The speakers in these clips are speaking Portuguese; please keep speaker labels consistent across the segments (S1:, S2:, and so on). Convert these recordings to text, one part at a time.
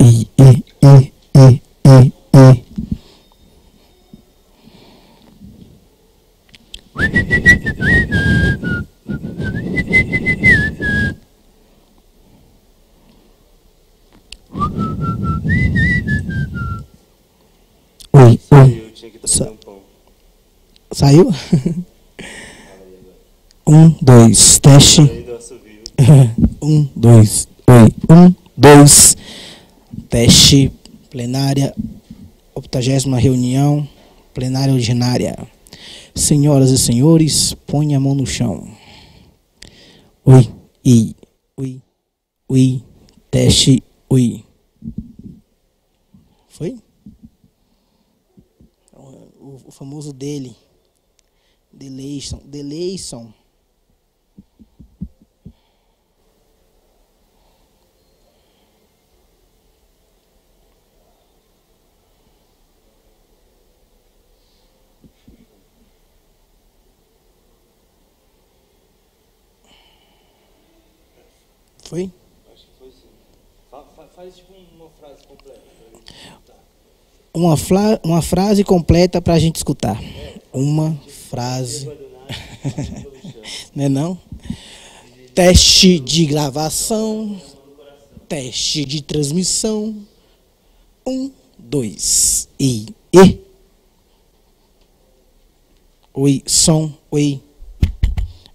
S1: E, e, e, e, e, e. Oi, oi. Saiu? Um, dois, teste. Um, dois, oi. Um, dois. Teste. Plenária. 80 reunião. Plenária ordinária. Senhoras e senhores, põe a mão no chão. Oi, i, oi, oi. Teste, oi. Foi? O, o famoso dele. Delayson. Delayson. Foi?
S2: Acho que foi sim. Fa- fa- faz tipo uma frase completa.
S1: Uma, fla- uma frase completa pra gente escutar. Uma frase. Não é não? Teste de gravação. Teste de transmissão. Um, dois. E, e. Oi, som. Oi.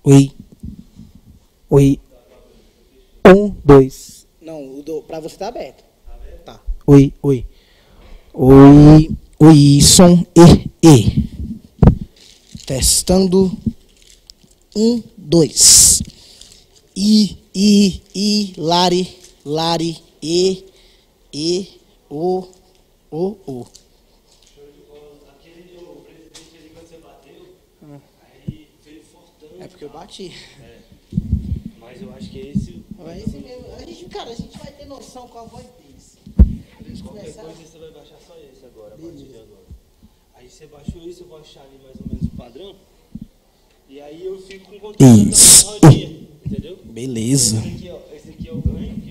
S1: Oi. Oi. Um, dois. Não, o do, pra você tá aberto. Tá. Oi, oi. Oi, oi, som. E, e. Testando. Um, dois. I, I, I, Lari, Lari, E, E, O, O, O.
S2: Aquele do presidente ali quando você bateu, aí veio fortão.
S1: É porque eu bati.
S2: Mas eu acho que é esse.
S1: É esse mesmo. A gente, cara, a gente vai ter noção com a voz gente
S2: Qualquer
S1: começar.
S2: coisa você vai baixar só esse agora, a partir de agora. Aí você baixou isso, eu vou achar ali mais ou menos o padrão. E aí eu fico com controle
S1: Isso.
S2: da rodinha, entendeu?
S1: Beleza.
S2: Esse aqui, ó, esse aqui é o ganho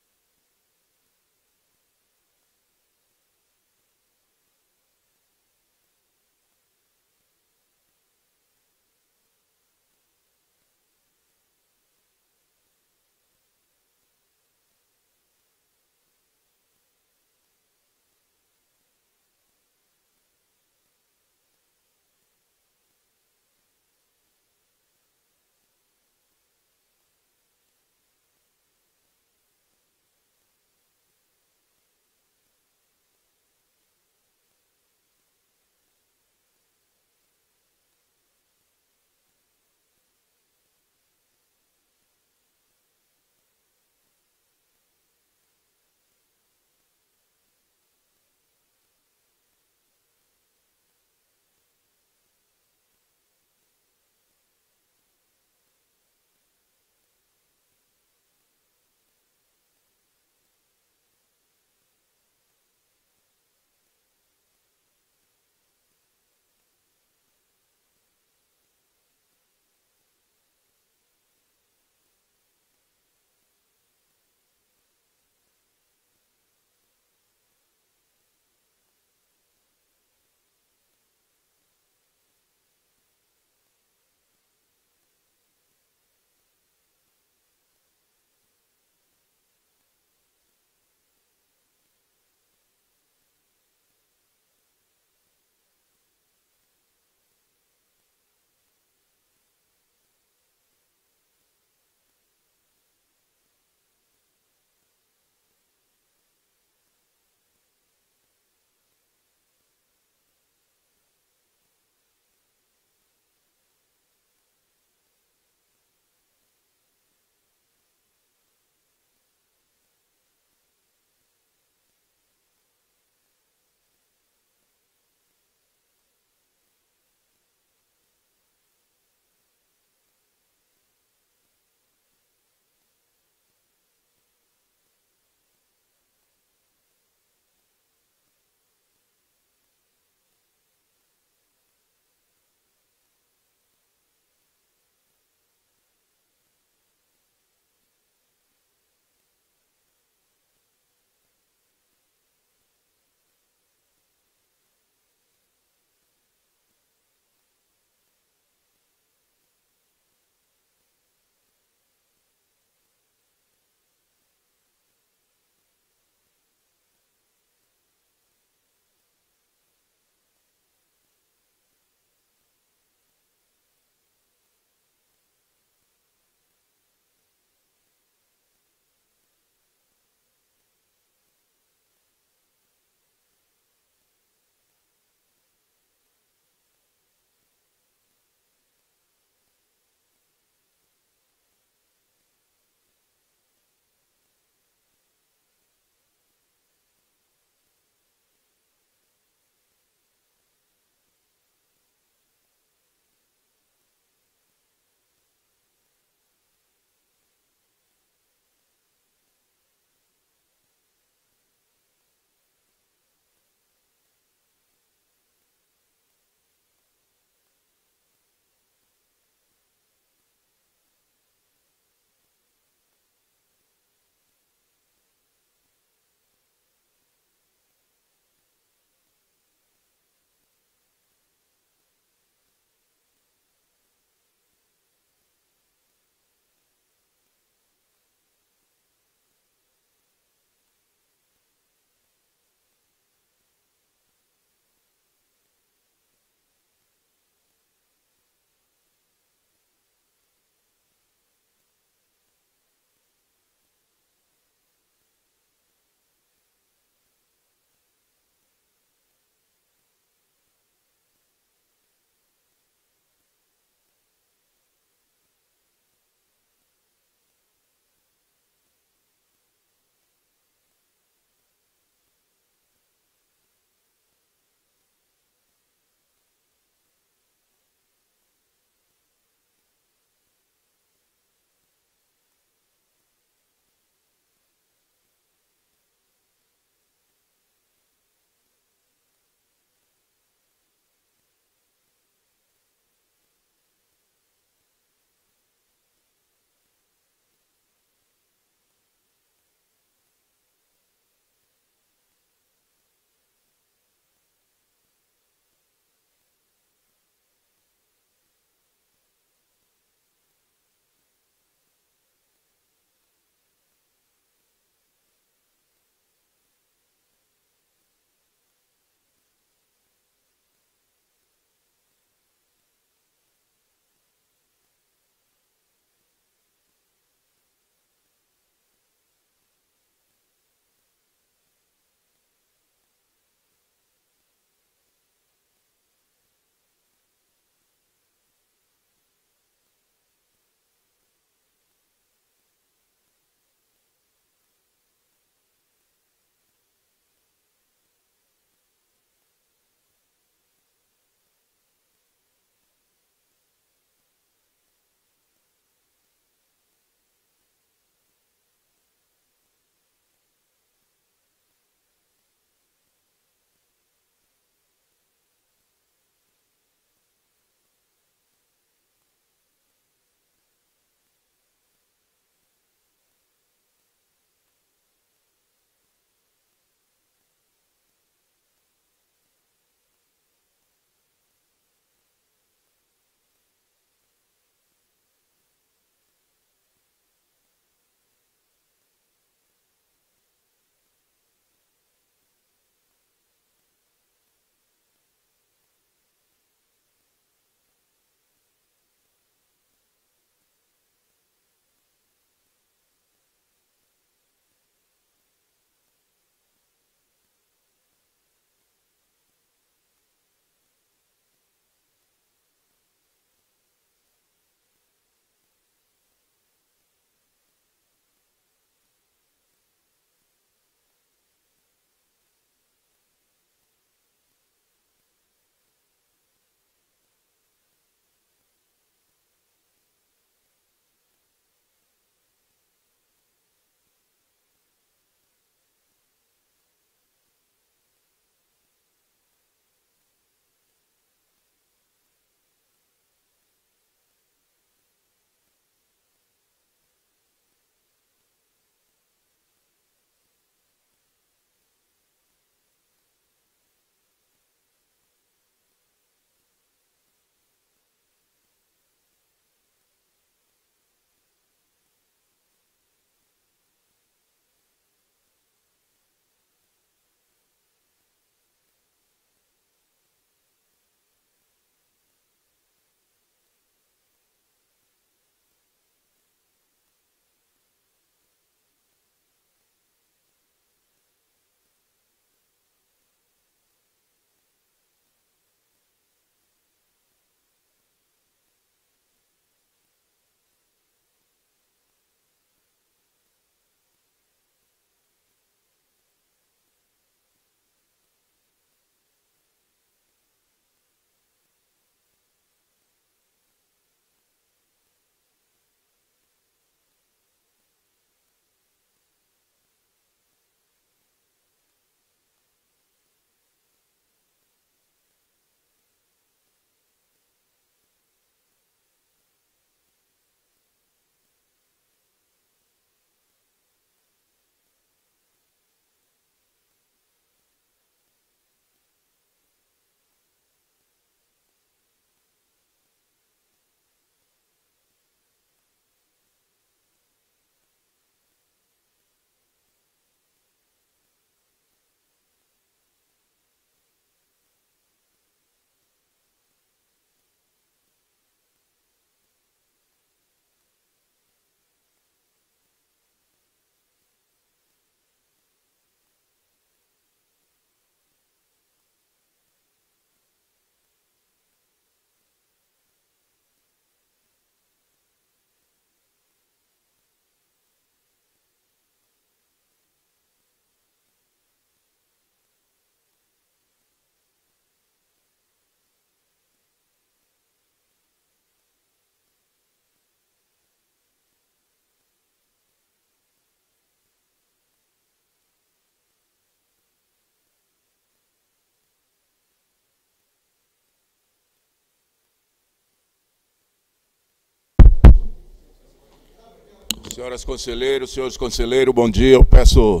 S3: Senhoras conselheiros, senhores conselheiros, bom dia. Eu peço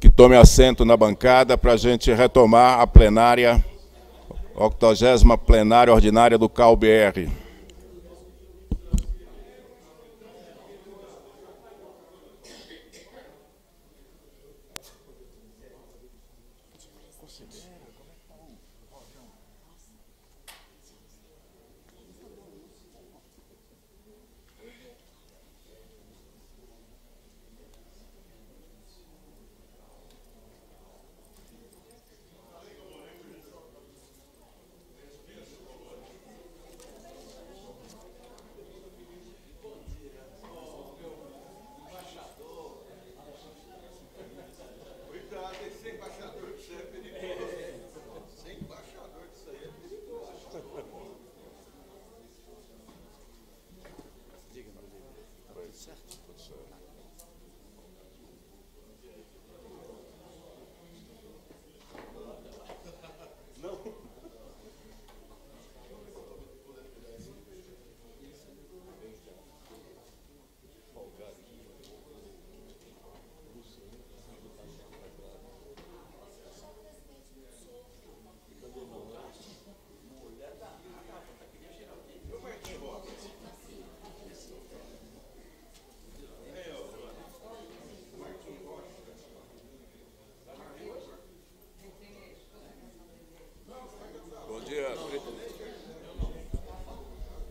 S3: que tome assento na bancada para a gente retomar a plenária, 80 plenária ordinária do CalBR.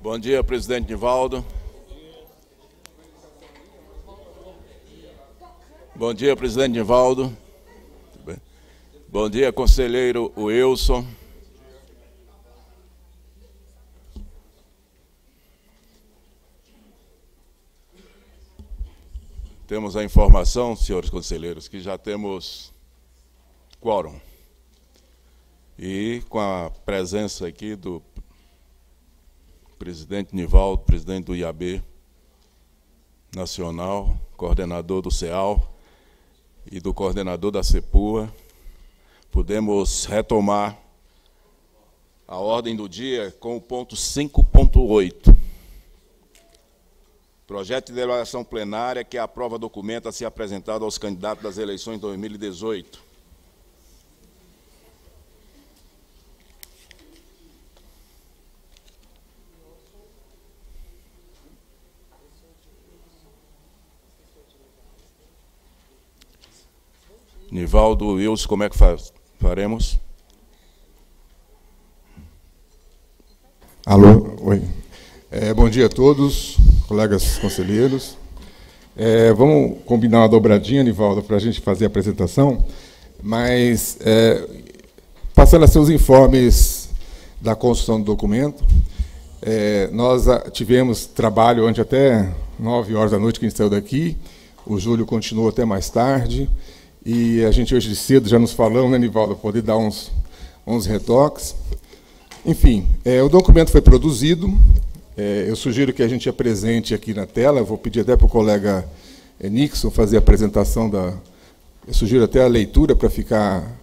S3: Bom dia, presidente Nivaldo. Bom dia, presidente Nivaldo. Bom dia, conselheiro Wilson. Temos a informação, senhores conselheiros, que já temos quórum. E com a presença aqui do presidente Nivaldo, presidente do IAB Nacional, coordenador do CEAL e do coordenador da CEPUA, podemos retomar a ordem do dia com o ponto 5.8. Projeto de deliberação plenária que aprova documento a ser apresentado aos candidatos das eleições 2018. Nivaldo, Wilson, como é que faz? faremos?
S4: Alô, oi. É, bom dia a todos, colegas conselheiros. É, vamos combinar uma dobradinha, Nivaldo, para a gente fazer a apresentação, mas é, passando a seus informes da construção do documento, é, nós tivemos trabalho onde até 9 horas da noite que a gente saiu daqui, o Júlio continuou até mais tarde, e a gente hoje de cedo já nos falamos, né, Nivaldo, poder dar uns, uns retoques. Enfim, é, o documento foi produzido. É, eu sugiro que a gente apresente aqui na tela. Eu vou pedir até para o colega é, Nixon fazer a apresentação da. Eu sugiro até a leitura para ficar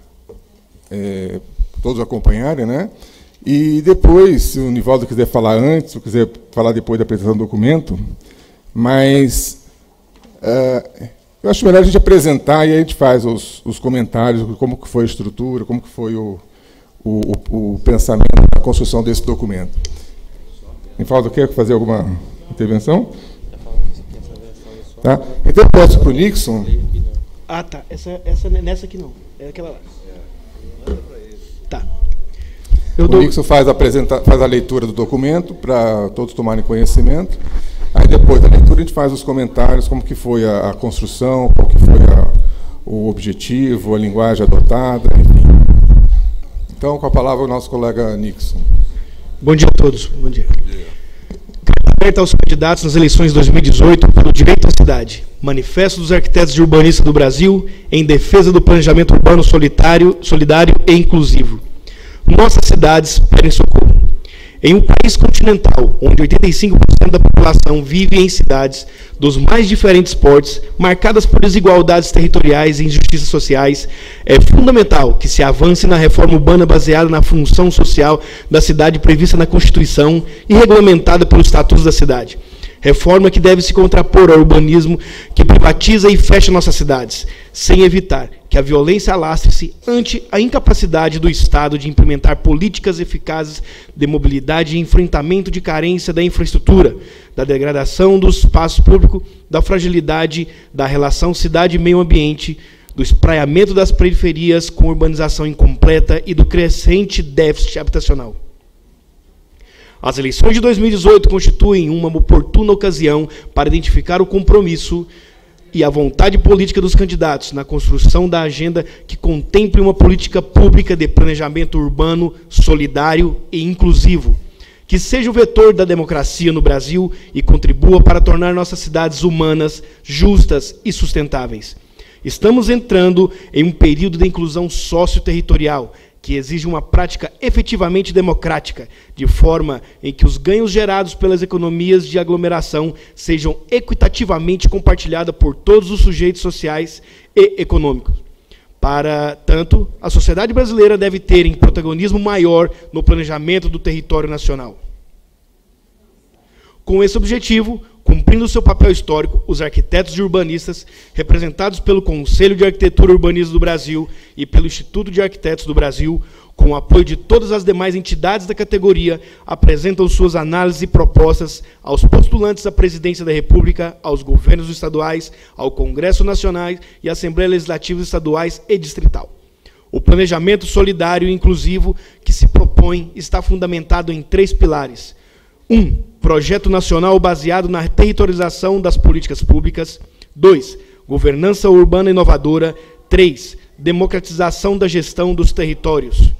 S4: é, todos acompanharem, né? E depois, se o Nivaldo quiser falar antes, ou quiser falar depois da apresentação do documento, mas uh, eu acho melhor a gente apresentar e a gente faz os, os comentários, como que foi a estrutura, como que foi o, o, o pensamento da construção desse documento. Me falta quer fazer alguma intervenção? Tá? Então eu posso para o Nixon.
S5: Ah, tá. Essa, essa nessa aqui não. É aquela lá. Tá.
S4: Eu o dou... Nixon faz a, faz a leitura do documento para todos tomarem conhecimento. Aí depois da leitura a gente faz os comentários, como que foi a, a construção, qual que foi a, o objetivo, a linguagem adotada, enfim. Então, com a palavra o nosso colega Nixon.
S5: Bom dia a todos. Bom dia. Aberta aos candidatos nas eleições de 2018 pelo direito à cidade. Manifesto dos Arquitetos e Urbanistas do Brasil em defesa do planejamento urbano solitário, solidário e inclusivo. Nossas cidades pedem socorro. Em um país continental, onde 85% da população vive em cidades dos mais diferentes portes, marcadas por desigualdades territoriais e injustiças sociais, é fundamental que se avance na reforma urbana baseada na função social da cidade prevista na Constituição e regulamentada pelos Estatutos da Cidade. Reforma que deve se contrapor ao urbanismo que privatiza e fecha nossas cidades, sem evitar que a violência alastre-se ante a incapacidade do Estado de implementar políticas eficazes de mobilidade e enfrentamento de carência da infraestrutura, da degradação do espaço público, da fragilidade da relação cidade-meio ambiente, do espraiamento das periferias com urbanização incompleta e do crescente déficit habitacional. As eleições de 2018 constituem uma oportuna ocasião para identificar o compromisso e a vontade política dos candidatos na construção da agenda que contemple uma política pública de planejamento urbano solidário e inclusivo, que seja o vetor da democracia no Brasil e contribua para tornar nossas cidades humanas, justas e sustentáveis. Estamos entrando em um período de inclusão socio-territorial que exige uma prática efetivamente democrática, de forma em que os ganhos gerados pelas economias de aglomeração sejam equitativamente compartilhados por todos os sujeitos sociais e econômicos. Para tanto, a sociedade brasileira deve ter um protagonismo maior no planejamento do território nacional. Com esse objetivo, cumprindo seu papel histórico, os arquitetos e urbanistas, representados pelo Conselho de Arquitetura e Urbanismo do Brasil e pelo Instituto de Arquitetos do Brasil, com o apoio de todas as demais entidades da categoria, apresentam suas análises e propostas aos postulantes à presidência da República, aos governos estaduais, ao Congresso Nacional e à Assembleia Legislativa estaduais e distrital. O planejamento solidário e inclusivo que se propõe está fundamentado em três pilares. Um, projeto nacional baseado na territorialização das políticas públicas. 2. Governança urbana inovadora. 3. Democratização da gestão dos territórios.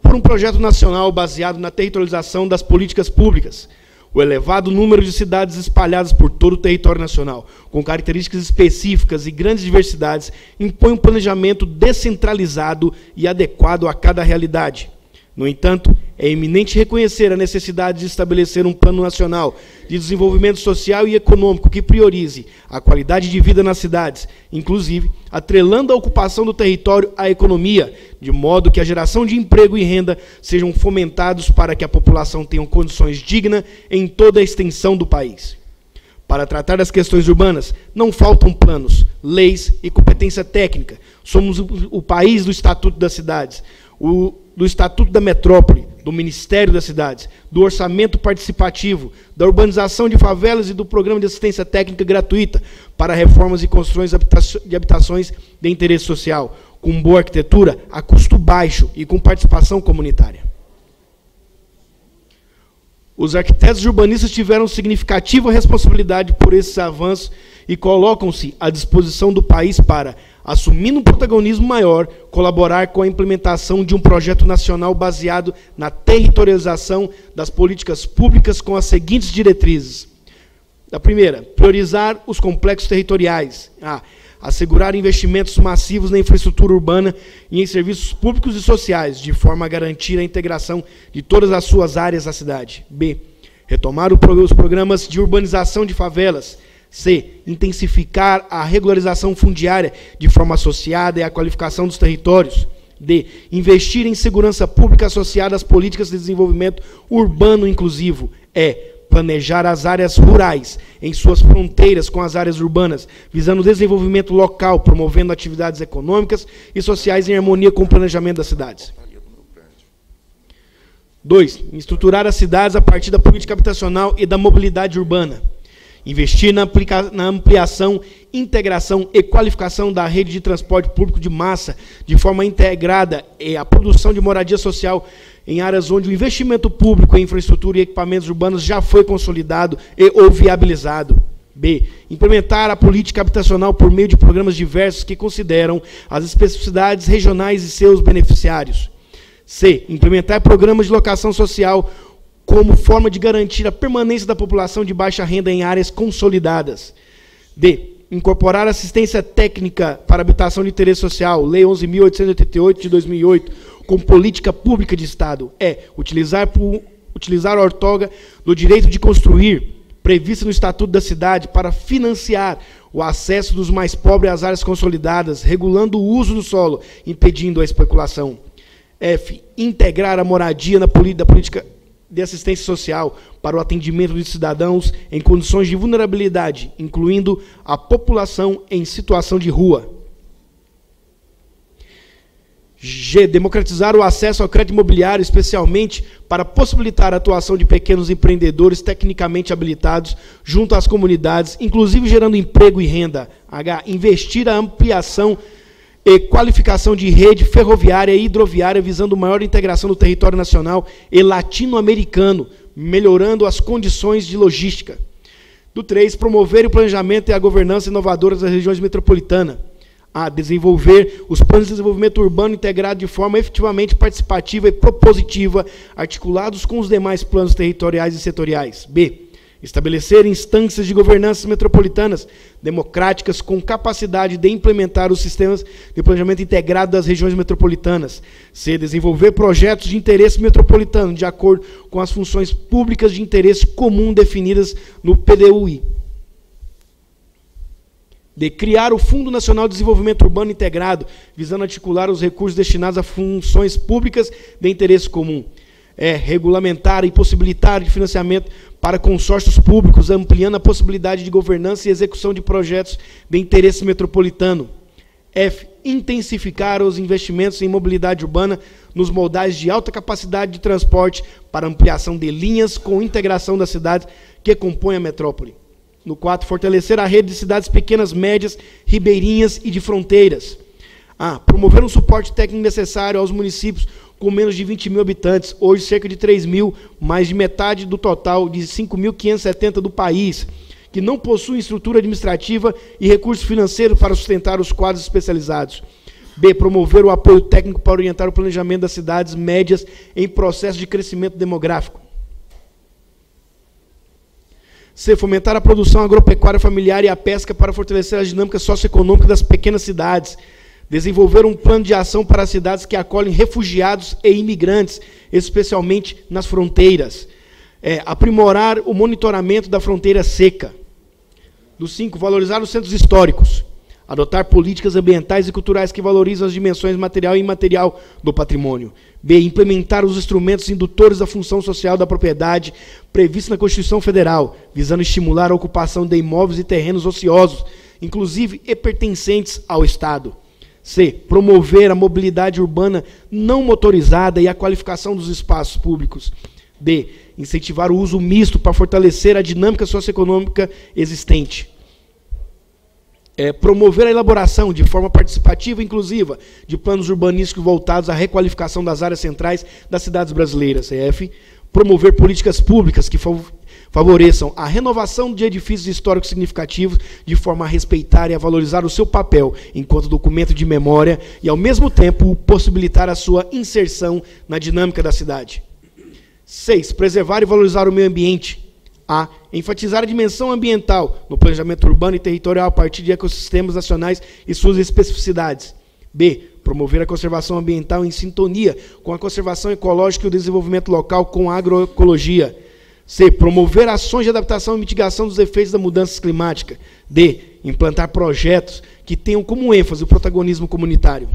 S5: Por um projeto nacional baseado na territorialização das políticas públicas, o elevado número de cidades espalhadas por todo o território nacional, com características específicas e grandes diversidades, impõe um planejamento descentralizado e adequado a cada realidade. No entanto, é eminente reconhecer a necessidade de estabelecer um plano nacional de desenvolvimento social e econômico que priorize a qualidade de vida nas cidades, inclusive atrelando a ocupação do território à economia, de modo que a geração de emprego e renda sejam fomentados para que a população tenha condições dignas em toda a extensão do país. Para tratar das questões urbanas, não faltam planos, leis e competência técnica. Somos o, país do Estatuto das Cidades, o, do Estatuto da Metrópole, do Ministério das Cidades, do orçamento participativo, da urbanização de favelas e do programa de assistência técnica gratuita para reformas e construções de habitações de interesse social, com boa arquitetura, a custo baixo e com participação comunitária. Os arquitetos e urbanistas tiveram significativa responsabilidade por esses avanços e colocam-se à disposição do país para assumindo um protagonismo maior, colaborar com a implementação de um projeto nacional baseado na territorialização das políticas públicas com as seguintes diretrizes. A primeira, priorizar os complexos territoriais. A. Assegurar investimentos massivos na infraestrutura urbana e em serviços públicos e sociais, de forma a garantir a integração de todas as suas áreas da cidade. B. Retomar os programas de urbanização de favelas, C. Intensificar a regularização fundiária de forma associada à qualificação dos territórios. D. Investir em segurança pública associada às políticas de desenvolvimento urbano inclusivo. E. Planejar as áreas rurais em suas fronteiras com as áreas urbanas, visando o desenvolvimento local, promovendo atividades econômicas e sociais em harmonia com o planejamento das cidades. 2. Estruturar as cidades a partir da política habitacional e da mobilidade urbana. Investir na, na, ampliação, integração e qualificação da rede de transporte público de massa, de forma integrada, e a produção de moradia social em áreas onde o investimento público em infraestrutura e equipamentos urbanos já foi consolidado e ou viabilizado. B. Implementar a política habitacional por meio de programas diversos que consideram as especificidades regionais e seus beneficiários. C. Implementar programas de locação social como forma de garantir a permanência da população de baixa renda em áreas consolidadas. D. Incorporar assistência técnica para habitação de interesse social, Lei 11.888 de 2008, como política pública de Estado. E. Utilizar, utilizar a ortoga do direito de construir, prevista no Estatuto da Cidade, para financiar o acesso dos mais pobres às áreas consolidadas, regulando o uso do solo, impedindo a especulação. F. Integrar a moradia na política de assistência social para o atendimento de cidadãos em condições de vulnerabilidade, incluindo a população em situação de rua. G. Democratizar o acesso ao crédito imobiliário, especialmente para possibilitar a atuação de pequenos empreendedores tecnicamente habilitados junto às comunidades, inclusive gerando emprego e renda. H. Investir a ampliação e qualificação de rede ferroviária e hidroviária visando maior integração do território nacional e latino-americano, melhorando as condições de logística. Do 3, promover o planejamento e a governança inovadora das regiões metropolitanas. A desenvolver os planos de desenvolvimento urbano integrado de forma efetivamente participativa e propositiva, articulados com os demais planos territoriais e setoriais. B Estabelecer instâncias de governanças metropolitanas democráticas com capacidade de implementar os sistemas de planejamento integrado das regiões metropolitanas. C. Desenvolver projetos de interesse metropolitano de acordo com as funções públicas de interesse comum definidas no PDUI. D. Criar o Fundo Nacional de Desenvolvimento Urbano Integrado, visando articular os recursos destinados a funções públicas de interesse comum. É, regulamentar e possibilitar de financiamento para consórcios públicos, ampliando a possibilidade de governança e execução de projetos de interesse metropolitano. F. Intensificar os investimentos em mobilidade urbana nos modais de alta capacidade de transporte para ampliação de linhas com integração das cidades que compõem a metrópole. No 4. Fortalecer a rede de cidades pequenas, médias, ribeirinhas e de fronteiras. A. Promover um suporte técnico necessário aos municípios com menos de 20 mil habitantes, hoje cerca de 3 mil, mais de metade do total de 5.570 do país, que não possuem estrutura administrativa e recursos financeiros para sustentar os quadros especializados. B. Promover o apoio técnico para orientar o planejamento das cidades médias em processo de crescimento demográfico. C. Fomentar a produção agropecuária familiar e a pesca para fortalecer a dinâmica socioeconômica das pequenas cidades desenvolver um plano de ação para cidades que acolhem refugiados e imigrantes, especialmente nas fronteiras. É, aprimorar o monitoramento da fronteira seca. Do 5, valorizar os centros históricos. Adotar políticas ambientais e culturais que valorizam as dimensões material e imaterial do patrimônio. B. Implementar os instrumentos indutores da função social da propriedade previstos na Constituição Federal, visando estimular a ocupação de imóveis e terrenos ociosos, inclusive e pertencentes ao Estado. C. Promover a mobilidade urbana não motorizada e a qualificação dos espaços públicos. D. Incentivar o uso misto para fortalecer a dinâmica socioeconômica existente. É, promover a elaboração de forma participativa e inclusiva de planos urbanísticos voltados à requalificação das áreas centrais das cidades brasileiras. F. Promover políticas públicas que favoreçam a renovação de edifícios históricos significativos de forma a respeitar e a valorizar o seu papel enquanto documento de memória e, ao mesmo tempo, possibilitar a sua inserção na dinâmica da cidade. 6. Preservar e valorizar o meio ambiente. A. Enfatizar a dimensão ambiental no planejamento urbano e territorial a partir de ecossistemas nacionais e suas especificidades. B. Promover a conservação ambiental em sintonia com a conservação ecológica e o desenvolvimento local com a agroecologia. C. Promover ações de adaptação e mitigação dos efeitos da mudança climática. D. Implantar projetos que tenham como ênfase o protagonismo comunitário.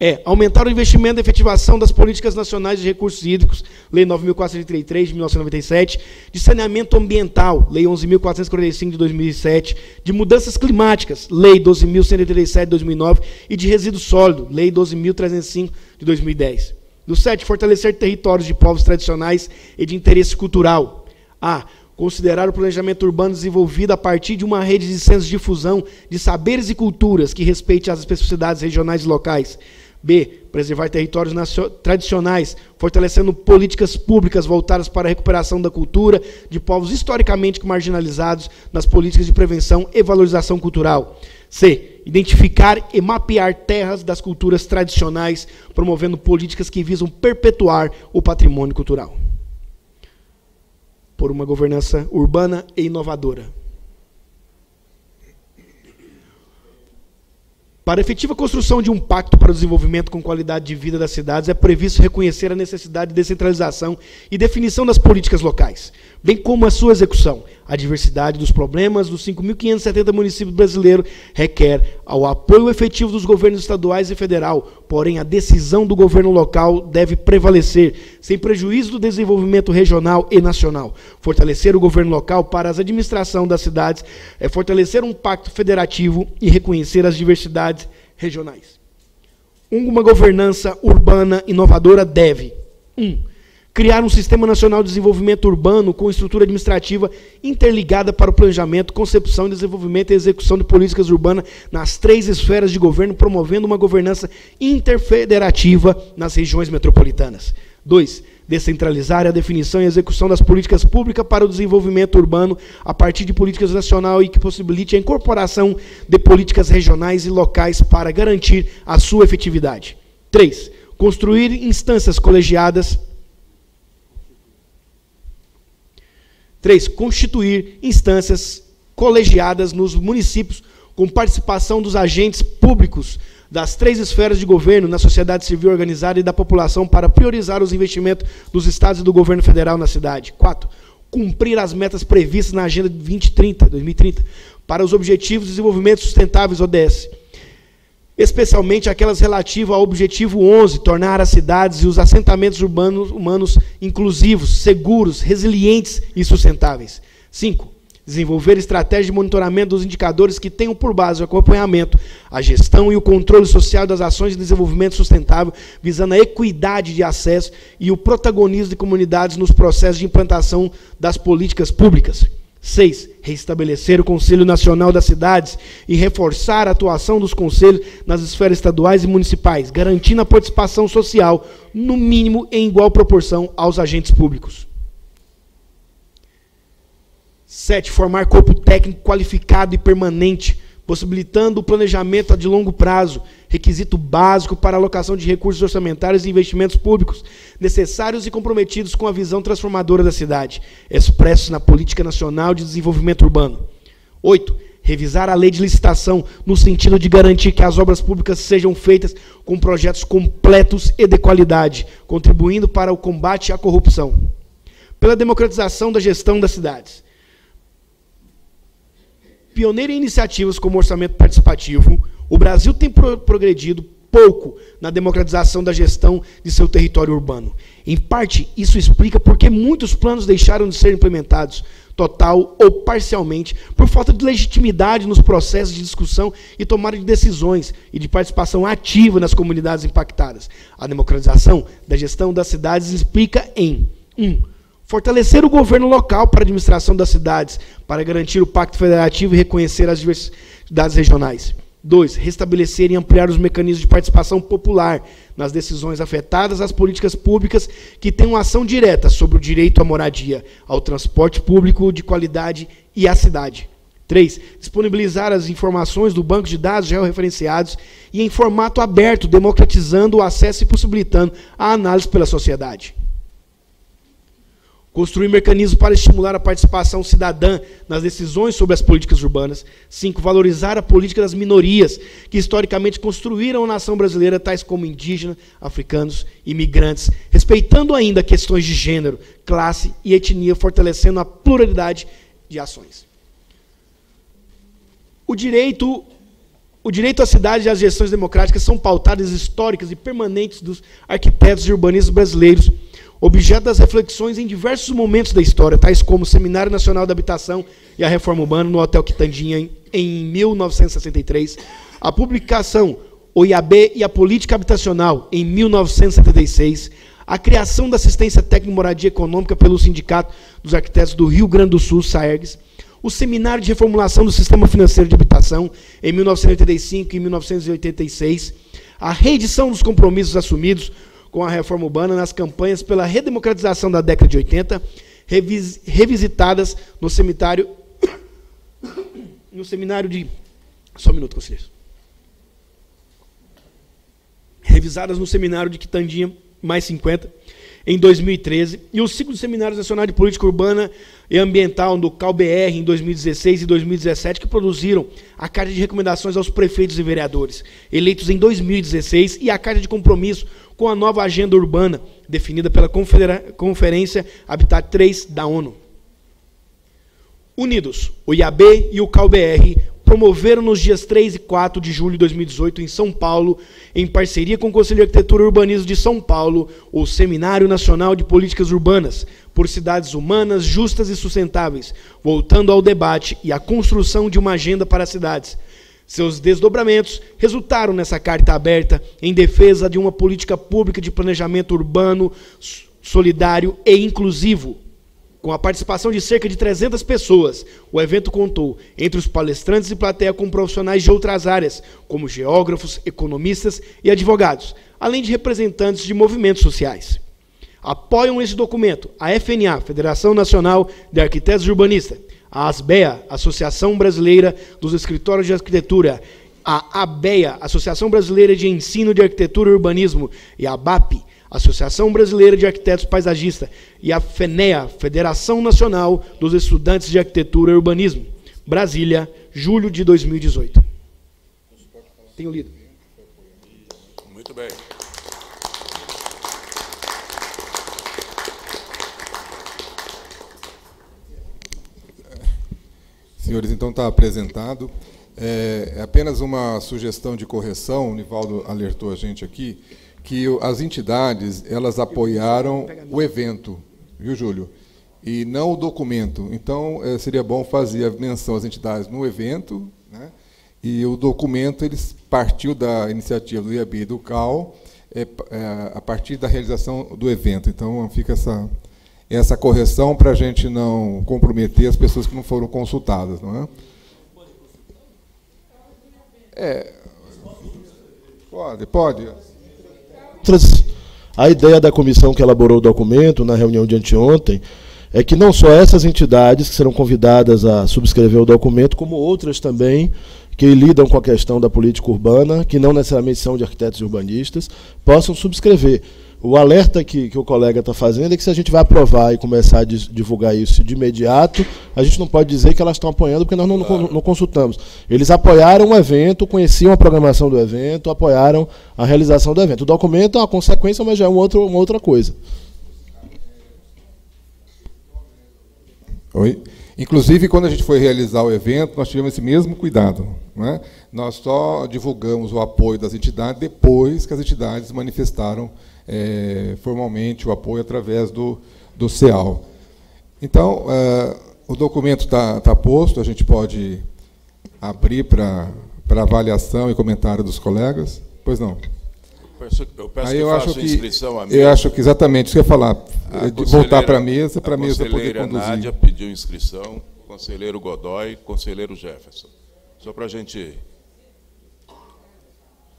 S5: É aumentar o investimento e efetivação das políticas nacionais de recursos hídricos, Lei 9.433 de 1997, de saneamento ambiental, Lei 11.445 de 2007, de mudanças climáticas, Lei 12.187 de 2009 e de resíduos sólidos, Lei 12.305 de 2010. Do 7, fortalecer territórios de povos tradicionais e de interesse cultural. A. Considerar o planejamento urbano desenvolvido a partir de uma rede de centros de difusão de saberes e culturas que respeite as especificidades regionais e locais. B. Preservar territórios tradicionais, fortalecendo políticas públicas voltadas para a recuperação da cultura de povos historicamente marginalizados nas políticas de prevenção e valorização cultural. C. Identificar e mapear terras das culturas tradicionais, promovendo políticas que visam perpetuar o patrimônio cultural. Por uma governança urbana e inovadora. Para a efetiva construção de um pacto para o desenvolvimento com qualidade de vida das cidades, é previsto reconhecer a necessidade de descentralização e definição das políticas locais, bem como a sua execução, a diversidade dos problemas dos 5.570 municípios brasileiros requer ao apoio efetivo dos governos estaduais e federal, porém a decisão do governo local deve prevalecer, sem prejuízo do desenvolvimento regional e nacional. Fortalecer o governo local para as administração das cidades é fortalecer um pacto federativo e reconhecer as diversidades regionais. Uma governança urbana inovadora deve 1. Um, criar um Sistema Nacional de Desenvolvimento Urbano com estrutura administrativa interligada para o planejamento, concepção, desenvolvimento e execução de políticas urbanas nas três esferas de governo, promovendo uma governança interfederativa nas regiões metropolitanas. 2. Descentralizar a definição e execução das políticas públicas para o desenvolvimento urbano a partir de políticas nacionais e que possibilite a incorporação de políticas regionais e locais para garantir a sua efetividade. 3. Construir instâncias colegiadas 3. Constituir instâncias colegiadas nos municípios com participação dos agentes públicos das três esferas de governo, na sociedade civil organizada e da população para priorizar os investimentos dos estados e do governo federal na cidade. 4. Cumprir as metas previstas na Agenda 2030, 2030 para os Objetivos de Desenvolvimento Sustentáveis ODS especialmente aquelas relativas ao objetivo 11, tornar as cidades e os assentamentos urbanos humanos inclusivos, seguros, resilientes e sustentáveis. 5. Desenvolver estratégias de monitoramento dos indicadores que tenham por base o acompanhamento, a gestão e o controle social das ações de desenvolvimento sustentável, visando a equidade de acesso e o protagonismo de comunidades nos processos de implantação das políticas públicas. 6. Restabelecer o Conselho Nacional das Cidades e reforçar a atuação dos conselhos nas esferas estaduais e municipais, garantindo a participação social, no mínimo em igual proporção aos agentes públicos. 7. Formar corpo técnico qualificado e permanente possibilitando o planejamento de longo prazo, requisito básico para a alocação de recursos orçamentários e investimentos públicos necessários e comprometidos com a visão transformadora da cidade, expressos na Política Nacional de Desenvolvimento Urbano. 8. Revisar a lei de licitação no sentido de garantir que as obras públicas sejam feitas com projetos completos e de qualidade, contribuindo para o combate à corrupção. Pela democratização da gestão das cidades pioneiro em iniciativas como orçamento participativo, o Brasil tem pro progredido pouco na democratização da gestão de seu território urbano. Em parte, isso explica porque muitos planos deixaram de ser implementados, total ou parcialmente, por falta de legitimidade nos processos de discussão e tomada de decisões e de participação ativa nas comunidades impactadas. A democratização da gestão das cidades explica em 1. Um, Fortalecer o governo local para a administração das cidades, para garantir o pacto federativo e reconhecer as diversidades regionais. 2. Restabelecer e ampliar os mecanismos de participação popular nas decisões afetadas às políticas públicas que tenham ação direta sobre o direito à moradia, ao transporte público de qualidade e à cidade. 3. Disponibilizar as informações do banco de dados georreferenciados e em formato aberto, democratizando o acesso e possibilitando a análise pela sociedade. Construir mecanismos para estimular a participação cidadã nas decisões sobre as políticas urbanas. 5. Valorizar a política das minorias que historicamente construíram a nação brasileira, tais como indígenas, africanos, imigrantes, respeitando ainda questões de gênero, classe e etnia, fortalecendo a pluralidade de ações. O direito o direito à cidade e às gestões democráticas são pautadas históricas e permanentes dos arquitetos e urbanistas brasileiros objeto das reflexões em diversos momentos da história, tais como o Seminário Nacional da Habitação e a Reforma Urbana no Hotel Quitandinha em 1963, a publicação O IAB e a Política Habitacional em 1976, a criação da Assistência Técnica e Moradia Econômica pelo Sindicato dos Arquitetos do Rio Grande do Sul, SAERGS, o Seminário de Reformulação do Sistema Financeiro de Habitação em 1985 e 1986, a reedição dos compromissos assumidos com a reforma urbana nas campanhas pela redemocratização da década de 80, revis, revisitadas no cemitério no seminário de só um minuto, conselheiro. Revisadas no seminário de Quitandinha, mais 50, em 2013, e o ciclo de Seminários Nacionais de Política Urbana e Ambiental do CalBR em 2016 e 2017, que produziram a carta de recomendações aos prefeitos e vereadores, eleitos em 2016, e a carta de compromisso com a nova agenda urbana, definida pela Conferência Habitat 3 da ONU. Unidos, o IAB e o CalBR promoveram nos dias 3 e 4 de julho de 2018 em São Paulo, em parceria com o Conselho de Arquitetura e Urbanismo de São Paulo, o Seminário Nacional de Políticas Urbanas por Cidades Humanas, Justas e Sustentáveis, voltando ao debate e à construção de uma agenda para as cidades. Seus desdobramentos resultaram nessa carta aberta em defesa de uma política pública de planejamento urbano, solidário e inclusivo, com a participação de cerca de 300 pessoas, o evento contou, entre os palestrantes e plateia, com profissionais de outras áreas, como geógrafos, economistas e advogados, além de representantes de movimentos sociais. Apoiam esse documento a FNA, Federação Nacional de Arquitetos e Urbanistas, a ASBEA, Associação Brasileira dos Escritórios de Arquitetura, a ABEA, Associação Brasileira de Ensino de Arquitetura e Urbanismo, e a ABAP, Associação Brasileira de Arquitetos Paisagistas, e a FENEA, Federação Nacional dos Estudantes de Arquitetura e Urbanismo. Brasília, julho de 2018. Tenho lido.
S3: Muito bem.
S4: Senhores, então está apresentado. É, é apenas uma sugestão de correção, o Nivaldo alertou a gente aqui, que as entidades elas apoiaram o evento, viu, Júlio? E não o documento. Então, é, seria bom fazer a menção às entidades no evento, né? e o documento eles partiu da iniciativa do IAB e do CAL é, é, a partir da realização do evento. Então, fica essa, essa correção para a gente não comprometer as pessoas que não foram consultadas. Não é? É, pode, pode.
S6: A ideia da comissão que elaborou o documento na reunião de anteontem é que não só essas entidades que serão convidadas a subscrever o documento, como outras também que lidam com a questão da política urbana, que não necessariamente são de arquitetos e urbanistas, possam subscrever. O alerta que, que o colega está fazendo é que se a gente vai aprovar e começar a divulgar isso de imediato, a gente não pode dizer que elas estão apoiando, porque nós não, claro. não, não, consultamos. Eles apoiaram o evento, conheciam a programação do evento, apoiaram a realização do evento. O documento é uma consequência, mas já é um outro, uma outra coisa.
S4: Oi? Inclusive, quando a gente foi realizar o evento, nós tivemos esse mesmo cuidado. Né? Nós só divulgamos o apoio das entidades depois que as entidades manifestaram é, formalmente o apoio através do, do CEAL. Então, é, o documento está tá posto, a gente pode abrir para avaliação e comentário dos colegas. Pois não.
S3: Eu peço Aí eu
S4: acho que inscrição à mesa. Eu acho que exatamente, isso que eu ia falar. Voltar para a mesa, para a mesa poder conduzir.
S3: Nádia pediu inscrição, conselheiro Godoy, conselheiro Jefferson. Só para a gente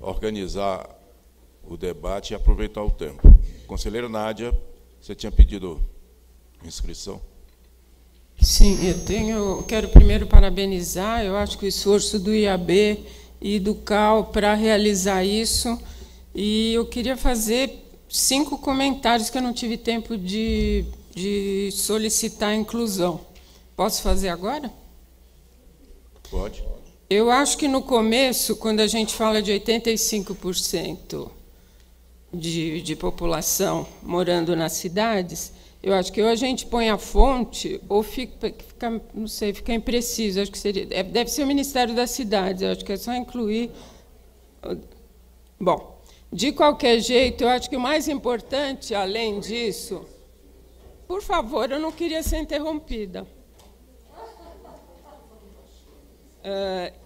S3: organizar o debate e aproveitar o tempo. Conselheira Nádia, você tinha pedido inscrição?
S7: Sim, eu tenho, quero primeiro parabenizar, eu acho que o esforço do IAB e do CAL para realizar isso, e eu queria fazer cinco comentários que eu não tive tempo de, de solicitar a inclusão. Posso fazer agora?
S3: Pode.
S7: Eu acho que no começo, quando a gente fala de 85% de, de população morando nas cidades, eu acho que ou a gente põe a fonte, ou fica, fica não sei, fica impreciso. Acho que seria, é, deve ser o Ministério das Cidades. Eu acho que é só incluir. Bom, de qualquer jeito, eu acho que o mais importante, além disso, por favor, eu não queria ser interrompida. Uh,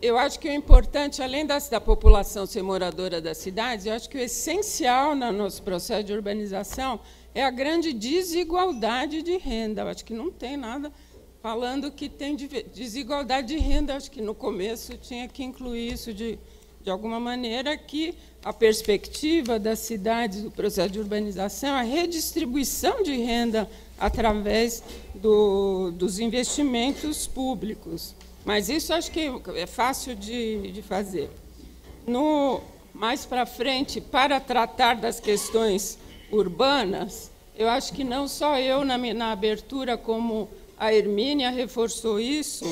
S7: eu acho que o importante, além da, da, população ser moradora das cidades, eu acho que o essencial no nosso processo de urbanização é a grande desigualdade de renda. Eu acho que não tem nada falando que tem desigualdade de renda. Eu acho que no começo tinha que incluir isso de, de alguma maneira, que a perspectiva das cidades, do processo de urbanização, a redistribuição de renda através do, dos investimentos públicos. Mas isso acho que é fácil de, de fazer. No, mais para frente, para tratar das questões urbanas, eu acho que não só eu, na, na abertura, como a Hermínia reforçou isso,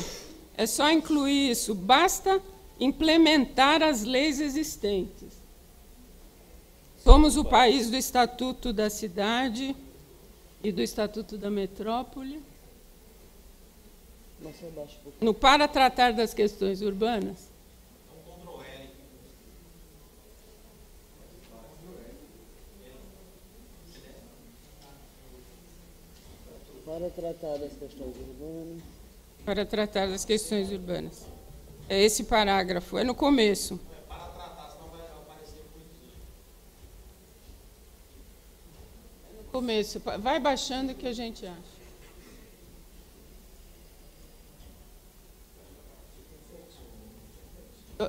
S7: é só incluir isso, basta implementar as leis existentes. Somos o país do Estatuto da Cidade e do Estatuto da Metrópole. No para tratar das questões urbanas.
S2: Para tratar das questões urbanas.
S7: Para tratar das questões urbanas. É esse parágrafo, é no começo. É no começo. Vai baixando que a gente acha.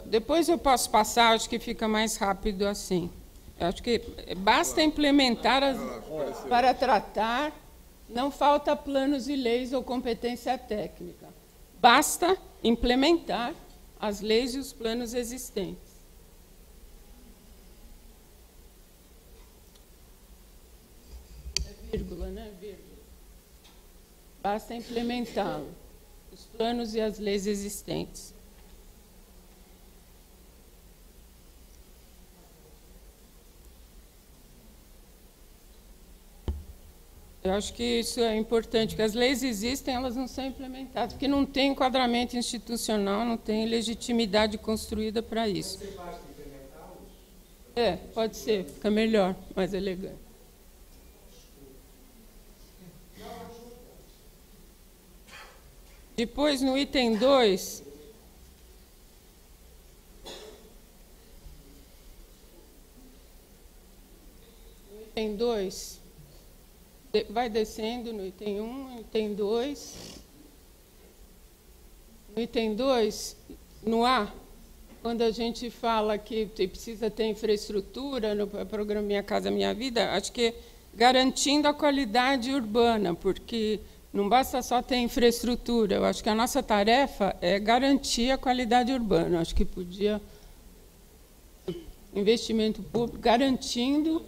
S7: Depois eu posso passar, acho que fica mais rápido assim. Acho que basta implementar as, para tratar, não falta planos e leis ou competência técnica. Basta implementar as leis e os planos existentes. É vírgula, né? Vírgula. Basta implementá-lo, os planos e as leis existentes. Eu acho que isso é importante, que as leis existem, elas não são implementadas, porque não tem enquadramento institucional, não tem legitimidade construída para isso. É, pode ser, fica melhor, mais elegante. Depois, no item 2, item 2, vai descendo no item 1, item 2. No item 2, no A, quando a gente fala que precisa ter infraestrutura no programa Minha Casa Minha Vida, acho que garantindo a qualidade urbana, porque não basta só ter infraestrutura. Eu acho que a nossa tarefa é garantir a qualidade urbana. Acho que podia investimento público garantindo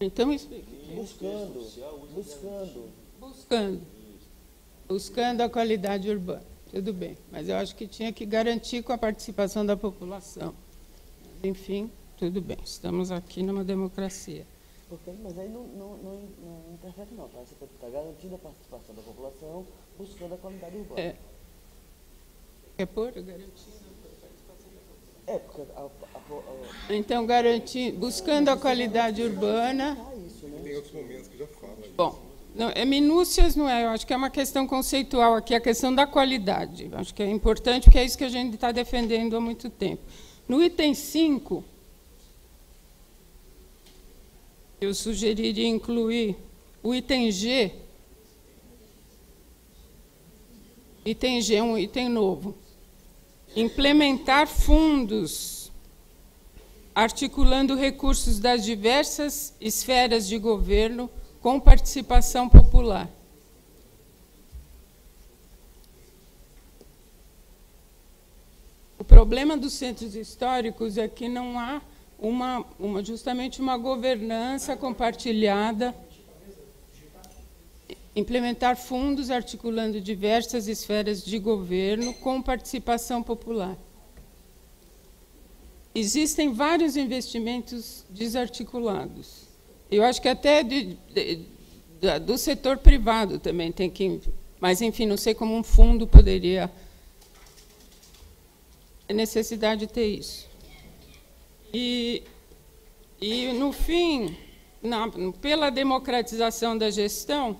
S7: Então.
S2: Buscando, buscando.
S7: Buscando. Buscando a qualidade urbana. Tudo bem. Mas eu acho que tinha que garantir com a participação da população. Enfim, tudo bem. Estamos aqui numa democracia.
S2: Porque, mas aí não, não, não, não interfere não, tá? Você pode estar garantindo a participação da população, buscando a qualidade urbana.
S7: É. Quer pôr? Garantindo.
S2: É, porque a, a, a,
S7: Então, garantir, buscando a qualidade urbana.
S4: Tem outros momentos que já falam.
S7: Bom, não, é minúcias, não é? Eu acho que é uma questão conceitual aqui, a questão da qualidade. Eu acho que é importante, porque é isso que a gente está defendendo há muito tempo. No item 5, eu sugeriria incluir o item G. Item G é um item novo implementar fundos, articulando recursos das diversas esferas de governo com participação popular. O problema dos centros históricos é que não há uma, uma justamente uma governança compartilhada implementar fundos articulando diversas esferas de governo com participação popular. Existem vários investimentos desarticulados. Eu acho que até de, de, de, do setor privado também tem que. Mas, enfim, não sei como um fundo poderia. É necessidade de ter isso. E, e no fim, na, pela democratização da gestão,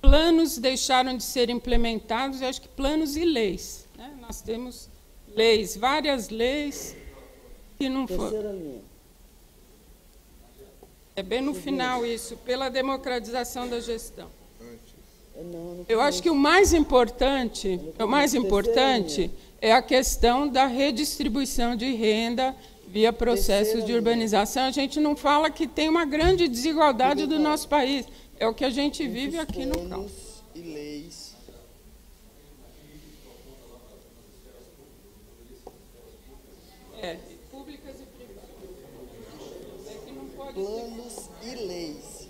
S7: planos deixaram de ser implementados, eu acho que planos e leis. Né? Nós temos leis, várias leis que não foram. É bem no final isso, pela democratização da gestão. Eu acho que o mais importante, o mais importante é a questão da redistribuição de renda via processo de urbanização. A gente não fala que tem uma grande desigualdade do nosso país. É o que a gente vive aqui no
S2: planos e leis.
S7: É, públicas e privadas. É que não pode ser.
S2: Planos e leis.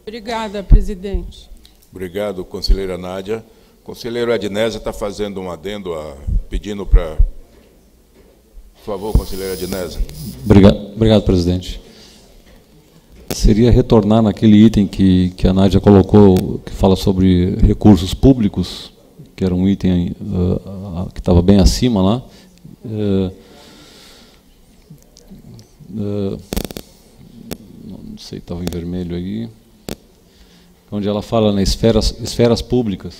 S7: Obrigada, presidente.
S3: Obrigado, conselheira Nádia. Conselheiro Ednésia está fazendo um adendo, a, pedindo para. Por favor, conselheiro Ednésia.
S8: Obrigado, obrigado, presidente. Seria retornar naquele item que, que a Nádia colocou, que fala sobre recursos públicos, que era um item uh, que estava bem acima lá. Uh, uh, não sei, estava em vermelho aí. Onde ela fala nas esferas, esferas públicas.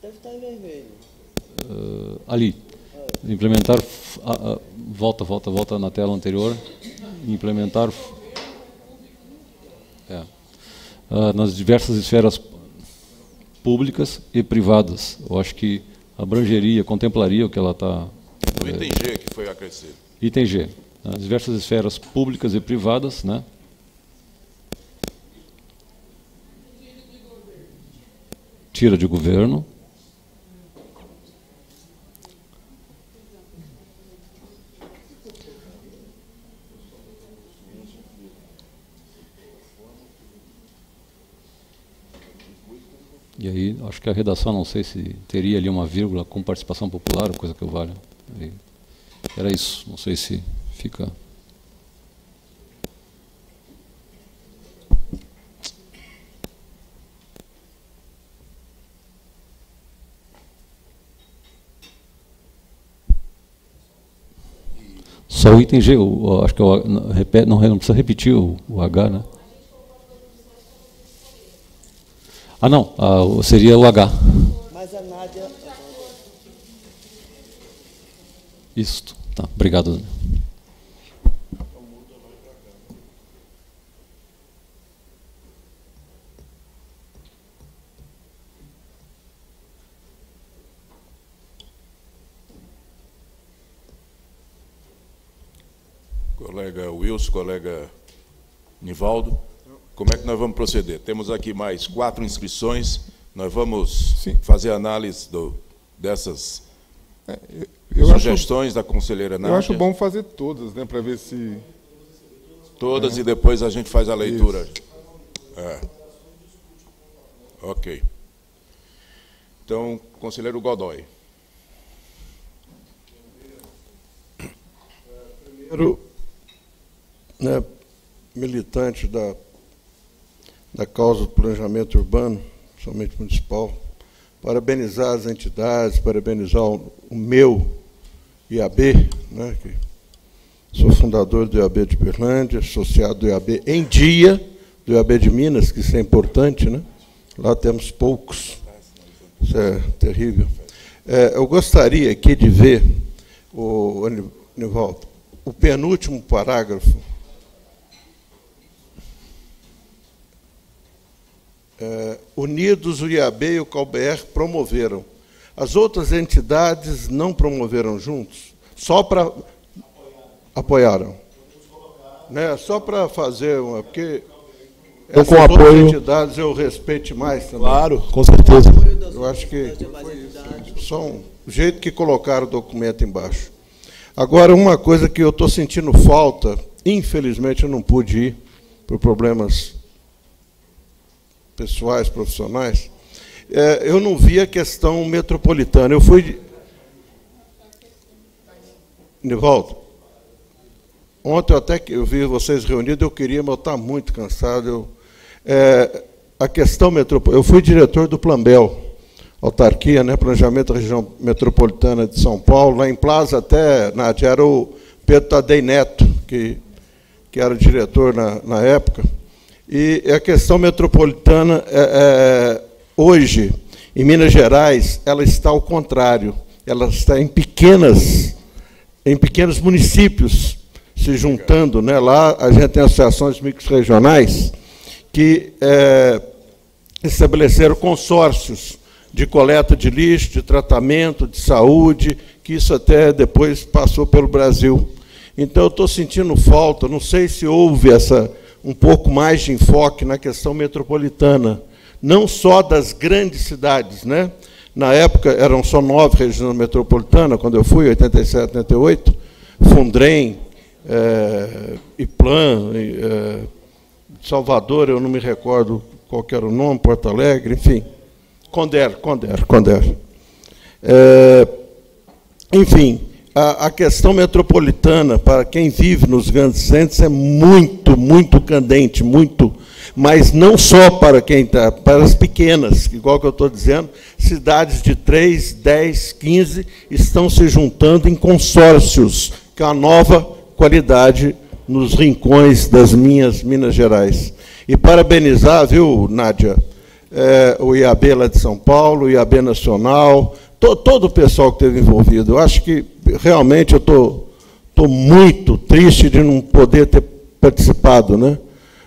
S2: Deve estar em vermelho.
S8: ali. Implementar. volta, volta, volta na tela anterior. Implementar é. Uh, nas diversas esferas públicas e privadas. Eu acho que abrangeria, contemplaria o que ela está.
S3: O item G que foi acrescido.
S8: Item G. Nas diversas esferas públicas e privadas, né? Tira de governo. E aí, acho que a redação, não sei se teria ali uma vírgula com participação popular, coisa que eu valha. Era isso, não sei se fica. Só o item G, acho que eu, não, não, não precisa repetir o, o H, né? Ah, não, ah, seria o H.
S2: Mas a Nádia.
S8: Isto. Tá, obrigado.
S3: Colega Wilson, colega Nivaldo. Como é que nós vamos proceder? Temos aqui mais quatro inscrições. Nós vamos Sim. fazer análise do, dessas é, eu, sugestões acho, da conselheira Nádia.
S4: Eu acho bom fazer todas, né, para ver se...
S3: Todas é. e depois a gente faz a leitura. É. Ok. Então, conselheiro Godoy.
S9: Primeiro, né, militante da da causa do planejamento urbano, somente municipal, parabenizar as entidades, parabenizar o, meu IAB, né, que sou fundador do IAB de Berlândia, associado do IAB em dia, do IAB de Minas, que isso é importante, né? lá temos poucos, isso é terrível. É, eu gostaria aqui de ver, o Nivaldo, o penúltimo parágrafo, é, unidos o IAB e o CalBR promoveram. As outras entidades não promoveram juntos, só para apoiaram. Né? Só para fazer uma, porque
S6: então, com apoio
S9: entidades eu respeite mais também.
S6: Claro, com certeza.
S9: Eu acho que só um jeito que colocaram o documento embaixo. Agora, uma coisa que eu estou sentindo falta, infelizmente eu não pude ir por problemas pessoais, profissionais, é, eu não vi a questão metropolitana. Eu fui. Nivaldo, ontem até que eu vi vocês reunidos, eu queria, mas eu estava muito cansado. Eu, é, a questão metropolitana. Eu fui diretor do Plambel, autarquia, né, Planejamento da Região Metropolitana de São Paulo. Lá em Plaza, até, Nádia, era o Pedro Tadei Neto, que, que era diretor na, na época. E a questão metropolitana, é, é, hoje, em Minas Gerais, ela está ao contrário. Ela está em pequenas, em pequenos municípios se juntando. Né? Lá a gente tem associações micro-regionais que é, estabeleceram consórcios de coleta de lixo, de tratamento, de saúde, que isso até depois passou pelo Brasil. Então, eu estou sentindo falta, não sei se houve essa um pouco mais de enfoque na questão metropolitana, não só das grandes cidades. Né? Na época eram só nove regiões metropolitanas, quando eu fui, 87, 88, Fundrem, é, Iplan, é, Salvador, eu não me recordo qual era o nome, Porto Alegre, enfim. Conder, Conder, Conder. É, enfim, a, a, questão metropolitana, para quem vive nos grandes centros, é muito, muito candente, muito, mas não só para quem está, para as pequenas, igual que eu estou dizendo, cidades de 3, 10, 15 estão se juntando em consórcios, que é uma nova qualidade nos rincões das minhas Minas Gerais. E parabenizar, viu, Nádia, é, o IAB lá de São Paulo, o IAB Nacional, to, todo o pessoal que esteve envolvido. Eu acho que realmente eu estou tô, tô muito triste de não poder ter participado, né?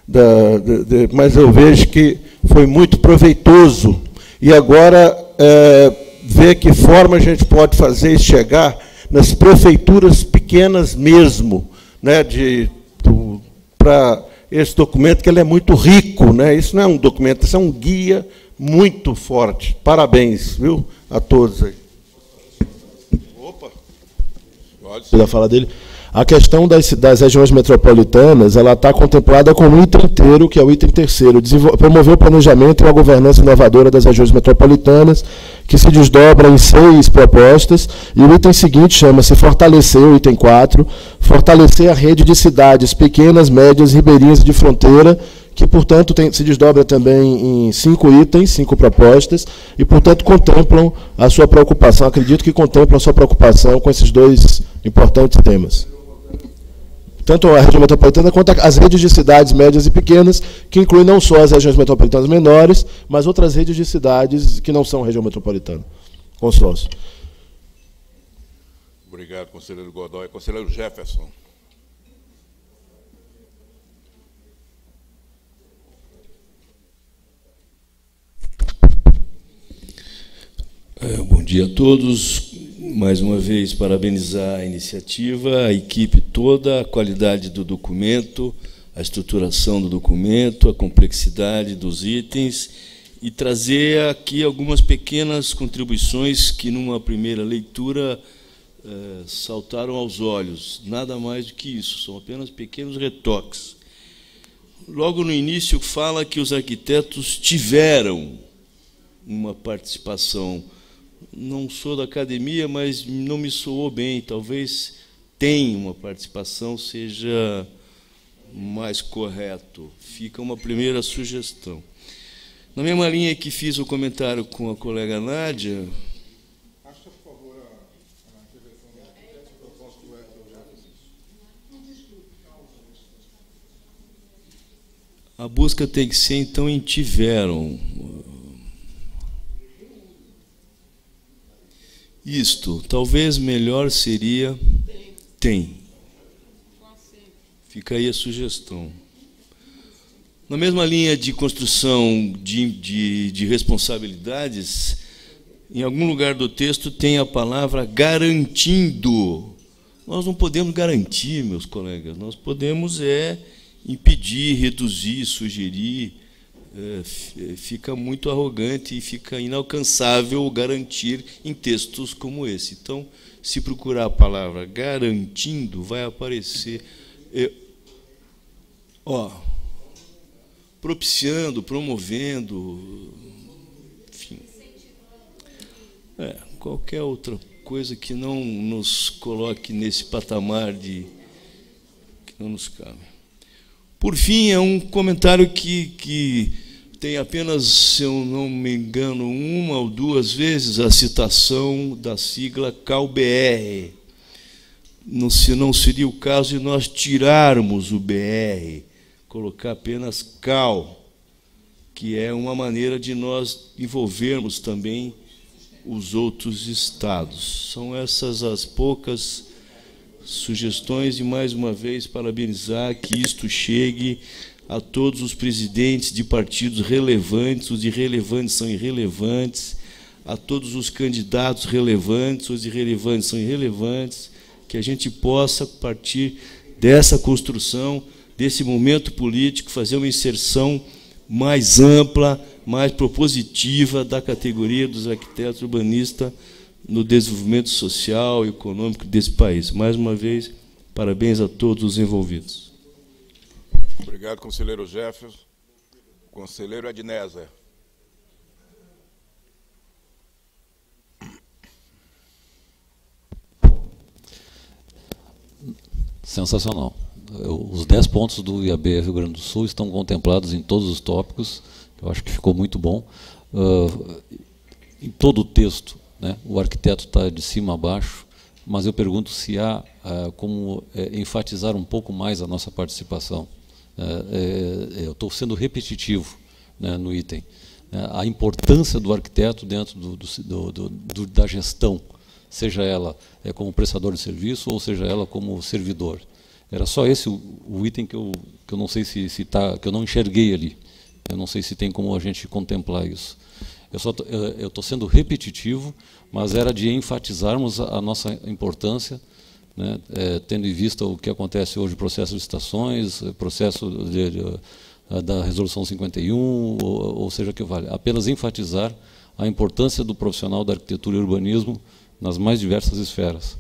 S9: Da, de, de, mas eu vejo que foi muito proveitoso. E agora é, ver que forma a gente pode fazer chegar nas prefeituras pequenas mesmo, né, de para esse documento que ele é muito rico, né? Isso não é um documento, isso é um guia muito forte. Parabéns, viu, a todos aí.
S6: Opa. Pode. falar dele? A questão das, das regiões metropolitanas, ela está contemplada como um item inteiro, que é o item terceiro, promover o planejamento e a governança inovadora das regiões metropolitanas, que se desdobra em seis propostas, e o item seguinte chama-se fortalecer, o item 4, fortalecer a rede de cidades pequenas, médias, ribeirinhas de fronteira, que, portanto, tem, se desdobra também em cinco itens, cinco propostas, e, portanto, contemplam a sua preocupação, acredito que contemplam a sua preocupação com esses dois importantes temas tanto a região metropolitana quanto as redes de cidades médias e pequenas, que incluem não só as regiões metropolitanas menores, mas outras redes de cidades que não são região metropolitana. Consórcio.
S3: Obrigado, conselheiro Godoy. Conselheiro Jefferson.
S10: É, bom dia a todos mais uma vez parabenizar a iniciativa, a equipe toda, a qualidade do documento, a estruturação do documento, a complexidade dos itens e trazer aqui algumas pequenas contribuições que, numa primeira leitura, eh, saltaram aos olhos. Nada mais do que isso, são apenas pequenos retoques. Logo no início, fala que os arquitetos tiveram uma participação não sou da academia, mas não me soou bem. Talvez tenha uma participação seja mais correto. Fica uma primeira sugestão. Na mesma linha que fiz o comentário com a colega Nádia. A busca tem que ser, então, em tiveram. Isto, talvez melhor seria. Tem. Fica aí a sugestão. Na mesma linha de construção de, de, de, responsabilidades, em algum lugar do texto tem a palavra garantindo. Nós não podemos garantir, meus colegas, nós podemos é impedir, reduzir, sugerir, fica muito arrogante e fica inalcançável garantir em textos como esse. Então, se procurar a palavra garantindo, vai aparecer. É, ó, propiciando, promovendo, enfim. É, qualquer outra coisa que não nos coloque nesse patamar de que não nos cabe. Por fim, é um comentário que, que tem apenas, se eu não me engano, uma ou duas vezes a citação da sigla CalBR. Não, se não seria o caso de nós tirarmos o BR, colocar apenas Cal, que é uma maneira de nós envolvermos também os outros estados. São essas as poucas sugestões e mais uma vez parabenizar que isto chegue a todos os presidentes de partidos relevantes, os irrelevantes são irrelevantes, a todos os candidatos relevantes, os irrelevantes são irrelevantes, que a gente possa, partir dessa construção, desse momento político, fazer uma inserção mais ampla, mais propositiva da categoria dos arquitetos urbanistas no desenvolvimento social e econômico desse país. Mais uma vez, parabéns a todos os envolvidos.
S3: Obrigado, conselheiro Jefferson. Conselheiro Ednésia.
S8: Sensacional. Os 10 pontos do IAB Rio Grande do Sul estão contemplados em todos os tópicos, eu acho que ficou muito bom. Uh, em todo o texto, né, o arquiteto está de cima a baixo, mas eu pergunto se há uh, como uh, enfatizar um pouco mais a nossa participação. É, eu estou sendo repetitivo né, no item. a importância do arquiteto dentro do, do, do da gestão seja ela é, como prestador de serviço ou seja ela como servidor. Era só esse o, o item que eu, que eu não sei se, se tá, que eu não enxerguei ali. Eu não sei se tem como a gente contemplar isso. Eu só eu estou sendo repetitivo, mas era de enfatizarmos a, a nossa importância, né, é, tendo em vista o que acontece hoje, processo de estações, processo de, de, da resolução 51, ou, ou seja que vale. Apenas enfatizar a importância do profissional da arquitetura e urbanismo nas mais diversas esferas.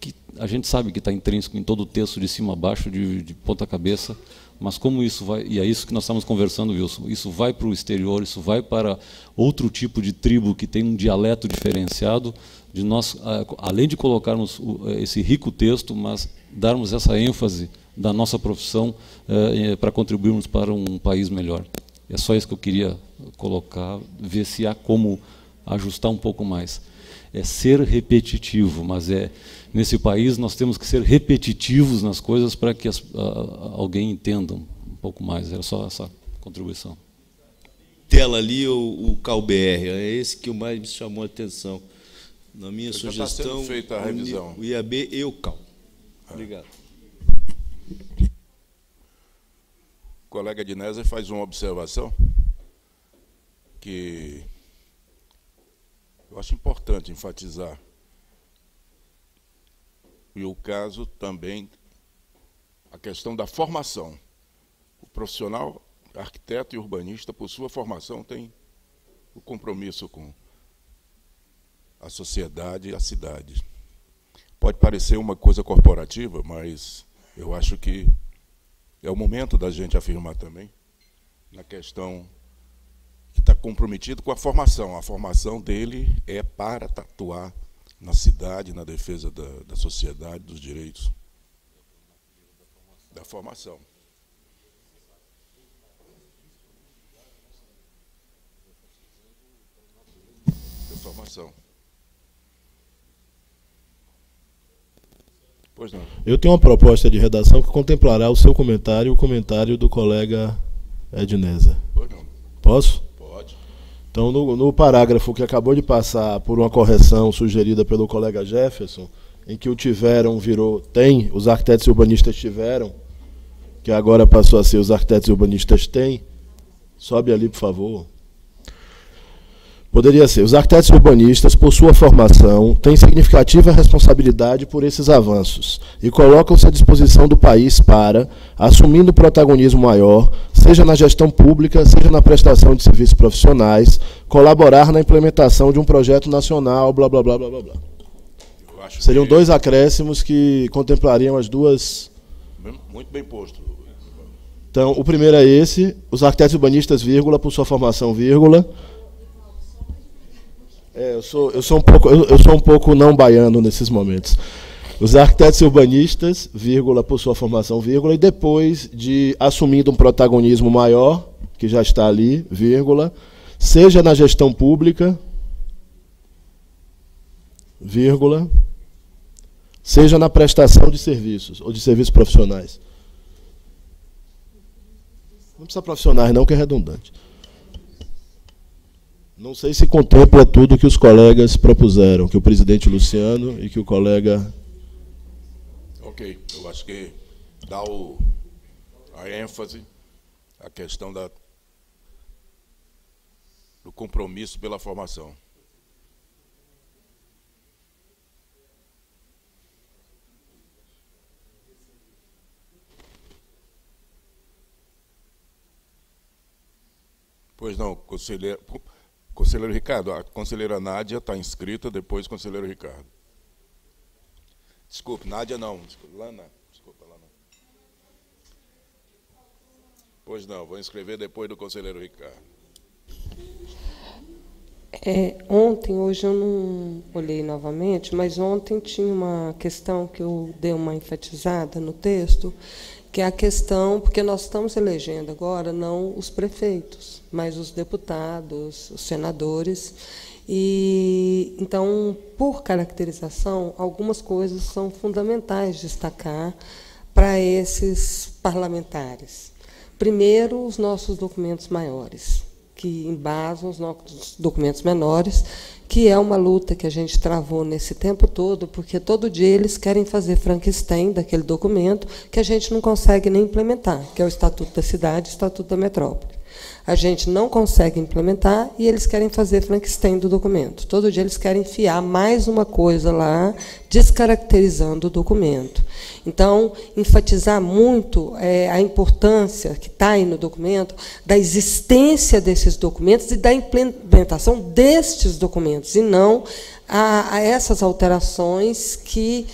S8: Que a gente sabe que está intrínseco em todo o texto, de cima a baixo, de, de ponta cabeça, mas como isso vai, e é isso que nós estamos conversando, Wilson, isso vai para o exterior, isso vai para outro tipo de tribo que tem um dialeto diferenciado, de nós, além de colocarmos esse rico texto, mas darmos essa ênfase da nossa profissão eh, para contribuirmos para um país melhor. É só isso que eu queria colocar, ver se há como ajustar um pouco mais é ser repetitivo, mas é nesse país nós temos que ser repetitivos nas coisas para que as, alguém entenda um pouco mais. Era só essa contribuição.
S10: Tela ali o, o CalBR, é esse que mais me chamou a atenção. Na minha
S3: Já
S10: sugestão,
S3: está feita a revisão.
S10: o IAB e o CAL. Obrigado.
S3: O colega Ednésia faz uma observação que eu acho importante enfatizar. E o caso também, a questão da formação. O profissional, arquiteto e urbanista, por sua formação, tem o compromisso com a sociedade e a cidade. Pode parecer uma coisa corporativa, mas eu acho que é o momento da gente afirmar também na questão que está comprometido com a formação. A formação dele é para tatuar na cidade, na defesa da, da sociedade, dos direitos. Da formação. Da formação. Pois não.
S6: Eu tenho uma proposta de redação que contemplará o seu comentário e o comentário do colega Edneza.
S3: Pois não.
S6: Posso? Então, no, no parágrafo que acabou de passar por uma correção sugerida pelo colega Jefferson, em que o tiveram virou tem, os arquitetos urbanistas tiveram, que agora passou a ser os arquitetos urbanistas têm, sobe ali, por favor. Poderia ser, os arquitetos urbanistas, por sua formação, têm significativa responsabilidade por esses avanços e colocam-se à disposição do país para, assumindo protagonismo maior, seja na gestão pública, seja na prestação de serviços profissionais, colaborar na implementação de um projeto nacional, blá blá blá blá blá. Seriam
S3: que-
S6: dois acréscimos que contemplariam as duas.
S3: Muito bem posto.
S6: Então, o primeiro é esse, os arquitetos urbanistas, vírgula, por sua formação, vírgula. É, eu sou, eu sou um pouco, eu, eu sou um pouco não baiano nesses momentos. Os arquitetos urbanistas, vírgula, por sua formação, vírgula, e depois de assumindo um protagonismo maior, que já está ali, vírgula, seja na gestão pública, vírgula, seja na prestação de serviços ou de serviços profissionais. Não precisa profissionais não, que é redundante. Não sei se contempla tudo que os colegas propuseram, que o presidente Luciano e que o colega.
S3: Ok, eu acho que dá o, a ênfase à questão da, do compromisso pela formação. Pois não, conselheiro, conselheiro Ricardo, a conselheira Nádia está inscrita, depois conselheiro Ricardo. Desculpe, Nádia não. Desculpe, Lana. Desculpa, Lana. Pois não, vou inscrever depois do conselheiro Ricardo.
S11: É, ontem, hoje eu não olhei novamente, mas ontem tinha uma questão que eu dei uma enfatizada no texto, que é a questão, porque nós estamos elegendo agora não os prefeitos, mas os deputados, os senadores. E então, por caracterização, algumas coisas são fundamentais destacar para esses parlamentares. Primeiro, os nossos documentos maiores que embasam os nossos documentos menores, que é uma luta que a gente travou nesse tempo todo, porque todo dia eles querem fazer Frankenstein daquele documento que a gente não consegue nem implementar, que é o Estatuto da Cidade e o Estatuto da Metrópole. A gente não consegue implementar e eles querem fazer Frankenstein do documento. Todo dia eles querem enfiar mais uma coisa lá, descaracterizando o documento. Então, enfatizar muito é, a importância que está aí no documento da existência desses documentos e da implementação destes documentos, e não a, a essas alterações que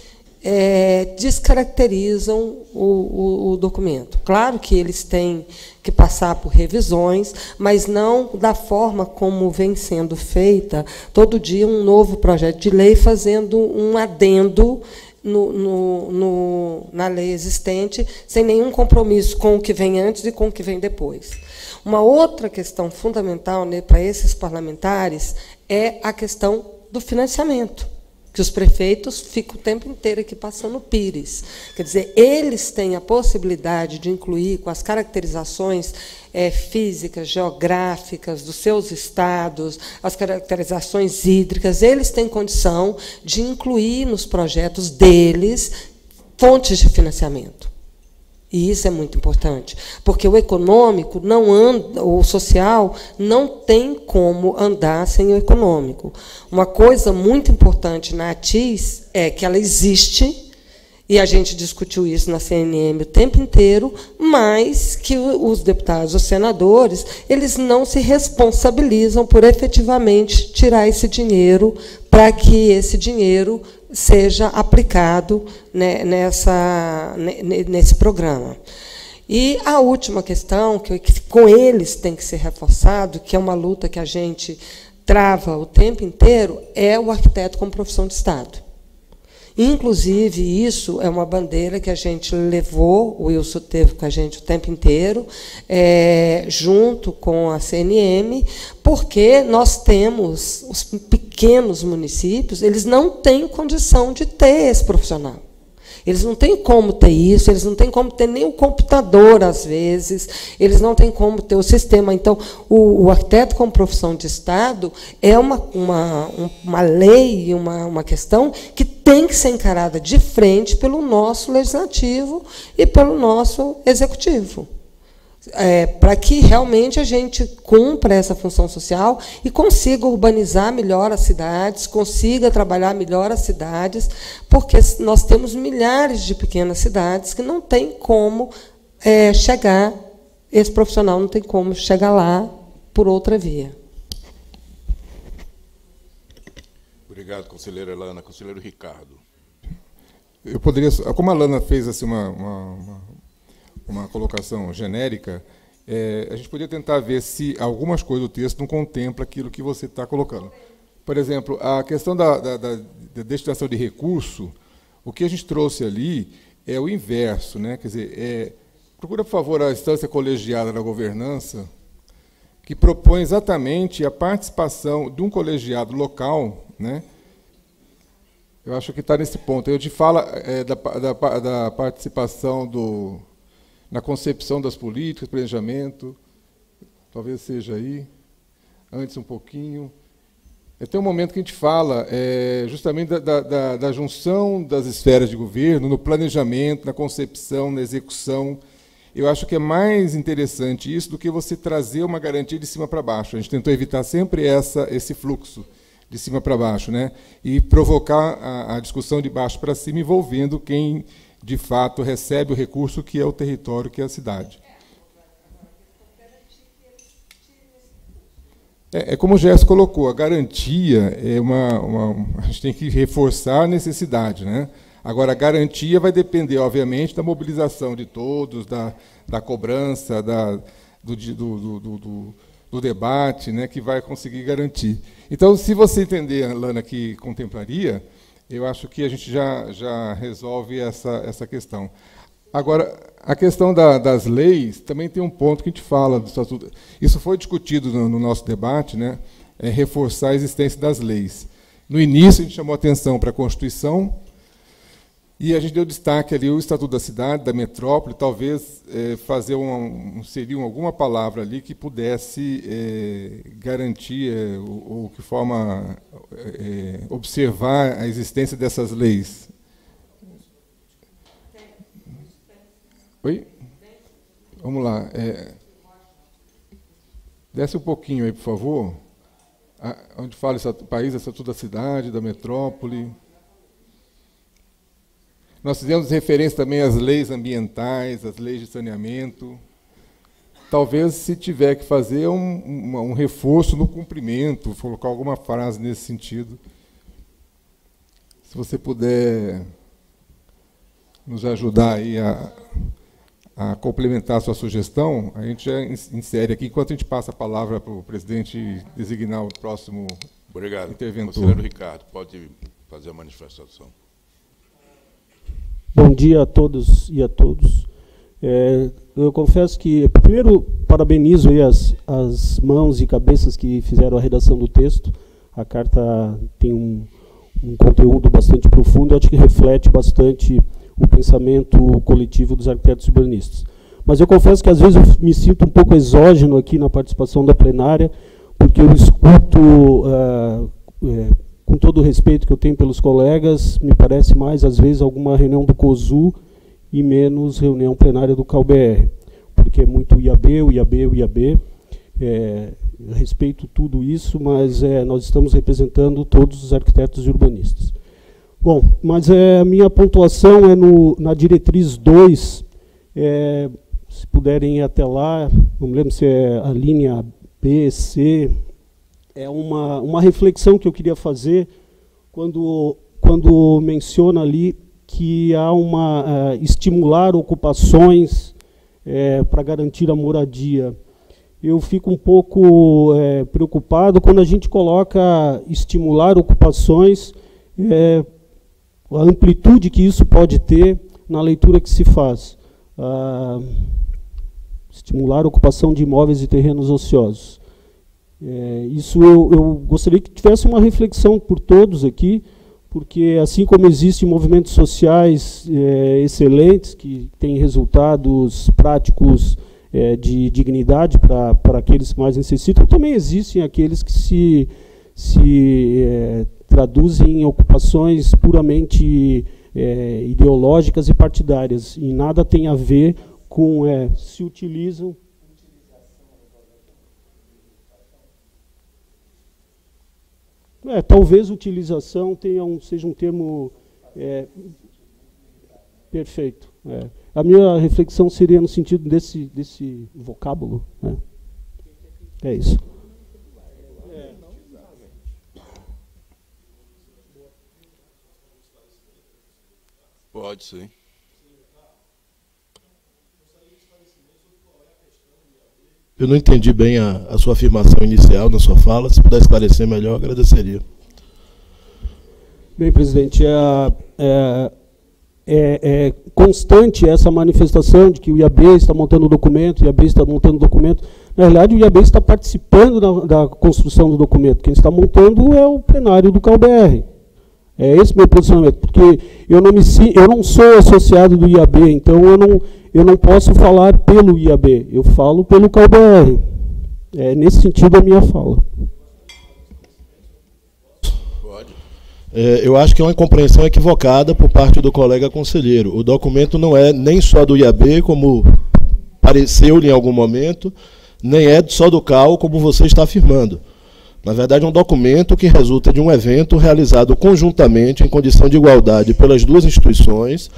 S11: é, descaracterizam o, o, o, documento. Claro que eles têm que passar por revisões, mas não da forma como vem sendo feita todo dia um novo projeto de lei fazendo um adendo no, no, no, na lei existente, sem nenhum compromisso com o que vem antes e com o que vem depois. Uma outra questão fundamental né, para esses parlamentares é a questão do financiamento que os prefeitos ficam o tempo inteiro aqui passando pires. Quer dizer, eles têm a possibilidade de incluir, com as caracterizações é, físicas, geográficas dos seus estados, as caracterizações hídricas, eles têm condição de incluir nos projetos deles fontes de financiamento. E isso é muito importante, porque o econômico não anda, o social não tem como andar sem o econômico. Uma coisa muito importante na ATIS é que ela existe, e a gente discutiu isso na CNM o tempo inteiro, mas que os deputados, os senadores, eles não se responsabilizam por efetivamente tirar esse dinheiro para que esse dinheiro seja aplicado né, nessa, nesse programa. E a última questão, que, com eles tem que ser reforçado, que é uma luta que a gente trava o tempo inteiro, é o arquiteto como profissão de Estado. Inclusive, isso é uma bandeira que a gente levou, o Wilson teve com a gente o tempo inteiro, é, junto com a CNM, porque nós temos os pequenos municípios, eles não têm condição de ter esse profissional. Eles não têm como ter isso, eles não têm como ter nem o computador, às vezes, eles não têm como ter o sistema. Então, o, o arquiteto como profissão de Estado é uma, uma, uma lei, uma, uma questão que tem que ser encarada de frente pelo nosso legislativo e pelo nosso executivo é, para que realmente a gente cumpra essa função social e consiga urbanizar melhor as cidades, consiga trabalhar melhor as cidades, porque nós temos milhares de pequenas cidades que não tem como é, chegar, esse profissional não tem como chegar lá por outra via.
S3: Obrigado, conselheira Lana. Conselheiro Ricardo.
S4: Eu poderia, como a Lana fez assim uma, uma, uma uma colocação genérica, é, a gente podia tentar ver se algumas coisas do texto não contempla aquilo que você está colocando. Por exemplo, a questão da, da, da, da, destinação de recurso, o que a gente trouxe ali é o inverso, né? Quer dizer, é, procura por favor a instância colegiada da governança, que propõe exatamente a participação de um colegiado local, né? Eu acho que está nesse ponto. Eu te falo é, da, da, da participação do na concepção das políticas, planejamento, talvez seja aí, antes um pouquinho. É, tem um momento que a gente fala é, justamente da, da, da, junção das esferas de governo, no planejamento, na concepção, na execução. Eu acho que é mais interessante isso do que você trazer uma garantia de cima para baixo. A gente tentou evitar sempre essa, esse fluxo de cima para baixo, né? e provocar a, a discussão de baixo para cima, envolvendo quem de fato, recebe o recurso que é o território, que é a cidade. É, é como o Gerson colocou, a garantia é uma, uma, A gente tem que reforçar a necessidade. Né? Agora, a garantia vai depender, obviamente, da mobilização de todos, da, da cobrança, da, do, do, do, do, do debate, né, que vai conseguir garantir. Então, se você entender, Lana, que contemplaria, eu acho que a gente já, já resolve essa, essa questão. Agora, a questão da, das leis também tem um ponto que a gente fala do estatuto. Isso foi discutido no, no nosso debate, né? É reforçar a existência das leis. No início, a gente chamou atenção para a Constituição e a gente deu destaque ali o Estatuto da Cidade, da metrópole, talvez é, fazer um, seria alguma palavra ali que pudesse é, garantir é, ou, ou, que forma observar a existência dessas leis. Oi? Vamos lá. Desce um pouquinho aí, por favor. onde fala o país, Estatuto da Cidade, da metrópole. Nós fizemos referência também às leis ambientais, às leis de saneamento. Talvez, se tiver que fazer um, um, um reforço no cumprimento, colocar alguma frase nesse sentido. Se você puder nos ajudar aí a, a complementar a sua sugestão, a gente já insere aqui, enquanto a gente passa a palavra para o presidente designar o próximo
S3: Obrigado.
S4: interventor.
S3: Conselheiro Ricardo, pode fazer a manifestação.
S12: Bom dia a todos e a todos. É, eu confesso que, primeiro, parabenizo as, as mãos e cabeças que fizeram a redação do texto. A carta tem um, um conteúdo bastante profundo, acho que reflete bastante o pensamento coletivo dos arquitetos urbanistas. Mas eu confesso que às vezes eu me sinto um pouco exógeno aqui na participação da plenária, porque eu escuto uh, com todo o respeito que eu tenho pelos colegas, me parece mais, às vezes, alguma reunião do COSU e menos reunião plenária do CalBR, porque é muito IAB, o IAB, o IAB. É, respeito tudo isso, mas é, nós estamos representando todos os arquitetos e urbanistas. Bom, mas é, a minha pontuação é no, na diretriz 2, é, se puderem ir até lá, não me lembro se é a linha B, C, é uma, uma reflexão que eu queria fazer quando, quando menciona ali que há uma uh, estimular ocupações é, para garantir a moradia. Eu fico um pouco é, preocupado quando a gente coloca estimular ocupações, é, a amplitude que isso pode ter na leitura que se faz. Ah, estimular ocupação de imóveis e terrenos ociosos. É, isso eu, eu, gostaria que tivesse uma reflexão por todos aqui, porque assim como existem movimentos sociais é, excelentes, que têm resultados práticos é, de dignidade para aqueles que mais necessitam, também existem aqueles que se, se é, traduzem em ocupações puramente é, ideológicas e partidárias, e nada tem a ver com, é, se utilizam É, talvez utilização tenha um, seja um termo é, perfeito. É. A minha reflexão seria no sentido desse, desse vocábulo. Né? É isso.
S3: Pode sim.
S6: Eu não entendi bem a, a, sua afirmação inicial na sua fala. Se puder esclarecer melhor, agradeceria.
S12: Bem, presidente, é, é, é, é constante essa manifestação de que o IAB está montando o documento, o IAB está montando o documento. Na realidade, o IAB está participando da, da construção do documento. Quem está montando é o plenário do CalBR. É esse meu posicionamento, porque eu não, me, eu não sou associado do IAB, então eu não, eu não posso falar pelo IAB, eu falo pelo CalBR. É nesse sentido a minha fala.
S6: É, eu acho que é uma compreensão equivocada por parte do colega conselheiro. O documento não é nem só do IAB, como pareceu-lhe em algum momento, nem é só do CAL, como você está afirmando. Na verdade, é um documento que resulta de um evento realizado conjuntamente, em condição de igualdade, pelas duas instituições,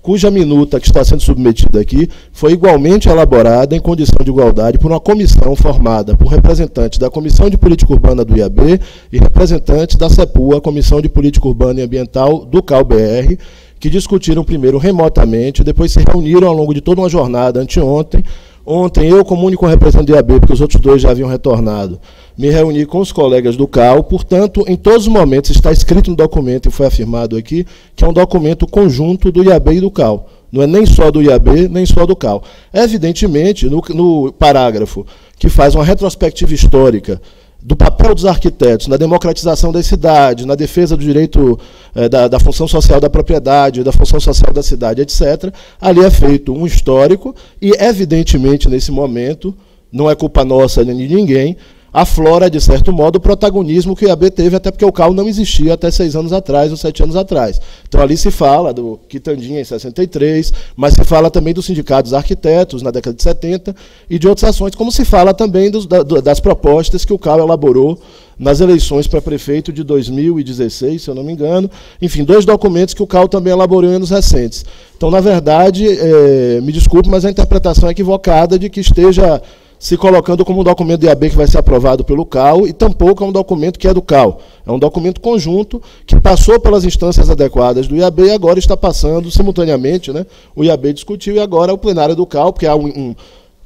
S6: cuja minuta que está sendo submetida aqui foi igualmente elaborada em condição de igualdade por uma comissão formada por representantes da Comissão de Política Urbana do IAB e representantes da CEPUA, Comissão de Política Urbana e Ambiental do CalBR, que discutiram primeiro remotamente, depois se reuniram ao longo de toda uma jornada anteontem. Ontem, eu, como único representante do IAB, porque os outros dois já haviam retornado, me reuni com os colegas do CAL, portanto, em todos os momentos está escrito no documento e foi afirmado aqui que é um documento conjunto do IAB e do CAL. Não é nem só do IAB, nem só do CAL. Evidentemente, no, no parágrafo que faz uma retrospectiva histórica do papel dos arquitetos na democratização das cidades, na defesa do direito eh, da, da, função social da propriedade, da função social da cidade, etc., ali é feito um histórico e, evidentemente, nesse momento, não é culpa nossa nem de ninguém, aflora, de certo modo, o protagonismo que o IAB teve, até porque o CAL não existia até seis anos atrás ou sete anos atrás. Então ali se fala do Quitandinha em 63, mas se fala também dos sindicatos arquitetos na década de 70 e de outras ações, como se fala também dos, da, das propostas que o CAL elaborou nas eleições para prefeito de 2016, se eu não me engano. Enfim, dois documentos que o CAL também elaborou em anos recentes. Então, na verdade, é, me desculpe, mas a interpretação é equivocada de que esteja se colocando como um documento de IAB que vai ser aprovado pelo CAL, e tampouco é um documento que é do CAL. É um documento conjunto que passou pelas instâncias adequadas do IAB e agora está passando simultaneamente. Né? O IAB discutiu e agora é o plenário do CAL, porque há um, um,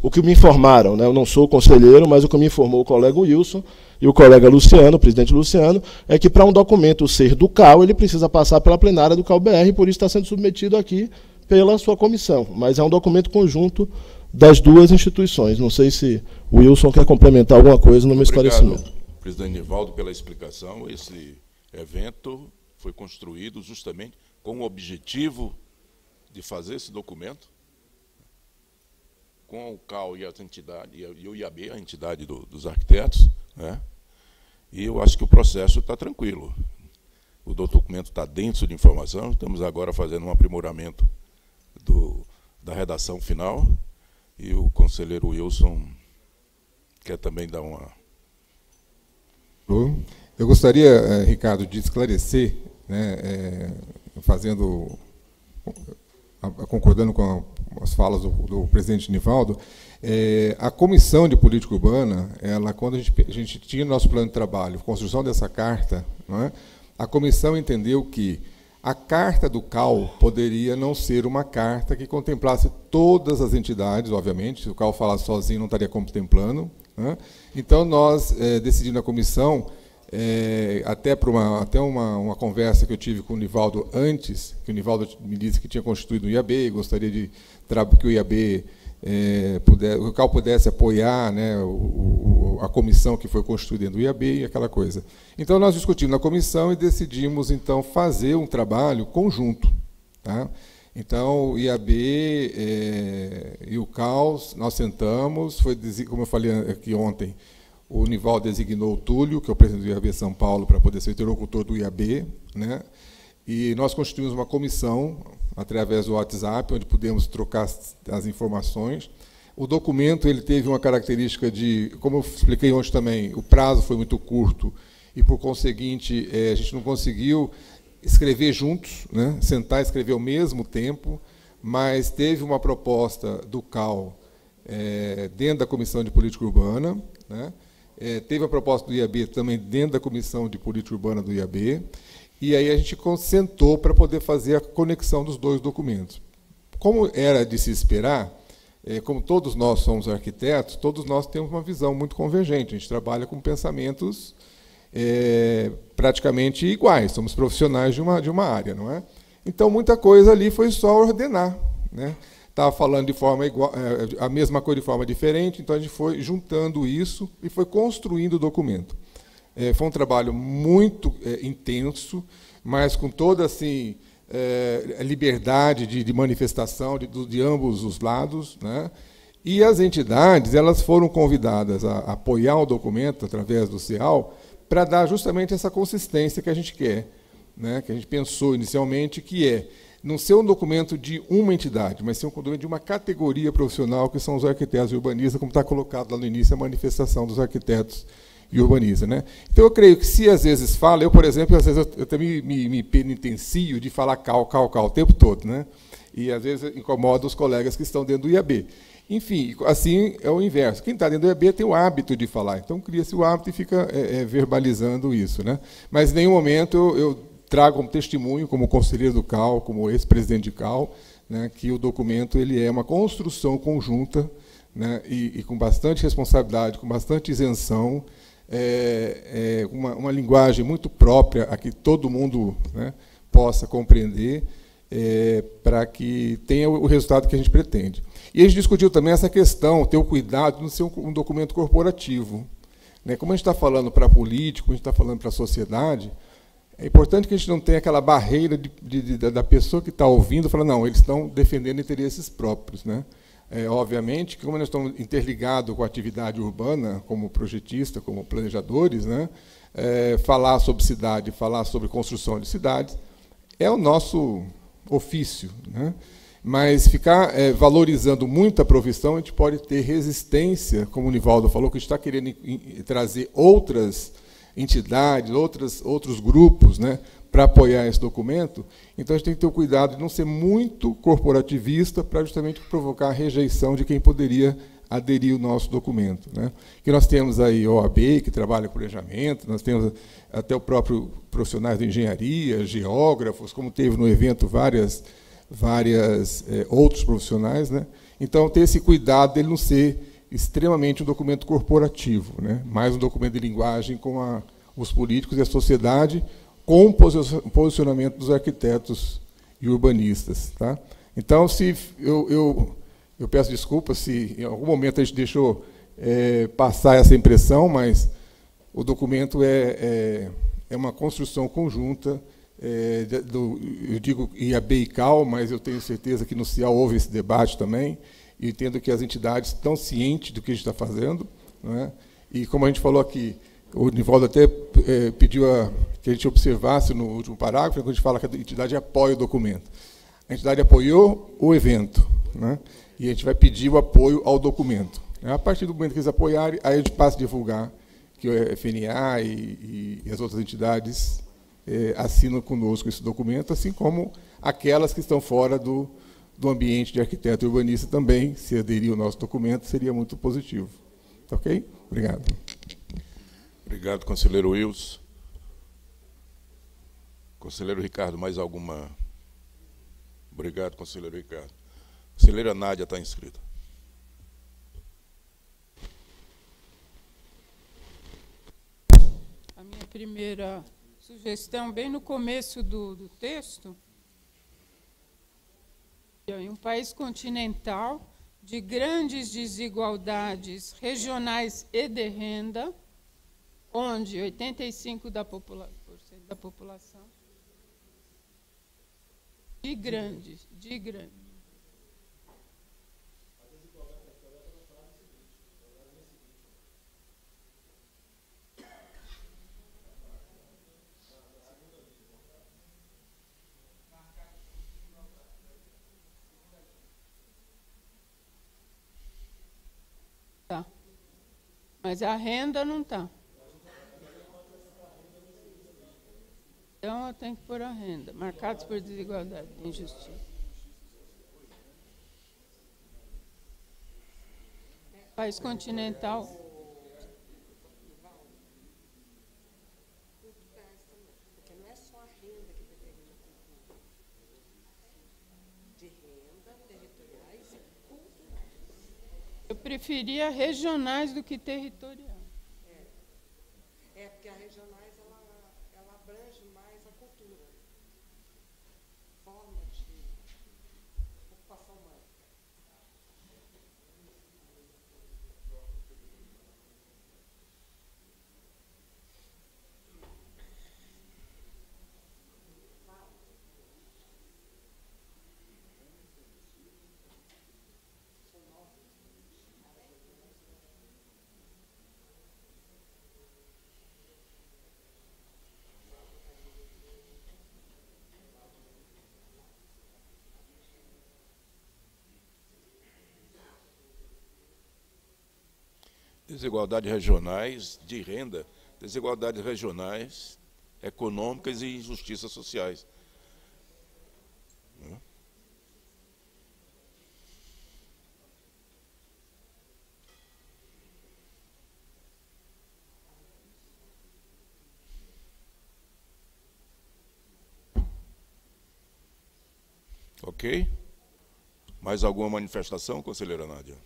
S6: o que me informaram, né? eu não sou conselheiro, mas o que me informou o colega Wilson e o colega Luciano, o presidente Luciano, é que para um documento ser do CAL, ele precisa passar pela plenária do CAL-BR, e por isso está sendo submetido aqui pela sua comissão. Mas é um documento conjunto das duas instituições. Não sei se o Wilson quer complementar alguma coisa no meu
S3: Obrigado,
S6: esclarecimento.
S3: Presidente Nivaldo, pela explicação. Esse evento foi construído justamente com o objetivo de fazer esse documento com o CAL e, a entidade, e o IAB, a entidade do, dos arquitetos, né? e eu acho que o processo está tranquilo. O documento está denso de informação, estamos agora fazendo um aprimoramento do, da redação final, e o conselheiro Wilson quer também dar uma.
S4: Eu gostaria, eh, Ricardo, de esclarecer, né, é, fazendo, concordando com as falas do, do presidente Nivaldo, é, a comissão de política urbana, ela, quando a gente, a gente tinha nosso plano de trabalho, construção dessa carta, é, a comissão entendeu que a carta do CAL poderia não ser uma carta que contemplasse todas as entidades, obviamente, se o CAL falasse sozinho não estaria contemplando. Né? Então, nós é, decidimos na comissão, é, até, por uma, até uma, uma, conversa que eu tive com o Nivaldo antes, que o Nivaldo me disse que tinha constituído um IAB, gostaria de que o IAB é, puder, o CAL pudesse apoiar né, o, o, a comissão que foi constituída do IAB e aquela coisa. Então, nós discutimos na comissão e decidimos, então, fazer um trabalho conjunto. Tá? Então, o IAB é, e o CAL, nós sentamos, foi, como eu falei aqui ontem, o Nival designou o Túlio, que é o presidente do IAB São Paulo, para poder ser interlocutor do IAB, né? e nós constituímos uma comissão, através do WhatsApp, onde pudemos trocar as, informações. O documento ele teve uma característica de, como eu expliquei ontem também, o prazo foi muito curto e, por conseguinte, é, a gente não conseguiu escrever juntos, né, sentar e escrever ao mesmo tempo, mas teve uma proposta do CAL é, dentro da Comissão de Política Urbana, né, é, teve a proposta do IAB também dentro da Comissão de Política Urbana do IAB, e aí a gente sentou para poder fazer a conexão dos dois documentos. Como era de se esperar, é, como todos nós somos arquitetos, todos nós temos uma visão muito convergente. A gente trabalha com pensamentos é, praticamente iguais, somos profissionais de uma, de uma área, não é? Então, muita coisa ali foi só ordenar. Né? Estava falando de forma igual, é, a mesma coisa de forma diferente, então a gente foi juntando isso e foi construindo o documento. É, foi um trabalho muito é, intenso, mas com toda assim é, liberdade de, de manifestação de, de, ambos os lados, né? E as entidades elas foram convidadas a, a apoiar o documento através do CEAL para dar justamente essa consistência que a gente quer, né? Que a gente pensou inicialmente que é não ser um documento de uma entidade, mas ser um documento de uma categoria profissional que são os arquitetos e urbanistas, como está colocado lá no início a manifestação dos arquitetos e urbaniza. Né? Então, eu creio que se às vezes fala, eu, por exemplo, às vezes eu, eu também me, me penitencio de falar cal, cal, cal o tempo todo. Né? E às vezes incomoda os colegas que estão dentro do IAB. Enfim, assim é o inverso. Quem está dentro do IAB tem o hábito de falar. Então, cria-se o hábito e fica é, é, verbalizando isso. Né? Mas, em nenhum momento, eu, eu trago como testemunho, como conselheiro do CAL, como ex-presidente de CAL, né, que o documento ele é uma construção conjunta né, e, e, com bastante responsabilidade, com bastante isenção, é, é uma, uma, linguagem muito própria a que todo mundo né, possa compreender, é, para que tenha o resultado que a gente pretende. E a gente discutiu também essa questão, ter o cuidado de não ser um, um documento corporativo. Né? Como a gente está falando para político, a gente está falando para a sociedade, é importante que a gente não tenha aquela barreira de, de, de, da pessoa que está ouvindo, falar, não, eles estão defendendo interesses próprios. Né? É, obviamente como nós estamos interligados com a atividade urbana, como projetista, como planejadores, né? É, falar sobre cidade, falar sobre construção de cidades, é o nosso ofício. Né? Mas ficar é, valorizando muito a profissão, a gente pode ter resistência, como o Nivaldo falou, que está querendo trazer outras entidades, outras, outros grupos né, para apoiar esse documento. Então a gente tem que ter o cuidado de não ser muito corporativista para justamente provocar a rejeição de quem poderia aderir ao nosso documento. Né? Que nós temos aí OAB, que trabalha com planejamento, nós temos até o próprio profissionais de engenharia, geógrafos, como teve no evento várias várias é, outros profissionais, né? Então ter esse cuidado dele não ser extremamente um documento corporativo, né? Mais um documento de linguagem com a, os políticos e a sociedade, com o posicionamento dos arquitetos e urbanistas, tá? Então, se eu, eu, eu peço desculpas se em algum momento a gente deixou é, passar essa impressão, mas o documento é, é, é uma construção conjunta é, do, eu digo IAB e CAL, mas eu tenho certeza que no CIAL houve esse debate também, e entendo que as entidades estão cientes do que a gente está fazendo. É? E como a gente falou aqui, o Nivaldo até é, pediu a, que a gente observasse no último parágrafo, quando a gente fala que a entidade apoia o documento. A entidade apoiou o evento, né? e a gente vai pedir o apoio ao documento. A partir do momento que eles apoiarem, aí a gente passa a divulgar que o FNA e, e, e as outras entidades é, assinam conosco esse documento, assim como aquelas que estão fora do, do ambiente de arquiteto e urbanista também, se aderir ao nosso documento, seria muito positivo. Tá ok? Obrigado.
S3: Obrigado, conselheiro Wilson. Conselheiro Ricardo, mais alguma? Obrigado, conselheiro Ricardo. Conselheira Nádia está inscrita.
S7: A minha primeira sugestão bem no começo do, do texto. Em um país continental de grandes desigualdades regionais e de renda, onde 85% da, popula da população de grandes, de grandes Mas a renda não está. Então eu tenho que pôr a renda. Marcados por desigualdade e injustiça. País continental. Eu preferia regionais do que territoriais.
S3: Desigualdades regionais de renda, desigualdades regionais econômicas e injustiças sociais. Ok? Mais alguma manifestação, conselheira Nádia?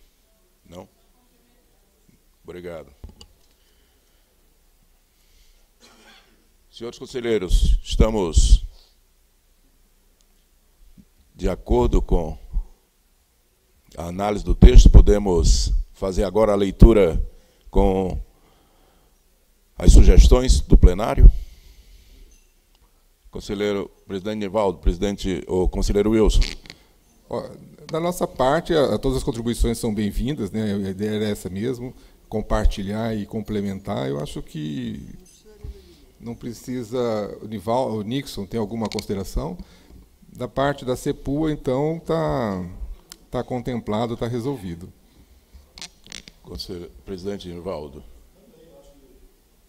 S3: Não? Obrigado. Senhores conselheiros, estamos de acordo com a análise do texto, podemos fazer agora a leitura com as sugestões do plenário. Conselheiro, presidente Nivaldo, presidente, o conselheiro Wilson.
S4: Da nossa parte, todas as contribuições são bem-vindas, né? a ideia era essa mesmo, compartilhar e complementar. Eu acho que não precisa. O, Nival, o Nixon tem alguma consideração? Da parte da CEPUA, então, está tá contemplado, está resolvido.
S3: Conselheiro, presidente Nivaldo.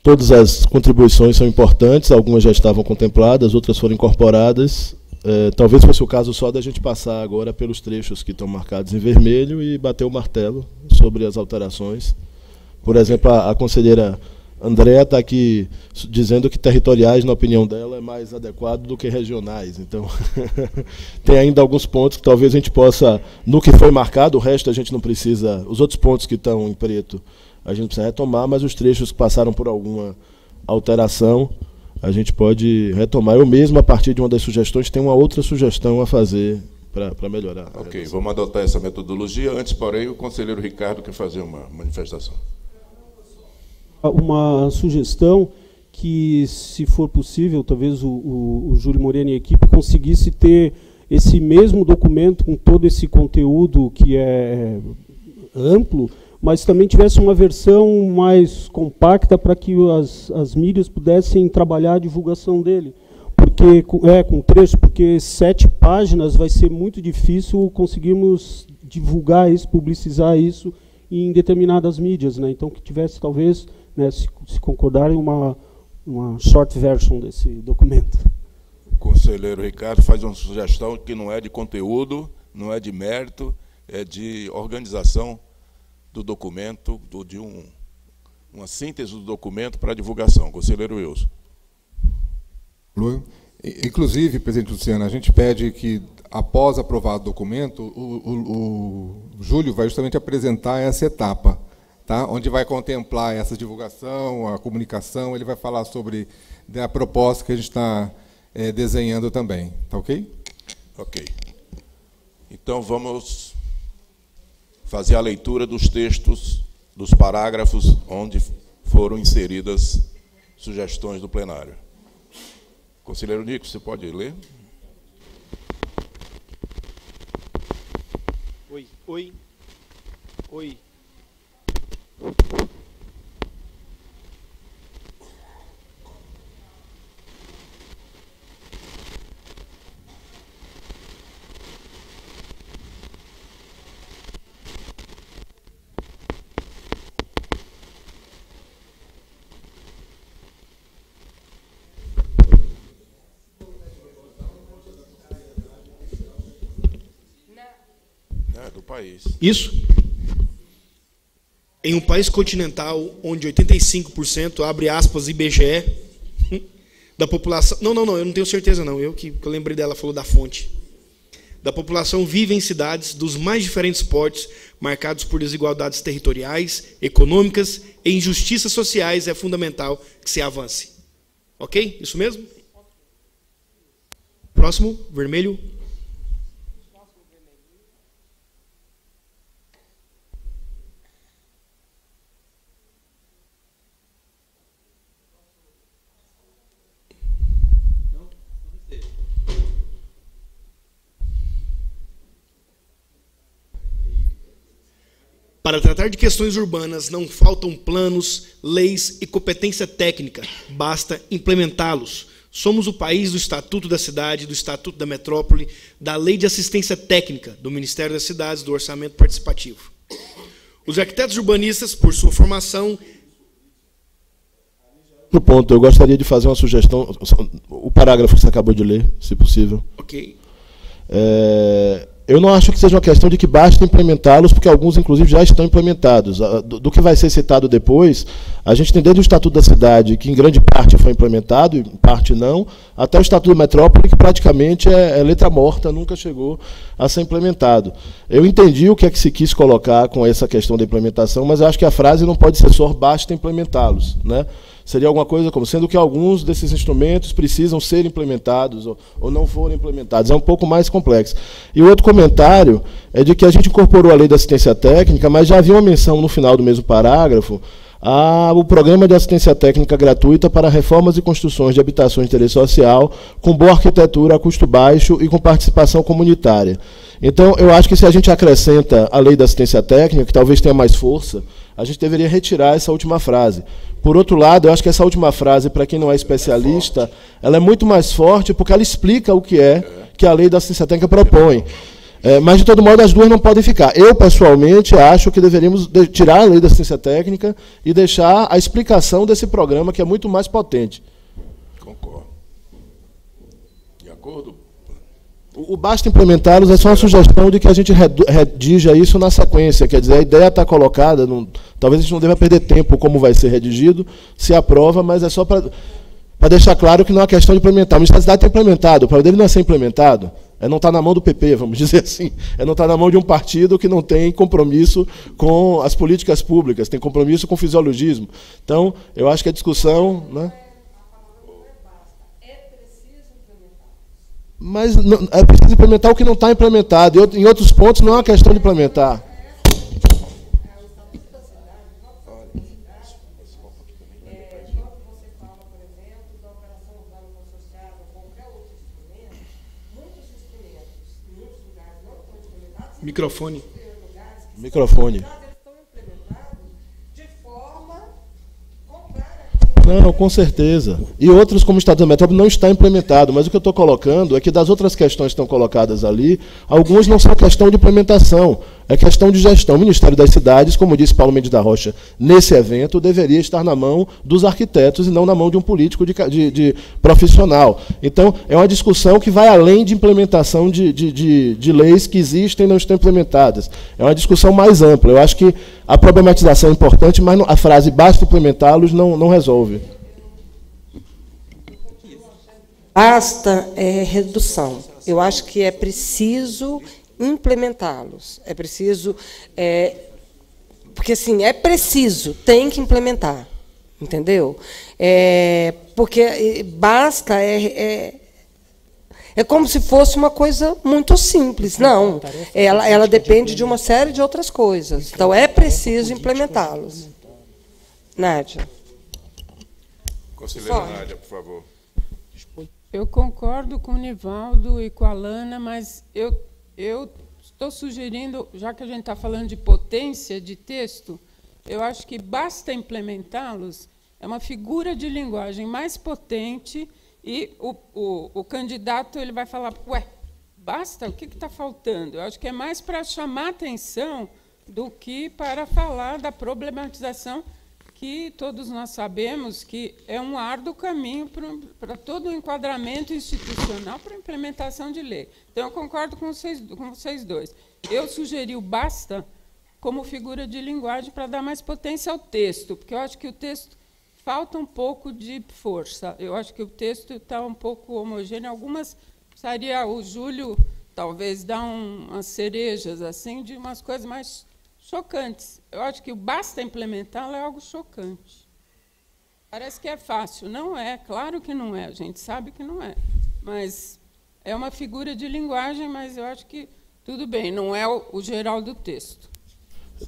S6: Todas as contribuições são importantes, algumas já estavam contempladas, outras foram incorporadas. É, talvez fosse o caso só da gente passar agora pelos trechos que estão marcados em vermelho e bater o martelo sobre as alterações. Por exemplo, a, a conselheira Andréa está aqui dizendo que territoriais, na opinião dela, é mais adequado do que regionais. Então, tem ainda alguns pontos que talvez a gente possa, no que foi marcado, o resto a gente não precisa, os outros pontos que estão em preto, a gente precisa retomar, mas os trechos que passaram por alguma alteração, a gente pode retomar. Eu mesmo, a partir de uma das sugestões, tenho uma outra sugestão a fazer para melhorar.
S3: Ok, vamos adotar essa metodologia. Antes, porém, o conselheiro Ricardo quer fazer uma manifestação.
S12: Uma sugestão que, se for possível, talvez o, o, o Júlio Moreno e a equipe conseguisse ter esse mesmo documento com todo esse conteúdo que é amplo, mas também tivesse uma versão mais compacta para que as, as mídias pudessem trabalhar a divulgação dele. Porque, é, com trecho, porque sete páginas vai ser muito difícil conseguirmos divulgar isso, publicizar isso em determinadas mídias. Né? Então, que tivesse, talvez, né, se, se concordarem, uma, uma short version desse documento.
S3: O conselheiro Ricardo faz uma sugestão que não é de conteúdo, não é de mérito, é de organização do documento, do, de um, uma síntese do documento para divulgação. Conselheiro Wilson.
S4: Inclusive, presidente Luciano, a gente pede que, após aprovado o documento, o, o, o Júlio vai justamente apresentar essa etapa, tá? onde vai contemplar essa divulgação, a comunicação, ele vai falar sobre a proposta que a gente está é, desenhando também. Tá ok?
S3: Ok. Então, vamos fazer a leitura dos textos, dos parágrafos onde foram inseridas sugestões do plenário. Conselheiro Nico, você pode ler?
S5: Oi, oi, oi.
S3: País.
S5: Isso. Em um país continental onde 85%, abre aspas, IBGE, da população. Não, não, não, eu não tenho certeza, não. Eu que, que eu lembrei dela, falou da fonte. Da população vive em cidades dos mais diferentes portes, marcados por desigualdades territoriais, econômicas e injustiças sociais, é fundamental que se avance. Ok? Isso mesmo? Próximo, vermelho. Para tratar de questões urbanas não faltam planos, leis e competência técnica, basta implementá-los. Somos o país do Estatuto da Cidade, do Estatuto da Metrópole, da Lei de Assistência Técnica, do Ministério das Cidades, do Orçamento Participativo.
S13: Os arquitetos urbanistas, por sua formação,
S6: No ponto, eu gostaria de fazer uma sugestão. O parágrafo que você acabou de ler, se possível.
S13: ok,
S6: É, eu não acho que seja uma questão de que basta implementá-los, porque alguns, inclusive, já estão implementados. Ah, Do, que vai ser citado depois, a gente tem desde o Estatuto da Cidade, que em grande parte foi implementado, em parte não, até o Estatuto da Metrópole, que praticamente é, é letra morta, nunca chegou a ser implementado. Eu entendi o que é que se quis colocar com essa questão da implementação, mas acho que a frase não pode ser só basta implementá-los. Né? Seria alguma coisa como, sendo que alguns desses instrumentos precisam ser implementados ou, ou não foram implementados. É um pouco mais complexo. E outro comentário é de que a gente incorporou a lei da assistência técnica, mas já havia uma menção no final do mesmo parágrafo ao programa de assistência técnica gratuita para reformas e construções de habitações de interesse social, com boa arquitetura a custo baixo e com participação comunitária. Então, eu acho que se a gente acrescenta a lei da assistência técnica, que talvez tenha mais força, a gente deveria retirar essa última frase. Por outro lado, eu acho que essa última frase, para quem não é especialista, ela é muito mais forte porque ela explica o que é que a lei da assistência técnica propõe. É, mas, de todo modo, as duas não podem ficar. Eu, pessoalmente, acho que deveríamos de- tirar a lei da assistência técnica e deixar a explicação desse programa, que é muito mais potente.
S3: Concordo. De acordo?
S6: O basta implementá-los é só uma sugestão de que a gente redija isso na sequência. Quer dizer, a ideia está colocada, não- talvez a gente não deva perder tempo como vai ser redigido, se aprova, mas é só para deixar claro que não é questão de implementar. O Ministério da Cidade está implementado, o problema dele não é ser implementado, é não estar na mão do PP, vamos dizer assim. É não estar na mão de um partido que não tem compromisso com as políticas públicas, tem compromisso com o fisiologismo. Então, eu acho que a discussão. Né? Mas não- é preciso implementar o que não está implementado. Em out- Em outros pontos não é uma questão de implementar.
S13: microfone.
S6: Microfone. Não, com certeza. E outros, como o Estado da Metrópole, não está implementado. Mas o que eu estou colocando é que das outras questões que estão colocadas ali, algumas não são questão de implementação, é questão de gestão. O Ministério das Cidades, como disse Paulo Mendes da Rocha, nesse evento, deveria estar na mão dos arquitetos e não na mão de um político de, de- de profissional. Então, é uma discussão que vai além de implementação de, de- de- leis que existem e não estão implementadas. É uma discussão mais ampla. Eu acho que a problematização é importante, mas a frase basta implementá-los não, não resolve.
S11: Basta é, redução. Eu acho que é preciso implementá-los. É preciso. é, porque, assim, é preciso, tem que implementar. Entendeu? É, porque é, basta. É, é, é como se fosse uma coisa muito simples. Não. Ela, ela depende de uma série de outras coisas. Então, é preciso implementá-los. Nádia.
S3: Conselheira. Nádia, por favor.
S7: Eu concordo com o Nivaldo e com a Lana, mas eu, eu estou sugerindo, já que a gente está falando de potência de texto, eu acho que basta implementá-los, é uma figura de linguagem mais potente e o, o, o candidato ele vai falar, ué, basta, o que está faltando? Eu acho que é mais para chamar atenção do que para falar da problematização que todos nós sabemos que é um árduo caminho para- todo o enquadramento institucional para a implementação de lei. Então, eu concordo com vocês, com vocês dois. Eu sugeri o basta como figura de linguagem para dar mais potência ao texto, porque eu acho que o texto falta um pouco de força. Eu acho que o texto está um pouco homogêneo. Algumas precisaria o Júlio talvez dar um, umas cerejas assim de umas coisas mais chocantes. Eu acho que o basta implementá-lo é algo chocante. Parece que é fácil, não é? Claro que não é. A gente sabe que não é, mas é uma figura de linguagem. Mas eu acho que tudo bem. Não é o, o geral do texto.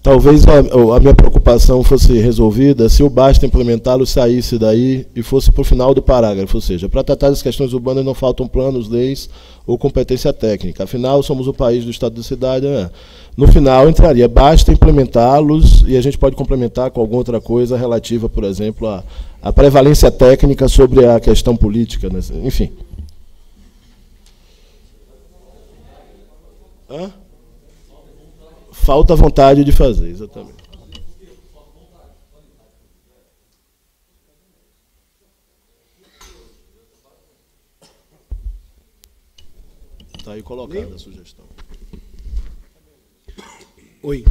S6: Talvez a, a minha preocupação fosse resolvida se o basta implementá-lo saísse daí e fosse para o final do parágrafo, ou seja, para tratar das questões urbanas não faltam planos, leis ou competência técnica. Afinal, somos o país do Estado da cidade. né? No final entraria basta implementá-los e a gente pode complementar com alguma outra coisa relativa, por exemplo, à, prevalência técnica sobre a questão política. né? Enfim. Hã? Falta vontade de fazer, exatamente. Está aí colocada a sugestão.
S5: Oi.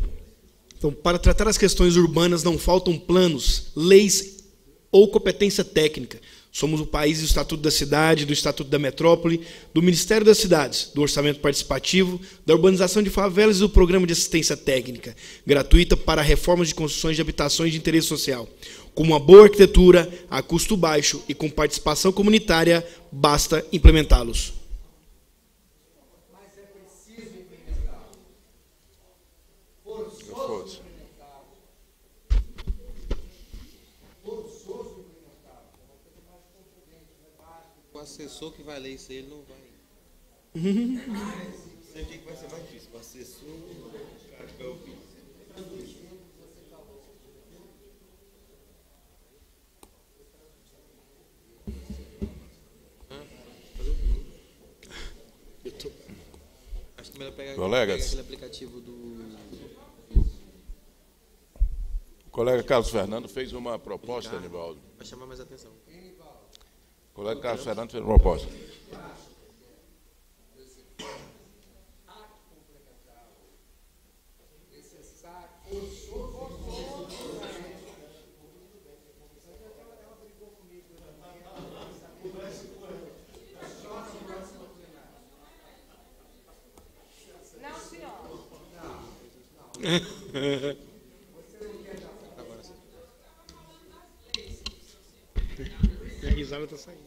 S5: Então, para tratar as questões urbanas não faltam planos, leis ou competência técnica. Somos o país do Estatuto da Cidade, do Estatuto da Metrópole, do Ministério das Cidades, do Orçamento Participativo, da Urbanização de Favelas e do Programa de Assistência Técnica, gratuita para reformas de construções de habitações de interesse social. Com uma boa arquitetura, a custo baixo e com participação comunitária, basta implementá-los.
S3: Reforço.
S14: O assessor que vai ler isso aí, ele não vai. Sei o que vai ser mais difícil. O assessor, o cara que vai é melhor pegar,
S3: Colegas.
S14: pegar aquele aplicativo do.
S3: O colega Carlos Fernando fez uma proposta, Anivaldo.
S14: Vai chamar mais atenção.
S3: Colega Carlos Fernando fez uma proposta.
S5: Risada está saindo.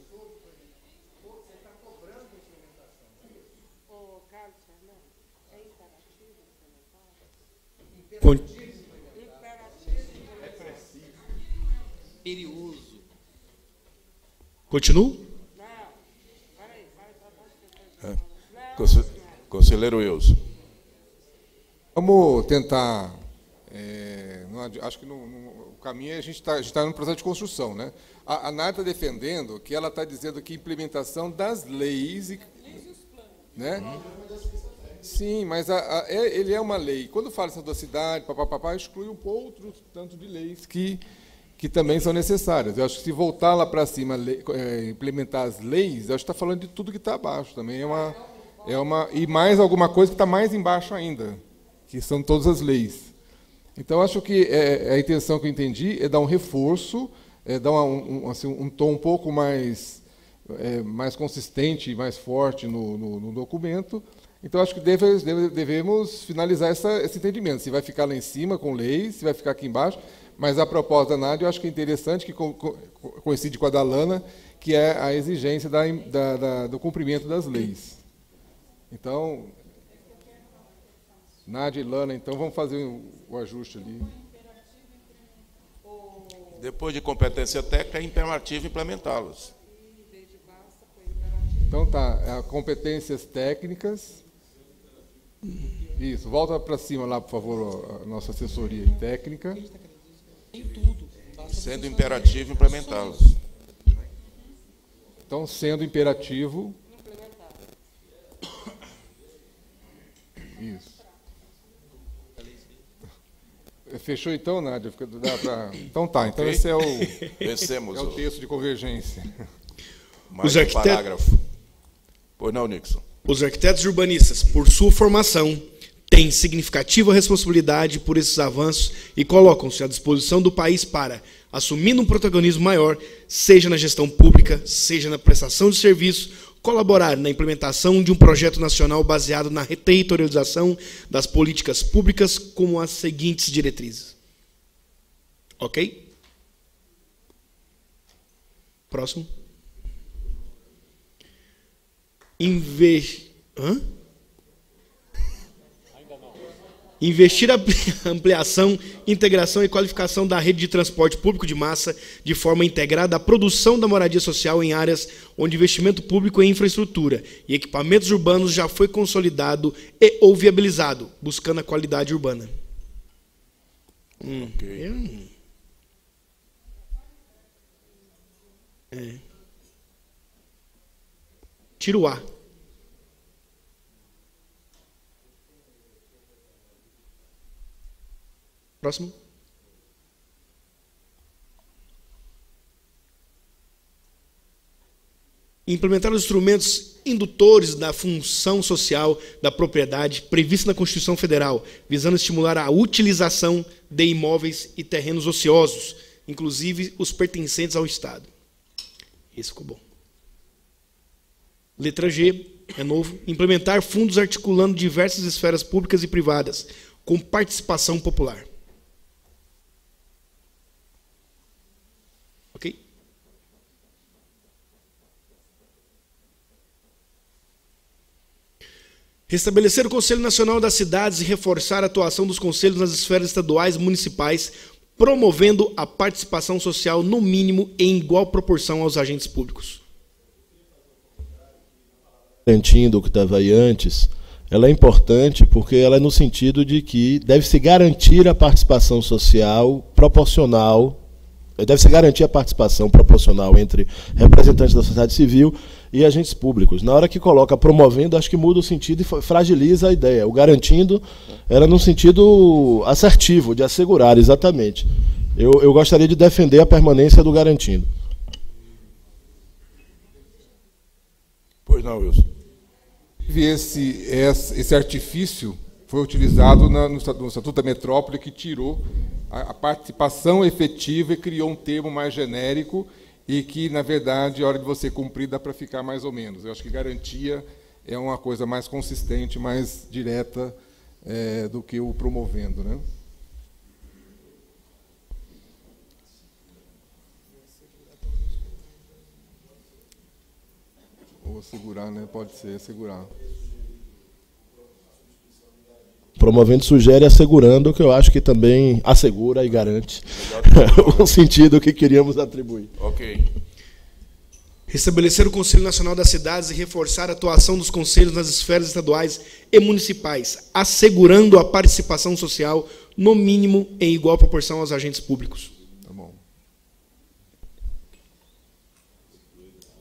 S13: Ô, Carlos Fernando, é imperativo
S5: Con-
S13: Imperativo
S14: Perioso.
S5: Continuo?
S3: Conse- Conselheiro Wilson.
S4: Vamos tentar. é, não acho que no, no- o caminho é a gente está tá num processo de construção. Né? A, a NAR está defendendo que ela está dizendo que implementação das leis. E, né? Sim, mas a- a- é- ele é uma lei. Quando fala em da cidade, papapá, exclui um outro tanto de leis que, que também são necessárias. Eu acho que se voltar lá para cima, é, implementar as leis, eu acho que está falando de tudo que está abaixo. Também é uma, é uma. E mais alguma coisa que está mais embaixo ainda, que são todas as leis. Então, acho que é, a intenção que eu entendi é dar um reforço, é dar um, um, assim, um tom um pouco mais, é, mais consistente, mais forte no, no- no documento. Então, acho que deve- deve- devemos finalizar essa- esse entendimento. Se vai ficar lá em cima com leis, se vai ficar aqui embaixo. Mas a proposta da Nádia, eu acho que é interessante, que co- co- coincide com a da Lana, que é a exigência da, da- da- do cumprimento das leis. Então, Nádia e Lana, então vamos fazer o, o ajuste ali.
S3: Depois de competência técnica, é imperativo implementá-los.
S4: Então tá, é, competências técnicas. Isso, volta para cima lá, por favor, a nossa assessoria técnica.
S3: Sendo imperativo implementá-los.
S4: Então, sendo imperativo. Isso. Fechou então, Nádia? Dá pra- Então tá, então
S3: Ok.
S4: esse é o,
S3: Vencemos
S4: é o
S3: o-
S4: texto de convergência.
S3: Mais
S5: Os
S3: um
S5: arquitetos-
S3: parágrafo. Pois não, Nixon.
S5: Os arquitetos urbanistas, por sua formação, têm significativa responsabilidade por esses avanços e colocam-se à disposição do país para, assumindo um protagonismo maior, seja na gestão pública, seja na prestação de serviço, colaborar na implementação de um projeto nacional baseado na territorialização das políticas públicas com as seguintes diretrizes. Ok? Próximo. Inve... Hã? Investir a ampliação, integração e qualificação da rede de transporte público de massa de forma integrada à produção da moradia social em áreas onde investimento público em infraestrutura e equipamentos urbanos já foi consolidado e ou viabilizado, buscando a qualidade urbana. Hum, eu- É. Tira o A. Próximo. Implementar os instrumentos indutores da função social da propriedade prevista na Constituição Federal, visando estimular a utilização de imóveis e terrenos ociosos, inclusive os pertencentes ao Estado. Esse ficou bom. Letra G, é novo. Implementar fundos articulando diversas esferas públicas e privadas, com participação popular. Ok? Restabelecer o Conselho Nacional das Cidades e reforçar a atuação dos conselhos nas esferas estaduais e municipais, promovendo a participação social no mínimo em igual proporção aos agentes públicos.
S6: Garantindo o que estava aí antes, ela é importante porque ela é no sentido de que deve-se garantir a participação social proporcional, deve-se garantir a participação proporcional entre representantes da sociedade civil e agentes públicos. Na hora que coloca promovendo, acho que muda o sentido e fragiliza a ideia. O garantindo era no sentido assertivo, de assegurar, exatamente. Eu, eu gostaria de defender a permanência do garantindo.
S13: Pois não, Wilson.
S4: Esse, esse artifício foi utilizado na, no, Estatuto da Metrópole, que tirou a, a, participação efetiva e criou um termo mais genérico e que, na verdade, a hora de você cumprir, dá para ficar mais ou menos. Eu acho que garantia é uma coisa mais consistente, mais direta é, do que o promovendo. Né? Ou assegurar, né? Pode ser, assegurar.
S6: Promovendo sugere assegurando, que eu acho que também assegura e garante o sentido que queríamos atribuir.
S13: Ok.
S5: Restabelecer o Conselho Nacional das Cidades e reforçar a atuação dos conselhos nas esferas estaduais e municipais, assegurando a participação social, no mínimo, em igual proporção aos agentes públicos.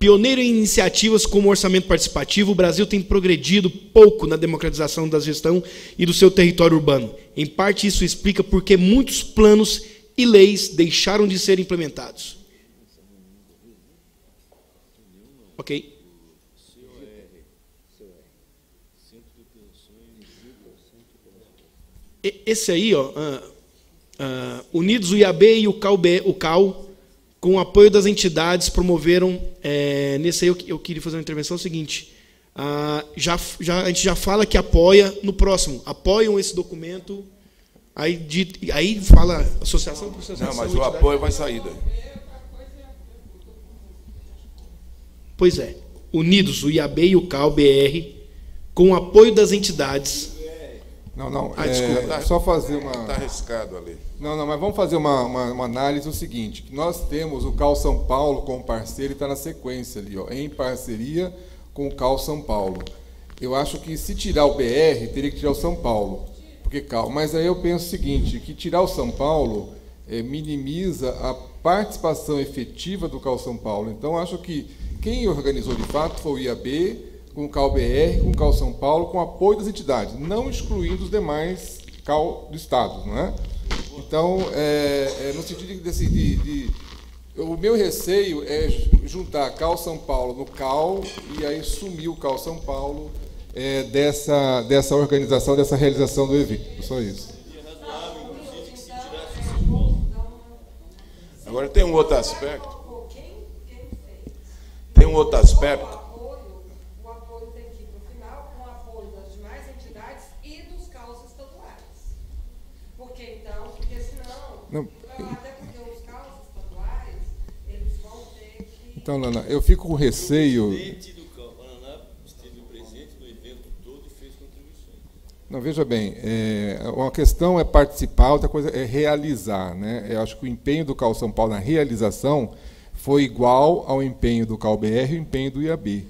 S5: Pioneiro em iniciativas como orçamento participativo, o Brasil tem progredido pouco na democratização da gestão e do seu território urbano. Em parte, isso explica por que muitos planos e leis deixaram de ser implementados. Ok? Esse aí, ó, uh, uh, Unidos, o IAB e o CAL, o CAL com o apoio das entidades, promoveram. É, nesse aí eu, eu, queria fazer uma intervenção é o seguinte. Ah, já, já, a gente já fala que apoia no próximo. Apoiam esse documento. Aí, de, aí fala associação por associação.
S13: Não, mas o apoio vai sair daí.
S5: Pois é. Unidos, o IAB e o CAL BR, com o apoio das entidades.
S4: Não, não. Ah, desculpa. É, só fazer uma.
S13: Está arriscado ali.
S4: Não, não, mas vamos fazer uma, uma, uma análise o seguinte: nós temos o Cal São Paulo como parceiro e está na sequência ali, ó, em parceria com o Cal São Paulo. Eu acho que se tirar o BR, teria que tirar o São Paulo. Porque Cal, mas aí eu penso o seguinte, que tirar o São Paulo é, minimiza a participação efetiva do Cal São Paulo. Então acho que quem organizou de fato foi o IAB, com o Cal BR, com o Cal São Paulo, com apoio das entidades, não excluindo os demais Cal do Estado, não é? Então, é, é no sentido de, de, de, O meu receio é juntar Cal São Paulo no Cal e aí sumir o Cal São Paulo é, dessa, dessa organização, dessa realização do evento. Só isso.
S13: Agora tem um outro aspecto. Tem um outro aspecto
S4: Então, Lana, eu fico com receio. Não, veja bem, é, uma questão é participar, outra coisa é realizar. Né? Eu acho que o empenho do Cal São Paulo na realização foi igual ao empenho do Cal BR e o empenho do IAB.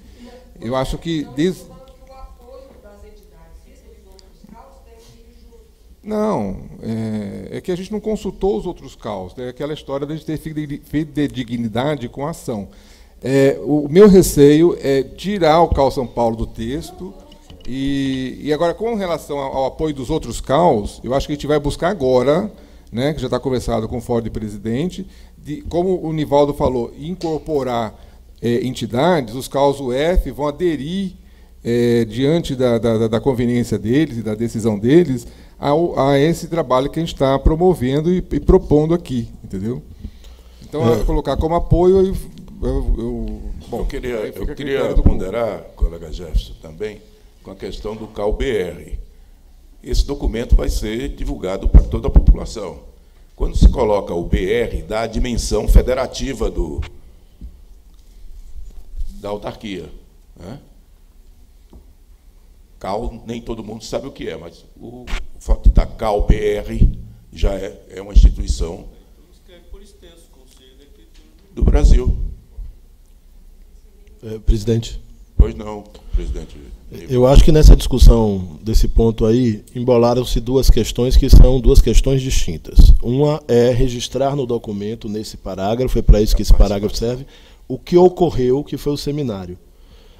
S4: Eu acho que. Des... Não, é, é, que a gente não consultou os outros caos. É aquela história de ter fidedignidade com a ação. É, o meu receio é tirar o CAL São Paulo do texto. E, e agora, com relação ao, ao, apoio dos outros CAUs, eu acho que a gente vai buscar agora, né, que já está conversado com o Ford presidente, de, como o Nivaldo falou, incorporar é, entidades, os CAUS UF, vão aderir, é, diante da, da, da, conveniência deles e da decisão deles, ao, a esse trabalho que a gente está promovendo e, e, propondo aqui, entendeu? Então, é. colocar como apoio, eu, eu, eu,
S3: bom, eu queria, eu queria ponderar, colega Jefferson, também, com a questão do CAU-BR. Esse documento vai ser divulgado para toda a população. Quando se coloca o BR, dá a dimensão federativa do, da autarquia. Né? CAL, nem todo mundo sabe o que é, mas o fato de estar CAL BR já é, é uma instituição do Brasil.
S6: É, presidente.
S3: Pois não, presidente.
S6: Eu acho que nessa discussão desse ponto aí, embolaram-se duas questões que são duas questões distintas. Uma é registrar no documento, nesse parágrafo, é para isso que esse parágrafo serve, o que ocorreu, que foi o seminário.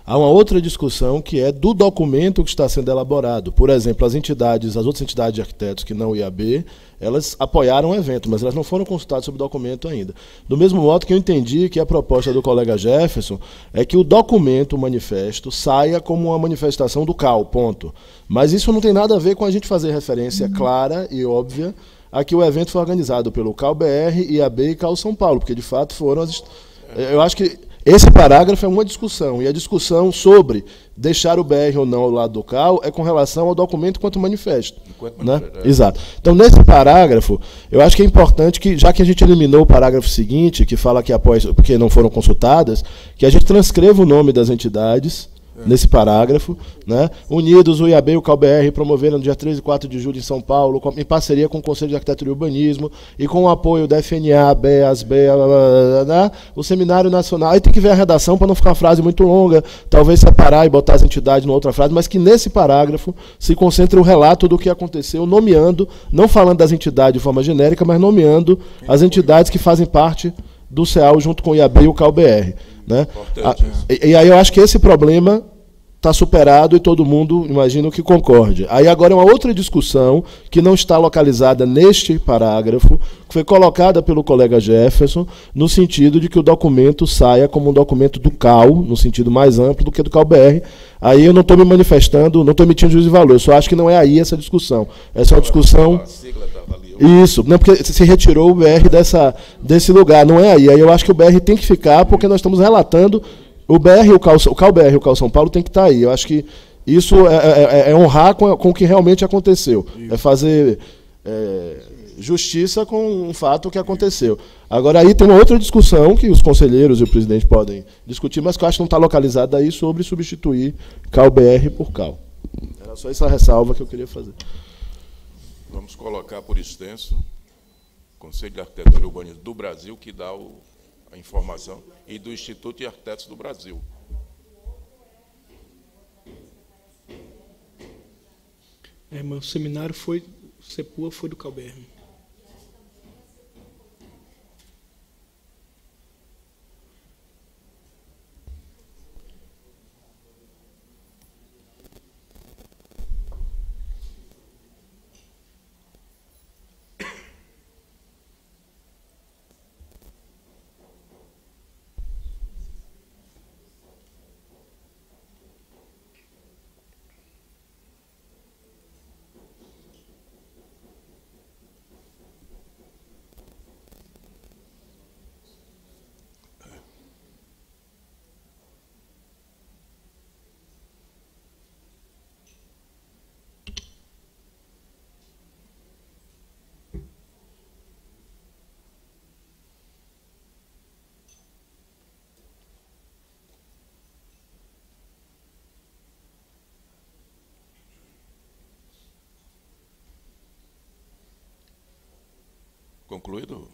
S6: Há uma outra discussão que é do documento que está sendo elaborado. Por exemplo, as entidades, as outras entidades de arquitetos que não o IAB, elas apoiaram o evento, mas elas não foram consultadas sobre o documento ainda. Do mesmo modo que eu entendi que a proposta do colega Jefferson é que o documento, o manifesto, saia como uma manifestação do CAL, ponto. Mas isso não tem nada a ver com a gente fazer referência clara e óbvia a que o evento foi organizado pelo CAL-BR, IAB e CAL São Paulo, porque de fato foram as... Eu acho que esse parágrafo é uma discussão, e a discussão sobre deixar o BR ou não ao lado do CAL é com relação ao documento quanto manifesto. Enquanto né? manifesto é. Exato. Então, nesse parágrafo, eu acho que é importante que, já que a gente eliminou o parágrafo seguinte, que fala que após, porque não foram consultadas, que a gente transcreva o nome das entidades nesse parágrafo. Né? Unidos, o IAB e o CalBR promoveram no dia 13 e 4 de julho em São Paulo, em parceria com o Conselho de Arquitetura e Urbanismo e com o apoio da FNA, BEAS, BEA, o Seminário Nacional. Aí tem que ver a redação para não ficar uma frase muito longa, talvez separar e botar as entidades numa outra frase, mas que nesse parágrafo se concentre o relato do que aconteceu, nomeando, não falando das entidades de forma genérica, mas nomeando as entidades que fazem parte do CEAL junto com o IAB e o CalBR. Né? A, e, e, aí eu acho que esse problema está superado e todo mundo, imagino que concorde. Aí agora é uma outra discussão que não está localizada neste parágrafo, que foi colocada pelo colega Jefferson, no sentido de que o documento saia como um documento do CAL, no sentido mais amplo do que do CAL-BR. Aí eu não estou me manifestando, não estou emitindo juízo de valor, eu só acho que não é aí essa discussão. Essa é uma discussão... Isso, não porque se retirou o BR dessa, desse lugar, não é aí. Aí eu acho que o BR tem que ficar, porque nós estamos relatando o BR o Cal, o Cal BR e o Cal São Paulo tem que estar tá aí. Eu acho que isso é, é, é, é honrar com, com, o que realmente aconteceu. É fazer é, justiça com um fato que aconteceu. Agora aí tem uma outra discussão que os conselheiros e o presidente podem discutir, mas que eu acho que não está localizada aí sobre substituir Cal BR por Cal. Era só essa ressalva que eu queria fazer.
S3: Vamos colocar por extenso Conselho de Arquitetura e Urbanismo do Brasil, que dá o, a informação, e do Instituto de Arquitetos do Brasil.
S13: É, mas o seminário foi, o CEPUA foi do Calberme.
S3: Concluído?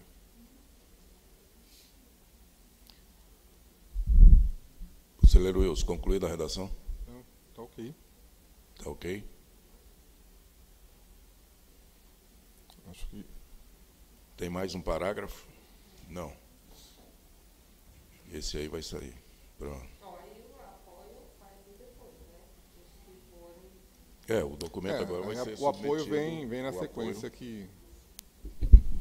S3: Conselheiro Wilson, concluída a redação?
S4: Está ok.
S3: Está ok?
S4: Acho que.
S3: Tem mais um parágrafo? Não. Esse aí vai sair. Pronto. É, o documento é, agora vai ser
S4: O apoio vem, vem na sequência
S3: apoio.
S4: que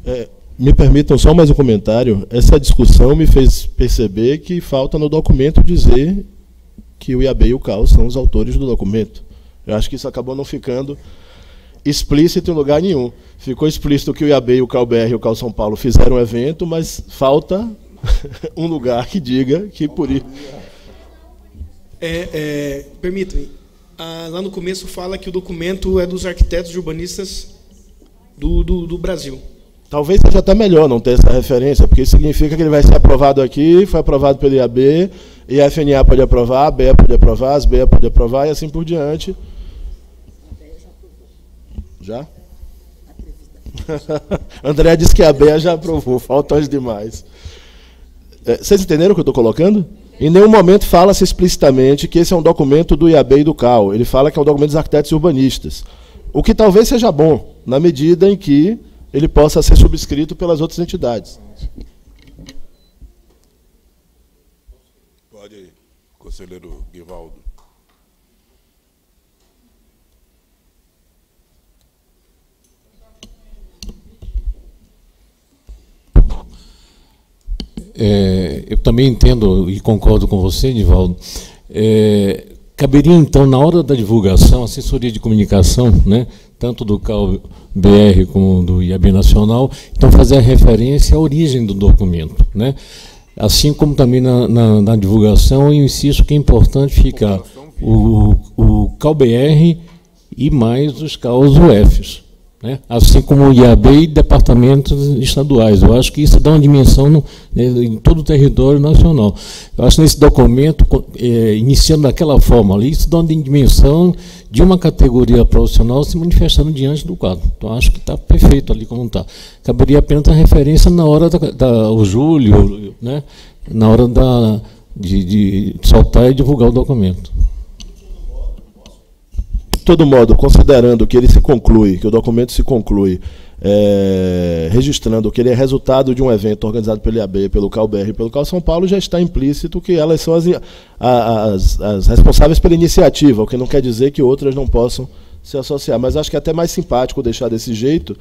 S6: É, me permitam só mais um comentário. Essa discussão me fez perceber que falta no documento dizer que o IAB e o CAL são os autores do documento. Eu acho que isso acabou não ficando explícito em lugar nenhum. Ficou explícito que o IAB, o CalBR e o Cal São Paulo fizeram um evento, mas falta um lugar que diga que por isso.
S13: É, é, Permitam-me. Ah, lá no começo fala que o documento é dos arquitetos e urbanistas do, do, do Brasil.
S6: Talvez seja até melhor não ter essa referência, porque isso significa que ele vai ser aprovado aqui, foi aprovado pelo IAB, e a FNA pode aprovar, a BEA pode aprovar, as BEA pode aprovar e assim por diante. Já? André disse que a BEA já aprovou, faltam demais. É, vocês entenderam o que eu estou colocando? Em nenhum momento fala-se explicitamente que esse é um documento do IAB e do CAL. Ele fala que é um documento dos arquitetos urbanistas. O que talvez seja bom, na medida em que ele possa ser subscrito pelas outras entidades.
S3: Pode, conselheiro Guivaldo.
S15: É, eu também entendo e concordo com você, Nivaldo. É, caberia, então, na hora da divulgação, assessoria de comunicação, né, tanto do CalBR como do IAB Nacional, então fazer referência à origem do documento. Né? Assim como também na, na, na divulgação, eu insisto que é importante ficar o, o CalBR e mais os CAUS UFs né? assim como IAB e departamentos estaduais. Eu acho que isso dá uma dimensão no, né, em todo o território nacional. Eu acho que nesse documento, é, iniciando daquela forma ali, isso dá uma dimensão de uma categoria profissional se manifestando diante do quadro. Então, acho que está perfeito ali como está. Caberia apenas a referência na hora da, da o Júlio, né? na hora da, de, de soltar e divulgar o documento
S6: todo modo, considerando que ele se conclui, que o documento se conclui, é, registrando que ele é resultado de um evento organizado pelo IAB, pelo CalBR e pelo Cal São Paulo, já está implícito que elas são as, as, as responsáveis pela iniciativa, o que não quer dizer que outras não possam se associar. Mas acho que é até mais simpático deixar desse jeito,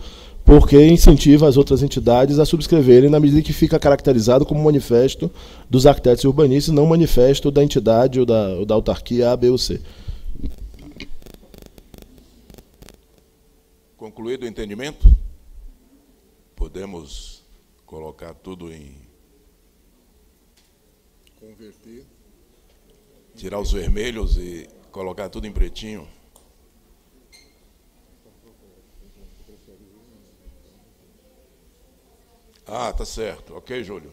S6: porque incentiva as outras entidades a subscreverem na medida que fica caracterizado como manifesto dos arquitetos urbanistas, não manifesto da entidade ou da, ou da autarquia A, B ou C.
S3: Concluído o entendimento, podemos colocar tudo em.
S4: Converter.
S3: Tirar os vermelhos e colocar tudo em pretinho. Ah, tá certo. Ok, Júlio.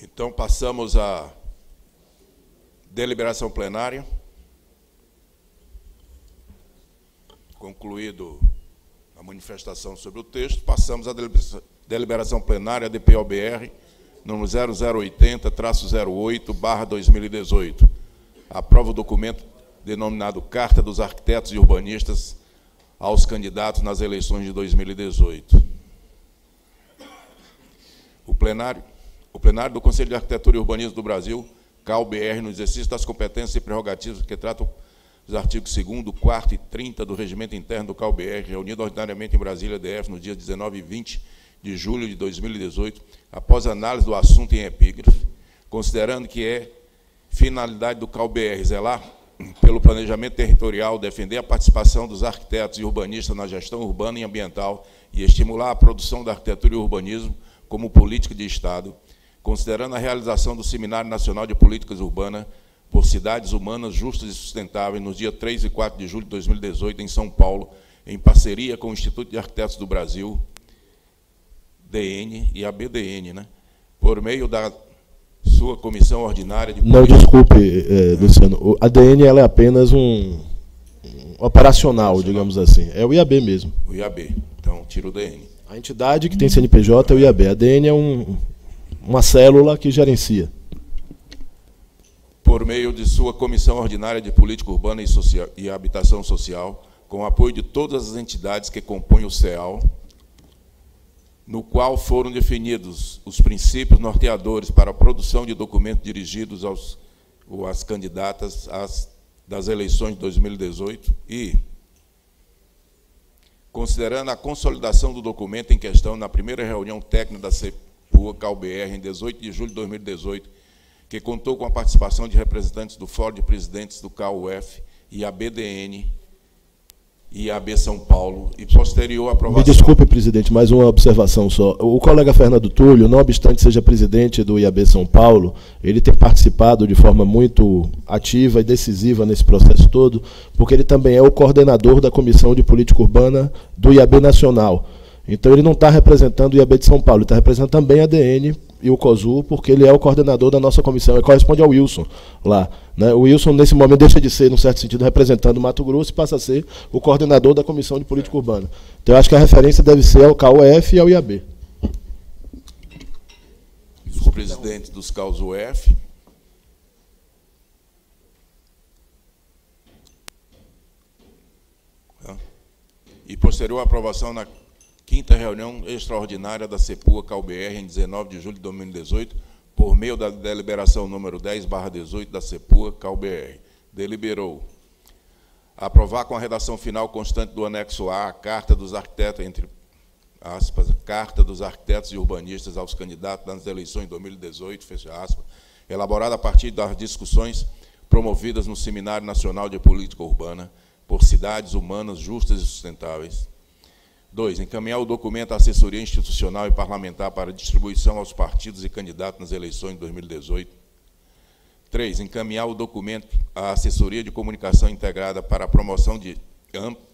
S3: Então passamos a Deliberação plenária. Concluído a manifestação sobre o texto, passamos à deliberação plenária DPOBR, número 0080-08, 2018. Aprova o documento denominado Carta dos Arquitetos e Urbanistas aos candidatos nas eleições de 2018. O plenário, o plenário do Conselho de Arquitetura e Urbanismo do Brasil CalBR, no exercício das competências e prerrogativas que tratam os artigos 2 4 e 30 do Regimento Interno do CalBR, reunido ordinariamente em Brasília, DF, no dia 19 e 20 de julho de 2018, após análise do assunto em epígrafe, considerando que é finalidade do CalBR zelar pelo planejamento territorial, defender a participação dos arquitetos e urbanistas na gestão urbana e ambiental e estimular a produção da arquitetura e urbanismo como política de Estado, considerando a realização do Seminário Nacional de Políticas Urbanas por Cidades Humanas Justas e Sustentáveis, nos dias 3 e 4 de julho de 2018, em São Paulo, em parceria com o Instituto de Arquitetos do Brasil, DN e a BDN, né? por meio da sua comissão ordinária de...
S6: Não, desculpe, é, Luciano, a DN ela é apenas um, um operacional, digamos assim. É o IAB mesmo.
S3: O IAB, então tira o DN.
S6: A entidade que tem CNPJ é o IAB. A DN é um, uma célula que gerencia.
S3: Por meio de sua Comissão Ordinária de Política Urbana e, Social, e Habitação Social, com apoio de todas as entidades que compõem o CEAL, no qual foram definidos os princípios norteadores para a produção de documentos dirigidos aos, às candidatas às das eleições de 2018 e, considerando a consolidação do documento em questão na primeira reunião técnica da CEPUA CalBR em 18 de julho de 2018, que contou com a participação de representantes do Fórum de Presidentes do CAUF e a BDN e a B São Paulo e posterior aprovação.
S6: Me desculpe, presidente, mais uma observação só. O colega Fernando Túlio, não obstante seja presidente do IAB São Paulo, ele tem participado de forma muito ativa e decisiva nesse processo todo, porque ele também é o coordenador da Comissão de Política Urbana do IAB Nacional. Então ele não está representando o IAB de São Paulo, ele está representando também a DN e o COSU, porque ele é o coordenador da nossa comissão, ele corresponde ao Wilson lá. Né? O Wilson, nesse momento, deixa de ser, num certo sentido, representando o Mato Grosso e passa a ser o coordenador da Comissão de Política Urbana. Então, eu acho que a referência deve ser ao CAUF e ao IAB.
S3: Os presidentes dos CAUS UF. E posterior aprovação na quinta reunião extraordinária da CEPUA CalBR em 19 de julho de 2018, por meio da deliberação número 10/18 da CEPUA CalBR, deliberou aprovar com a redação final constante do anexo A a carta dos arquitetos entre aspas, carta dos arquitetos e urbanistas aos candidatos nas eleições de 2018, fecha aspas, elaborada a partir das discussões promovidas no Seminário Nacional de Política Urbana por cidades humanas justas e sustentáveis, 2. Encaminhar o documento à assessoria institucional e parlamentar para distribuição aos partidos e candidatos nas eleições de 2018. 3. Encaminhar o documento à assessoria de comunicação integrada para a promoção de,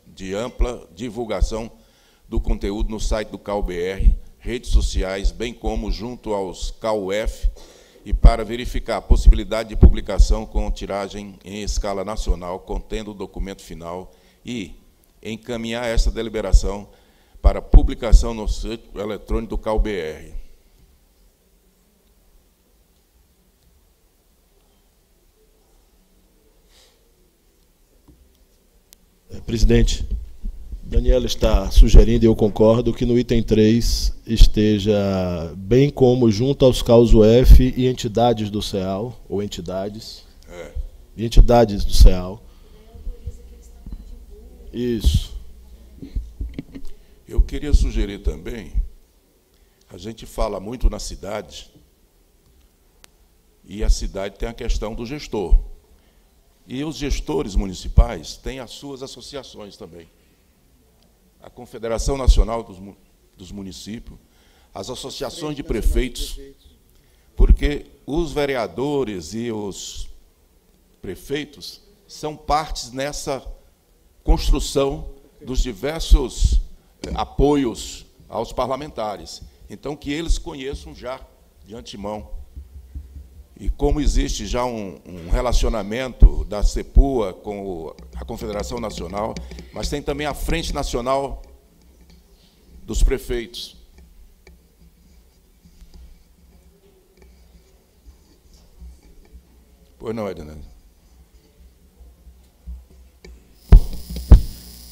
S3: de ampla divulgação do conteúdo no site do CalBR, redes sociais, bem como junto aos CalUF, e para verificar a possibilidade de publicação com tiragem em escala nacional, contendo o documento final, e encaminhar esta deliberação para publicação no site eletrônico do CalBR.
S6: É, presidente, Daniela está sugerindo, e eu concordo, que no item 3 esteja bem como junto aos caos UF e entidades do CEAL, ou entidades,
S3: é.
S6: e entidades do CEAL. Isso.
S3: Eu queria sugerir também, a gente fala muito na cidade, e a cidade tem a questão do gestor. E os gestores municipais têm as suas associações também. A Confederação Nacional dos, dos Municípios, as associações de prefeitos, porque os vereadores e os prefeitos são partes nessa construção dos diversos apoios aos parlamentares. Então, que eles conheçam já de antemão. E como existe já um, um relacionamento da CEPUA com a Confederação Nacional, mas tem também a Frente Nacional dos Prefeitos. Pois não, Edna.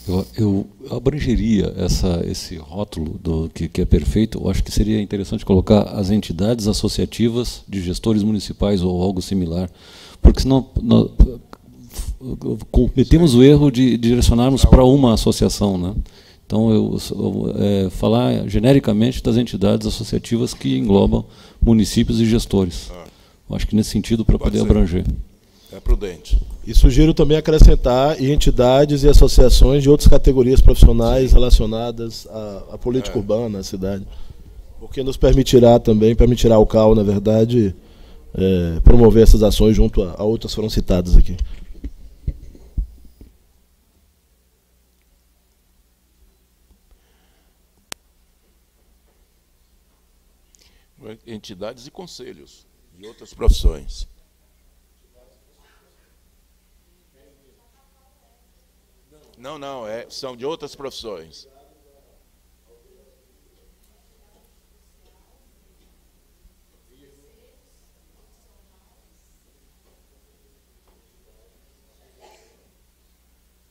S8: Eu, eu abrangeria essa, esse rótulo do que, que, é perfeito. Eu acho que seria interessante colocar as entidades associativas de gestores municipais ou algo similar, porque senão nós cometemos o erro de, de direcionarmos para uma associação, né? Então, eu, eu é, falar genericamente das entidades associativas que englobam municípios e gestores. Eu acho que nesse sentido para poder ser. abranger.
S3: É prudente.
S6: E sugiro também acrescentar entidades e associações de outras categorias profissionais relacionadas à, à política é. urbana, à cidade. Porque nos permitirá também, permitirá ao CAL, na verdade, é, promover essas ações junto a, a outras que foram citadas aqui.
S3: Entidades e conselhos de outras profissões. Não, não, é, são de outras profissões.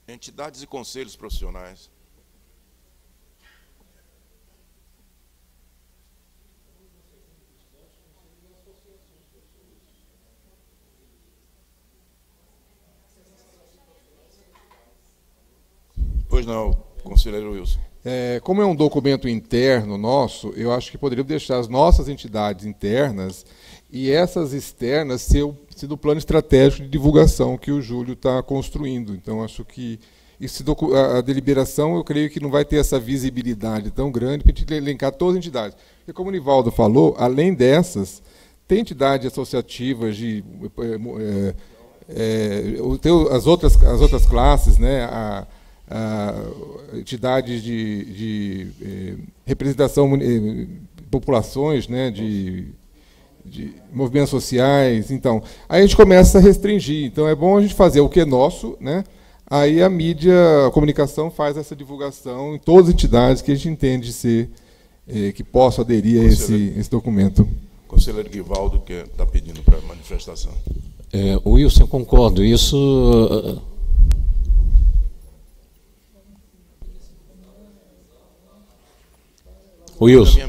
S3: Entidades e conselhos profissionais. Não, conselheiro Wilson.
S4: É, como é um documento interno nosso, eu acho que poderíamos deixar as nossas entidades internas e essas externas ser ser do plano estratégico de divulgação que o Júlio está construindo. Então, acho que esse a, deliberação, eu creio que não vai ter essa visibilidade tão grande para a gente elencar todas as entidades. Porque, como o Nivaldo falou, além dessas, tem entidades associativas de. É, é, tem as outras, as outras classes, né, a, entidades de, de é, representação de populações, né, de de movimentos sociais. Então, aí a gente começa a restringir. Então, é bom a gente fazer o que é nosso, né? Aí a mídia, a comunicação faz essa divulgação em todas as entidades que a gente entende ser eh, que possam aderir a esse, esse documento.
S3: Conselheiro Guivaldo, que está pedindo para manifestação.
S15: É, Wilson, concordo. Isso. Wilson.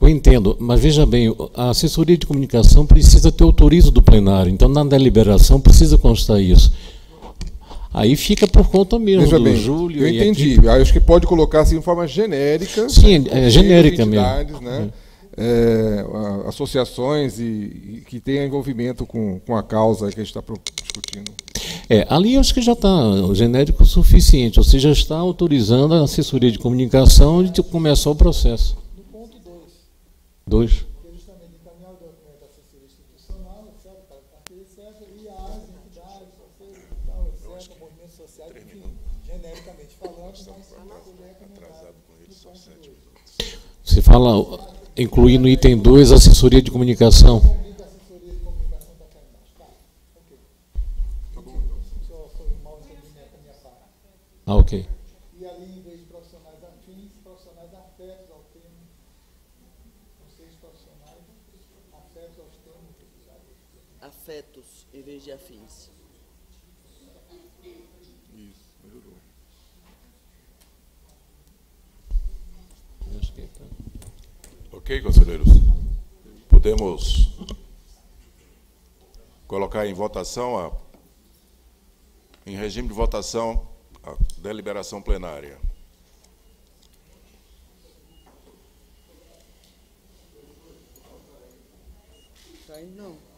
S15: Eu entendo, mas veja bem, a assessoria de comunicação precisa ter autorizo do plenário, então na deliberação precisa constar isso. Aí fica por conta mesmo veja do
S4: bem,
S15: Júlio.
S4: Eu entendi. Aqui... Acho que pode colocar assim de forma genérica.
S15: Sim, né, é genérica mesmo.
S4: Né? É. É, associações e, e, que tenha envolvimento com, com a causa que a gente está discutindo.
S15: É, ali acho que já está genérico o suficiente, ou seja, já está autorizando a assessoria de comunicação de começar o processo. Dois. justamente encaminhar o documento da assessoria institucional, etc., para carteira, etc., e as entidades, parceiros e tal, etc., movimentos sociais, enfim, genericamente falando, Você fala, incluir no item 2, assessoria de comunicação. Ah, ok.
S16: de afins.
S3: Isso, melhorou. Ok, conselheiros? Podemos colocar em votação, a, em regime de votação, a deliberação plenária.
S16: Tá indo não.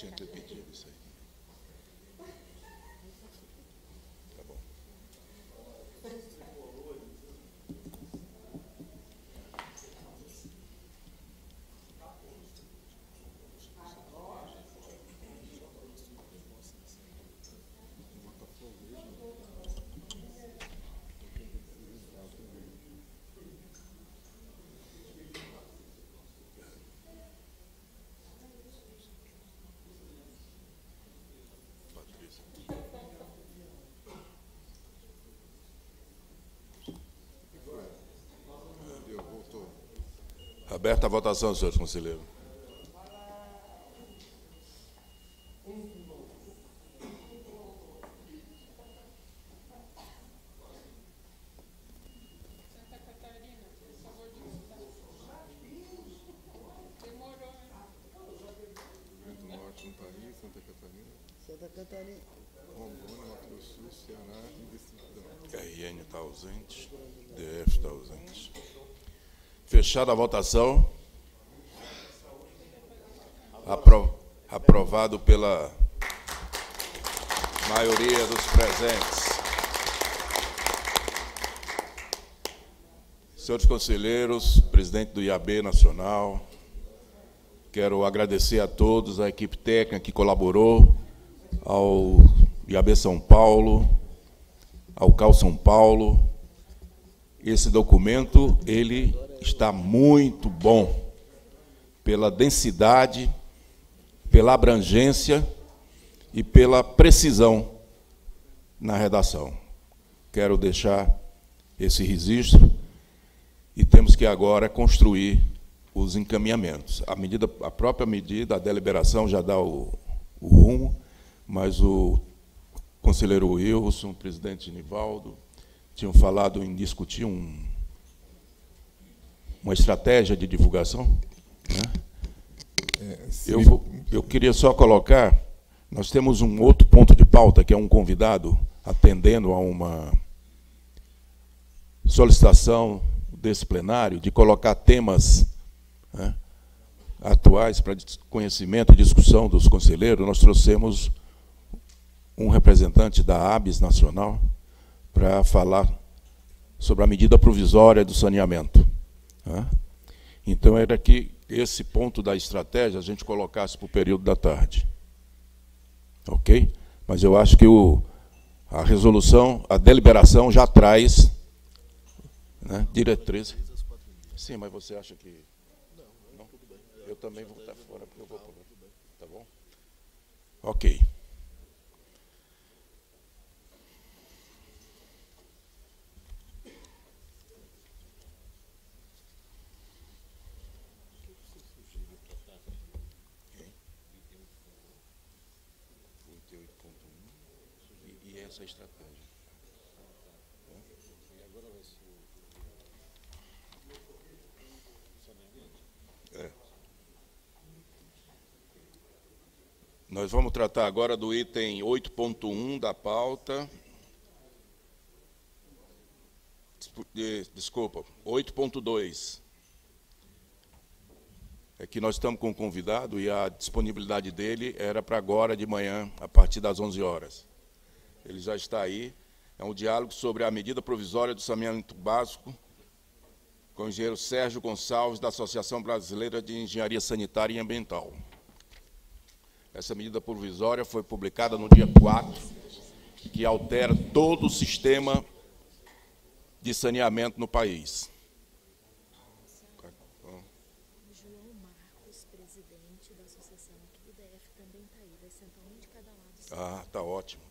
S3: tinha que ter pedido isso aí. Tá bom. Aberta a votação, senhores conselheiros.
S16: Santa Catarina. Santa Catarina.
S4: Rondônia, Mato Grosso do Sul, Ceará e Distrito
S3: RN está ausente. DF está ausente. Fechada a votação. Apro aprovado pela maioria dos presentes. Senhores conselheiros, presidente do IAB Nacional, quero agradecer a todos, a equipe técnica que colaborou, ao IAB São Paulo, ao CAL São Paulo. Esse documento, ele está muito bom pela densidade, pela abrangência e pela precisão na redação. Quero deixar esse registro e temos que agora construir os encaminhamentos. A medida, a própria medida, a deliberação já dá o, o rumo, mas o conselheiro Wilson, o presidente Nivaldo, tinham falado em discutir um, uma estratégia de divulgação. Né?
S4: É,
S3: Eu, vou- eu queria só colocar, nós temos um outro ponto de pauta, que é um convidado atendendo a uma solicitação desse plenário de colocar temas né, atuais para conhecimento e discussão dos conselheiros. Nós trouxemos um representante da ABS Nacional para falar sobre a medida provisória do saneamento. Então, era que esse ponto da estratégia a gente colocasse para o período da tarde. Ok? Mas eu acho que o, a resolução, a deliberação já traz né, diretrizes. Sim, mas você acha que. Não? Eu também vou estar fora, porque eu vou. Tá bom? Ok. E, e essa estratégia. É. Nós vamos tratar agora do item 8.1 da pauta. Desculpa, 8.2. É que nós estamos com um convidado e a disponibilidade dele era para agora de manhã, a partir das 11 horas. Ele já está aí. É um diálogo sobre a medida provisória do saneamento básico com o engenheiro Sérgio Gonçalves, da Associação Brasileira de Engenharia Sanitária e Ambiental. Essa medida provisória foi publicada no dia 4, que altera todo o sistema de saneamento no país.
S17: João Marcos, presidente da associação aqui do DF, também está aí. Vai sentar um de cada lado.
S3: Ah, tá ótimo.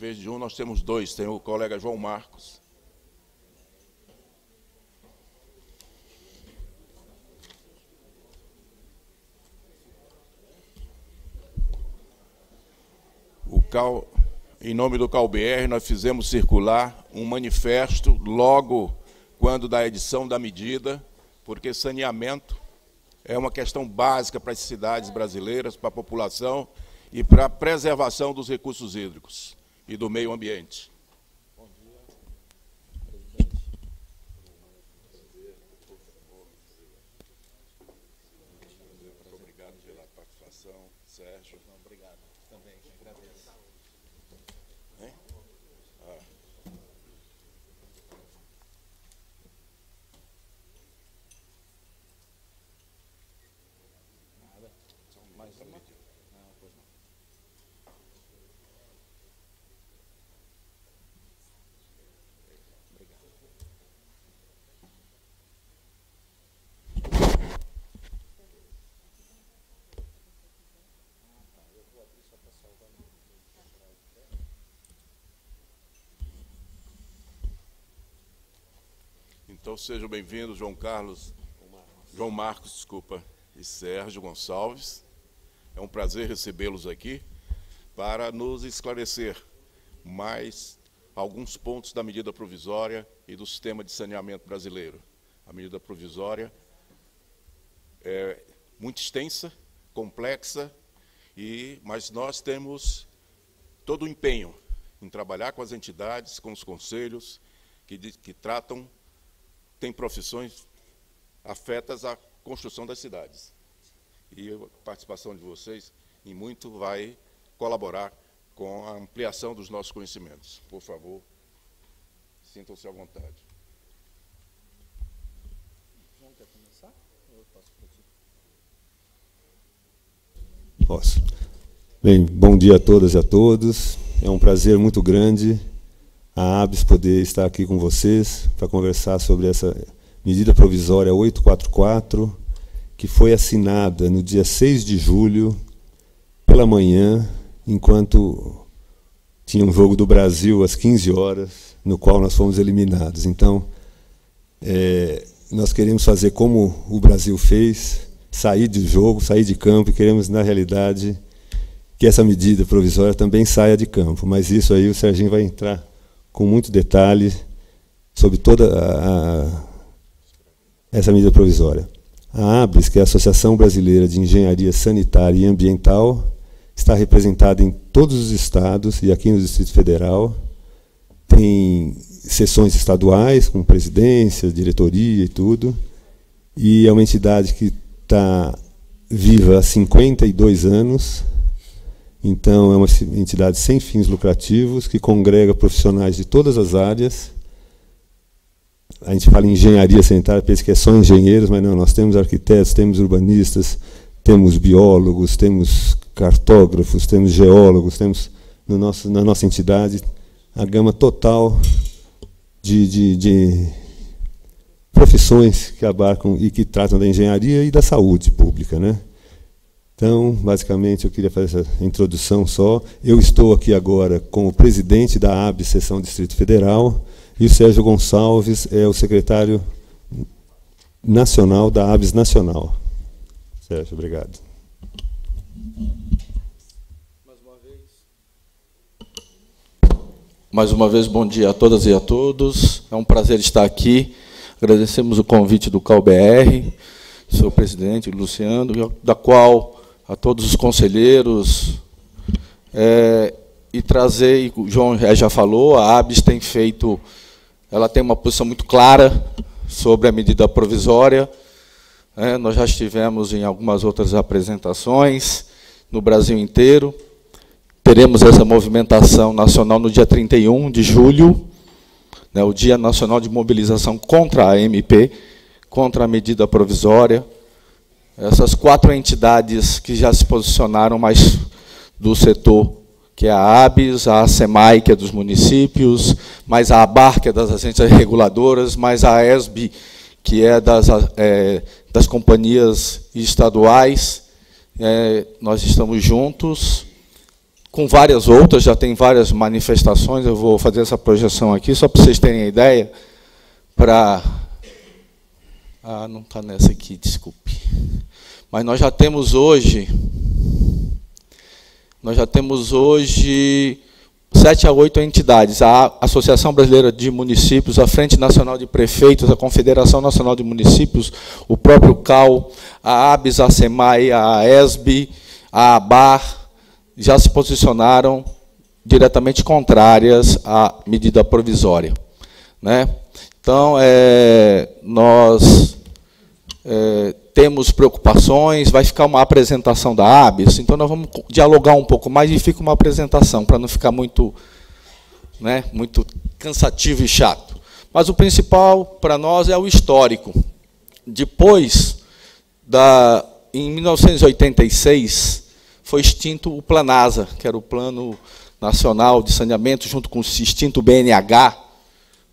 S3: Vez de um, nós temos dois. Tem o colega João Marcos. O Cal, em nome do CalBR, nós fizemos circular um manifesto logo quando da edição da medida, porque saneamento é uma questão básica para as cidades brasileiras, para a população e para a preservação dos recursos hídricos e do meio ambiente. Obrigado pela participação, Sérgio. Obrigado. Também, agradeço. Hein? Ah. Mais uma? Não, pois não. Então sejam bem-vindos, João Carlos, João Marcos, desculpa, e Sérgio Gonçalves. É um prazer recebê-los aqui para nos esclarecer mais alguns pontos da medida provisória e do sistema de saneamento brasileiro. A medida provisória é muito extensa, complexa, e mas nós temos todo o empenho em trabalhar com as entidades, com os conselhos que, que tratam, têm profissões afetas à construção das cidades. E a participação de vocês, em muito, vai colaborar com a ampliação dos nossos conhecimentos. Por favor, sintam-se à vontade.
S2: Quer começar? Eu?
S18: Posso. Bem, bom dia a todas e a todos. É um prazer muito grande a ABS poder estar aqui com vocês para conversar sobre essa medida provisória 844, que foi assinada no dia 6 de julho pela manhã, enquanto tinha um jogo do Brasil às 15 horas, no qual nós fomos eliminados. Então, é, nós queremos fazer como o Brasil fez, sair de jogo, sair de campo, e queremos, na realidade, que essa medida provisória também saia de campo. Mas isso aí o Serginho vai entrar com muito detalhe sobre toda a, a, essa medida provisória. A ABRES, que é a Associação Brasileira de Engenharia Sanitária e Ambiental, está representada em todos os estados e aqui no Distrito Federal. Tem sessões estaduais, com presidência, diretoria e tudo. E é uma entidade que está viva há 52 anos. Então, é uma entidade sem fins lucrativos, que congrega profissionais de todas as áreas. A gente fala em engenharia sanitária, pensa que é só engenheiros, mas não, nós temos arquitetos, temos urbanistas, temos biólogos, temos cartógrafos, temos geólogos, temos no nosso, na nossa entidade a gama total de, de, de profissões que abarcam e que tratam da engenharia e da saúde pública. Né? Então, basicamente, eu queria fazer essa introdução só. Eu estou aqui agora com o presidente da AB Seção Distrito Federal, e o Sérgio Gonçalves é o secretário nacional da ABS Nacional. Sérgio, obrigado.
S19: Mais uma vez, bom dia a todas e a todos. É um prazer estar aqui. Agradecemos o convite do CalBR, seu presidente, Luciano, da qual a todos os conselheiros, é, e trazer, o João já falou, a ABS tem feito, ela tem uma posição muito clara sobre a medida provisória. É, nós já estivemos em algumas outras apresentações no Brasil inteiro. Teremos essa movimentação nacional no dia 31 de julho, né, o Dia Nacional de Mobilização contra a MP, contra a medida provisória. Essas quatro entidades que já se posicionaram mais do setor, que é a ABS, a SEMAI, que é dos municípios, mais a ABAR, que é das agências reguladoras, mais a ESB, que é das, é, das companhias estaduais. É, nós estamos juntos com várias outras, já tem várias manifestações, eu vou fazer essa projeção aqui, só para vocês terem a ideia, para... Ah, não está nessa aqui, desculpe. Mas nós já temos hoje, nós já temos hoje sete a oito entidades, a Associação Brasileira de Municípios, a Frente Nacional de Prefeitos, a Confederação Nacional de Municípios, o próprio CAL, a ABS, a SEMAI, a ESB, a ABAR, já se posicionaram diretamente contrárias à medida provisória. Né? Então, é, nós é, temos preocupações, vai ficar uma apresentação da ABS, então nós vamos dialogar um pouco mais e fica uma apresentação, para não ficar muito, né, muito cansativo e chato. Mas o principal para nós é o histórico. Depois, da, em 1986, foi extinto o Planasa, que era o Plano Nacional de Saneamento, junto com o extinto BNH,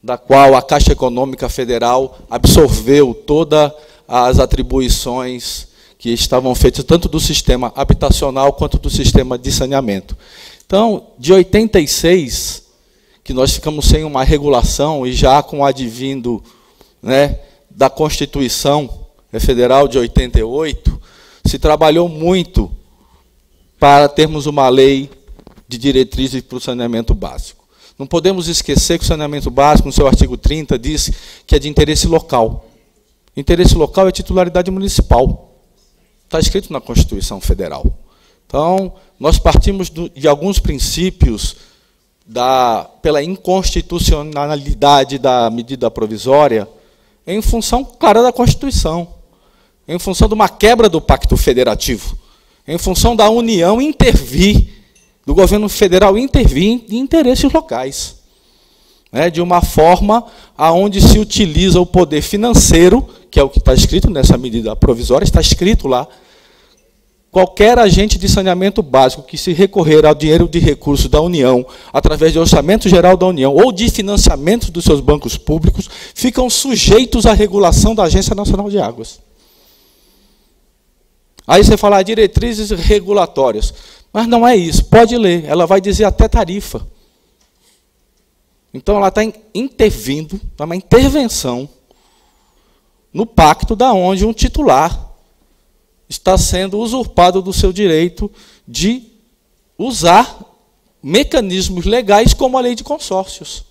S19: da qual a Caixa Econômica Federal absorveu todas as atribuições que estavam feitas tanto do sistema habitacional quanto do sistema de saneamento. Então, de 86, que nós ficamos sem uma regulação e já com o advindo né, da Constituição Federal de 88, se trabalhou muito para termos uma lei de diretrizes para o saneamento básico. Não podemos esquecer que o saneamento básico, no seu artigo 30, diz que é de interesse local. Interesse local é titularidade municipal. Está escrito na Constituição Federal. Então, nós partimos de alguns princípios da, pela inconstitucionalidade da medida provisória em função clara da Constituição, em função de uma quebra do pacto federativo em função da União intervir, do governo federal intervir em interesses locais. Né, de uma forma aonde se utiliza o poder financeiro, que é o que está escrito nessa medida provisória, está escrito lá, qualquer agente de saneamento básico que se recorrer ao dinheiro de recursos da União, através do orçamento geral da União ou de financiamento dos seus bancos públicos, ficam sujeitos à regulação da Agência Nacional de Águas. Aí você fala diretrizes regulatórias. Mas não é isso. Pode ler. Ela vai dizer até tarifa. Então ela está intervindo, é uma intervenção no pacto da onde um titular está sendo usurpado do seu direito de usar mecanismos legais como a lei de consórcios,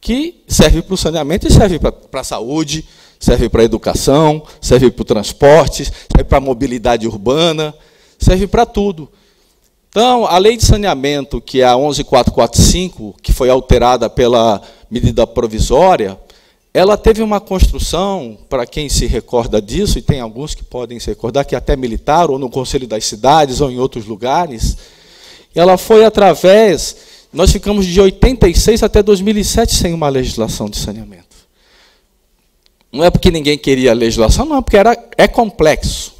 S19: que serve para o saneamento e serve para a saúde, serve para a educação, serve para o transporte, serve para a mobilidade urbana, serve para tudo. Então, a lei de saneamento, que é a 11445, que foi alterada pela medida provisória, ela teve uma construção, para quem se recorda disso, e tem alguns que podem se recordar, que até militar, ou no Conselho das Cidades, ou em outros lugares, ela foi através. Nós ficamos de 86 até 2007 sem uma legislação de saneamento. Não é porque ninguém queria a legislação, não, é porque era, é complexo.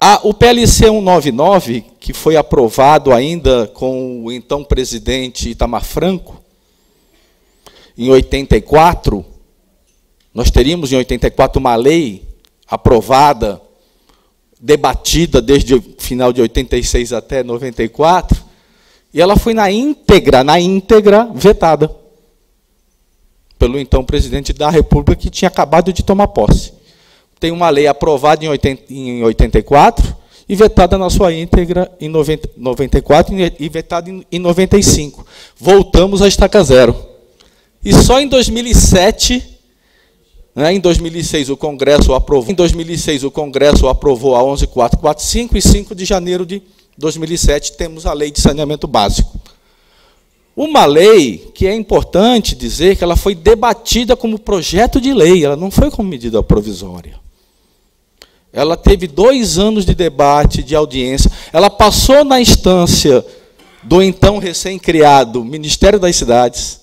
S19: A, o PLC 199, que foi aprovado ainda com o então presidente Itamar Franco, em 84, nós teríamos em 84 uma lei aprovada, debatida desde o final de 86 até 94, e ela foi na íntegra, na íntegra, vetada pelo então presidente da República que tinha acabado de tomar posse. Tem uma lei aprovada em, 80, em 84 e vetada na sua íntegra em 90, 94 e vetada em, em 95. Voltamos à estaca zero. E só em 2007 né, em 2006 o Congresso aprovou, em 2006 o Congresso aprovou a 11445 e 5 de janeiro de 2007 temos a Lei de Saneamento Básico. Uma lei que é importante dizer que ela foi debatida como projeto de lei, ela não foi como medida provisória. Ela teve dois anos de debate, de audiência. Ela passou na instância do então recém-criado Ministério das Cidades.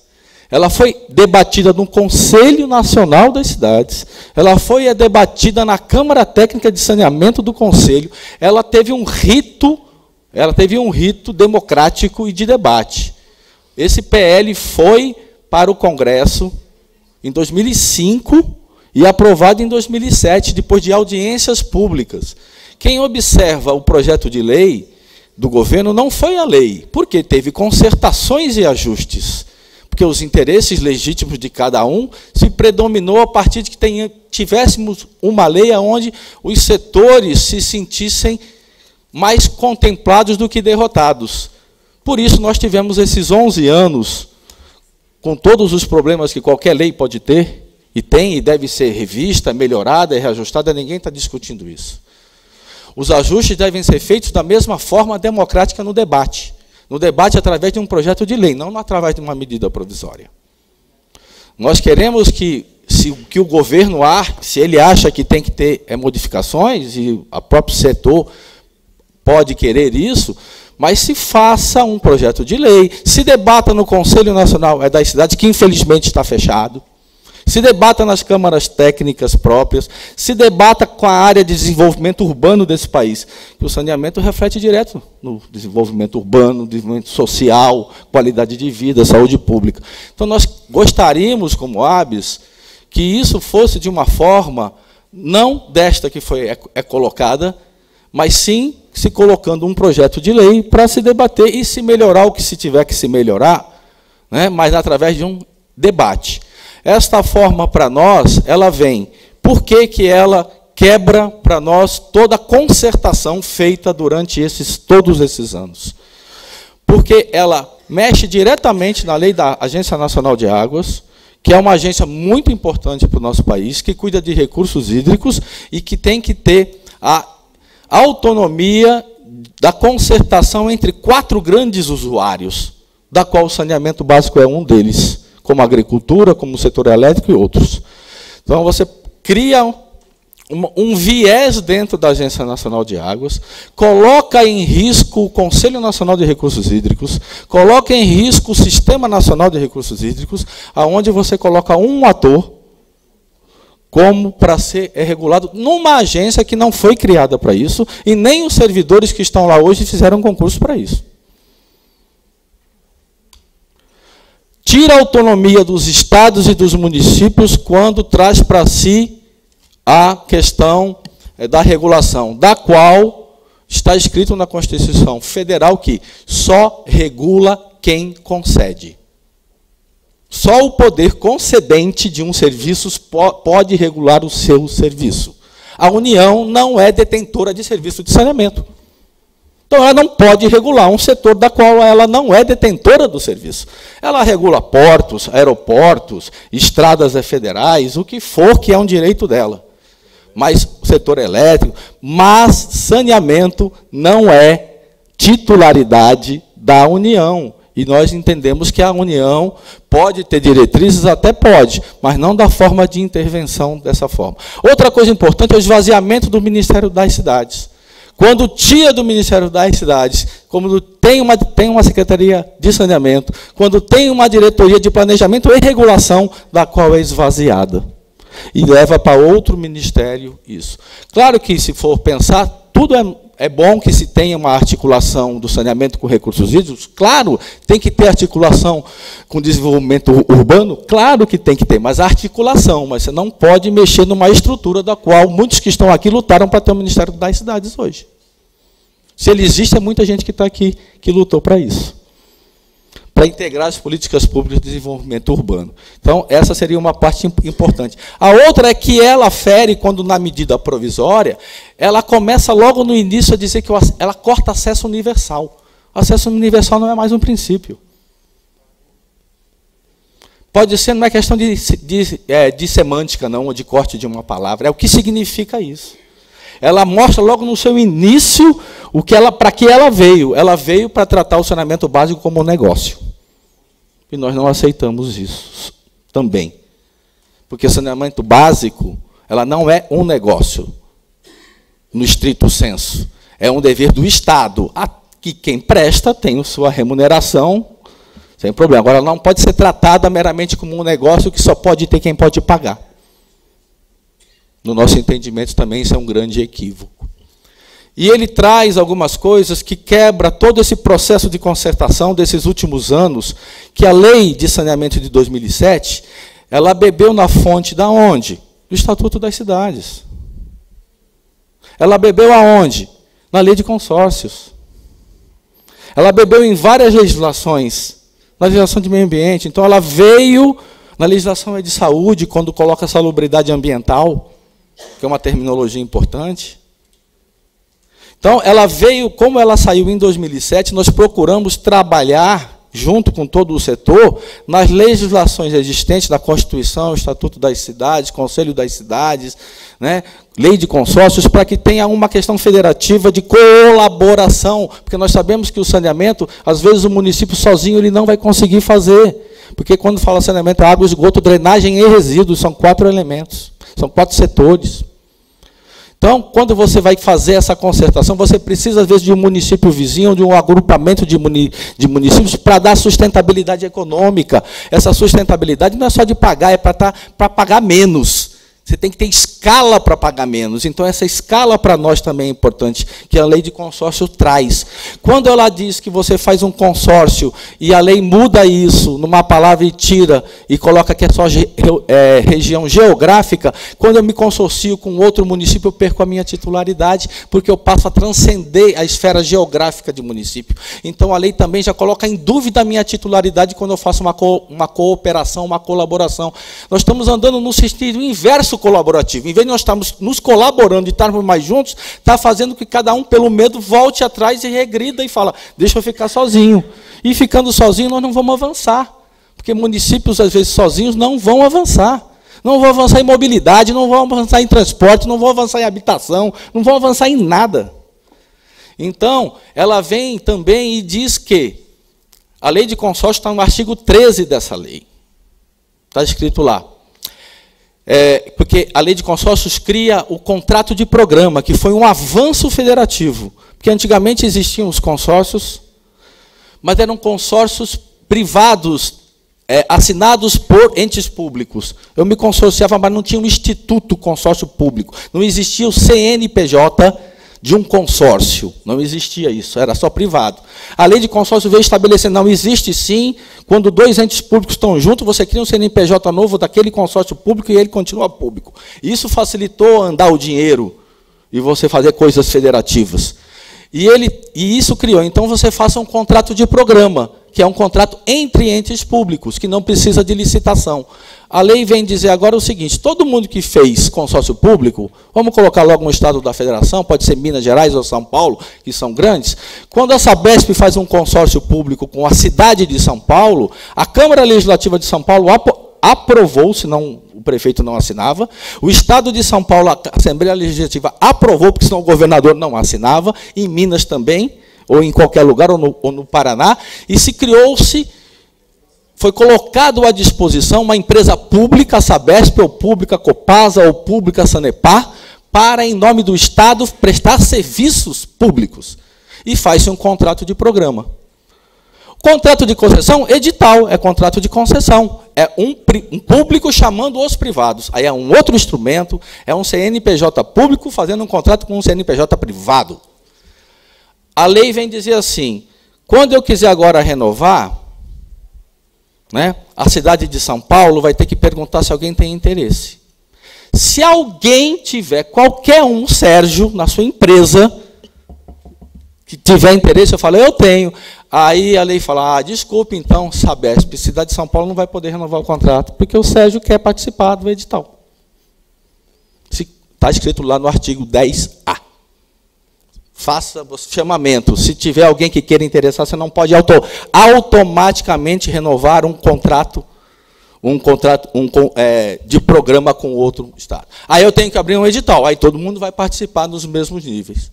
S19: Ela foi debatida no Conselho Nacional das Cidades. Ela foi debatida na Câmara Técnica de Saneamento do Conselho. Ela teve um rito, ela teve um rito democrático e de debate. Esse PL foi para o Congresso em 2005 e aprovado em 2007, depois de audiências públicas. Quem observa o projeto de lei do governo não foi a lei, porque teve consertações e ajustes. Porque os interesses legítimos de cada um se predominou a partir de que tenha, tivéssemos uma lei onde os setores se sentissem mais contemplados do que derrotados. Por isso, nós tivemos esses 11 anos, com todos os problemas que qualquer lei pode ter, e tem e deve ser revista, melhorada e reajustada, ninguém está discutindo isso. Os ajustes devem ser feitos da mesma forma democrática no debate. No debate através de um projeto de lei, não através de uma medida provisória. Nós queremos que, se que o governo, se ele acha que tem que ter é, modificações, e o próprio setor pode querer isso, mas se faça um projeto de lei, se debata no Conselho Nacional é das Cidades, que infelizmente está fechado, se debata nas câmaras técnicas próprias, se debata com a área de desenvolvimento urbano desse país, que o saneamento reflete direto no desenvolvimento urbano, desenvolvimento social, qualidade de vida, saúde pública. Então nós gostaríamos, como ABS, que isso fosse de uma forma não desta que foi é, é colocada, mas sim se colocando um projeto de lei para se debater e se melhorar o que se tiver que se melhorar, né, mas através de um debate. Esta forma para nós, ela vem. Por que, que ela quebra para nós toda a concertação feita durante esses, todos esses anos? Porque ela mexe diretamente na lei da Agência Nacional de Águas, que é uma agência muito importante para o nosso país, que cuida de recursos hídricos e que tem que ter a autonomia da concertação entre quatro grandes usuários, da qual o saneamento básico é um deles, como a agricultura, como o setor elétrico e outros. Então você cria um, um viés dentro da Agência Nacional de Águas, coloca em risco o Conselho Nacional de Recursos Hídricos, coloca em risco o Sistema Nacional de Recursos Hídricos, aonde você coloca um ator como para ser é regulado numa agência que não foi criada para isso, e nem os servidores que estão lá hoje fizeram concurso para isso. Tira a autonomia dos estados e dos municípios quando traz para si a questão é, da regulação, da qual está escrito na Constituição Federal que só regula quem concede. Só o poder concedente de um serviço po pode regular o seu serviço. A União não é detentora de serviço de saneamento. Então, ela não pode regular um setor da qual ela não é detentora do serviço. Ela regula portos, aeroportos, estradas federais, o que for que é um direito dela. Mas o setor elétrico, mas saneamento não é titularidade da União. E nós entendemos que a União pode ter diretrizes, até pode, mas não da forma de intervenção dessa forma. Outra coisa importante é o esvaziamento do Ministério das Cidades. Quando tira do Ministério das Cidades, quando tem uma, tem uma Secretaria de Saneamento, quando tem uma diretoria de planejamento e regulação, da qual é esvaziada. E leva para outro ministério isso. Claro que, se for pensar, tudo é é bom que se tenha uma articulação do saneamento com recursos hídricos? Claro, tem que ter articulação com desenvolvimento urbano? Claro que tem que ter, mas articulação, mas você não pode mexer numa estrutura da qual muitos que estão aqui lutaram para ter o Ministério das Cidades hoje. Se ele existe, é muita gente que está aqui que lutou para isso para integrar as políticas públicas de desenvolvimento urbano. Então, essa seria uma parte importante. A outra é que ela fere, quando na medida provisória, ela começa logo no início a dizer que ela corta acesso universal. Acesso universal não é mais um princípio. Pode ser, não é questão de, de, é, de semântica, não, ou de corte de uma palavra, é o que significa isso. Ela mostra logo no seu início o que ela, para que ela veio. Ela veio para tratar o saneamento básico como um negócio. E nós não aceitamos isso também. Porque saneamento básico, ela não é um negócio, no estrito senso. É um dever do Estado. Que quem presta tem sua remuneração, sem problema. Agora, não pode ser tratada meramente como um negócio que só pode ter quem pode pagar. No nosso entendimento, também isso é um grande equívoco. E ele traz algumas coisas que quebra todo esse processo de concertação desses últimos anos, que a lei de saneamento de 2007, ela bebeu na fonte da onde? Do Estatuto das Cidades. Ela bebeu aonde? Na lei de consórcios. Ela bebeu em várias legislações, na legislação de meio ambiente. Então ela veio na legislação de saúde, quando coloca salubridade ambiental, que é uma terminologia importante. Então, ela veio, como ela saiu em 2007, nós procuramos trabalhar junto com todo o setor, nas legislações existentes da Constituição, Estatuto das Cidades, Conselho das Cidades, né, lei de consórcios, para que tenha uma questão federativa de colaboração, porque nós sabemos que o saneamento, às vezes o município sozinho ele não vai conseguir fazer, porque quando fala saneamento, água, esgoto, drenagem e resíduos, são quatro elementos, são quatro setores. Então, quando você vai fazer essa concertação, você precisa, às vezes, de um município vizinho, de um agrupamento de, muni de municípios para dar sustentabilidade econômica. Essa sustentabilidade não é só de pagar, é para tá, pagar menos. Você tem que ter escala para pagar menos. Então, essa escala para nós também é importante, que a lei de consórcio traz. Quando ela diz que você faz um consórcio e a lei muda isso numa palavra e tira e coloca que é só é, região geográfica, quando eu me consorcio com outro município, eu perco a minha titularidade, porque eu passo a transcender a esfera geográfica de município. Então, a lei também já coloca em dúvida a minha titularidade quando eu faço uma, co uma cooperação, uma colaboração. Nós estamos andando no sentido inverso colaborativo. Em vez de nós estarmos nos colaborando e estarmos mais juntos, está fazendo que cada um, pelo medo, volte atrás e regrida e fala: deixa eu ficar sozinho. E ficando sozinho, nós não vamos avançar. Porque municípios, às vezes, sozinhos, não vão avançar. Não vão avançar em mobilidade, não vão avançar em transporte, não vão avançar em habitação, não vão avançar em nada. Então, ela vem também e diz que a lei de consórcio está no artigo 13 dessa lei. Está escrito lá. É, porque a lei de consórcios cria o contrato de programa, que foi um avanço federativo. Porque antigamente existiam os consórcios, mas eram consórcios privados, é, assinados por entes públicos. Eu me consorciava, mas não tinha um instituto consórcio público. Não existia o CNPJ de um consórcio. Não existia isso, era só privado. A lei de consórcio veio estabelecer, não existe sim, quando dois entes públicos estão juntos, você cria um CNPJ novo daquele consórcio público e ele continua público. Isso facilitou andar o dinheiro e você fazer coisas federativas. E, ele, e isso criou. Então você faça um contrato de programa, que é um contrato entre entes públicos, que não precisa de licitação. A lei vem dizer agora o seguinte: todo mundo que fez consórcio público, vamos colocar logo um estado da federação, pode ser Minas Gerais ou São Paulo, que são grandes. Quando a Sabesp faz um consórcio público com a cidade de São Paulo, a Câmara Legislativa de São Paulo aprovou, senão o prefeito não assinava. O Estado de São Paulo, a Assembleia Legislativa aprovou, porque senão o governador não assinava. Em Minas também, ou em qualquer lugar, ou no, ou no Paraná. E se criou-se, foi colocado à disposição uma empresa pública, a Sabesp, ou pública Copasa, ou pública Sanepar, para, em nome do Estado, prestar serviços públicos. E faz-se um contrato de programa. Contrato de concessão, edital, é contrato de concessão. É um, um, público chamando os privados. Aí é um outro instrumento, é um CNPJ público fazendo um contrato com um CNPJ privado. A lei vem dizer assim: quando eu quiser agora renovar, né, a cidade de São Paulo vai ter que perguntar se alguém tem interesse. Se alguém tiver, qualquer um, Sérgio, na sua empresa, que tiver interesse, eu falo, eu tenho. Aí a lei fala, ah, desculpe então, Sabesp, Cidade de São Paulo não vai poder renovar o contrato, porque o Sérgio quer participar do edital. Está escrito lá no artigo 10A. Faça o chamamento. Se tiver alguém que queira interessar, você não pode auto automaticamente renovar um contrato um contrato um, é, de programa com outro estado. Aí eu tenho que abrir um edital, aí todo mundo vai participar nos mesmos níveis.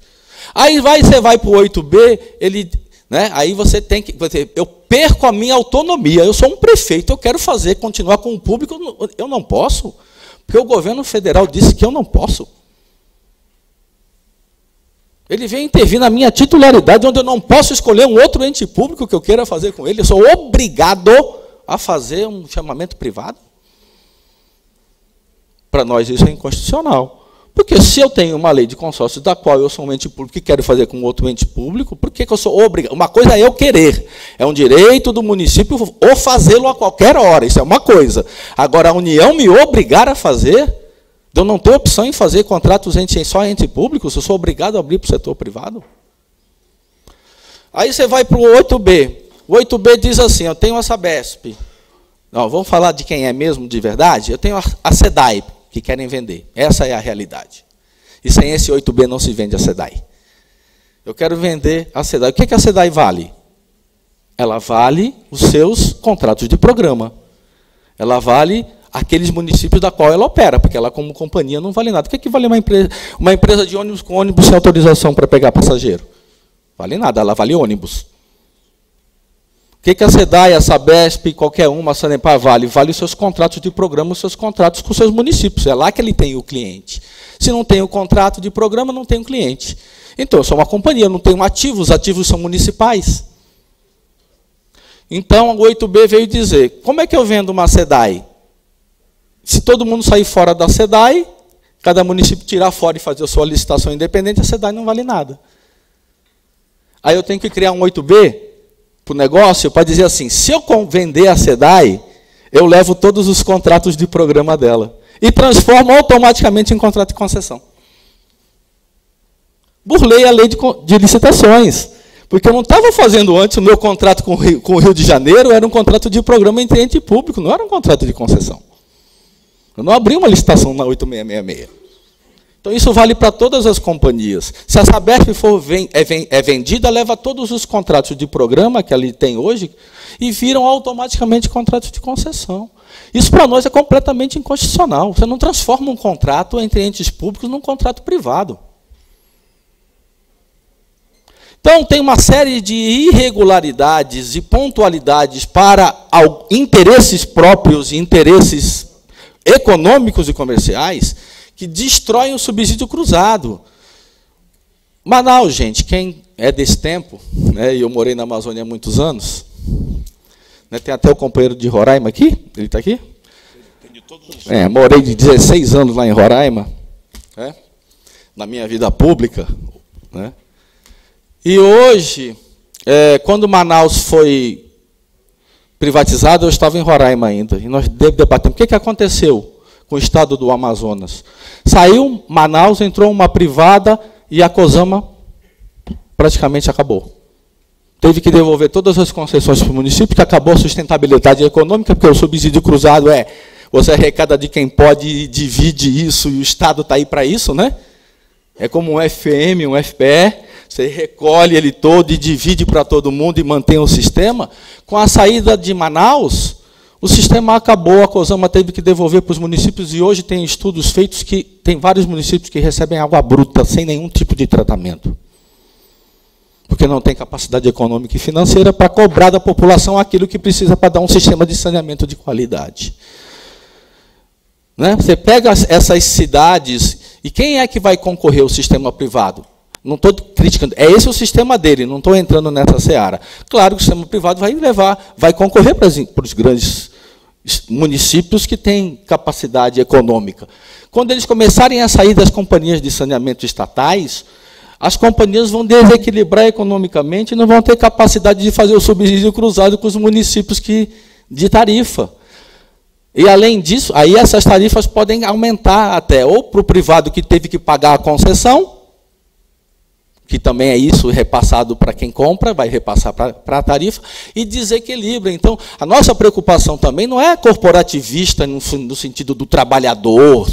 S19: Aí vai, você vai para o 8B, ele né? Aí você tem que. Eu perco a minha autonomia. Eu sou um prefeito, eu quero fazer, continuar com o público, eu não posso. Porque o governo federal disse que eu não posso. Ele vem intervir na minha titularidade, onde eu não posso escolher um outro ente público que eu queira fazer com ele. Eu sou obrigado a fazer um chamamento privado. Para nós isso é inconstitucional. Porque se eu tenho uma lei de consórcio da qual eu sou um ente público e quero fazer com outro ente público, por que, que eu sou obrigado? Uma coisa é eu querer, é um direito do município ou fazê-lo a qualquer hora, isso é uma coisa. Agora, a União me obrigar a fazer, eu não tenho opção em fazer contratos entre, só ente público, eu sou obrigado a abrir para o setor privado. Aí você vai para o 8B. O 8B diz assim, eu tenho a Sabesp. Não, vamos falar de quem é mesmo de verdade? Eu tenho a SEDAI, que querem vender. Essa é a realidade. E sem esse 8B não se vende a SEDAI. Eu quero vender a SEDAI. O que, é que a SEDAI vale? Ela vale os seus contratos de programa. Ela vale aqueles municípios da qual ela opera, porque ela, como companhia, não vale nada. O que, é que vale uma empresa, uma empresa de ônibus com ônibus sem autorização para pegar passageiro? Vale nada, ela vale ônibus. O que, que a SEDAI, a Sabesp, qualquer uma, a Sanepar vale? Vale os seus contratos de programa, os seus contratos com os seus municípios. É lá que ele tem o cliente. Se não tem o contrato de programa, não tem o cliente. Então, eu sou uma companhia, não tenho ativos, ativos são municipais. Então, o 8B veio dizer, como é que eu vendo uma SEDAI? Se todo mundo sair fora da SEDAI, cada município tirar fora e fazer a sua licitação independente, a SEDAI não vale nada. Aí eu tenho que criar um 8B para o negócio para dizer assim: se eu vender a SEDAI, eu levo todos os contratos de programa dela e transformo automaticamente em contrato de concessão. Burlei a lei de, de licitações. Porque eu não estava fazendo antes o meu contrato com o, Rio, com o Rio de Janeiro, era um contrato de programa entre ente público, não era um contrato de concessão. Eu não abri uma licitação na 8666. Então isso vale para todas as companhias. Se a Sabesp for é, é vendida, leva todos os contratos de programa que ali tem hoje e viram automaticamente contratos de concessão. Isso para nós é completamente inconstitucional. Você não transforma um contrato entre entes públicos num contrato privado. Então, tem uma série de irregularidades e pontualidades para interesses próprios e interesses econômicos e comerciais que destroem o subsídio cruzado. Manaus, gente, quem é desse tempo, né, e eu morei na Amazônia há muitos anos, né, tem até o companheiro de Roraima aqui, ele está aqui? É, morei de 16 anos lá em Roraima, né, na minha vida pública. Né, e hoje, é, quando Manaus foi privatizado, eu estava em Roraima ainda, e nós debatemos o que, que aconteceu com o estado do Amazonas. Saiu Manaus, entrou uma privada e a Cosama praticamente acabou. Teve que devolver todas as concessões para o município, que acabou a sustentabilidade econômica, porque o subsídio cruzado é você arrecada de quem pode e divide isso, e o Estado está aí para isso, né? É como um FM, um FPE, você recolhe ele todo e divide para todo mundo e mantém o sistema. Com a saída de Manaus, o sistema acabou, a COSAMA teve que devolver para os municípios e hoje tem estudos feitos que tem vários municípios que recebem água bruta sem nenhum tipo de tratamento. Porque não tem capacidade econômica e financeira para cobrar da população aquilo que precisa para dar um sistema de saneamento de qualidade. Né? Você pega essas cidades e quem é que vai concorrer ao sistema privado? Não estou criticando, é esse o sistema dele, não estou entrando nessa seara. Claro que o sistema privado vai levar, vai concorrer para, para os grandes municípios que têm capacidade econômica. Quando eles começarem a sair das companhias de saneamento estatais, as companhias vão desequilibrar economicamente e não vão ter capacidade de fazer o subsídio cruzado com os municípios que, de tarifa. E além disso, aí essas tarifas podem aumentar até, ou para o privado que teve que pagar a concessão, que também é isso repassado para quem compra, vai repassar para a tarifa, e desequilibra. Então, a nossa preocupação também não é corporativista no, no sentido do trabalhador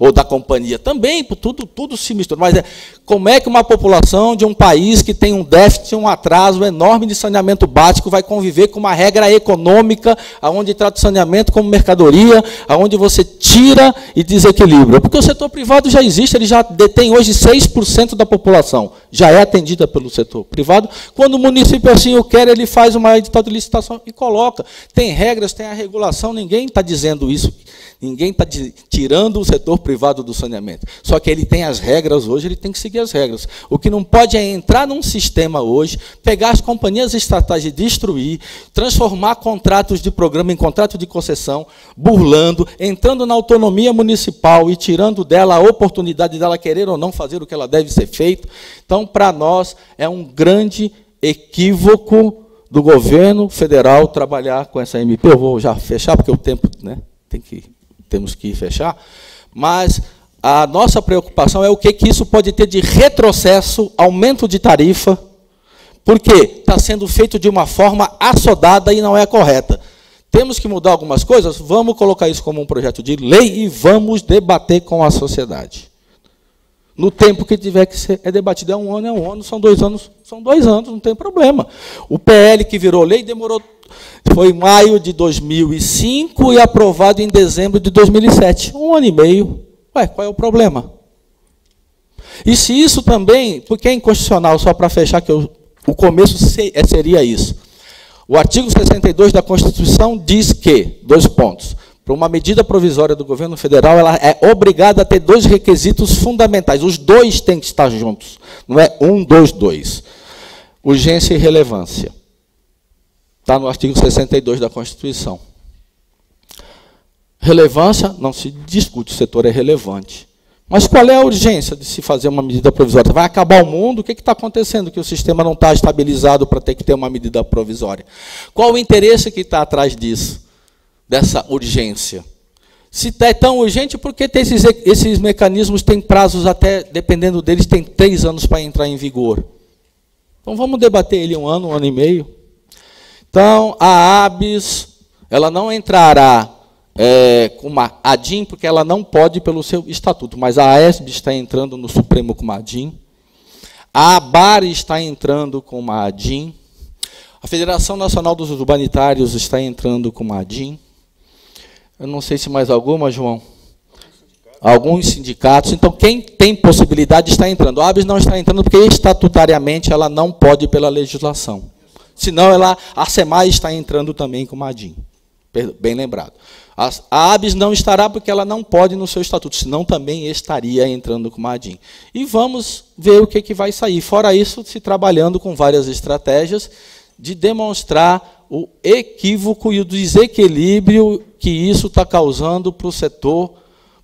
S19: ou da companhia, também, tudo, tudo se mistura, mas é como é que uma população de um país que tem um déficit, um atraso enorme de saneamento básico vai conviver com uma regra econômica, onde trata o saneamento como mercadoria, onde você tira e desequilibra? Porque o setor privado já existe, ele já detém hoje 6% da população, já é atendida pelo setor privado. Quando o município assim o quer, ele faz uma edital de licitação e coloca. Tem regras, tem a regulação, ninguém está dizendo isso Ninguém está tirando o setor privado do saneamento. Só que ele tem as regras hoje, ele tem que seguir as regras. O que não pode é entrar num sistema hoje, pegar as companhias estatais e destruir, transformar contratos de programa em contrato de concessão, burlando, entrando na autonomia municipal e tirando dela a oportunidade dela querer ou não fazer o que ela deve ser feito. Então, para nós, é um grande equívoco do governo federal trabalhar com essa MP. Eu vou já fechar, porque o tempo né, tem que temos que fechar, mas a nossa preocupação é o que, que isso pode ter de retrocesso, aumento de tarifa, porque está sendo feito de uma forma assodada e não é correta. Temos que mudar algumas coisas? Vamos colocar isso como um projeto de lei e vamos debater com a sociedade. No tempo que tiver que ser é debatido, é um ano, é um ano, são dois anos, são dois anos, não tem problema. O PL que virou lei demorou foi em maio de 2005 e aprovado em dezembro de 2007. Um ano e meio. Ué, qual é o problema? E se isso também, porque é inconstitucional, só para fechar, que eu, o começo é, seria isso. O artigo 62 da Constituição diz que, dois pontos, para uma medida provisória do governo federal, ela é obrigada a ter dois requisitos fundamentais. Os dois têm que estar juntos. Não é um, dois, dois. Urgência e relevância. Está no artigo 62 da Constituição. Relevância, não se discute, o setor é relevante. Mas qual é a urgência de se fazer uma medida provisória? Vai acabar o mundo? O que está acontecendo que o sistema não está estabilizado para ter que ter uma medida provisória? Qual o interesse que está atrás disso, dessa urgência? Se é tão urgente, por que esses, esses mecanismos têm prazos até, dependendo deles, tem três anos para entrar em vigor? Então vamos debater ele um ano, um ano e meio. Então, a ABS, ela não entrará é, com uma ADIM, porque ela não pode pelo seu estatuto, mas a AESB está entrando no Supremo com uma ADIM. A ABAR está entrando com uma ADIM. A Federação Nacional dos Urbanitários está entrando com uma ADIM. Eu não sei se mais alguma, João. Alguns sindicatos. Então, quem tem possibilidade está entrando. A ABS não está entrando porque estatutariamente ela não pode pela legislação. Senão ela, a SEMAI está entrando também com uma ADIM. Bem lembrado. A, ABS não estará porque ela não pode no seu estatuto, senão também estaria entrando com uma ADIM. E vamos ver o que, que vai sair. Fora isso, se trabalhando com várias estratégias de demonstrar o equívoco e o desequilíbrio que isso está causando para o setor,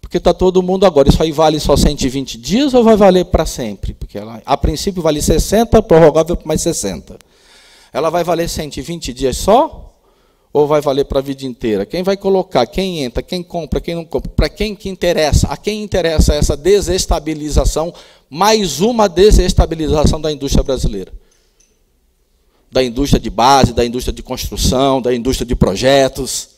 S19: porque está todo mundo agora. Isso aí vale só 120 dias ou vai valer para sempre? Porque ela, a princípio vale 60, prorrogável por mais 60 ela vai valer 120 dias só? ou vai valer para a vida inteira? Quem vai colocar? Quem entra? Quem compra? Quem não compra? Para quem que interessa? A quem interessa essa desestabilização, mais uma desestabilização da indústria brasileira? Da indústria de base, da indústria de construção, da indústria de projetos,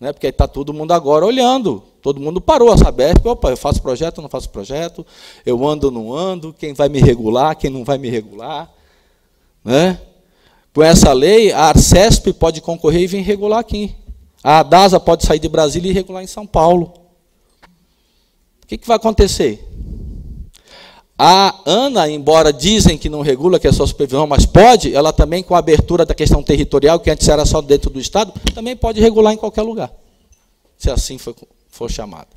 S19: né? porque está todo mundo agora olhando. Todo mundo parou a saber, opa, eu faço projeto, não faço projeto, eu ando ou não ando, quem vai me regular, quem não vai me regular. Né? Com essa lei, a Arcesp pode concorrer e vir regular aqui. A DASA pode sair de Brasília e regular em São Paulo. O que, que vai acontecer? A ANA, embora dizem que não regula, que é só supervisão, mas pode, ela também, com a abertura da questão territorial, que antes era só dentro do Estado, também pode regular em qualquer lugar, se assim for, for chamada.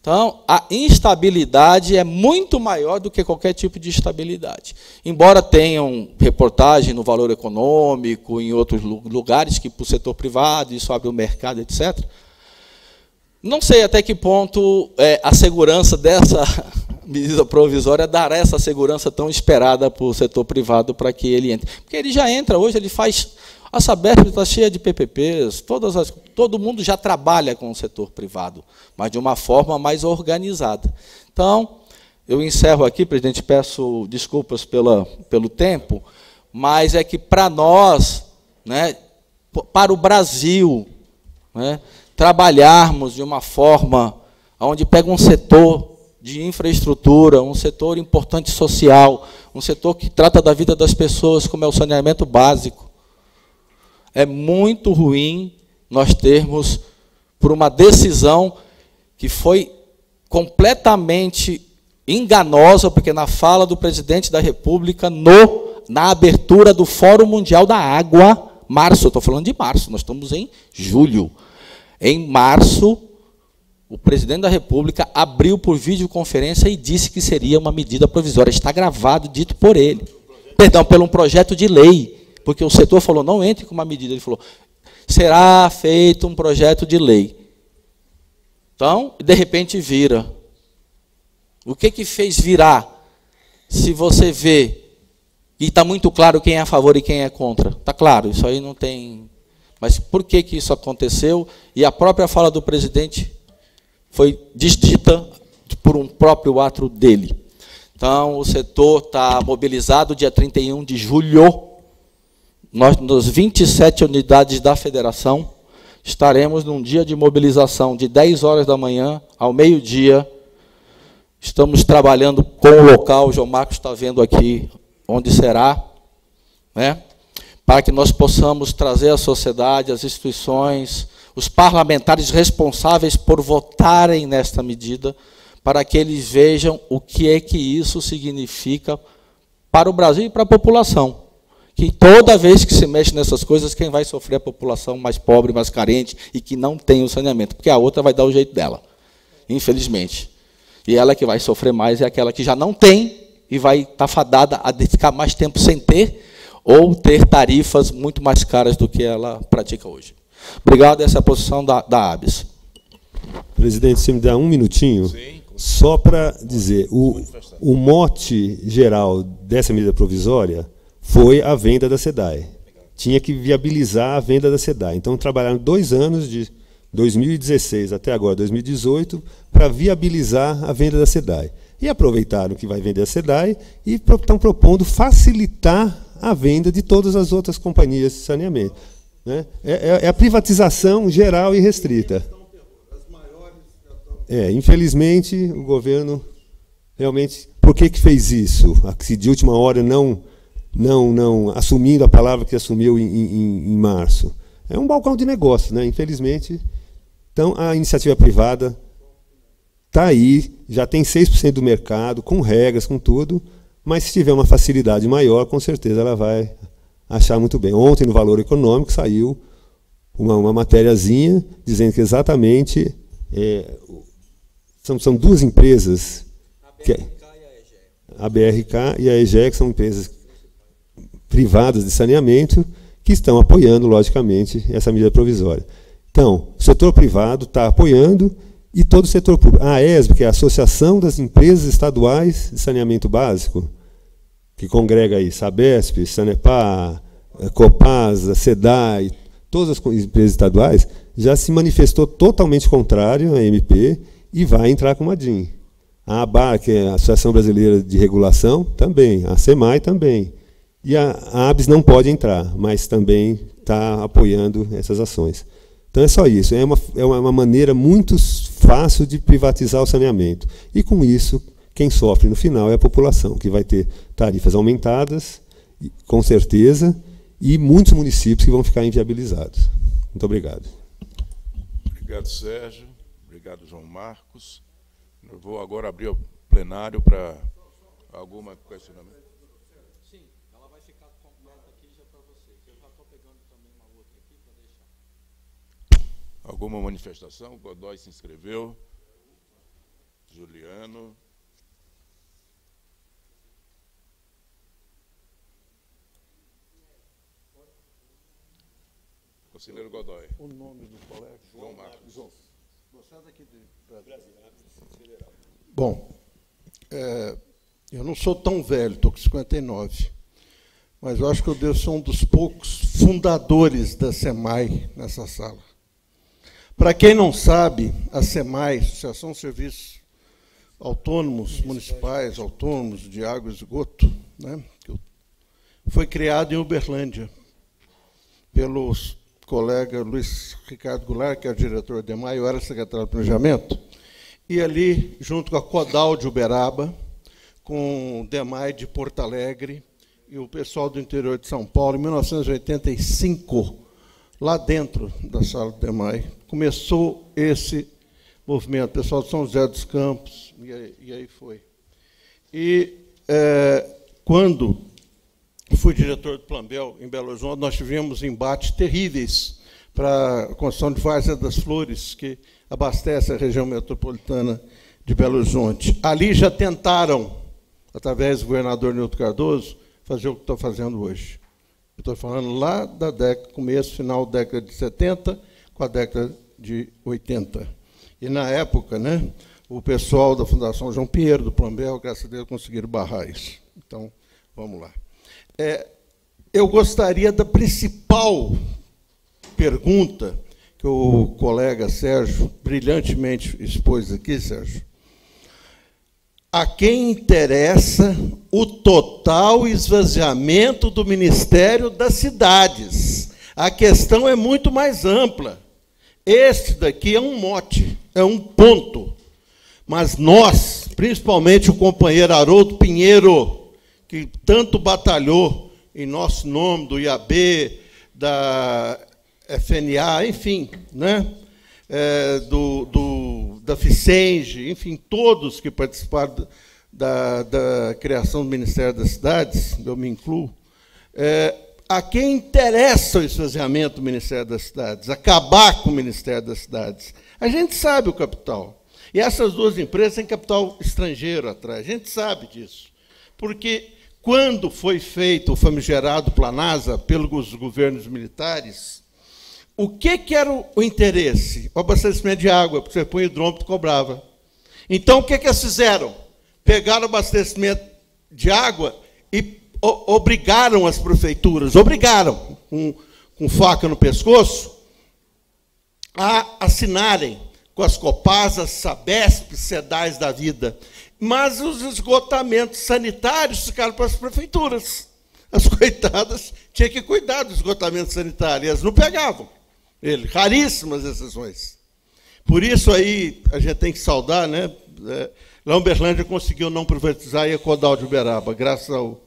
S19: Então, a instabilidade é muito maior do que qualquer tipo de estabilidade. Embora tenham reportagem no valor econômico, em outros lugares, que para o setor privado, isso abre o mercado, etc. Não sei até que ponto é, a segurança dessa medida provisória dará essa segurança tão esperada para o setor privado para que ele entre. Porque ele já entra hoje, ele faz. A Sabesp está cheia de PPPs, todas as, todo mundo já trabalha com o setor privado, mas de uma forma mais organizada. Então, eu encerro aqui, presidente, peço desculpas pela, pelo tempo, mas é que para nós, né, para o Brasil, né, trabalharmos de uma forma onde pega um setor de infraestrutura, um setor importante social, um setor que trata da vida das pessoas, como é o saneamento básico. É muito ruim nós termos, por uma decisão que foi completamente enganosa, porque na fala do presidente da República, no, na abertura do Fórum Mundial da Água, março, estou falando de março, nós estamos em julho. Em março, o presidente da República abriu por videoconferência e disse que seria uma medida provisória. Está gravado, dito por ele. Perdão, pelo um projeto de lei. Porque o setor falou, não entre com uma medida. Ele falou, será feito um projeto de lei. Então, de repente vira. O que que fez virar? Se você vê, e está muito claro quem é a favor e quem é contra. Está claro, isso aí não tem. Mas por que, que isso aconteceu? E a própria fala do presidente foi desdita por um próprio ato dele. Então, o setor está mobilizado dia 31 de julho. Nós, nas 27 unidades da federação, estaremos num dia de mobilização de 10 horas da manhã ao meio-dia. Estamos trabalhando com o local, o João Marcos está vendo aqui onde será, né? para que nós possamos trazer à sociedade, às instituições, os parlamentares responsáveis por votarem nesta medida, para que eles vejam o que é que isso significa para o Brasil e para a população. Que toda vez que se mexe nessas coisas, quem vai sofrer é a população mais pobre, mais carente e que não tem o saneamento, porque a outra vai dar o jeito dela, infelizmente. E ela que vai sofrer mais é aquela que já não tem e vai estar fadada a ficar mais tempo sem ter ou ter tarifas muito mais caras do que ela pratica hoje. Obrigado, essa é a posição da, da ABS.
S18: Presidente, você me dá um minutinho? Sim. Só para dizer, o, o mote geral dessa medida provisória foi a venda da SEDAI. Tinha que viabilizar a venda da SEDAI. Então, trabalharam dois anos, de 2016 até agora, 2018, para viabilizar a venda da SEDAI. E aproveitaram que vai vender a SEDAI e estão propondo facilitar a venda de todas as outras companhias de saneamento. Né? É, é, é a privatização geral e restrita. É, infelizmente, o governo realmente. Por que, que fez isso? De última hora não, não, não assumindo a palavra que assumiu em, em, em março. É um balcão de negócio, né? infelizmente. Então, a iniciativa privada está aí, já tem 6% do mercado, com regras, com tudo, mas se tiver uma facilidade maior, com certeza ela vai achar muito bem. Ontem, no Valor Econômico, saiu uma, uma matériazinha dizendo que exatamente é, são, são duas empresas. A BRK, que, é a, BRK e a EGE, que são empresas privadas de saneamento, que estão apoiando, logicamente, essa medida provisória. Então, o setor privado está apoiando e todo o setor público. A AESB, que é a Associação das Empresas Estaduais de Saneamento Básico, que congrega aí Sabesp, Sanepar, Copasa, SEDAI, todas as empresas estaduais, já se manifestou totalmente contrário à MP e vai entrar com uma DIN. A ABAR, que é a Associação Brasileira de Regulação, também. A SEMAI também. E a, a ABS não pode entrar, mas também está apoiando essas ações. Então é só isso. É uma, é uma maneira muito fácil de privatizar o saneamento. E com isso, quem sofre no final é a população, que vai ter tarifas aumentadas, com certeza, e muitos municípios que vão ficar inviabilizados. Muito obrigado.
S3: Obrigado, Sérgio. Obrigado, João Marcos. Eu vou agora abrir o plenário para alguma questionamento.
S19: Sim, ela vai ficar completa aqui já para vocês. Eu já estou pegando também uma outra aqui para deixar.
S3: Alguma manifestação? Godoy se inscreveu. Juliano. Conselheiro Godoy.
S9: O nome do colega?
S3: João Marcos.
S9: João. Você é daqui de Brasília. Bom, é, eu não sou tão velho, estou com 59, mas eu acho que eu devo ser um dos poucos fundadores da SEMAI nessa sala. Para quem não sabe, a SEMAI, Associação de Serviços Autônomos Municipais, Autônomos de Água e Esgoto, né, foi criada em Uberlândia pelos colega Luiz Ricardo Goulart, que é diretor de EMAI, eu era secretário de Planejamento, e ali, junto com a Codal de Uberaba, com o DEMAI de Porto Alegre e o pessoal do interior de São Paulo, em 1985, lá dentro da sala do DEMAI, começou esse movimento, o pessoal de São José dos Campos, e aí, e aí foi. E eh, quando fui diretor do Plambel em Belo Horizonte, nós tivemos embates terríveis para a construção de Várzea das Flores, que abastece a região metropolitana de Belo Horizonte. Ali já tentaram, através do governador Nilton Cardoso, fazer o que estou fazendo hoje. Estou falando lá da década, começo, final da década de 70, com a década de 80. E na época, né, o pessoal da Fundação João Pinheiro, do Plambel, graças a Deus, conseguiram barrar isso. Então, vamos lá. É, eu gostaria da principal pergunta que o colega Sérgio brilhantemente expôs aqui, Sérgio. A quem interessa o total esvaziamento do Ministério das Cidades? A questão é muito mais ampla. Este daqui é um mote, é um ponto. Mas nós, principalmente o companheiro Haroldo Pinheiro, que tanto batalhou em nosso nome, do IAB, da FNA, enfim, né? É, do, do, da FICENGE, enfim, todos que participaram da, da criação do Ministério das Cidades, eu me incluo, é, a quem interessa o esvaziamento do Ministério das Cidades, acabar com o Ministério das Cidades. A gente sabe o capital. E essas duas empresas têm capital estrangeiro atrás, a gente sabe disso. Porque quando foi feito o famigerado Planasa pelos governos militares, o que, que era o, o interesse? O abastecimento de água, porque você põe hidrômetro cobrava. Então, o que, que eles fizeram? Pegaram o abastecimento de água e o, obrigaram as prefeituras, obrigaram, com, com faca no pescoço, a assinarem com as Copasas, Sabesp, Sedais da vida. Mas os esgotamentos sanitários ficaram para as prefeituras. As coitadas tinham que cuidar do esgotamento sanitário, e elas não pegavam. Ele, raríssimas exceções. Por isso aí a gente tem que saudar, né? É, Lá Uberlândia conseguiu não privatizar e a Codal de Uberaba, graças ao,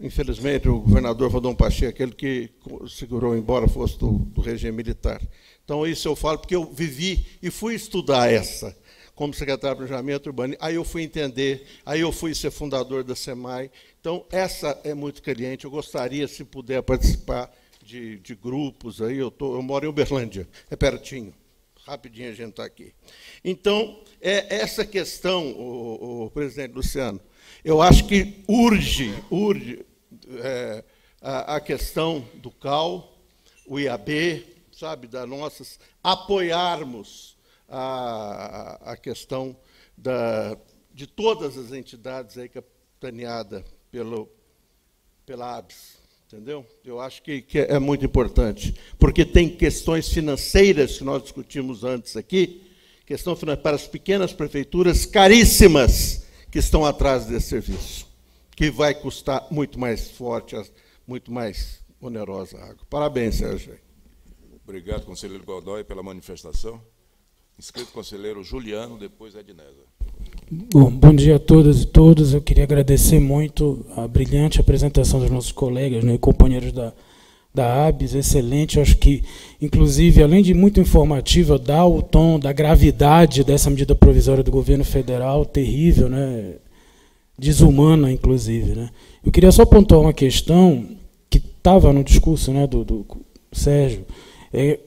S9: infelizmente, o governador Rodon Pacheco, aquele que segurou, embora fosse do, do regime militar. Então, isso eu falo porque eu vivi e fui estudar essa, como secretário de Planejamento Urbano. Aí eu fui entender, aí eu fui ser fundador da SEMAI. Então, essa é muito cliente. Eu gostaria, se puder, participar de, de grupos. Aí eu, tô, eu moro em Uberlândia, é pertinho. Rapidinho a gente está aqui. Então, é essa questão, o, o presidente Luciano, eu acho que urge, urge é, a, a questão do CAL, o IAB, sabe, da nossas, apoiarmos a, a questão da, de todas as entidades aí capitaneadas pelo, pela ABS, Entendeu? Eu acho que, que é muito importante, porque tem questões financeiras que nós discutimos antes aqui, questão para as pequenas prefeituras caríssimas que estão atrás desse serviço, que vai custar muito mais forte, muito mais onerosa a água. Parabéns, Sérgio.
S3: Obrigado, conselheiro Godoy, pela manifestação. Inscrito conselheiro Juliano, depois Ednesa.
S20: Bom, bom dia a todas e todos. Eu queria agradecer muito a brilhante apresentação dos nossos colegas né, e companheiros da, da ABS, excelente. Eu acho que, inclusive, além de muito informativa, dá o tom da gravidade dessa medida provisória do governo federal, terrível, né, desumana, inclusive. Né. Eu queria só pontuar uma questão que estava no discurso né, do, do Sérgio, é,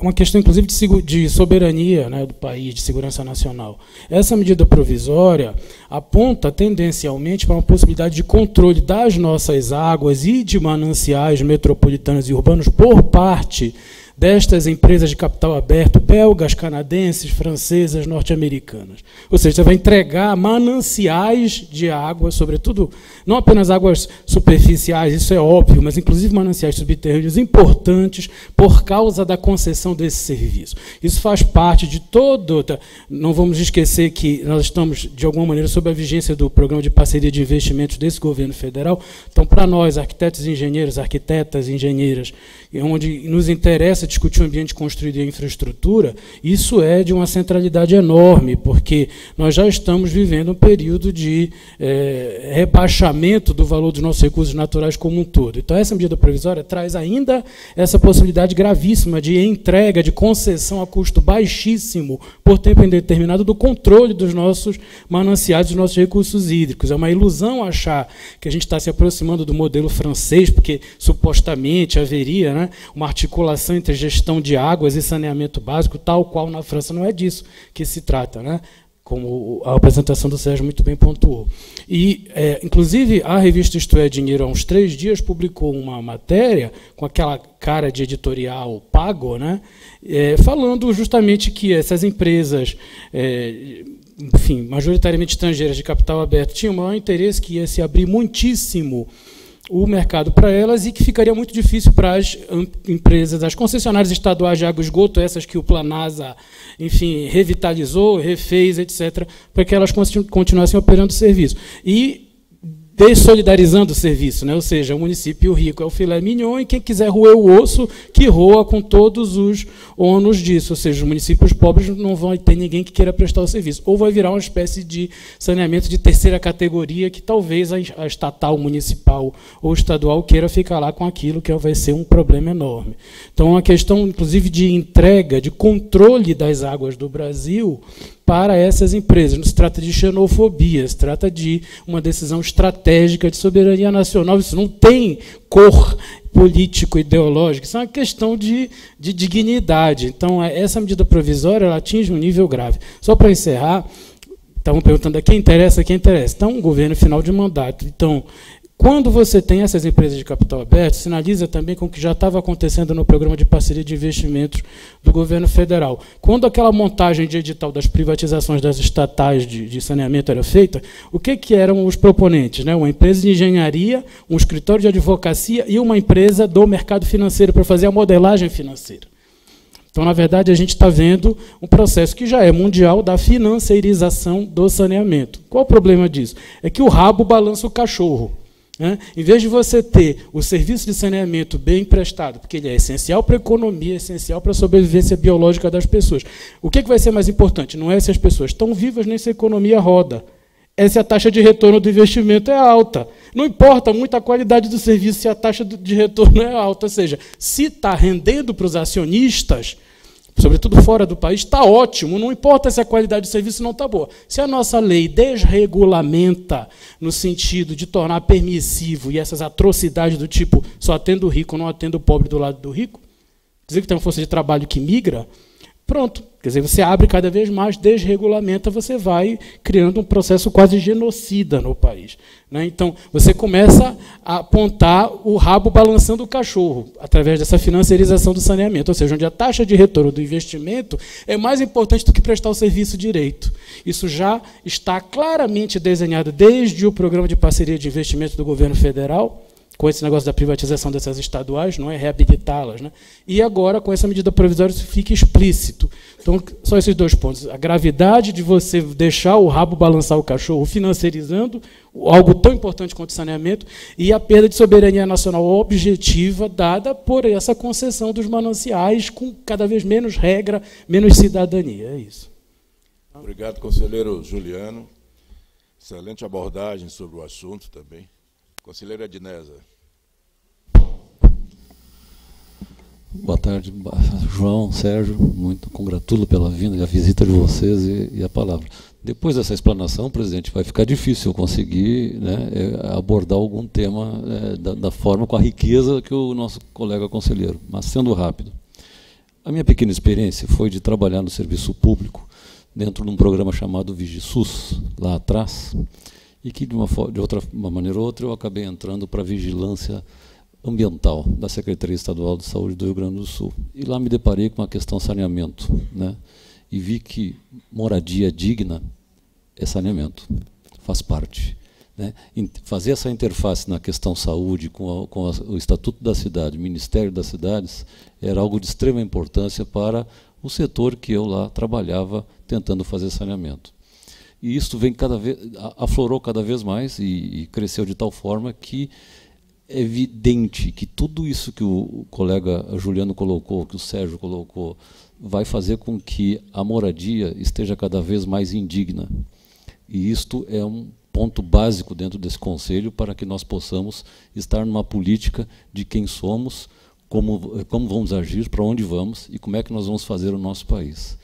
S20: uma questão, inclusive, de, de soberania né, do país, de segurança nacional. Essa medida provisória aponta tendencialmente para uma possibilidade de controle das nossas águas e de mananciais metropolitanos e urbanos por parte destas empresas de capital aberto, belgas, canadenses, francesas, norte-americanas. Ou seja, você vai entregar mananciais de água, sobretudo, não apenas águas superficiais, isso é óbvio, mas inclusive mananciais subterrâneos importantes por causa da concessão desse serviço. Isso faz parte de todo. Não vamos esquecer que nós estamos, de alguma maneira, sob a vigência do programa de parceria de investimentos desse governo federal. Então, para nós, arquitetos e engenheiros, arquitetas e engenheiras, onde nos interessa discutir o ambiente construído e a infraestrutura, isso é de uma centralidade enorme, porque nós já estamos vivendo um período de é, rebaixamento do valor dos nossos recursos naturais como um todo. Então, essa medida provisória traz ainda essa possibilidade gravíssima de entrega, de concessão a custo baixíssimo, por tempo indeterminado, do controle dos nossos mananciais, dos nossos recursos hídricos. É uma ilusão achar que a gente está se aproximando do modelo francês, porque supostamente haveria né, uma articulação entre gestão de águas e saneamento básico, tal qual na França. Não é disso que se trata, né? como a apresentação do Sérgio muito bem pontuou. E, é, inclusive, a revista Isto é Dinheiro, há uns três dias, publicou uma matéria com aquela cara de editorial pago, né, é, falando justamente que essas empresas, é, enfim, majoritariamente estrangeiras de capital aberto, tinham o maior interesse que ia se abrir muitíssimo o mercado para elas e que ficaria muito difícil para as empresas, as concessionárias estaduais de água e esgoto, essas que o Planasa, enfim, revitalizou, refez, etc., para que elas continuassem operando o serviço. E dessolidarizando o serviço, né? ou seja, o município rico é o filé mignon e quem quiser roer o osso, que roa com todos os ônus disso, ou seja, os municípios pobres não vão ter ninguém que queira prestar o serviço, ou vai virar uma espécie de saneamento de terceira categoria que talvez a estatal, municipal ou estadual queira ficar lá com aquilo que vai ser um problema enorme. Então, uma questão, inclusive, de entrega, de controle das águas do Brasil, para essas empresas. Não se trata de xenofobia, se trata de uma decisão estratégica de soberania nacional. Isso não tem cor político ideológica, isso é uma questão de, de dignidade. Então, é, essa medida provisória ela atinge um nível grave. Só para encerrar, estavam perguntando a quem interessa, a quem interessa. Então, um governo final de mandato. Então, quando você tem essas empresas de capital aberto, sinaliza também com o que já estava acontecendo no programa de parceria de investimentos do governo federal. Quando aquela montagem de edital das privatizações das estatais de, de saneamento era feita, o que, que eram os proponentes? Né? Uma empresa de engenharia, um escritório de advocacia e uma empresa do mercado financeiro para fazer a modelagem financeira. Então, na verdade, a gente está vendo um processo que já é mundial da financeirização do saneamento. Qual o problema disso? É que o rabo balança o cachorro. Né? Em vez de você ter o serviço de saneamento bem prestado, porque ele é essencial para a economia, é essencial para a sobrevivência biológica das pessoas, o que, que vai ser mais importante? Não é se as pessoas estão vivas nem se a economia roda. É se a taxa de retorno do investimento é alta. Não importa muito a qualidade do serviço se a taxa de retorno é alta. Ou seja, se está rendendo para os acionistas, sobretudo fora do país, está ótimo, não importa se a qualidade do serviço não está boa. Se a nossa lei desregulamenta no sentido de tornar permissivo e essas atrocidades do tipo só atendo o rico, não atendo o pobre do lado do rico, dizer que tem uma força de trabalho que migra, Pronto. Quer dizer, você abre cada vez mais, desregulamenta, você vai criando um processo quase genocida no país. Né? Então, você começa a apontar o rabo balançando o cachorro, através dessa financiarização do saneamento. Ou seja, onde a taxa de retorno do investimento é mais importante do que prestar o serviço direito. Isso já está claramente desenhado desde o programa de parceria de investimento do governo federal, com esse negócio da privatização dessas estaduais, não é reabilitá-las, né? E agora com essa medida provisória isso fica explícito. Então, só esses dois pontos: a gravidade de você deixar o rabo balançar o cachorro, financiarizando algo tão importante quanto o saneamento, e a perda de soberania nacional objetiva dada por essa concessão dos mananciais com cada vez menos regra, menos cidadania. É isso.
S3: Obrigado, conselheiro Juliano. Excelente abordagem sobre o assunto também. Conselheira Ednesa.
S8: Boa tarde, João, Sérgio. Muito congratulo pela vinda a visita de vocês e, e, a palavra. Depois dessa explanação, presidente, vai ficar difícil eu conseguir né, é, abordar algum tema é, da, da, forma, com a riqueza que o nosso colega conselheiro, mas sendo rápido. A minha pequena experiência foi de trabalhar no serviço público dentro de um programa chamado VigiSUS, lá atrás, e que, de uma, de outra uma maneira ou outra, eu acabei entrando para a vigilância ambiental da Secretaria Estadual de Saúde do Rio Grande do Sul. E lá me deparei com a questão saneamento, né? E vi que moradia digna é saneamento, faz parte. Né? Fazer essa interface na questão saúde com, a, com a, o Estatuto da Cidade, o Ministério das Cidades, era algo de extrema importância para o setor que eu lá trabalhava tentando fazer saneamento. E isso vem cada vez, aflorou cada vez mais e, e cresceu de tal forma que é evidente que tudo isso que o colega Juliano colocou, que o Sérgio colocou, vai fazer com que a moradia esteja cada vez mais indigna. E isto é um ponto básico dentro desse conselho para que nós possamos estar numa política de quem somos, como, como vamos agir, para onde vamos e como é que nós vamos fazer o nosso país.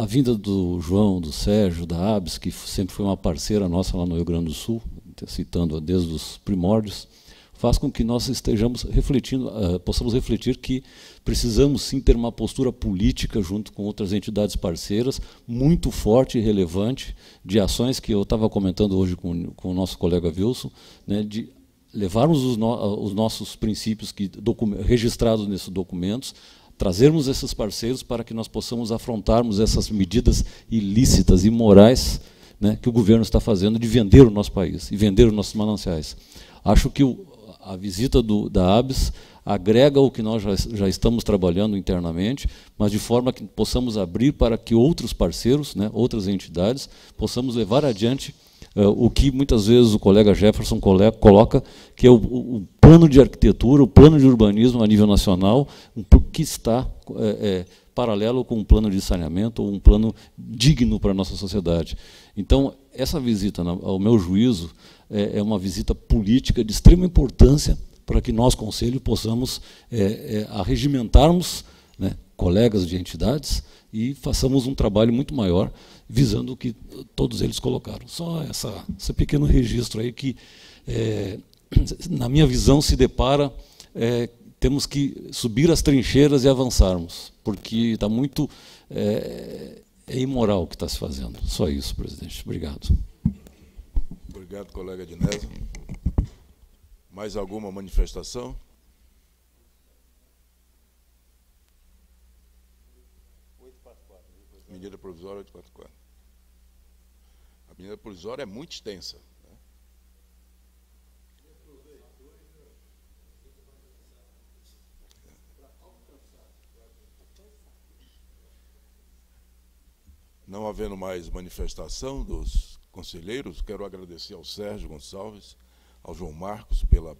S8: A vinda do João, do Sérgio, da Abs, que sempre foi uma parceira nossa lá no Rio Grande do Sul, citando desde os primórdios, faz com que nós estejamos refletindo, uh, possamos refletir que precisamos sim ter uma postura política junto com outras entidades parceiras, muito forte e relevante, de ações que eu estava comentando hoje com, com o nosso colega Wilson, né, de levarmos os, no, os nossos princípios que, registrados nesses documentos, trazermos esses parceiros para que nós possamos afrontarmos essas medidas ilícitas, imorais, né, que o governo está fazendo de vender o nosso país e vender os nossos mananciais. Acho que o, a visita do, da ABS agrega o que nós já, já, estamos trabalhando internamente, mas de forma que possamos abrir para que outros parceiros, né, outras entidades, possamos levar adiante uh, o que muitas vezes o colega Jefferson coloca, que é o, o, plano de arquitetura, o plano de urbanismo a nível nacional, um, que está é, é, paralelo com um plano de saneamento ou um plano digno para a nossa sociedade. Então, essa visita, ao meu juízo, é, é uma visita política de extrema importância para que nós, Conselho, possamos é, é, arregimentarmos né, colegas de entidades e façamos um trabalho muito maior, visando o que todos eles colocaram. Só essa, esse pequeno registro aí que, é, na minha visão, se depara, é, temos que subir as trincheiras e avançarmos, porque está muito é, é imoral o que está se fazendo. Só isso, presidente. Obrigado.
S3: Obrigado, colega Dinésio. Mais alguma manifestação? Medida provisória 844. A medida provisória é muito extensa. Né? Não havendo mais manifestação dos conselheiros, quero agradecer ao Sérgio Gonçalves, ao João Marcos pela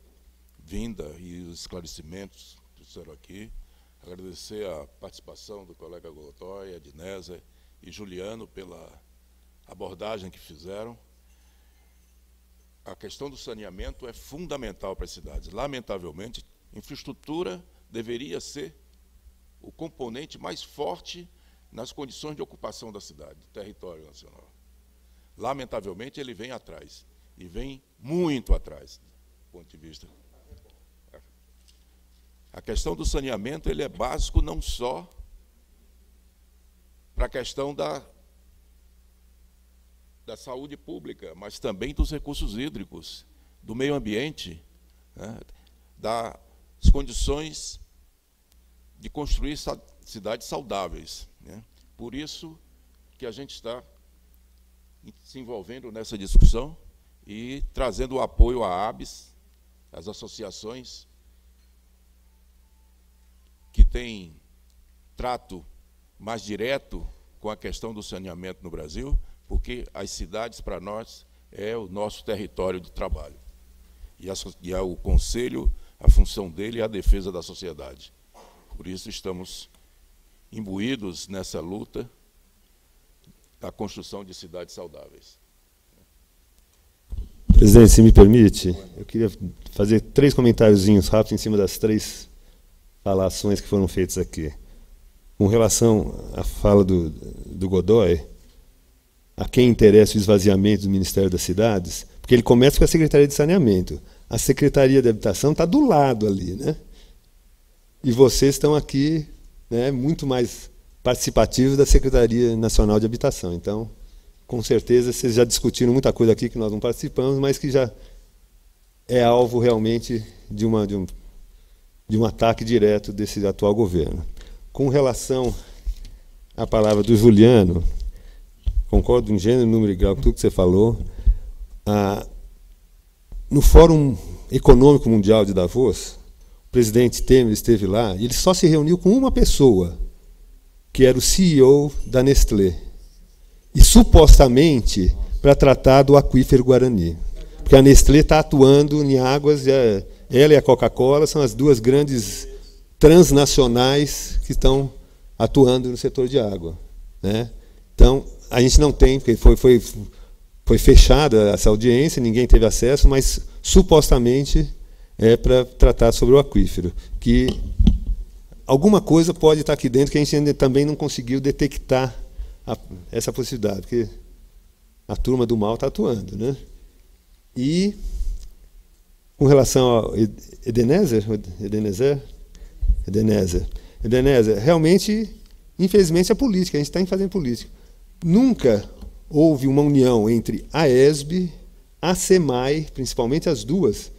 S3: vinda e os esclarecimentos que disseram aqui. Agradecer a participação do colega Godoy, Ednésia e Juliano pela abordagem que fizeram. A questão do saneamento é fundamental para as cidades. Lamentavelmente, infraestrutura deveria ser o componente mais forte nas condições de ocupação da cidade, do território nacional. Lamentavelmente, ele vem atrás. E vem muito atrás, do ponto de vista. A questão do saneamento ele é básico não só para a questão da, da saúde pública, mas também dos recursos hídricos, do meio ambiente, né, das condições de construir cidades saudáveis. Né. Por isso que a gente está se envolvendo nessa discussão e trazendo o apoio à ABS as associações que têm trato mais direto com a questão do saneamento no Brasil, porque as cidades, para nós, é o nosso território de trabalho. E, a, e o Conselho, a função dele é a defesa da sociedade. Por isso estamos imbuídos nessa luta da construção de cidades saudáveis.
S18: Presidente, se me permite, eu queria fazer três comentáriozinhos rápidos em cima das três falações que foram feitas aqui. Com relação à fala do, do Godoy, a quem interessa o esvaziamento do Ministério das Cidades, porque ele começa com a Secretaria de Saneamento. A Secretaria de Habitação está do lado ali, né? E vocês estão aqui né, muito mais participativos da Secretaria Nacional de Habitação. Então, com certeza, vocês já discutiram muita coisa aqui que nós não participamos, mas que já é alvo realmente de, uma, de, um, de um ataque direto desse atual governo. Com relação à palavra do Juliano, concordo em gênero, número e grau com tudo que você falou. Ah, no Fórum Econômico Mundial de Davos, presidente Temer esteve lá e ele só se reuniu com uma pessoa, que era o CEO da Nestlé. E supostamente para tratar do aquífero Guarani. Porque a Nestlé está atuando em águas, ela e a Coca-Cola são as duas grandes transnacionais que estão atuando no setor de água. Né? Então, a gente não tem, porque foi, foi, foi fechada essa audiência, ninguém teve acesso, mas supostamente é para tratar sobre o aquífero, que alguma coisa pode estar aqui dentro que a gente também não conseguiu detectar a, essa possibilidade, porque a turma do mal está atuando. Né? E, com relação ao Edenezer, Edenezer, Edenezer, Edenezer, realmente, infelizmente, é política, a gente está fazendo política. Nunca houve uma união entre a ESB, a SEMAI, principalmente as duas,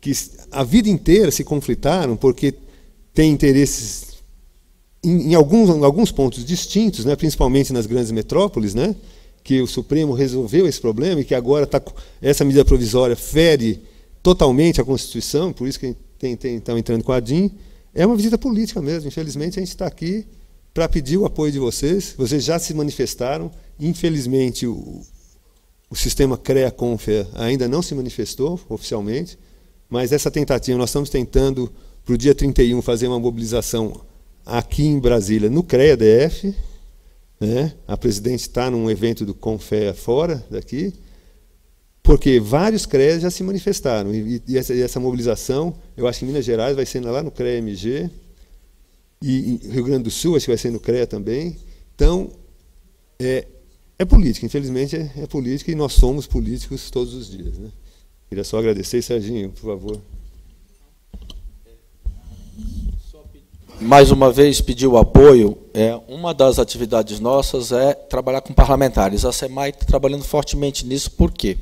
S18: que a vida inteira se conflitaram porque têm interesses em, em alguns, em alguns pontos distintos, né, principalmente nas grandes metrópoles, né, que o Supremo resolveu esse problema e que agora tá, essa medida provisória fere totalmente a Constituição, por isso que estão entrando com a DIN, é uma visita política mesmo. Infelizmente, a gente está aqui para pedir o apoio de vocês. Vocês já se manifestaram. Infelizmente, o, o sistema CREA-CONFEA ainda não se manifestou oficialmente, mas essa tentativa, nós estamos tentando, para o dia 31, fazer uma mobilização aqui em Brasília, no CREA-DF. Né? A presidente está num evento do CONFEA fora daqui, porque vários CREAs já se manifestaram. E, e, essa, e, essa, mobilização, eu acho que em Minas Gerais vai ser lá no CREA-MG, e Rio Grande do Sul, acho que vai ser no CREA também. Então, é, é política, infelizmente é, é, política e nós somos políticos todos os dias. Né? Queria só agradecer, Serginho, por favor.
S19: Mais uma vez, pedir o apoio. É, uma das atividades nossas é trabalhar com parlamentares. A SEMAI está trabalhando fortemente nisso, por quê?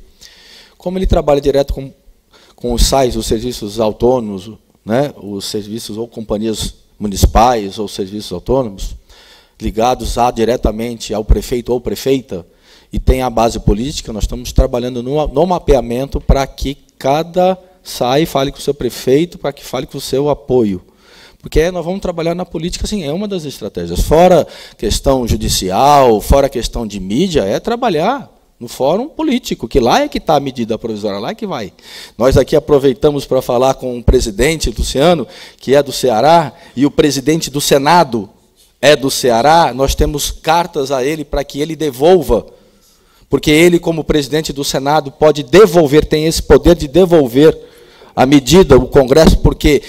S19: Como ele trabalha direto com, com os SAIs, os serviços autônomos, né, os serviços ou companhias municipais ou serviços autônomos, ligados a, diretamente ao prefeito ou prefeita, e tem a base política, nós estamos trabalhando no, no mapeamento para que cada SAI fale com o seu prefeito, para que fale com o seu apoio. Porque nós vamos trabalhar na política, assim, é uma das estratégias. Fora questão judicial, fora questão de mídia, é trabalhar no fórum político, que lá é que está a medida provisória, lá é que vai. Nós aqui aproveitamos para falar com o presidente Luciano, que é do Ceará, e o presidente do Senado é do Ceará, nós temos cartas a ele para que ele devolva, porque ele, como presidente do Senado, pode devolver, tem esse poder de devolver a medida, o Congresso, porque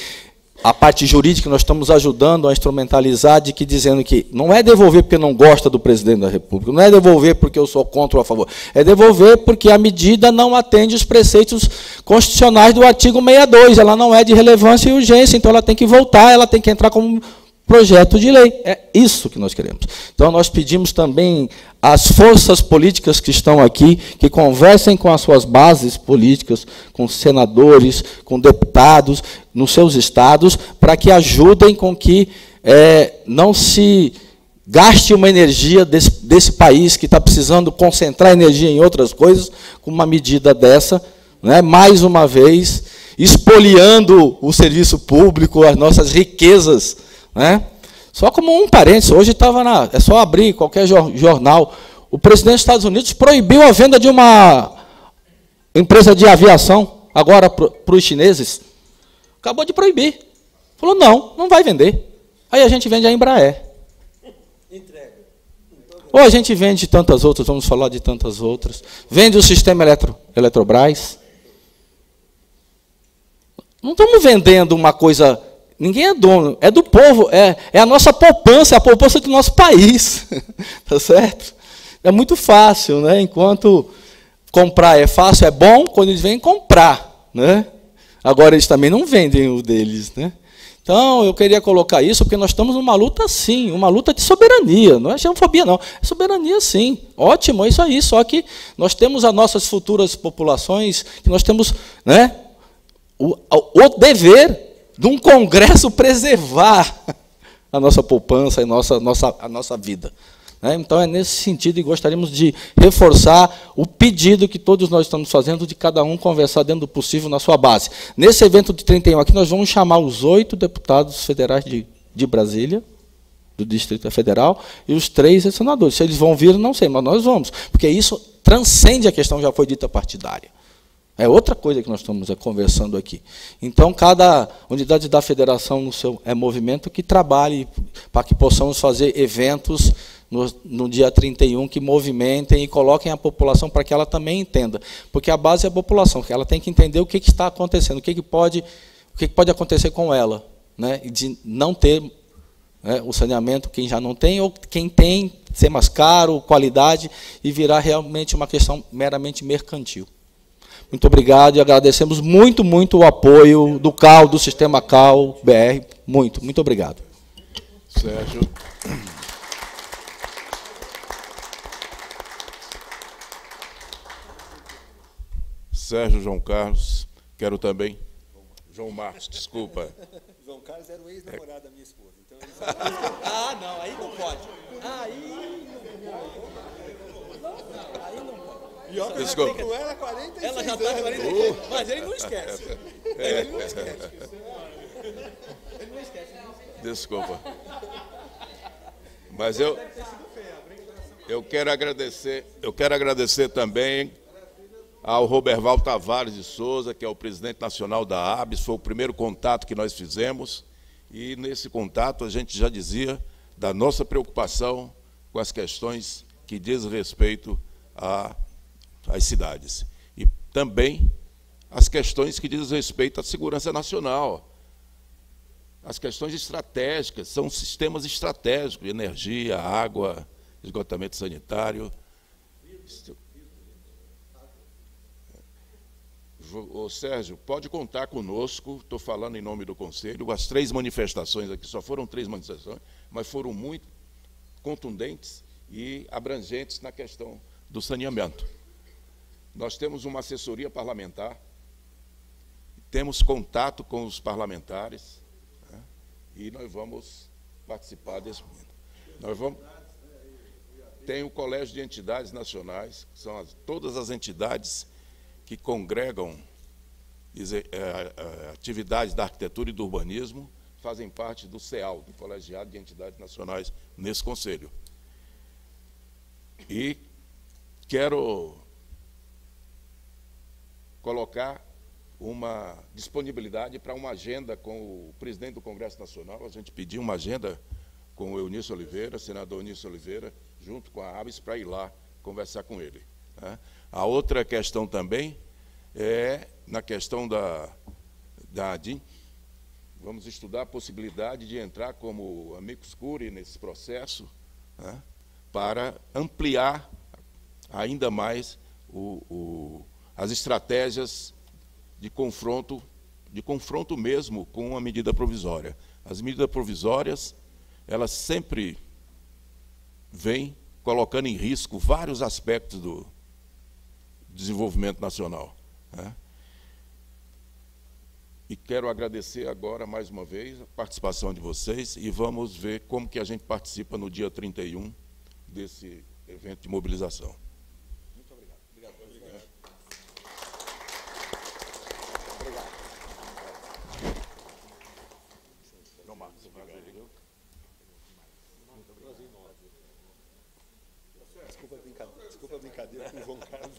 S19: a parte jurídica nós estamos ajudando a instrumentalizar de que dizendo que não é devolver porque não gosta do presidente da República, não é devolver porque eu sou contra ou a favor, é devolver porque a medida não atende os preceitos constitucionais do artigo 62, ela não é de relevância e urgência, então ela tem que voltar, ela tem que entrar como projeto de lei. É isso que nós queremos. Então nós pedimos também às forças políticas que estão aqui que conversem com as suas bases políticas, com senadores, com deputados nos seus estados, para que ajudem com que é, não se gaste uma energia desse, desse país que está precisando concentrar energia em outras coisas, com uma medida dessa, né, mais uma vez espoliando o serviço público, as nossas riquezas. Né? Só como um parênteses, hoje estava na. É só abrir qualquer jornal. O presidente dos Estados Unidos proibiu a venda de uma empresa de aviação, agora para os chineses. Acabou de proibir. Falou, não, não vai vender. Aí a gente vende a Embraer. Ou a gente vende tantas outras, vamos falar de tantas outras. Vende o sistema eletro, Eletrobras. Não estamos vendendo uma coisa. Ninguém é dono, é do povo, é, é a nossa poupança, é a poupança do nosso país. tá certo? É muito fácil, né? Enquanto comprar é fácil, é bom, quando eles vêm comprar. Né? Agora eles também não vendem o deles. Né? Então, eu queria colocar isso porque nós estamos numa luta sim, uma luta de soberania. Não é xenofobia, não. É soberania sim. Ótimo, é isso aí. Só que nós temos as nossas futuras populações, que nós temos né, o, o dever de um Congresso preservar a nossa poupança, a nossa, nossa, a nossa vida. Né? Então, é nesse sentido e gostaríamos de reforçar o pedido que todos nós estamos fazendo de cada um conversar dentro do possível na sua base. Nesse evento de 31 aqui, nós vamos chamar os oito deputados federais de, de Brasília, do Distrito Federal, e os três senadores. Se eles vão vir, não sei, mas nós vamos, porque isso transcende a questão já foi dita partidária. É outra coisa que nós estamos é, conversando aqui. Então, cada unidade da federação no seu é movimento que trabalhe para que possamos fazer eventos no, no dia 31 que movimentem e coloquem a população para que ela também entenda. Porque a base é a população, que ela tem que entender o que, que está acontecendo, o que, que, pode, o que, que pode acontecer com ela. Né? De não ter né, o saneamento, quem já não tem, ou quem tem, ser mais caro, qualidade, e virar realmente uma questão meramente mercantil. Muito obrigado e agradecemos muito, muito o apoio do CAL, do Sistema CAL BR. Muito, muito obrigado.
S3: Sérgio. Sérgio João Carlos, quero também. João Marcos, desculpa.
S21: João Carlos era o ex-namorado da minha esposa. Então ele
S19: ah, não, aí não pode. Aí não pode. Aí
S21: E ó,
S3: Desculpa.
S21: com ela há 46
S19: Ela já está há 46
S3: Uh.
S19: Mas ele não esquece.
S3: É.
S19: Ele não esquece. Ele não esquece.
S3: Desculpa. Mas eu, eu quero agradecer, eu quero agradecer também ao Roberval Tavares de Souza, que é o presidente nacional da ABS, foi o primeiro contato que nós fizemos, e nesse contato a gente já dizia da nossa preocupação com as questões que diz respeito a- às cidades. E também as questões que diz respeito à segurança nacional. As questões estratégicas, são sistemas estratégicos, energia, água, esgotamento sanitário. Ô, Sérgio, pode contar conosco, estou falando em nome do Conselho, as três manifestações aqui, só foram três manifestações, mas foram muito contundentes e abrangentes na questão do saneamento. Nós temos uma assessoria parlamentar, temos contato com os parlamentares, né, e nós vamos participar desse momento. Nós vamos. Tem o Colégio de Entidades Nacionais, que são as- todas as entidades que congregam exe- eh, eh, atividades da arquitetura e do urbanismo, fazem parte do CEAL, do Colegiado de Entidades Nacionais, nesse conselho. E quero colocar uma disponibilidade para uma agenda com o presidente do Congresso Nacional. A gente pediu uma agenda com o Eunício Oliveira, senador Eunício Oliveira, junto com a ABS, para ir lá conversar com ele. né? A outra questão também é na questão da, da ADIM. Vamos estudar a possibilidade de entrar como amicus curiae nesse processo, né, para ampliar ainda mais o- o- as estratégias de confronto, de confronto mesmo com a medida provisória. As medidas provisórias, elas sempre vêm colocando em risco vários aspectos do desenvolvimento nacional. né? E quero agradecer agora, mais uma vez, a participação de vocês e vamos ver como que a gente participa no dia 31 desse evento de mobilização.
S19: Muito obrigado. Obrigado. Obrigado.
S18: Desculpa a brincadeira, desculpa a brincadeira com o João Carlos.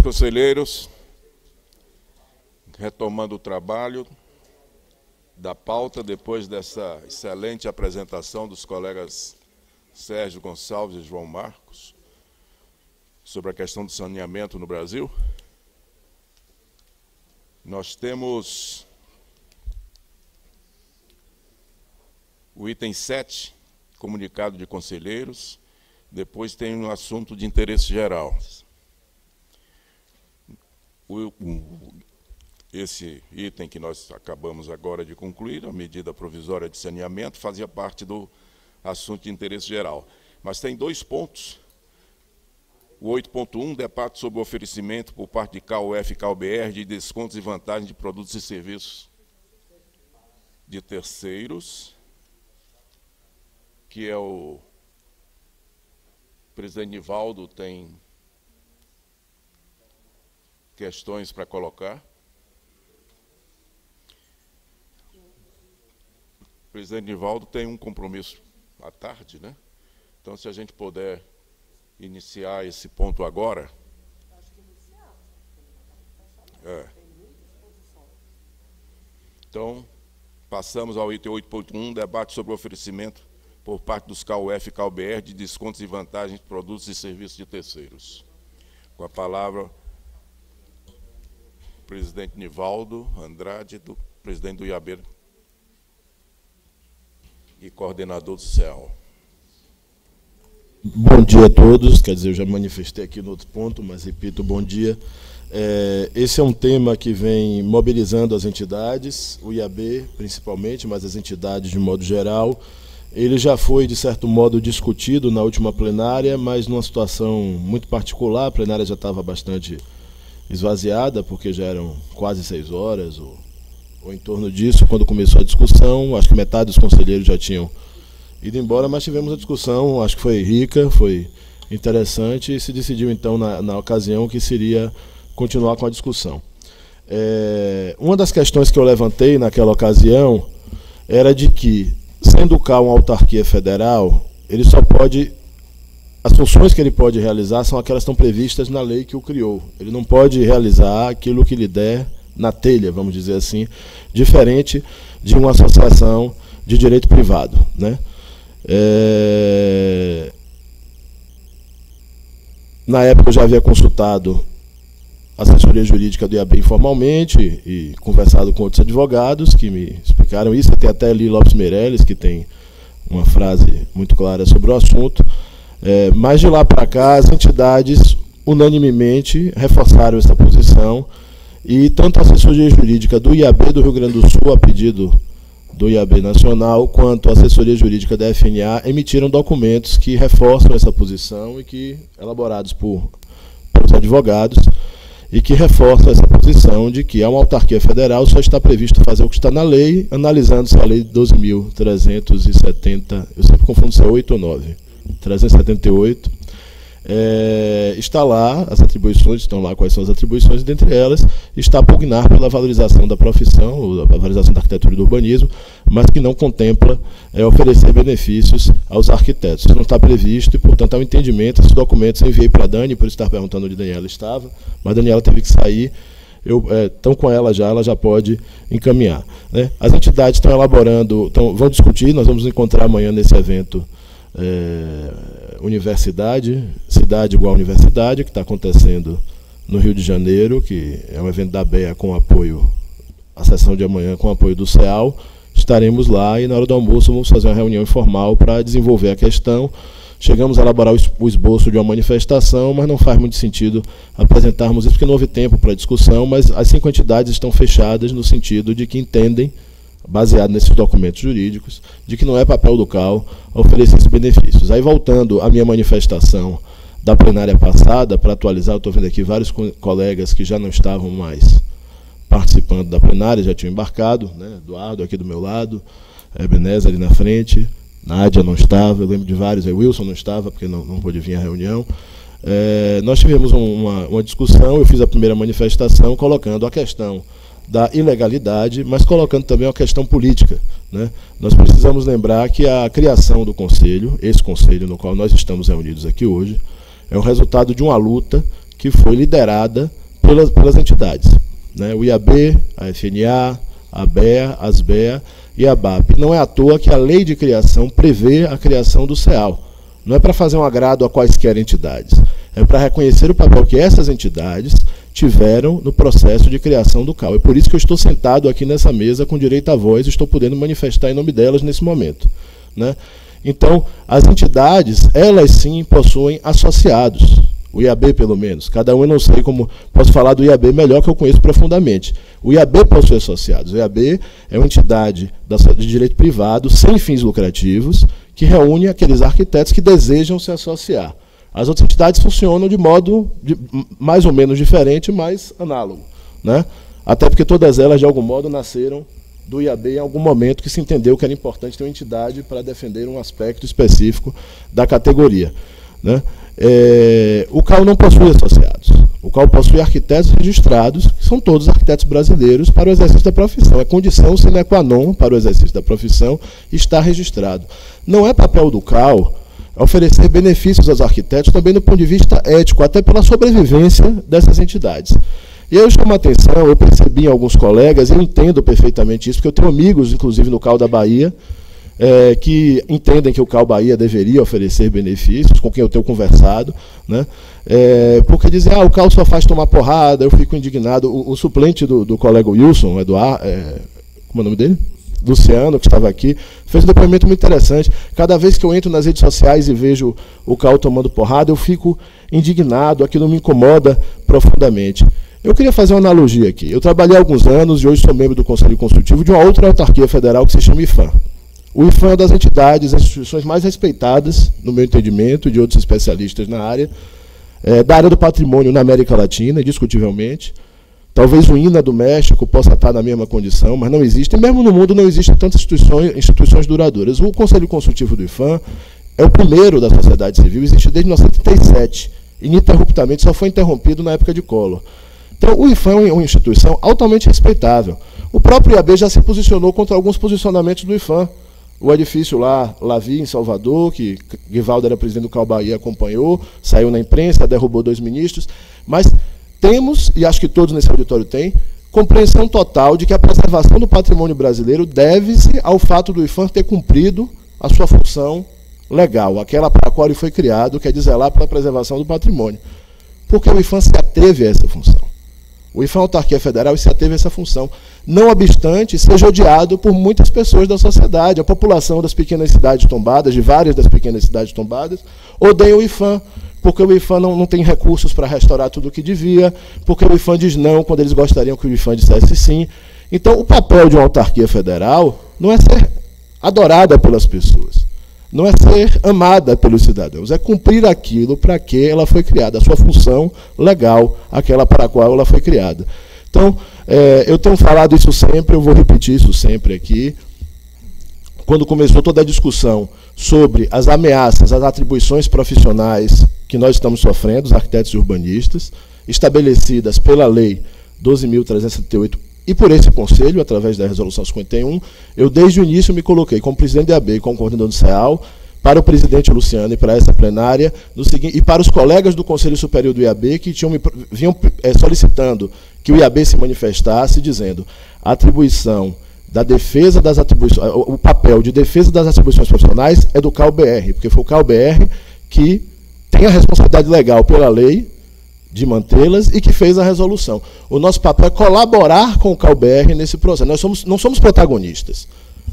S3: Conselheiros, retomando o trabalho da pauta, depois dessa excelente apresentação dos colegas Sérgio Gonçalves e João Marcos, sobre a questão do saneamento no Brasil, nós temos O item 7, comunicado de conselheiros. Depois tem um assunto de interesse geral. Esse item que nós acabamos agora de concluir, a medida provisória de saneamento, fazia parte do assunto de interesse geral. Mas tem dois pontos. O 8.1, debate sobre o oferecimento por parte de KUF e KUBR de descontos e vantagens de produtos e serviços de terceiros, que é o presidente Nivaldo tem questões para colocar. O presidente Nivaldo tem um compromisso à tarde, né? Então, se a gente puder iniciar esse ponto agora. É. Então, passamos ao item 8.1, debate sobre o oferecimento por parte dos KUF e KUBR de descontos e vantagens de produtos e serviços de terceiros. Com a palavra, presidente Nivaldo Andrade, do presidente do IAB e coordenador do CEL.
S6: Bom dia a todos, quer dizer, eu já manifestei aqui no outro ponto, mas repito, bom dia. É, esse é um tema que vem mobilizando as entidades, o IAB principalmente, mas as entidades de modo geral. Ele já foi, de certo modo, discutido na última plenária, mas numa situação muito particular. A plenária já estava bastante esvaziada, porque já eram quase seis horas, ou, ou em torno disso, quando começou a discussão. Acho que metade dos conselheiros já tinham ido embora, mas tivemos a discussão, acho que foi rica, foi interessante, e se decidiu então na, na ocasião que seria continuar com a discussão. É, uma das questões que eu levantei naquela ocasião era de que, sendo o CAL uma autarquia federal, ele só pode. As funções que ele pode realizar são aquelas que estão previstas na lei que o criou. Ele não pode realizar aquilo que lhe der na telha, vamos dizer assim, diferente de uma associação de direito privado. Né? É... Na época eu já havia consultado a assessoria jurídica do IAB informalmente e conversado com outros advogados que me explicaram isso. Tem até ali Lopes Meirelles, que tem uma frase muito clara sobre o assunto. É, mas de lá para cá, as entidades unanimemente reforçaram essa posição e tanto a assessoria jurídica do IAB do Rio Grande do Sul, a pedido do IAB Nacional, quanto a assessoria jurídica da FNA, emitiram documentos que reforçam essa posição e que, elaborados por, pelos advogados, e que reforçam essa posição de que a uma autarquia federal só está previsto fazer o que está na lei, analisando-se a lei 12.370, eu sempre confundo se é 8 ou 9, 378, é, está lá, as atribuições estão lá, quais são as atribuições, dentre elas está pugnar pela valorização da profissão, ou a valorização da arquitetura e do urbanismo, mas que não contempla é, oferecer benefícios aos arquitetos. Isso não está previsto e, portanto, há um entendimento. Esses documentos eu enviei para a Dani, por estar perguntando onde Daniela estava, mas Daniela teve que sair. Eu, é, estão com ela já, ela já pode encaminhar. Né? As entidades estão elaborando, estão, vão discutir, nós vamos encontrar amanhã nesse evento é, universidade, cidade igual universidade, que está acontecendo no Rio de Janeiro, que é um evento da BEA com apoio, a sessão de amanhã com apoio do CEAL. Estaremos lá e na hora do almoço vamos fazer uma reunião informal para desenvolver a questão. Chegamos a elaborar o esboço de uma manifestação, mas não faz muito sentido apresentarmos isso, porque não houve tempo para discussão, mas as cinco entidades estão fechadas no sentido de que entendem baseado nesses documentos jurídicos, de que não é papel do CAL oferecer esses benefícios. Aí, voltando à minha manifestação da plenária passada, para atualizar, estou vendo aqui vários co colegas que já não estavam mais participando da plenária, já tinham embarcado, né? Eduardo aqui do meu lado, Ebenezer ali na frente, Nádia não estava, eu lembro de vários, aí Wilson não estava, porque não, não pôde vir à reunião. É, nós tivemos uma, uma discussão, eu fiz a primeira manifestação colocando a questão da ilegalidade, mas colocando também uma questão política. Né? Nós precisamos lembrar que a criação do Conselho, esse Conselho no qual nós estamos reunidos aqui hoje, é o resultado de uma luta que foi liderada pelas, pelas entidades. Né? O IAB, a FNA, a BEA, as BEA e a BAP. Não é à toa que a lei de criação prevê a criação do CEAL. Não é para fazer um agrado a quaisquer entidades. é para reconhecer o papel que essas entidades tiveram no processo de criação do CAL. É por isso que eu estou sentado aqui nessa mesa com direito à voz e estou podendo manifestar em nome delas nesse momento. Né? Então, as entidades, elas sim possuem associados. O IAB, pelo menos. Cada um eu não sei como. Posso falar do IAB melhor que eu conheço profundamente. O IAB possui associados. O IAB é uma entidade de direito privado, sem fins lucrativos, que reúne aqueles arquitetos que desejam se associar. As outras entidades funcionam de modo de, mais ou menos diferente, mas análogo. Né? Até porque todas elas, de algum modo, nasceram do IAB em algum momento que se entendeu que era importante ter uma entidade para defender um aspecto específico da categoria. Né? É, o CAL não possui associados. O CAL possui arquitetos registrados, que são todos arquitetos brasileiros, para o exercício da profissão. É condição sine qua non para o exercício da profissão estar registrado. Não é papel do CAL oferecer benefícios aos arquitetos também do ponto de vista ético, até pela sobrevivência dessas entidades. E eu chamo a atenção, eu percebi em alguns colegas, e entendo perfeitamente isso, porque eu tenho amigos, inclusive no CAL da Bahia, é, que entendem que o CAL Bahia deveria oferecer benefícios, com quem eu tenho conversado, né? É, porque dizem, ah, o CAL só faz tomar porrada, eu fico indignado. O, o suplente do, do colega Wilson, Eduardo, é, como é o nome dele? Luciano, que estava aqui, fez um depoimento muito interessante. Cada vez que eu entro nas redes sociais e vejo o CAL tomando porrada, eu fico indignado, aquilo me incomoda profundamente. Eu queria fazer uma analogia aqui. Eu trabalhei há alguns anos e hoje sou membro do Conselho Consultivo de uma outra autarquia federal que se chama IFAM. O IFAM é uma das entidades, das instituições mais respeitadas, no meu entendimento, de outros especialistas na área, é, da área do patrimônio na América Latina, indiscutivelmente. Talvez o INA do México possa estar na mesma condição, mas não existe. E mesmo no mundo não existem tantas instituições, instituições duradouras. O Conselho Consultivo do IFAM é o primeiro da sociedade civil, existe desde 1937. Ininterruptamente, só foi interrompido na época de Collor. Então, o IFAM é uma instituição altamente respeitável. O próprio IAB já se posicionou contra alguns posicionamentos do IFAM o edifício lá, Lavi, em Salvador, que Guivaldo era presidente do Calbaí acompanhou, saiu na imprensa, derrubou dois ministros. Mas temos, e acho que todos nesse auditório têm, compreensão total de que a preservação do patrimônio brasileiro deve-se ao fato do IFAM ter cumprido a sua função legal, aquela para a qual ele foi criado, que é de zelar pela preservação do patrimônio. Porque o IFAM se ateve a essa função. O IFAM Autarquia Federal se ateve a essa função. Não obstante, seja odiado por muitas pessoas da sociedade. A população das pequenas cidades tombadas, de várias das pequenas cidades tombadas, odeia o IFAM, porque o IFAM não, não tem recursos para restaurar tudo o que devia, porque o IFAM diz não quando eles gostariam que o IFAM dissesse sim. Então, o papel de uma autarquia federal não é ser adorada pelas pessoas. Não é ser amada pelos cidadãos, é cumprir aquilo para que ela foi criada, a sua função legal, aquela para a qual ela foi criada. Então, é, eu tenho falado isso sempre, eu vou repetir isso sempre aqui. Quando começou toda a discussão sobre as ameaças, as atribuições profissionais que nós estamos sofrendo, os arquitetos e urbanistas, estabelecidas pela Lei 12.378 e por esse conselho, através da Resolução 51, eu desde o início me coloquei como presidente da AB como coordenador do CEAL, para o presidente Luciano e para essa plenária, seguinte, e para os colegas do Conselho Superior do IAB que tinham, vinham é, solicitando que o IAB se manifestasse, dizendo a atribuição da defesa das atribuições, o papel de defesa das atribuições profissionais é do CalBR, porque foi o CalBR que tem a responsabilidade legal pela lei de mantê-las e que fez a resolução. O nosso papel é colaborar com o CalBR nesse processo. Nós somos, não somos protagonistas.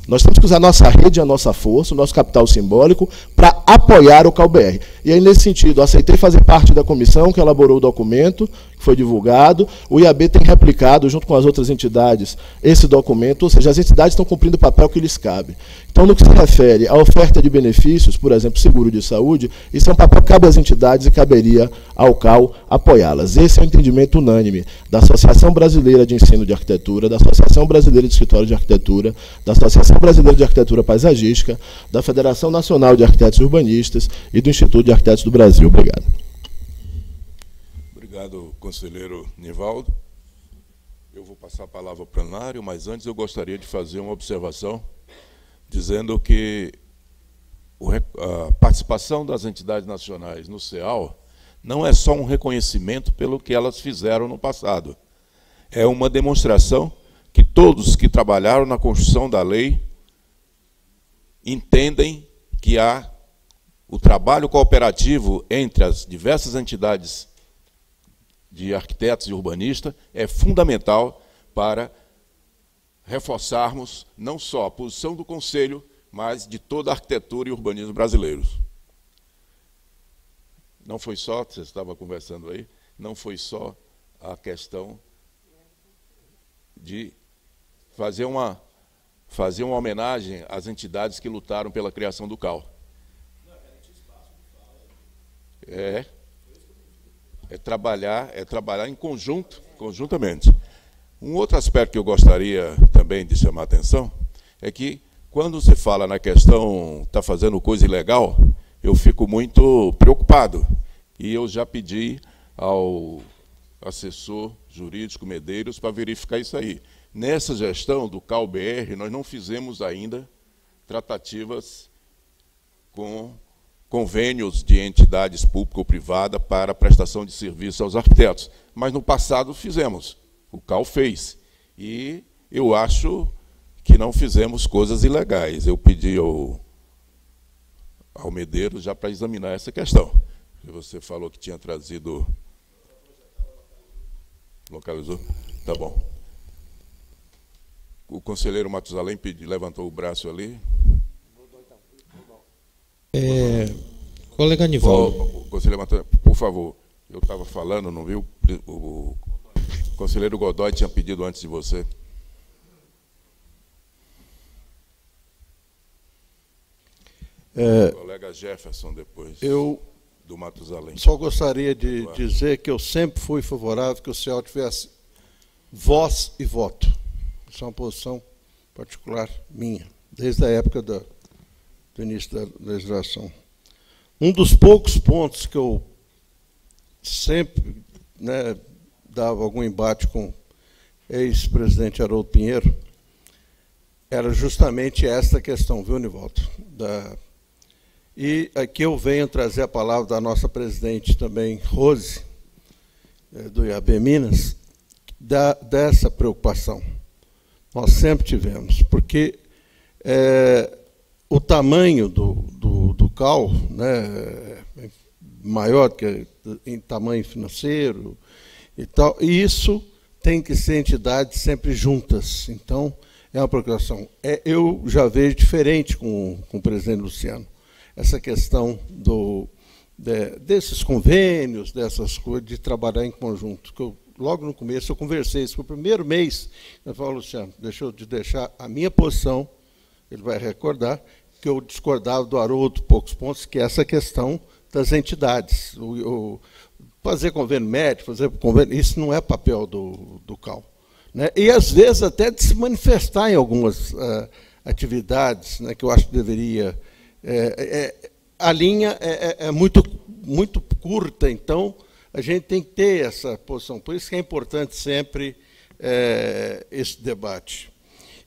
S6: Nós temos que usar a nossa rede, a nossa força, o nosso capital simbólico para apoiar o CalBR. E aí, nesse sentido, aceitei fazer parte da comissão que elaborou o documento, foi divulgado. O IAB tem replicado, junto com as outras entidades, esse documento, ou seja, as entidades estão cumprindo o papel que lhes cabe. Então, no que se refere à oferta de benefícios, por exemplo, seguro de saúde, isso é um papel que cabe às entidades e caberia ao CAL apoiá-las. Esse é o entendimento unânime da Associação Brasileira de Ensino de Arquitetura, da Associação Brasileira de Escritório de Arquitetura, da Associação Brasileira de Arquitetura Paisagística, da Federação Nacional de Arquitetos Urbanistas e do Instituto de Arquitetos do Brasil. Obrigado.
S3: Obrigado, conselheiro Nivaldo. Eu vou passar a palavra ao plenário, mas antes eu gostaria de fazer uma observação dizendo que a participação das entidades nacionais no CEAL não é só um reconhecimento pelo que elas fizeram no passado. É uma demonstração que todos que trabalharam na construção da lei entendem que há o trabalho cooperativo entre as diversas entidades de arquitetos e urbanistas é fundamental para reforçarmos não só a posição do Conselho, mas de toda a arquitetura e urbanismo brasileiros. Não foi só, você estava conversando aí, não foi só a questão de fazer uma, fazer uma homenagem às entidades que lutaram pela criação do CAL. É, é trabalhar, é trabalhar em conjunto, conjuntamente. Um outro aspecto que eu gostaria também de chamar a atenção é que quando se fala na questão está fazendo coisa ilegal, eu fico muito preocupado. E eu já pedi ao assessor jurídico Medeiros para verificar isso aí. Nessa gestão do CalBR, nós não fizemos ainda tratativas com convênios de entidades públicas ou privadas para prestação de serviço aos arquitetos. Mas no passado fizemos, o CAL fez. E eu acho que não fizemos coisas ilegais. Eu pedi ao, ao Medeiros já para examinar essa questão. Você falou que tinha trazido. Localizou? Tá bom. O conselheiro Matusalém pediu, levantou o braço ali.
S22: É, colega Anivaldo.
S3: O, conselheiro Matusalém, por favor. Eu estava falando, não viu? O, o conselheiro Godoy tinha pedido antes de você.
S9: É,
S3: o colega Jefferson depois.
S9: Eu
S3: do Matusalém.
S9: Só gostaria de dizer que eu sempre fui favorável que o CEL tivesse voz e voto. Isso é uma posição particular minha, desde a época da, do início da legislação. Um dos poucos pontos que eu sempre né, dava algum embate com ex-presidente Haroldo Pinheiro era justamente essa questão, viu, Nivaldo? Da e aqui eu venho trazer a palavra da nossa presidente também, Rose, eh, do IAB Minas, da, dessa preocupação. Nós sempre tivemos, porque é, o tamanho do, do, do CAL, né, é maior que em tamanho financeiro e tal, e isso tem que ser entidades sempre juntas. Então, é uma preocupação. É, eu já vejo diferente com, com o presidente Luciano essa questão do, de, desses convênios, dessas coisas, de trabalhar em conjunto. Que eu, logo no começo eu conversei, isso foi o primeiro mês, eu falei, Luciano, deixa eu de deixar a minha posição, ele vai recordar, que eu discordava do Haroldo, poucos pontos, que é essa questão das entidades. O, o, fazer convênio médico, fazer convênio, isso não é papel do, do CAL. Né? E, às vezes, até de se manifestar em algumas uh, atividades né, que eu acho que deveria é, é, a linha é, é, é, muito, muito curta, então a gente tem que ter essa posição. Por isso que é importante sempre esse debate.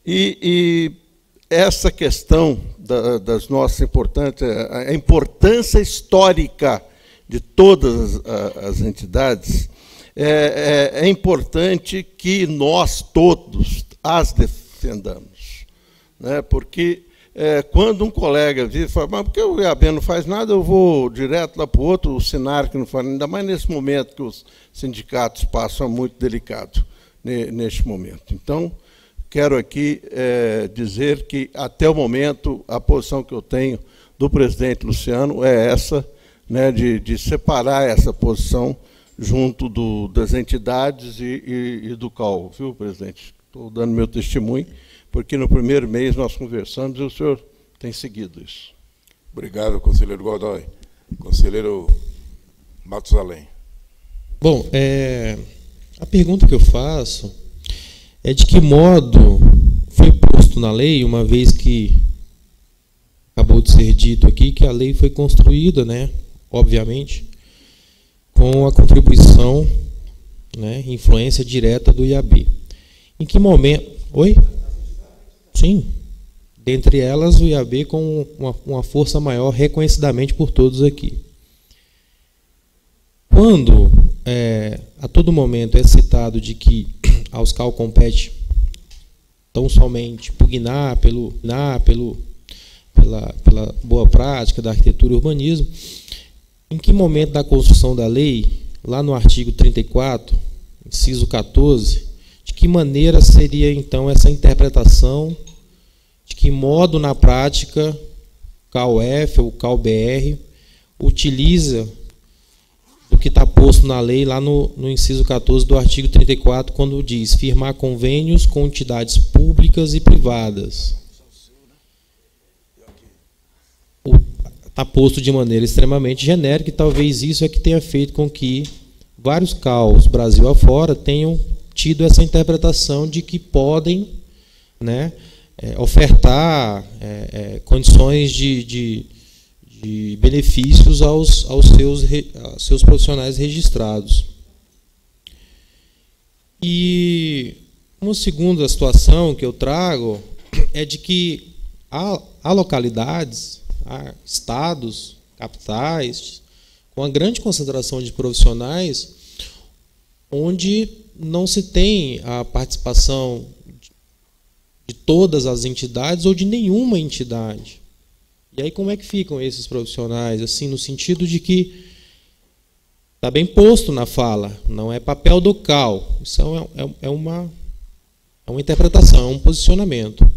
S9: E, e essa questão da, das nossas importantes, a importância histórica de todas as, entidades, é, é, é, importante que nós todos as defendamos, né? porque é, quando um colega vira e fala, mas por que o IAB não faz nada, eu vou direto lá para o outro, o Sinar que não faz, ainda mais nesse momento que os sindicatos passam é muito delicado neste momento. Então, quero aqui é, dizer que, até o momento, a posição que eu tenho do presidente Luciano é essa, né, de, de separar essa posição junto do, das entidades e, e, e do CAL, viu, presidente? Estou dando meu testemunho porque no primeiro mês nós conversamos e o senhor tem seguido isso.
S3: Obrigado, conselheiro Godoy. Conselheiro Matusalém.
S22: Bom, é, a pergunta que eu faço é de que modo foi posto na lei, uma vez que acabou de ser dito aqui que a lei foi construída, né, obviamente, com a contribuição, né, influência direta do IAB. Em que momento... Oi? Sim. Dentre elas, o IAB com uma, uma força maior, reconhecidamente por todos aqui. Quando é, a todo momento é citado de que a Auscal compete tão somente pugnar pelo, na, pelo, pela, pela boa prática da arquitetura e urbanismo, em que momento da construção da lei, lá no artigo 34, inciso 14, de que maneira seria então essa interpretação, de que modo na prática CAUF ou o CAUBR utiliza o que está posto na lei lá no, no inciso 14 do artigo 34, quando diz firmar convênios com entidades públicas e privadas. Está posto de maneira extremamente genérica e talvez isso é que tenha feito com que vários caos Brasil afora tenham tido essa interpretação de que podem né, é, ofertar é, é, condições de, de de benefícios aos, aos, seus, aos seus profissionais registrados. E uma segunda situação que eu trago é de que há, há localidades, há estados, capitais, com uma grande concentração de profissionais, onde não se tem a participação de todas as entidades ou de nenhuma entidade. E aí como é que ficam esses profissionais? Assim, no sentido de que está bem posto na fala, não é papel do CAL. Isso é, é, é, uma, é uma interpretação, é um posicionamento.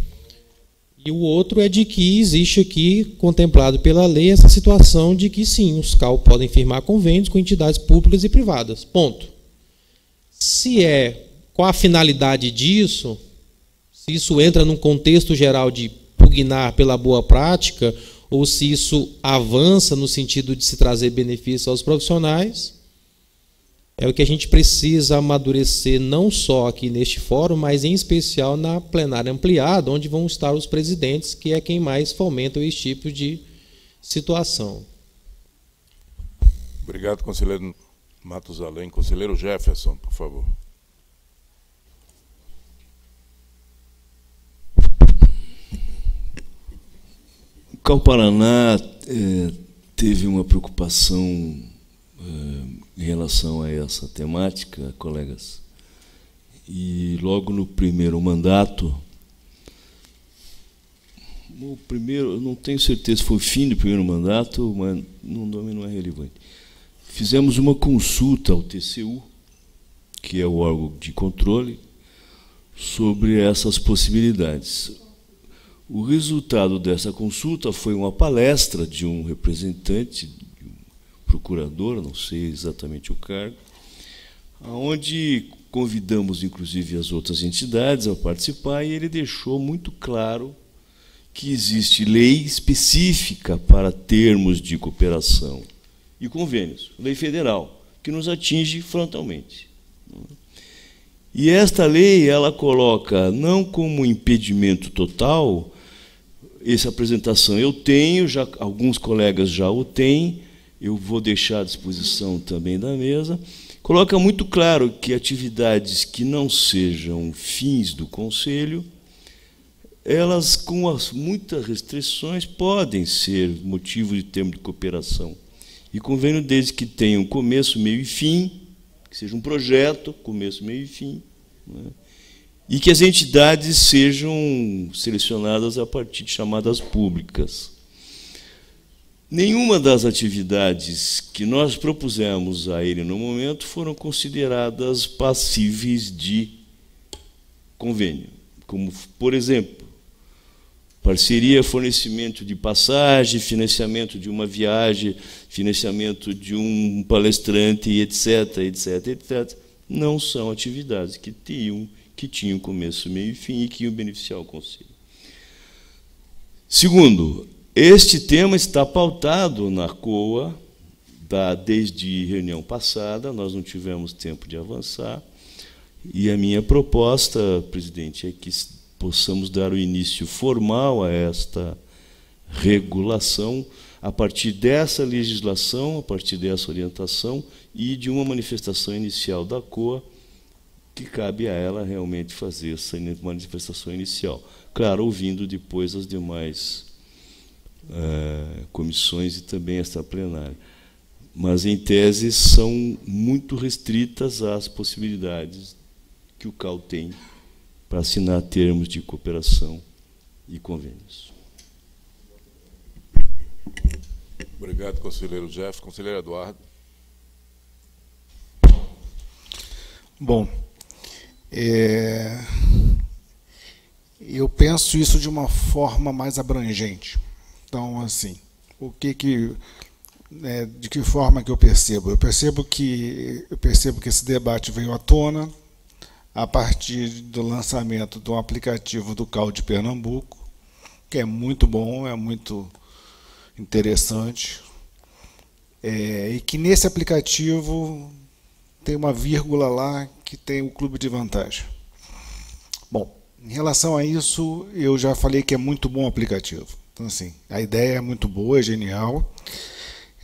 S22: E o outro é de que existe aqui, contemplado pela lei, essa situação de que sim, os CAL podem firmar convênios com entidades públicas e privadas. Ponto. Se é qual a finalidade disso, se isso entra num contexto geral de pugnar pela boa prática ou se isso avança no sentido de se trazer benefício aos profissionais. É o que a gente precisa amadurecer não só aqui neste fórum, mas em especial na plenária ampliada, onde vão estar os presidentes, que é quem mais fomenta esse tipo de situação.
S3: Obrigado, conselheiro Matos Além. Conselheiro Jefferson, por favor.
S10: Cal Paraná é, teve uma preocupação é, em relação a essa temática, colegas, e logo no primeiro mandato, o primeiro, não tenho certeza se foi o fim do primeiro mandato, mas o nome não é relevante. Fizemos uma consulta ao TCU, que é o órgão de controle, sobre essas possibilidades. O resultado dessa consulta foi uma palestra de um representante, de um procurador, não sei exatamente o cargo, onde convidamos inclusive as outras entidades a participar e ele deixou muito claro que existe lei específica para termos de cooperação e convênios, lei federal, que nos atinge frontalmente. E esta lei ela coloca não como impedimento total essa apresentação eu tenho, já alguns colegas já o têm, eu vou deixar à disposição também da mesa. Coloca muito claro que atividades que não sejam fins do Conselho, elas, com as muitas restrições, podem ser motivo de termo de cooperação. E convênio desde que tenham começo, meio e fim, que seja um projeto, começo, meio e fim. Né? E que as entidades sejam selecionadas a partir de chamadas públicas. Nenhuma das atividades que nós propusemos a ele no momento foram consideradas passíveis de convênio, como, por exemplo, parceria, fornecimento de passagem, financiamento de uma viagem, financiamento de um palestrante, etc., etc., etc., não são atividades que teriam que tinham começo, meio e fim e que iam beneficiar o Conselho. Segundo, este tema está pautado na COA da, desde reunião passada, nós não tivemos tempo de avançar, e a minha proposta, presidente, é que possamos dar o início formal a esta regulação a partir dessa legislação, a partir dessa orientação e de uma manifestação inicial da COA que cabe a ela realmente fazer essa manifestação inicial. Claro, ouvindo depois as demais uh, comissões e também esta plenária. Mas, em tese, são muito restritas as possibilidades que o CAL tem para assinar termos de cooperação e convênios.
S3: Obrigado, conselheiro Jeff. Conselheiro Eduardo.
S23: Bom, é, eu penso isso de uma forma mais abrangente. Então, assim, o que que né, de que forma que eu percebo? Eu percebo que eu percebo que esse debate veio à tona a partir do lançamento um aplicativo do CAL de Pernambuco, que é muito bom, é muito interessante, é, e que nesse aplicativo tem uma vírgula lá que tem o clube de vantagem. Bom, em relação a isso, eu já falei que é muito bom o aplicativo. Então, assim, a ideia é muito boa, é genial,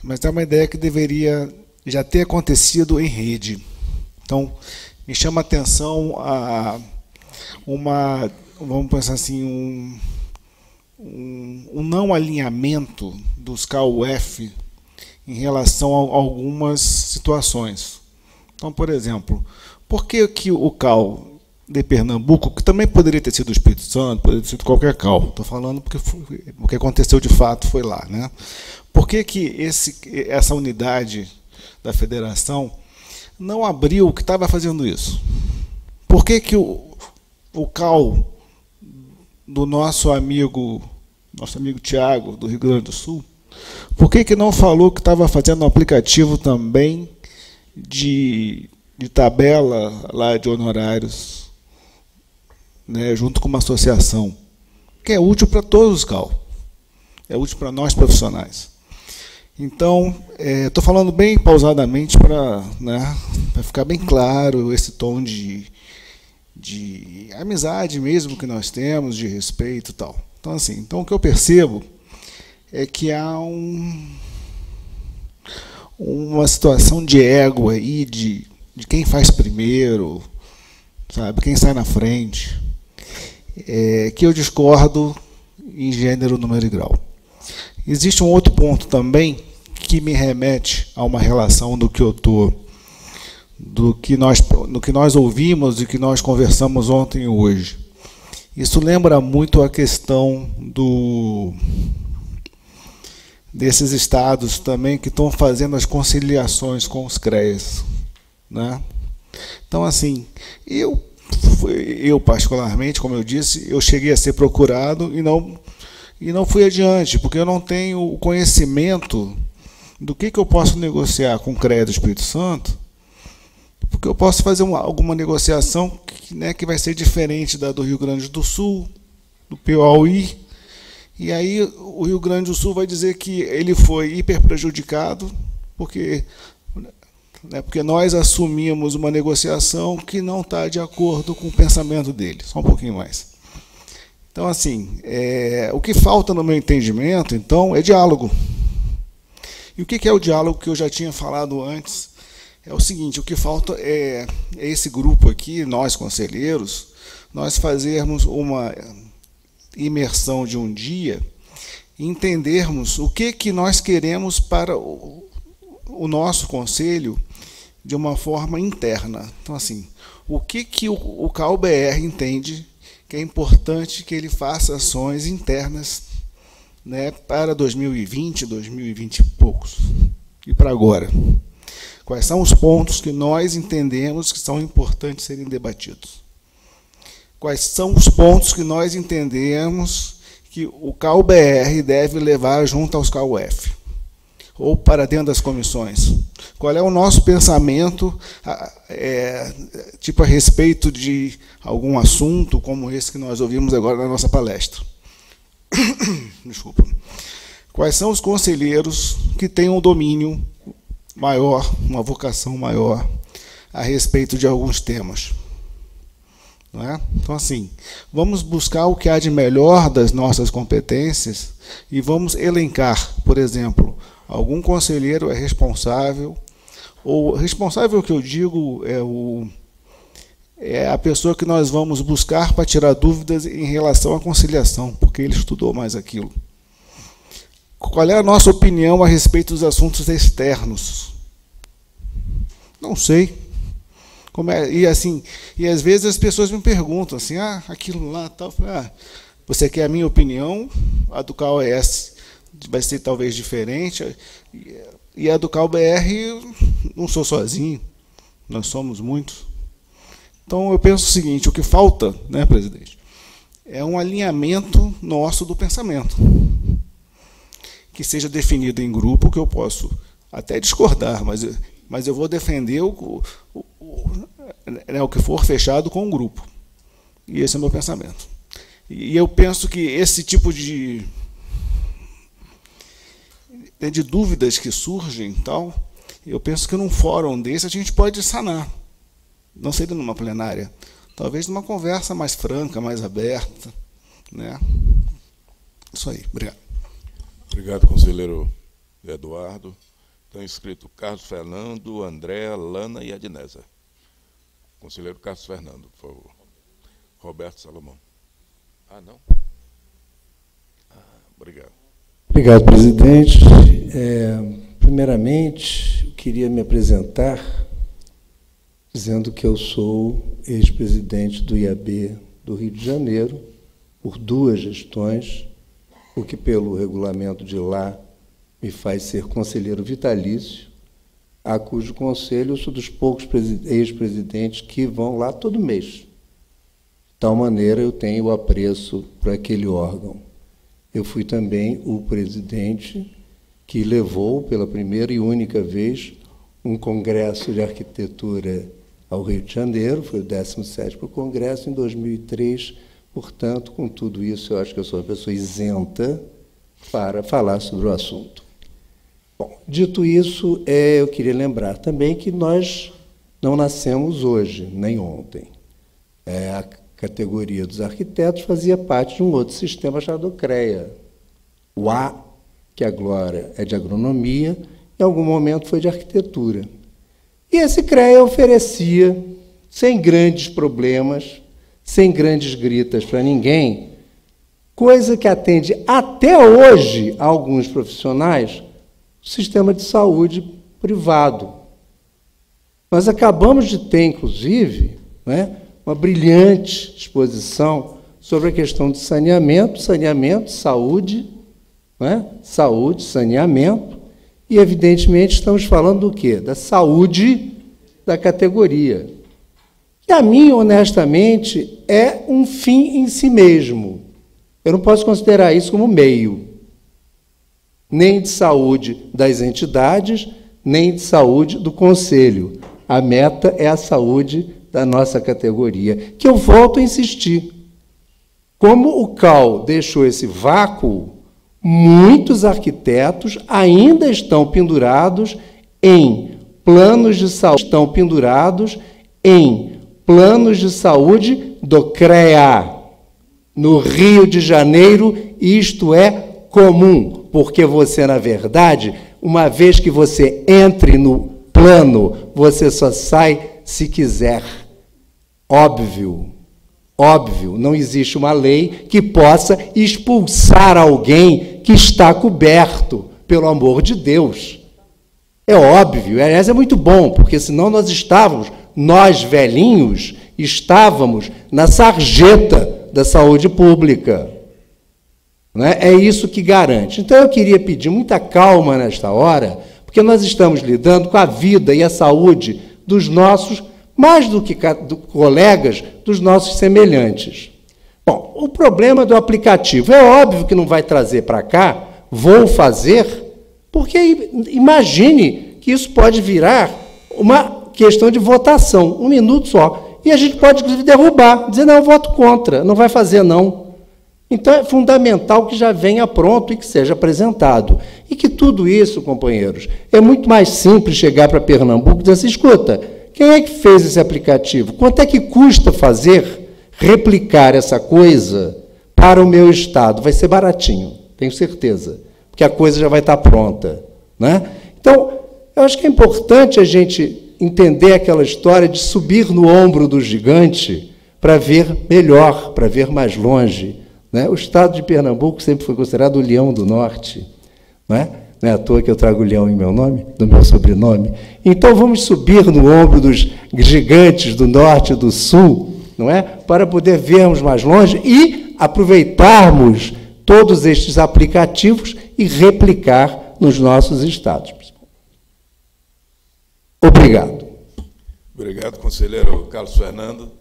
S23: mas é uma ideia que deveria já ter acontecido em rede. Então, me chama a atenção a uma, vamos pensar assim, um, um, um não alinhamento dos KUF em relação a algumas situações. Então, por exemplo, por que, que o CAL de Pernambuco, que também poderia ter sido o Espírito Santo, poderia ter sido qualquer CAL, estou falando porque foi, o que aconteceu de fato foi lá. Né? Por que, que esse, essa unidade da federação não abriu o que estava fazendo isso? Por que, que o, o CAL do nosso amigo, nosso amigo Tiago, do Rio Grande do Sul, por que, que não falou que estava fazendo um aplicativo também de, de tabela lá de honorários, né, junto com uma associação, que é útil para todos os CAL, é útil para nós profissionais. Então, estou é, falando bem pausadamente para né, ficar bem claro esse tom de, de amizade mesmo que nós temos, de respeito e tal. Então, assim, então o que eu percebo é que há um, uma situação de ego aí, de, de quem faz primeiro, sabe, quem sai na frente, é, que eu discordo em gênero, número e grau. Existe um outro ponto também que me remete a uma relação do que eu tô do que nós do que nós ouvimos e que nós conversamos ontem e hoje. Isso lembra muito a questão do desses estados também que estão fazendo as conciliações com os CREAs. Né? Então, assim, eu, eu particularmente, como eu disse, eu cheguei a ser procurado e não, e não fui adiante, porque eu não tenho o conhecimento do que, que eu posso negociar com o CREA do Espírito Santo, porque eu posso fazer uma, alguma negociação que, né, que vai ser diferente da do Rio Grande do Sul, do Piauí, e aí o Rio Grande do Sul vai dizer que ele foi hiper prejudicado, porque, né, porque nós assumimos uma negociação que não está de acordo com o pensamento dele. Só um pouquinho mais. Então, assim, é, o que falta no meu entendimento, então, é diálogo. E o que é o diálogo que eu já tinha falado antes? É o seguinte, o que falta é, é esse grupo aqui, nós conselheiros, nós fazermos uma imersão de um dia, entendermos o que, que nós queremos para o, o nosso conselho de uma forma interna. Então, assim, o que, que o, o CalBR entende que é importante que ele faça ações internas né, para 2020, 2020 e poucos, e para agora. Quais são os pontos que nós entendemos que são importantes serem debatidos? Quais são os pontos que nós entendemos que o CAU-BR deve levar junto aos CAU-F, ou para dentro das comissões. Qual é o nosso pensamento, é, tipo, a respeito de algum assunto, como esse que nós ouvimos agora na nossa palestra. Desculpa. Quais são os conselheiros que têm um domínio maior, uma vocação maior a respeito de alguns temas? É? Então, assim, vamos buscar o que há de melhor das nossas competências e vamos elencar, por exemplo, algum conselheiro é responsável, ou responsável que eu digo é o é a pessoa que nós vamos buscar para tirar dúvidas em relação à conciliação, porque ele estudou mais aquilo. Qual é a nossa opinião a respeito dos assuntos externos? Não sei. Como é, e assim, e às vezes as pessoas me perguntam assim, ah, aquilo lá tal, ah, você quer a minha opinião, a do KOS vai ser talvez diferente. E a do CalBR, não sou sozinho, nós somos muitos. Então eu penso o seguinte: o que falta, né, presidente, é um alinhamento nosso do pensamento. Que seja definido em grupo, que eu posso até discordar, mas, mas eu vou defender o, o, né, o que for fechado com o grupo. E esse é o meu pensamento. E eu penso que esse tipo de, de dúvidas que surgem, tal, eu penso que num fórum desse a gente pode sanar. Não seria numa plenária. Talvez numa conversa mais franca, mais aberta. Né? Isso aí. Obrigado.
S3: Obrigado, conselheiro Eduardo. Estão inscritos Carlos Fernando, Andréa, Lana e Adnesa. Conselheiro Carlos Fernando, por favor. Roberto Salomão. Ah, não? Ah, obrigado.
S24: Obrigado, presidente. É, primeiramente, eu queria me apresentar dizendo que eu sou ex-presidente do IAB do Rio de Janeiro por duas gestões, o que pelo regulamento de lá me faz ser conselheiro vitalício, a cujo conselho eu sou dos poucos ex-presidentes que vão lá todo mês tal maneira eu tenho apreço para aquele órgão. Eu fui também o presidente que levou pela primeira e única vez um congresso de arquitetura ao Rio de Janeiro, foi o 17º congresso em 2003. Portanto, com tudo isso, eu acho que eu sou uma pessoa isenta para falar sobre o assunto. Bom, dito isso, é, eu queria lembrar também que nós não nascemos hoje, nem ontem. É, a categoria dos arquitetos fazia parte de um outro sistema chamado CREA. O A, que agora é de agronomia, em algum momento foi de arquitetura. E esse CREA oferecia, sem grandes problemas, sem grandes gritas para ninguém, coisa que atende até hoje a alguns profissionais, sistema de saúde privado. Nós acabamos de ter, inclusive, né, uma brilhante exposição sobre a questão de saneamento, saneamento, saúde, né? saúde, saneamento, e evidentemente estamos falando do quê? Da saúde da categoria. E a mim, honestamente, é um fim em si mesmo. Eu não posso considerar isso como meio, nem de saúde das entidades, nem de saúde do conselho. A meta é a saúde da nossa categoria, que eu volto a insistir. Como o CAL deixou esse vácuo, muitos arquitetos ainda estão pendurados em planos de saúde, estão pendurados em planos de saúde do CREA. No Rio de Janeiro, isto é comum, porque você, na verdade, uma vez que você entre no plano, você só sai se quiser. Óbvio, óbvio, não existe uma lei que possa expulsar alguém que está coberto, pelo amor de Deus. É óbvio, aliás, é muito bom, porque senão nós estávamos, nós velhinhos, estávamos na sarjeta da saúde pública. Né? É isso que garante. Então eu queria pedir muita calma nesta hora, porque nós estamos lidando com a vida e a saúde dos nossos, mais do que do, colegas, dos nossos semelhantes. Bom, o problema do aplicativo é óbvio que não vai trazer para cá, vou fazer, porque imagine que isso pode virar uma questão de votação, um minuto só. E a gente pode, inclusive, derrubar, dizer, não, eu voto contra, não vai fazer, não. Então é fundamental que já venha pronto e que seja apresentado. E que tudo isso, companheiros, é muito mais simples chegar para Pernambuco e dizer assim: escuta, quem é que fez esse aplicativo? Quanto é que custa fazer, replicar essa coisa para o meu estado? Vai ser baratinho, tenho certeza, porque a coisa já vai estar pronta. Né? Então, eu acho que é importante a gente entender aquela história de subir no ombro do gigante para ver melhor, para ver mais longe. Né? O estado de Pernambuco sempre foi considerado o leão do norte. Não é? Não é à toa que eu trago leão em meu nome, do meu sobrenome. Então vamos subir no ombro dos gigantes do norte e do sul, não é? Para poder vermos mais longe e aproveitarmos todos estes aplicativos e replicar nos nossos estados. Obrigado.
S3: Obrigado, conselheiro Carlos Fernando.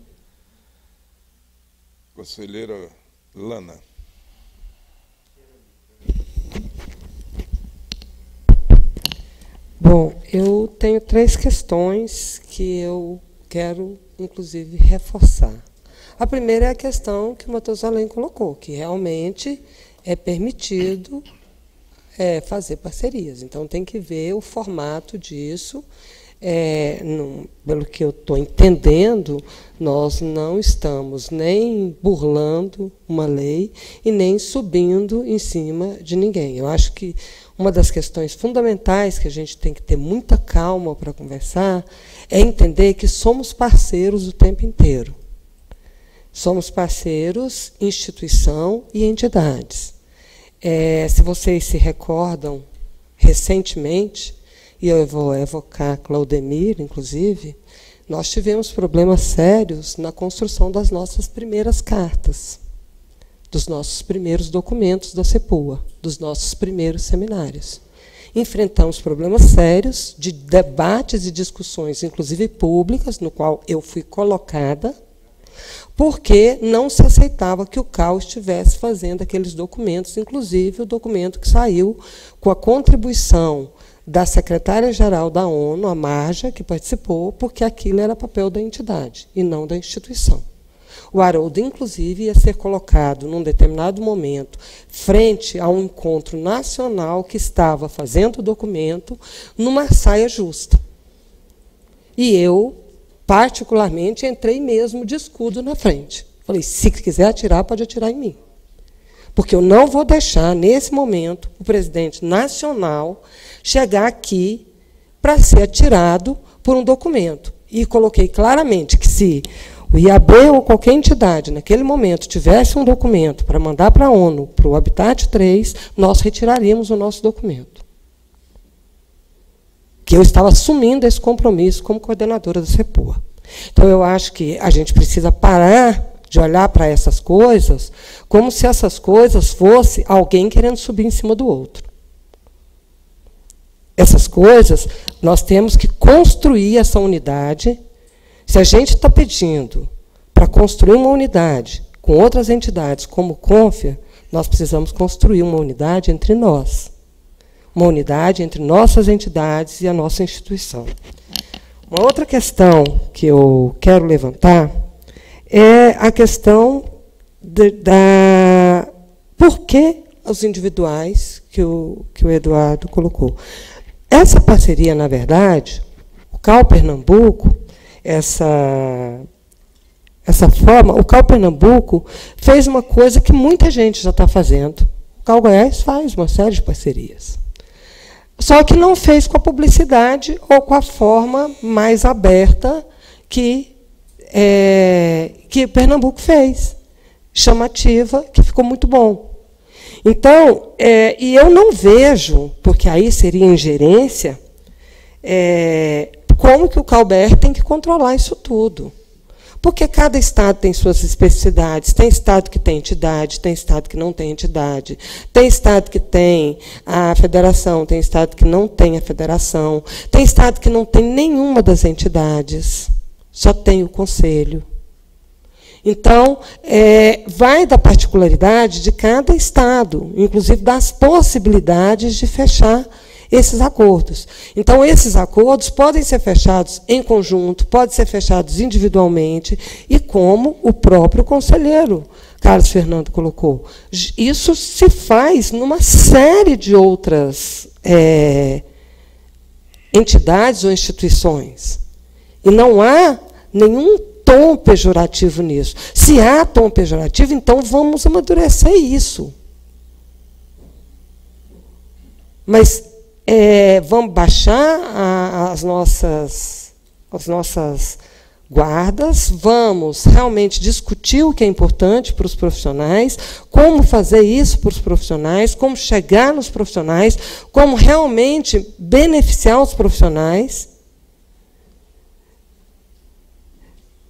S3: Conselheira Lana.
S11: Bom, eu tenho três questões que eu quero, inclusive, reforçar. A primeira é a questão que o Matheus Além colocou, que realmente é permitido é, fazer parcerias. Então, tem que ver o formato disso. É, pelo que eu estou entendendo, nós não estamos nem burlando uma lei e nem subindo em cima de ninguém. Eu acho que uma das questões fundamentais que a gente tem que ter muita calma para conversar é entender que somos parceiros o tempo inteiro. Somos parceiros, instituição e entidades. É, se vocês se recordam, recentemente, e eu vou evocar Claudemir, inclusive, nós tivemos problemas sérios na construção das nossas primeiras cartas dos nossos primeiros documentos da CEPUA, dos nossos primeiros seminários. Enfrentamos problemas sérios de debates e discussões, inclusive públicas, no qual eu fui colocada, porque não se aceitava que o CAU estivesse fazendo aqueles documentos, inclusive o documento que saiu com a contribuição da secretária-geral da ONU, a Marja, que participou, porque aquilo era papel da entidade e não da instituição. O Haroldo, inclusive, ia ser colocado, num determinado momento, frente a um encontro nacional que estava fazendo o documento, numa saia justa. E eu, particularmente, entrei mesmo de escudo na frente. Falei: se quiser atirar, pode atirar em mim. Porque eu não vou deixar, nesse momento, o presidente nacional chegar aqui para ser atirado por um documento. E coloquei claramente que se o IAB ou qualquer entidade, naquele momento, tivesse um documento para mandar para a ONU, para o Habitat 3, nós retiraríamos o nosso documento. Que eu estava assumindo esse compromisso como coordenadora da CEPOA. Então, eu acho que a gente precisa parar de olhar para essas coisas como se essas coisas fossem alguém querendo subir em cima do outro. Essas coisas, nós temos que construir essa unidade se a gente está pedindo para construir uma unidade com outras entidades, como Confia, nós precisamos construir uma unidade entre nós. Uma unidade entre nossas entidades e a nossa instituição. Uma outra questão que eu quero levantar é a questão de, da por que os individuais que o, que o Eduardo colocou. Essa parceria, na verdade, o CAL Pernambuco, essa essa forma, o Cal Pernambuco fez uma coisa que muita gente já está fazendo. O Cal Goiás faz uma série de parcerias. Só que não fez com a publicidade ou com a forma mais aberta que, é, que Pernambuco fez. Chamativa, que ficou muito bom. Então, é, e eu não vejo, porque aí seria ingerência, é, como que o Calber tem que controlar isso tudo. Porque cada estado tem suas especificidades. Tem estado que tem entidade, tem estado que não tem entidade. Tem estado que tem a federação, tem estado que não tem a federação. Tem estado que não tem nenhuma das entidades, só tem o conselho. Então, é, vai da particularidade de cada estado, inclusive das possibilidades de fechar esses acordos. Então, esses acordos podem ser fechados em conjunto, podem ser fechados individualmente, e como o próprio conselheiro Carlos Fernando colocou. Isso se faz numa série de outras é, entidades ou instituições. E não há nenhum tom pejorativo nisso. Se há tom pejorativo, então vamos amadurecer isso. Mas é, vamos baixar a, as, nossas, as nossas guardas, vamos realmente discutir o que é importante para os profissionais, como fazer isso para os profissionais, como chegar nos profissionais, como realmente beneficiar os profissionais,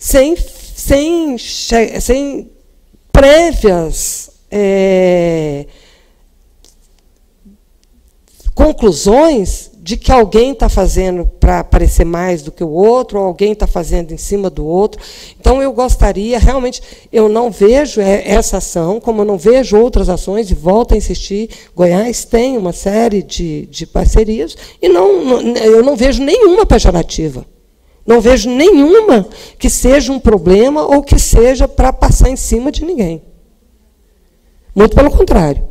S11: sem, sem, sem prévias. É, conclusões de que alguém está fazendo para parecer mais do que o outro, ou alguém está fazendo em cima do outro. Então, eu gostaria, realmente, eu não vejo essa ação, como eu não vejo outras ações, e volto a insistir, Goiás tem uma série de, de parcerias, e não, eu não vejo nenhuma pejorativa. Não vejo nenhuma que seja um problema ou que seja para passar em cima de ninguém. Muito pelo contrário.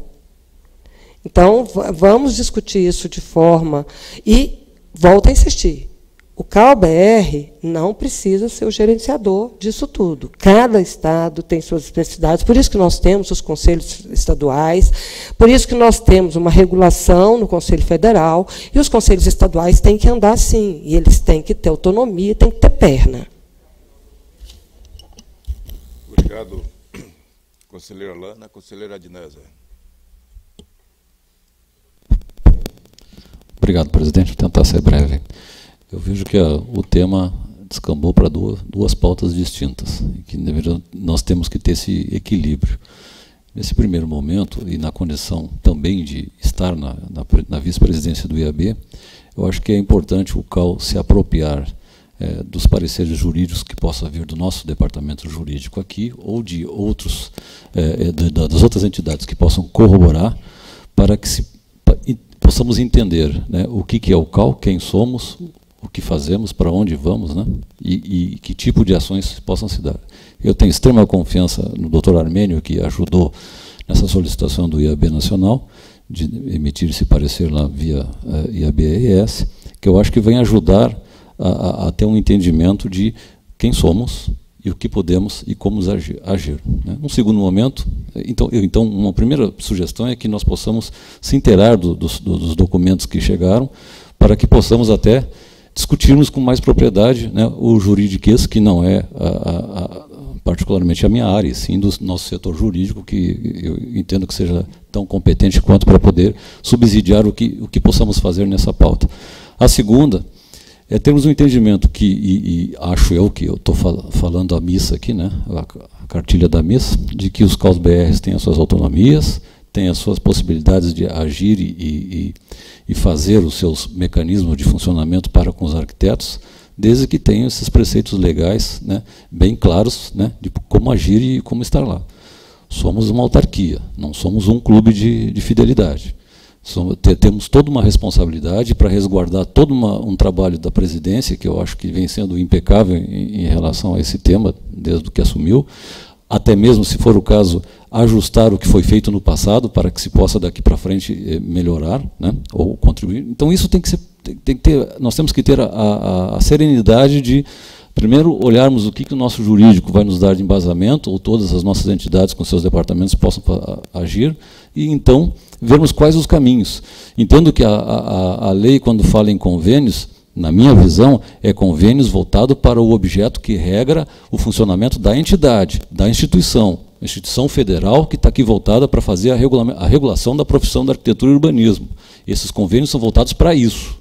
S11: Então, vamos discutir isso de forma. E, volto a insistir, o CalBR não precisa ser o gerenciador disso tudo. Cada estado tem suas especificidades, por isso que nós temos os conselhos estaduais, por isso que nós temos uma regulação no Conselho Federal, e os conselhos estaduais têm que andar assim, e eles têm que ter autonomia, têm que ter perna.
S3: Obrigado, conselheira Lana. Conselheira Adnésia.
S8: Obrigado, presidente. Vou tentar ser breve. Eu vejo que a, o tema descambou para duas, duas pautas distintas, que nós temos que ter esse equilíbrio. Nesse primeiro momento, e na condição também de estar na, na, na vice-presidência do IAB, eu acho que é importante o CAL se apropriar é, dos pareceres jurídicos que possa vir do nosso departamento jurídico aqui, ou de outros, é, de, das outras entidades que possam corroborar, para que se possamos entender né, o que, que é o CAL, quem somos, o que fazemos, para onde vamos, né, e, e, que tipo de ações possam se dar. Eu tenho extrema confiança no doutor Armênio, que ajudou nessa solicitação do IAB Nacional, de emitir esse parecer lá via uh, eh, IABRS, que eu acho que vem ajudar a, a, a ter um entendimento de quem somos, e o que podemos e como agir. agir né? Um segundo momento, então, eu, então, uma primeira sugestão é que nós possamos se inteirar do, dos, documentos que chegaram, para que possamos até discutirmos com mais propriedade né, o juridiquês, que não é a, a, particularmente a minha área, sim do nosso setor jurídico, que eu entendo que seja tão competente quanto para poder subsidiar o que, o que possamos fazer nessa pauta. A segunda é termos um entendimento que, e, e acho eu que eu estou fal falando a missa aqui, né, a, a, cartilha da missa, de que os CAUS BRs têm as suas autonomias, têm as suas possibilidades de agir e, e, e fazer os seus mecanismos de funcionamento para com os arquitetos, desde que tenham esses preceitos legais né, bem claros né, de como agir e como estar lá. Somos uma autarquia, não somos um clube de, de fidelidade temos toda uma responsabilidade para resguardar todo uma, um trabalho da presidência, que eu acho que vem sendo impecável em, em, relação a esse tema, desde que assumiu, até mesmo, se for o caso, ajustar o que foi feito no passado, para que se possa daqui para frente eh, melhorar, né, ou contribuir. Então, isso tem que ser, tem, que ter, nós temos que ter a, a, a serenidade de Primeiro, olharmos o que, que o nosso jurídico vai nos dar de embasamento, ou todas as nossas entidades com seus departamentos possam agir, e então vermos quais os caminhos. Entendo que a, a, a lei, quando fala em convênios, na minha visão, é convênios voltado para o objeto que regra o funcionamento da entidade, da instituição, instituição federal que está aqui voltada para fazer a, regula a regulação da profissão da arquitetura e urbanismo. Esses convênios são voltados para isso.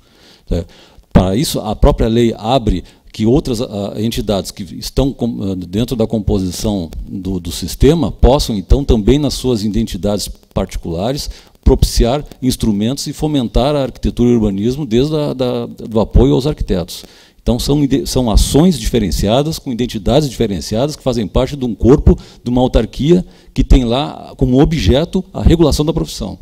S8: Né? Para isso, a própria lei abre que outras uh, entidades que estão uh, dentro da composição do, do, sistema possam, então, também nas suas identidades particulares, propiciar instrumentos e fomentar a arquitetura e o urbanismo desde a, da, do apoio aos arquitetos. Então, são, são ações diferenciadas, com identidades diferenciadas, que fazem parte de um corpo, de uma autarquia, que tem lá como objeto a regulação da profissão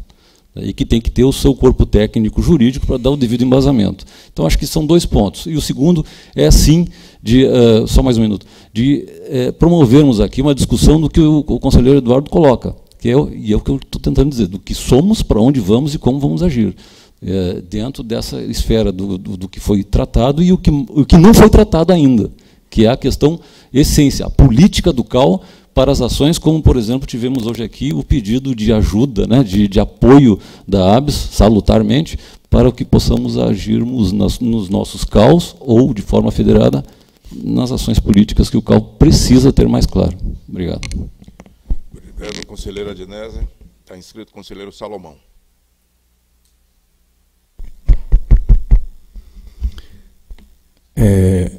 S8: e que tem que ter o seu corpo técnico jurídico para dar o devido embasamento. Então, acho que são dois pontos. E o segundo é, sim, de, uh, só mais um minuto, de uh, promovermos aqui uma discussão do que o, o conselheiro Eduardo coloca, que é, e é o que eu estou tentando dizer, do que somos, para onde vamos e como vamos agir. Uh, dentro dessa esfera do, do, do, que foi tratado e o que, o que não foi tratado ainda, que é a questão essência, a política do CAL para as ações, como, por exemplo, tivemos hoje aqui o pedido de ajuda, né, de, de apoio da ABS, salutarmente, para que possamos agirmos nas, nos nossos CAUs ou, de forma federada, nas ações políticas que o CAU precisa ter mais claro. Obrigado.
S3: Obrigado, conselheiro Adnese. Está inscrito o conselheiro Salomão.
S23: É,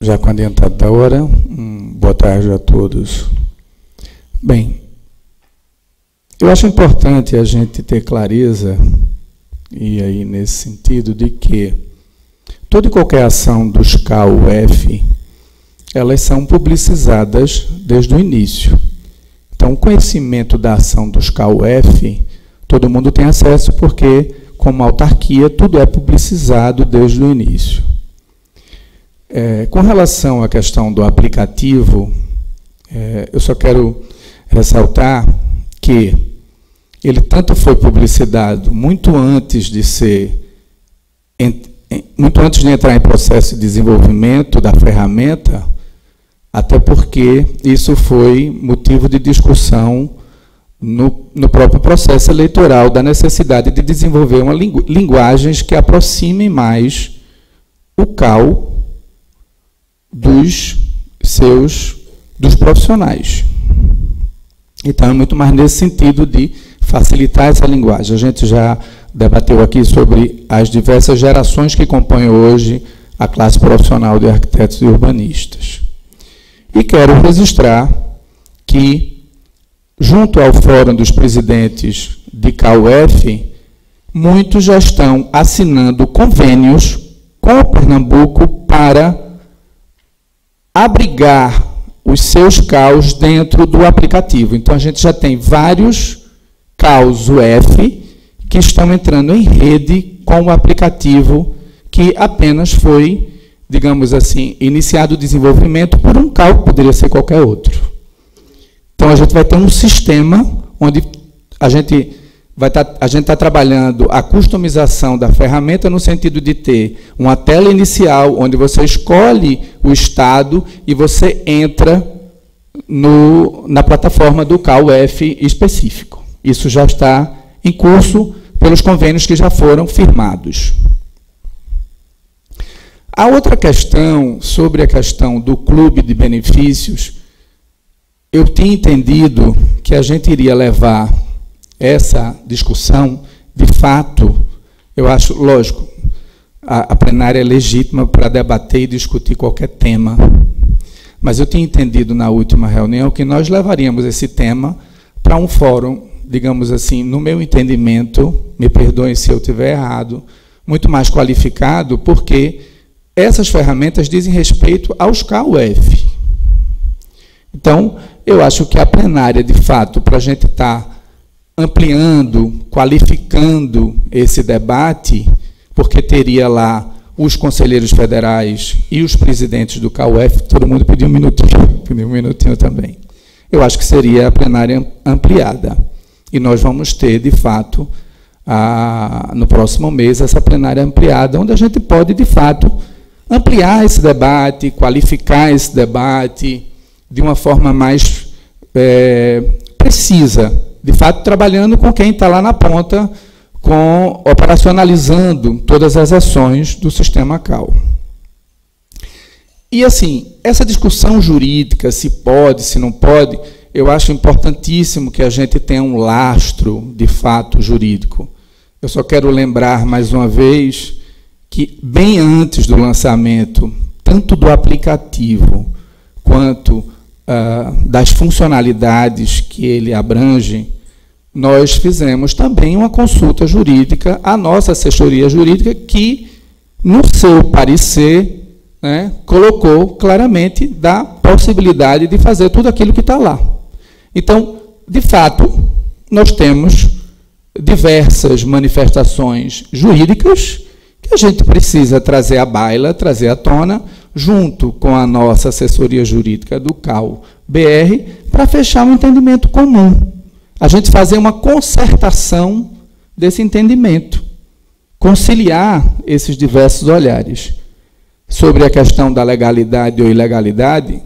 S23: já com a adiantada da hora, um, boa tarde a todos. Bem, eu acho importante a gente ter clareza
S25: e aí nesse sentido de que toda e qualquer ação dos KUF, elas são publicizadas desde o início. Então, o conhecimento da ação dos KUF, todo mundo tem acesso porque, como autarquia, tudo é publicizado desde o início. É, com relação à questão do aplicativo, é, eu só quero ressaltar que ele tanto foi publicitado muito antes de ser muito antes de entrar em processo de desenvolvimento da ferramenta, até porque isso foi motivo de discussão no, no próprio processo eleitoral da necessidade de desenvolver uma lingu, linguagens que aproximem mais o CAL dos seus dos profissionais. Então é muito mais nesse sentido de facilitar essa linguagem. A gente já debateu aqui sobre as diversas gerações que compõem hoje a classe profissional de arquitetos e urbanistas. E quero registrar que, junto ao Fórum dos Presidentes de CAUF, muitos já estão assinando convênios com o Pernambuco para abrigar os seus caos dentro do aplicativo. Então a gente já tem vários caos UF que estão entrando em rede com o aplicativo que apenas foi, digamos assim, iniciado o desenvolvimento por um que poderia ser qualquer outro. Então a gente vai ter um sistema onde a gente vai estar, tá, a gente está trabalhando a customização da ferramenta no sentido de ter uma tela inicial onde você escolhe o estado e você entra no, na plataforma do CAUF específico. Isso já está em curso pelos convênios que já foram firmados. A outra questão, sobre a questão do clube de benefícios, eu tinha entendido que a gente iria levar essa discussão, de fato, eu acho, lógico, a, a plenária é legítima para debater e discutir qualquer tema, mas eu tinha entendido na última reunião que nós levaríamos esse tema para um fórum, digamos assim, no meu entendimento, me perdoem se eu estiver errado, muito mais qualificado, porque essas ferramentas dizem respeito aos KUF. Então, eu acho que a plenária, de fato, para a gente estar tá ampliando, qualificando esse debate, porque teria lá os conselheiros federais e os presidentes do CAUF, todo mundo pediu um minutinho, pediu um minutinho também. Eu acho que seria a plenária ampliada. E nós vamos ter, de fato, a, no próximo mês, essa plenária ampliada, onde a gente pode, de fato, ampliar esse debate, qualificar esse debate de uma forma mais é, precisa, de fato, trabalhando com quem está lá na ponta, com operacionalizando todas as ações do sistema CAL. E assim, essa discussão jurídica, se pode, se não pode, eu acho importantíssimo que a gente tenha um lastro de fato jurídico. Eu só quero lembrar mais uma vez que, bem antes do lançamento, tanto do aplicativo quanto uh, das funcionalidades que ele abrange, nós fizemos também uma consulta jurídica à nossa assessoria jurídica, que, no seu parecer, né, colocou claramente da possibilidade de fazer tudo aquilo que está lá. Então, de fato, nós temos diversas manifestações jurídicas a gente precisa trazer à baila, trazer à tona, junto com a nossa assessoria jurídica do CAL BR, para fechar um entendimento comum. A gente fazer uma concertação desse entendimento, conciliar esses diversos olhares. Sobre a questão da legalidade ou ilegalidade,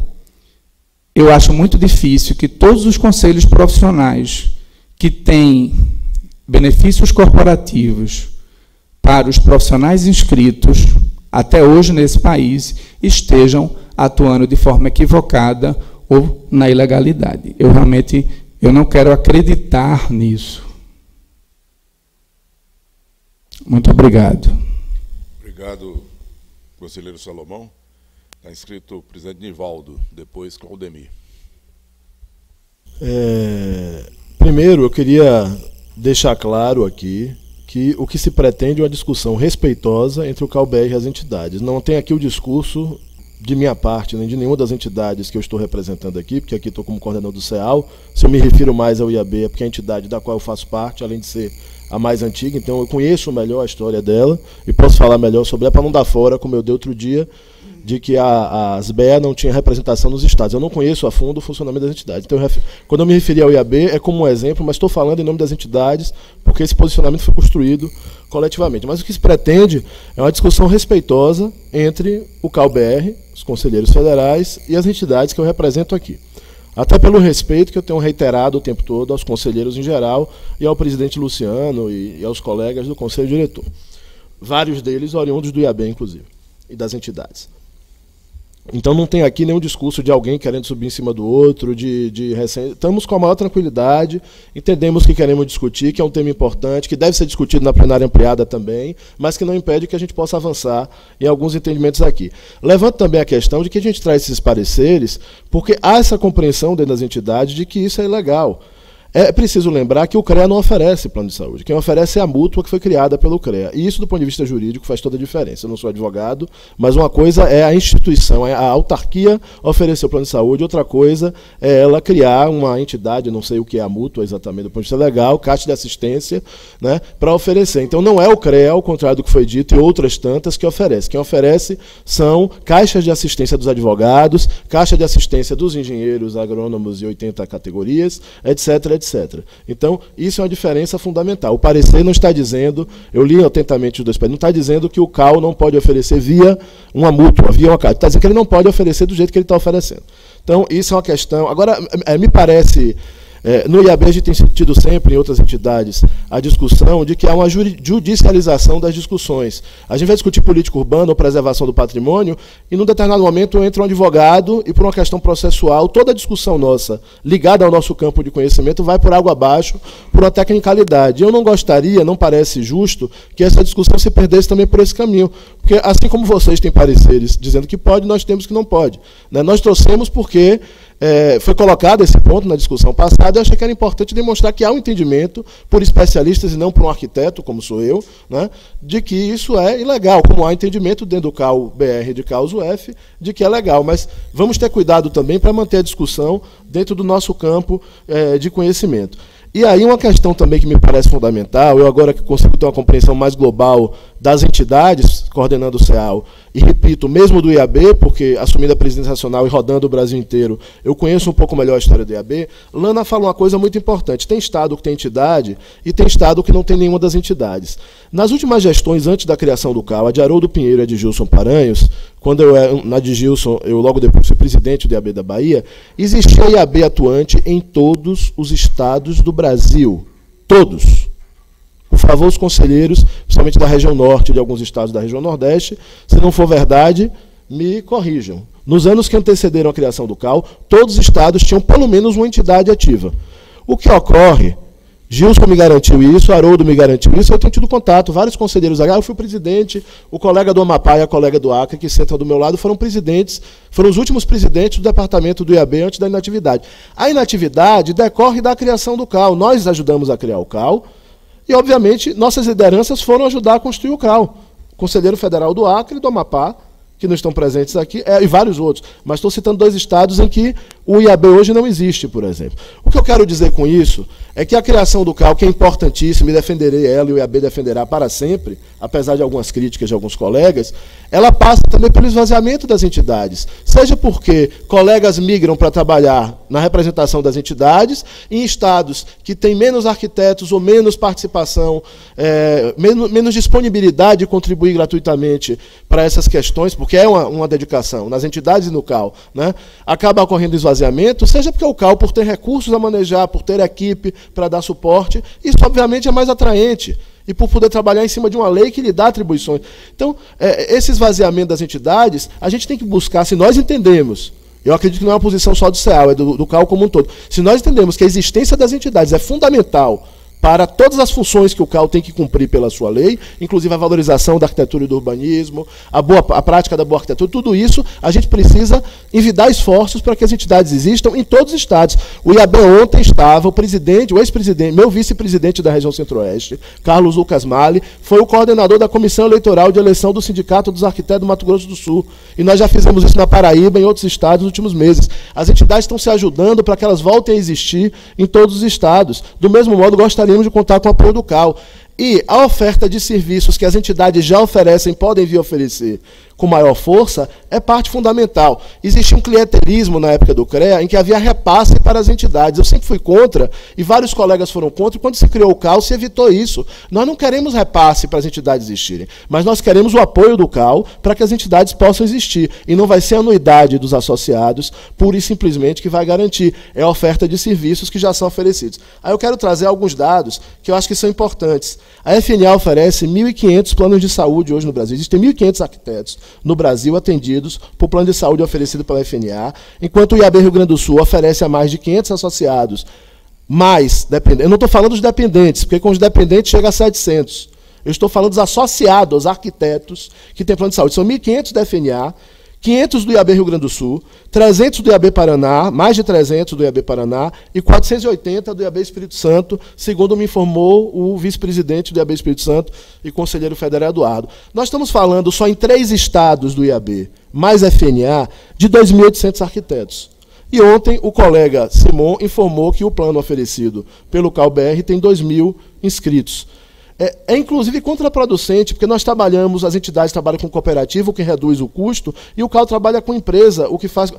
S25: eu acho muito difícil que todos os conselhos profissionais que têm benefícios corporativos para os profissionais inscritos até hoje nesse país estejam atuando de forma equivocada ou na ilegalidade. Eu realmente eu não quero acreditar nisso. Muito obrigado.
S3: Obrigado, conselheiro Salomão. Está inscrito o presidente Nivaldo, depois Claudemir.
S6: É, primeiro, eu queria deixar claro aqui que o que se pretende é uma discussão respeitosa entre o CalBR e as entidades. Não tem aqui o discurso de minha parte, nem de nenhuma das entidades que eu estou representando aqui, porque aqui estou como coordenador do CEAL. Se eu me refiro mais ao IAB, é porque é a entidade da qual eu faço parte, além de ser a mais antiga, então eu conheço melhor a história dela e posso falar melhor sobre ela para não dar fora, como eu dei outro dia, de que a, as BEA não tinha representação nos estados. Eu não conheço a fundo o funcionamento das entidades. Então, eu quando eu me referi ao IAB, é como um exemplo, mas estou falando em nome das entidades, porque esse posicionamento foi construído coletivamente. Mas o que se pretende é uma discussão respeitosa entre o CalBR, os conselheiros federais e as entidades que eu represento aqui. Até pelo respeito que eu tenho reiterado o tempo todo aos conselheiros em geral e ao presidente Luciano e, e aos colegas do conselho diretor. Vários deles oriundos do IAB, inclusive, e das entidades. Então não tem aqui nenhum discurso de alguém querendo subir em cima do outro, de, de recém... Estamos com a maior tranquilidade, entendemos que queremos discutir, que é um tema importante, que deve ser discutido na plenária ampliada também, mas que não impede que a gente possa avançar em alguns entendimentos aqui. Levanto também a questão de que a gente traz esses pareceres, porque há essa compreensão dentro das entidades de que isso é ilegal. É preciso lembrar que o CREA não oferece plano de saúde. Quem oferece é a mútua que foi criada pelo CREA. E isso, do ponto de vista jurídico, faz toda a diferença. Eu não sou advogado, mas uma coisa é a instituição, é a autarquia oferecer o plano de saúde, outra coisa é ela criar uma entidade, não sei o que é a mútua exatamente do ponto de vista legal, caixa de assistência, né, para oferecer. Então não é o CREA, ao contrário do que foi dito, e outras tantas que oferece. Quem oferece são caixas de assistência dos advogados, caixa de assistência dos engenheiros, agrônomos e 80 categorias, etc, etc etc. Então, isso é uma diferença fundamental. O parecer não está dizendo, eu li atentamente os dois países, não está dizendo que o CAL não pode oferecer via uma mútua, via uma Está dizendo que ele não pode oferecer do jeito que ele está oferecendo. Então, isso é uma questão. Agora, é, me parece é, no IAB a gente tem tido sempre, em outras entidades, a discussão de que há uma judicialização das discussões. A gente vai discutir política urbana ou preservação do patrimônio, e num determinado momento entra um advogado e, por uma questão processual, toda a discussão nossa, ligada ao nosso campo de conhecimento, vai por água abaixo, por uma tecnicalidade. Eu não gostaria, não parece justo, que essa discussão se perdesse também por esse caminho. Porque, assim como vocês têm pareceres dizendo que pode, nós temos que não pode. Né? Nós trouxemos porque é, foi colocado esse ponto na discussão passada, eu achei que era importante demonstrar que há um entendimento por especialistas e não por um arquiteto, como sou eu, né, de que isso é ilegal, como há entendimento dentro do CAU BR de CAUS UF, de que é legal. Mas vamos ter cuidado também para manter a discussão dentro do nosso campo é, de conhecimento. E aí uma questão também que me parece fundamental, eu agora que consigo ter uma compreensão mais global das entidades coordenando o CEAL, e repito, mesmo do IAB, porque assumindo a presidência nacional e rodando o Brasil inteiro, eu conheço um pouco melhor a história do IAB, Lana fala uma coisa muito importante, tem estado que tem entidade e tem estado que não tem nenhuma das entidades. Nas últimas gestões, antes da criação do CAL, a de Haroldo Pinheiro e a de Gilson Paranhos, quando eu era, na de Gilson, eu logo depois fui presidente do IAB da Bahia, existia IAB atuante em todos os estados do Brasil. Todos. Por favor, os conselheiros, principalmente da região norte e de alguns estados da região nordeste, se não for verdade, me corrijam. Nos anos que antecederam a criação do CAL, todos os estados tinham pelo menos uma entidade ativa. O que ocorre, Gilson me garantiu isso, Haroldo me garantiu isso, eu tenho tido contato, vários conselheiros, ah, eu fui presidente, o colega do Amapá e a colega do Acre, que sentam do meu lado, foram presidentes, foram os últimos presidentes do departamento do IAB antes da inatividade. A inatividade decorre da criação do CAL, nós ajudamos a criar o CAL, e, obviamente, nossas lideranças foram ajudar a construir o CRAU. O Conselheiro Federal do Acre e do Amapá, que não estão presentes aqui, é, e vários outros. Mas estou citando dois estados em que o IAB hoje não existe, por exemplo. O que eu quero dizer com isso é que a criação do CAL, que é importantíssima, e defenderei ela e o IAB defenderá para sempre, apesar de algumas críticas de alguns colegas, ela passa também pelo esvaziamento das entidades. Seja porque colegas migram para trabalhar na representação das entidades, em estados que têm menos arquitetos ou menos participação, é, menos, menos, disponibilidade de contribuir gratuitamente para essas questões, porque é uma, uma dedicação nas entidades e no CAL, né, acaba ocorrendo esvaziamento esvaziamento, seja porque o CAL, por ter recursos a manejar, por ter equipe para dar suporte, isso obviamente é mais atraente. E por poder trabalhar em cima de uma lei que lhe dá atribuições. Então, é, esse esvaziamento das entidades, a gente tem que buscar, se nós entendemos, eu acredito que não é uma posição só do CEAL, é do, do CAL como um todo. Se nós entendemos que a existência das entidades é fundamental para todas as funções que o CAL tem que cumprir pela sua lei, inclusive a valorização da arquitetura e do urbanismo, a, boa, a prática da boa arquitetura, tudo isso a gente precisa envidar esforços para que as entidades existam em todos os estados. O IAB ontem estava, o presidente, o ex-presidente, meu vice-presidente da região centro-oeste, Carlos Lucas Mali, foi o coordenador da comissão eleitoral de eleição do Sindicato dos Arquitetos do Mato Grosso do Sul. E nós já fizemos isso na Paraíba, em outros estados, nos últimos meses. As entidades estão se ajudando para que elas voltem a existir em todos os estados. Do mesmo modo, gostaríamos de contar com o apoio do CAL. E a oferta de serviços que as entidades já oferecem, podem vir oferecer com maior força, é parte fundamental. Existia um clientelismo na época do CREA em que havia repasse para as entidades. Eu sempre fui contra, e vários colegas foram contra, e quando se criou o CAL, se evitou isso. Nós não queremos repasse para as entidades existirem, mas nós queremos o apoio do CAL para que as entidades possam existir. E não vai ser a anuidade dos associados, pura e simplesmente, que vai garantir. É a oferta de serviços que já são oferecidos. Aí eu quero trazer alguns dados que eu acho que são importantes. A FNA oferece 1.500 planos de saúde hoje no Brasil. Existem 1.500 arquitetos no Brasil atendidos por plano de saúde oferecido pela FNA, enquanto o IAB Rio Grande do Sul oferece a mais de 500 associados, mais dependentes. Eu não estou falando dos dependentes, porque com os dependentes chega a 700. Eu estou falando dos associados, arquitetos, que têm plano de saúde. São 1.500 da FNA, 500 do IAB Rio Grande do Sul, 300 do IAB Paraná, mais de 300 do IAB Paraná e 480 do IAB Espírito Santo, segundo me informou o vice-presidente do IAB Espírito Santo e conselheiro federal Eduardo. Nós estamos falando só em três estados do IAB, mais FNA, de 2.800 arquitetos. E ontem o colega Simon informou que o plano oferecido pelo CalBR tem 2 mil inscritos. É, é, inclusive contraproducente, porque nós trabalhamos, as entidades trabalham com cooperativa, o que reduz o custo, e o CAL trabalha com empresa, o que faz.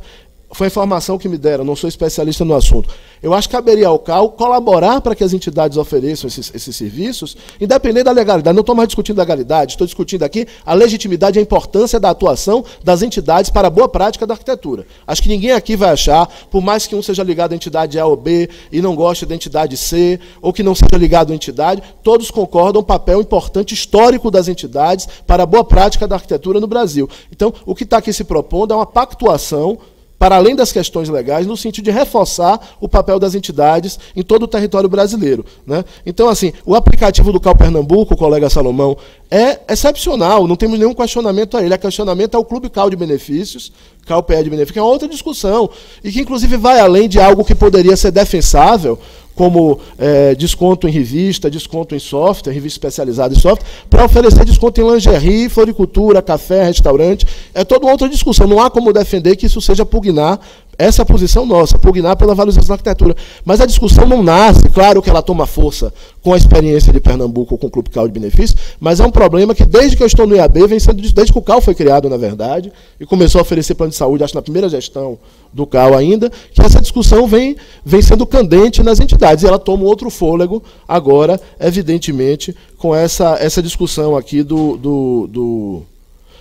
S6: Foi a informação que me deram, não sou especialista no assunto. Eu acho que caberia ao CAL colaborar para que as entidades ofereçam esses, esses serviços, independente da legalidade. Não estou mais discutindo legalidade, estou discutindo aqui a legitimidade e a importância da atuação das entidades para a boa prática da arquitetura. Acho que ninguém aqui vai achar, por mais que um seja ligado à entidade A ou B e não goste da entidade C, ou que não seja ligado à entidade, todos concordam o papel importante histórico das entidades para a boa prática da arquitetura no Brasil. Então, o que está aqui se propondo é uma pactuação para além das questões legais, no sentido de reforçar o papel das entidades em todo o território brasileiro. Né? Então, assim, o aplicativo do Cal Pernambuco, colega Salomão, é excepcional, não temos nenhum questionamento a ele. O questionamento é o Clube Cal de Benefícios, CalPE de Benefícios, que é outra discussão, e que inclusive vai além de algo que poderia ser defensável, como é, desconto em revista, desconto em software, revista especializada em software, para oferecer desconto em lingerie, floricultura, café, restaurante. É toda outra discussão. Não há como defender que isso seja pugnar essa é a posição nossa, pugnar pela valorização da arquitetura. Mas a discussão não nasce, claro que ela toma força com a experiência de Pernambuco com o Clube CAL de benefícios, mas é um problema que desde que eu estou no IAB, vem sendo desde que o CAL foi criado, na verdade, e começou a oferecer plano de saúde, acho na primeira gestão do CAL ainda, que essa discussão vem, vem sendo candente nas entidades. E ela toma outro fôlego agora, evidentemente, com essa, essa discussão aqui do, do, do...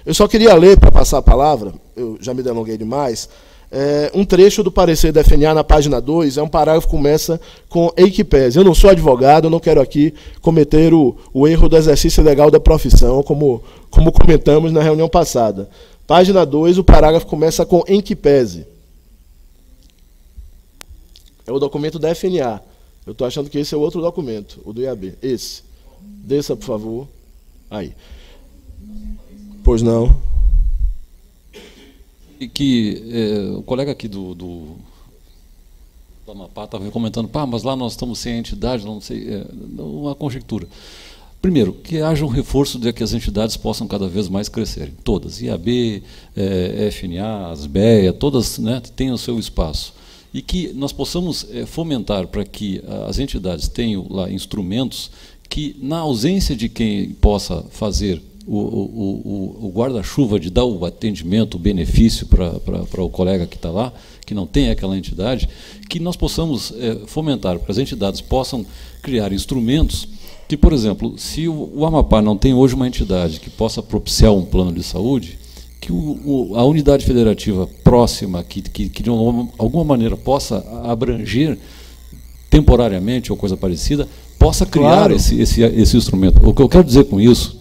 S6: Eu só queria ler, para passar a palavra, eu já me delonguei demais, é, um trecho do parecer da FNA na página 2, é um parágrafo que começa com equipes. Eu não sou advogado, não quero aqui cometer o, o erro do exercício legal da profissão, como, como comentamos na reunião passada. Página 2, o parágrafo começa com em. É o documento da FNA. Eu estou achando que esse é outro documento, o do IAB. Esse. Desça, por favor. Aí. Pois não
S8: que é, o colega aqui do, do, do Amapá estava comentando, pá, mas lá nós estamos sem entidade, não sei, é, uma conjectura. Primeiro, que haja um reforço de que as entidades possam cada vez mais crescer, todas, IAB, é, FNA, ASBEA, todas né, tenham o seu espaço. E que nós possamos é, fomentar para que as entidades tenham lá instrumentos que, na ausência de quem possa fazer o, o, o, o guarda-chuva de dar o atendimento, o benefício para o colega que está lá, que não tem aquela entidade, que nós possamos é, fomentar, para as entidades possam criar instrumentos que, por exemplo, se o, o, Amapá não tem hoje uma entidade que possa propiciar um plano de saúde, que o, a unidade federativa próxima, que, que, que de alguma, alguma maneira possa abranger temporariamente ou coisa parecida, possa criar claro. esse, esse, esse instrumento. O que eu quero dizer com isso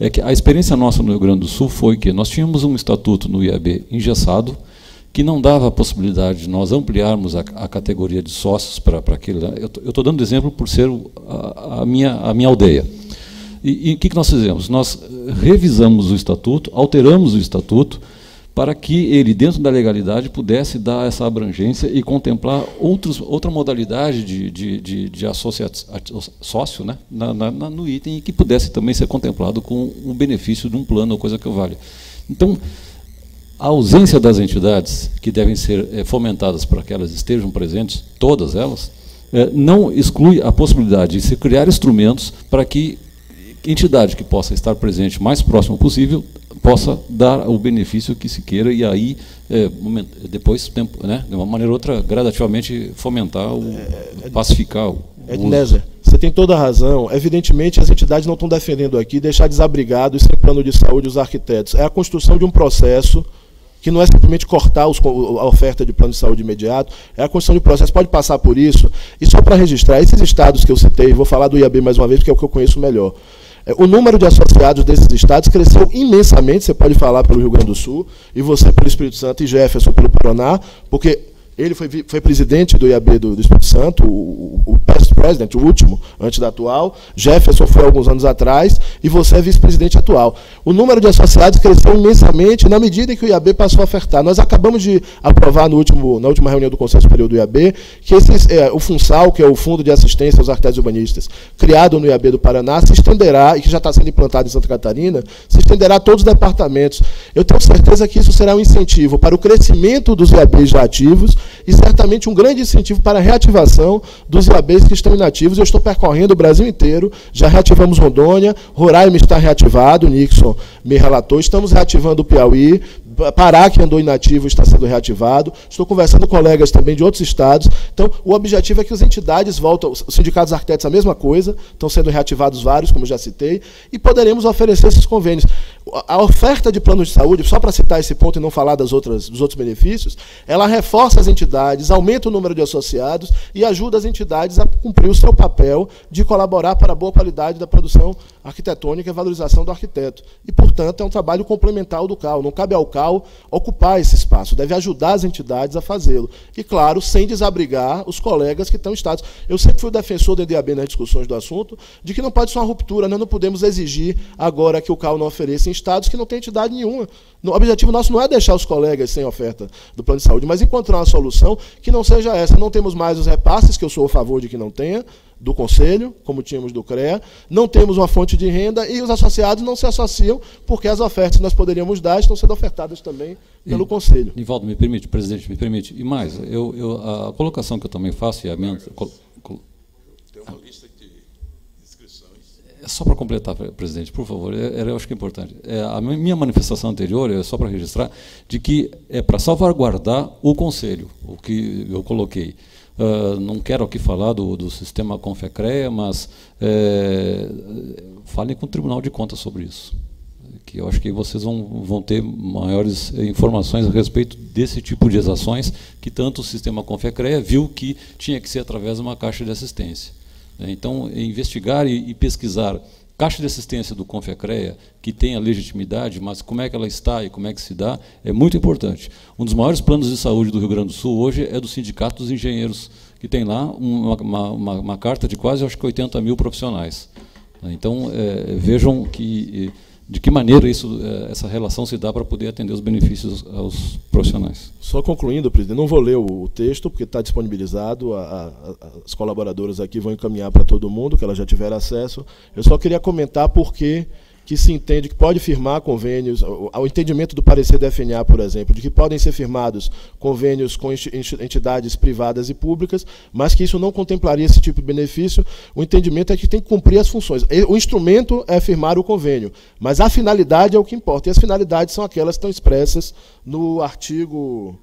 S8: é que a experiência nossa no Rio Grande do Sul foi que nós tínhamos um estatuto no IAB engessado, que não dava a possibilidade de nós ampliarmos a, a categoria de sócios para aquele. Eu estou dando exemplo por ser a, a, minha, a minha aldeia. E o que, que nós fizemos? Nós revisamos o estatuto, alteramos o estatuto, para que ele, dentro da legalidade, pudesse dar essa abrangência e contemplar outros, outra modalidade de, de, de, de sócio né, na, na, no item e que pudesse também ser contemplado com o benefício de um plano ou coisa que valha. Então, a ausência das entidades que devem ser é, fomentadas para que elas estejam presentes, todas elas, é, não exclui a possibilidade de se criar instrumentos para que entidade que possa estar presente mais próximo possível possa dar o benefício que se queira e aí é, depois tempo, né, de uma maneira ou outra gradativamente fomentar o é, é, pacificar o
S6: Ednézer, você tem toda a razão. Evidentemente, as entidades não estão defendendo aqui deixar desabrigados sem plano de saúde os arquitetos. É a construção de um processo que não é simplesmente cortar os, a oferta de plano de saúde imediato, é a construção de processo, pode passar por isso. E só para registrar, esses estados que eu citei, vou falar do IAB mais uma vez, porque é o que eu conheço melhor. É, o número de associados desses estados cresceu imensamente, você pode falar pelo Rio Grande do Sul, e você pelo Espírito Santo, e Jefferson pelo Paraná, porque ele foi, foi presidente do IAB do, do Espírito Santo, o, o, past president, o último, antes da atual. Jefferson foi alguns anos atrás, e você é vice-presidente atual. O número de associados cresceu imensamente na medida em que o IAB passou a ofertar. Nós acabamos de aprovar no último, na última reunião do Conselho Superior do IAB que é, o FUNSAL, que é o Fundo de Assistência aos Arquitetos Urbanistas, criado no IAB do Paraná, se estenderá, e que já está sendo implantado em Santa Catarina, se estenderá a todos os departamentos. Eu tenho certeza que isso será um incentivo para o crescimento dos IABs já ativos e certamente um grande incentivo para a reativação dos IABs que estão inativos. Eu estou percorrendo o Brasil inteiro, já reativamos Rondônia, Roraima está reativado, Nixon me relatou, estamos reativando o Piauí, Pará, que andou inativo, está sendo reativado. Estou conversando com colegas também de outros estados. Então, o objetivo é que as entidades voltem, os sindicatos arquitetos a mesma coisa, estão sendo reativados vários, como já citei, e poderemos oferecer esses convênios. A oferta de planos de saúde, só para citar esse ponto e não falar das outras, dos outros benefícios, ela reforça as entidades, aumenta o número de associados e ajuda as entidades a cumprir o seu papel de colaborar para a boa qualidade da produção arquitetônica e valorização do arquiteto. E, portanto, é um trabalho complementar ao do CAL. Não cabe ao CAL ocupar esse espaço, deve ajudar as entidades a fazê-lo. E, claro, sem desabrigar os colegas que estão em estados. Eu sempre fui o defensor do NDAB nas discussões do assunto, de que não pode ser uma ruptura, nós não podemos exigir agora que o CAL não ofereça em estados que não tem entidade nenhuma. O objetivo nosso não é deixar os colegas sem oferta do plano de saúde, mas encontrar uma solução que não seja essa. Não temos mais os repasses, que eu sou a favor de que não tenha, do Conselho, como tínhamos do CREA, não temos uma fonte de renda e os associados não se associam porque as ofertas que nós poderíamos dar estão sendo ofertadas também pelo e, Conselho.
S8: Nivaldo, me permite, presidente, me permite. E mais, eu, eu, a colocação que eu também faço, e a minha. Tem uma lista de inscrições. É só para completar, presidente, por favor, é, eu acho que é importante. É, a minha manifestação anterior, é só para registrar, de que é para salvaguardar o Conselho, o que eu coloquei. Uh, não quero aqui falar do, do sistema Confecrea, mas é, falem com o Tribunal de Contas sobre isso. Que eu acho que vocês vão, vão ter maiores informações a respeito desse tipo de ações que tanto o sistema Confecrea viu que tinha que ser através de uma caixa de assistência. Então, investigar e, e pesquisar Caixa de assistência do Confecreia, que tem a legitimidade, mas como é que ela está e como é que se dá, é muito importante. Um dos maiores planos de saúde do Rio Grande do Sul hoje é do Sindicato dos Engenheiros, que tem lá uma, uma, uma carta de quase, acho que 80 mil profissionais. Então, é, vejam que de que maneira isso, eh, essa relação se dá para poder atender os benefícios aos profissionais.
S6: Só concluindo, presidente, não vou ler o texto, porque está disponibilizado, a, a, as colaboradoras aqui vão encaminhar para todo mundo, que elas já tiveram acesso. Eu só queria comentar por que se entende que pode firmar convênios, ao entendimento do parecer da FNA, por exemplo, de que podem ser firmados convênios com entidades privadas e públicas, mas que isso não contemplaria esse tipo de benefício, o entendimento é que tem que cumprir as funções. O instrumento é firmar o convênio, mas a finalidade é o que importa, e as finalidades são aquelas que estão expressas no artigo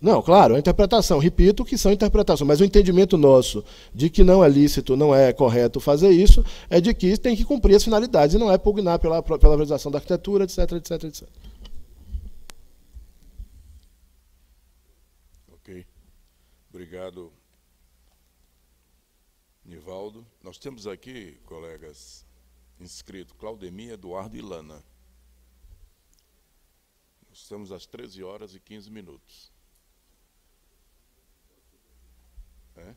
S6: não, claro, a interpretação. Repito que são interpretações, mas o entendimento nosso de que não é lícito, não é correto fazer isso, é de que tem que cumprir as finalidades e não é pugnar pela, pela da arquitetura, etc, etc, etc.
S3: Ok. Obrigado, Nivaldo. Nós temos aqui, colegas, inscrito Claudemir, Eduardo e Lana. Estamos às 13 horas e 15 minutos. É?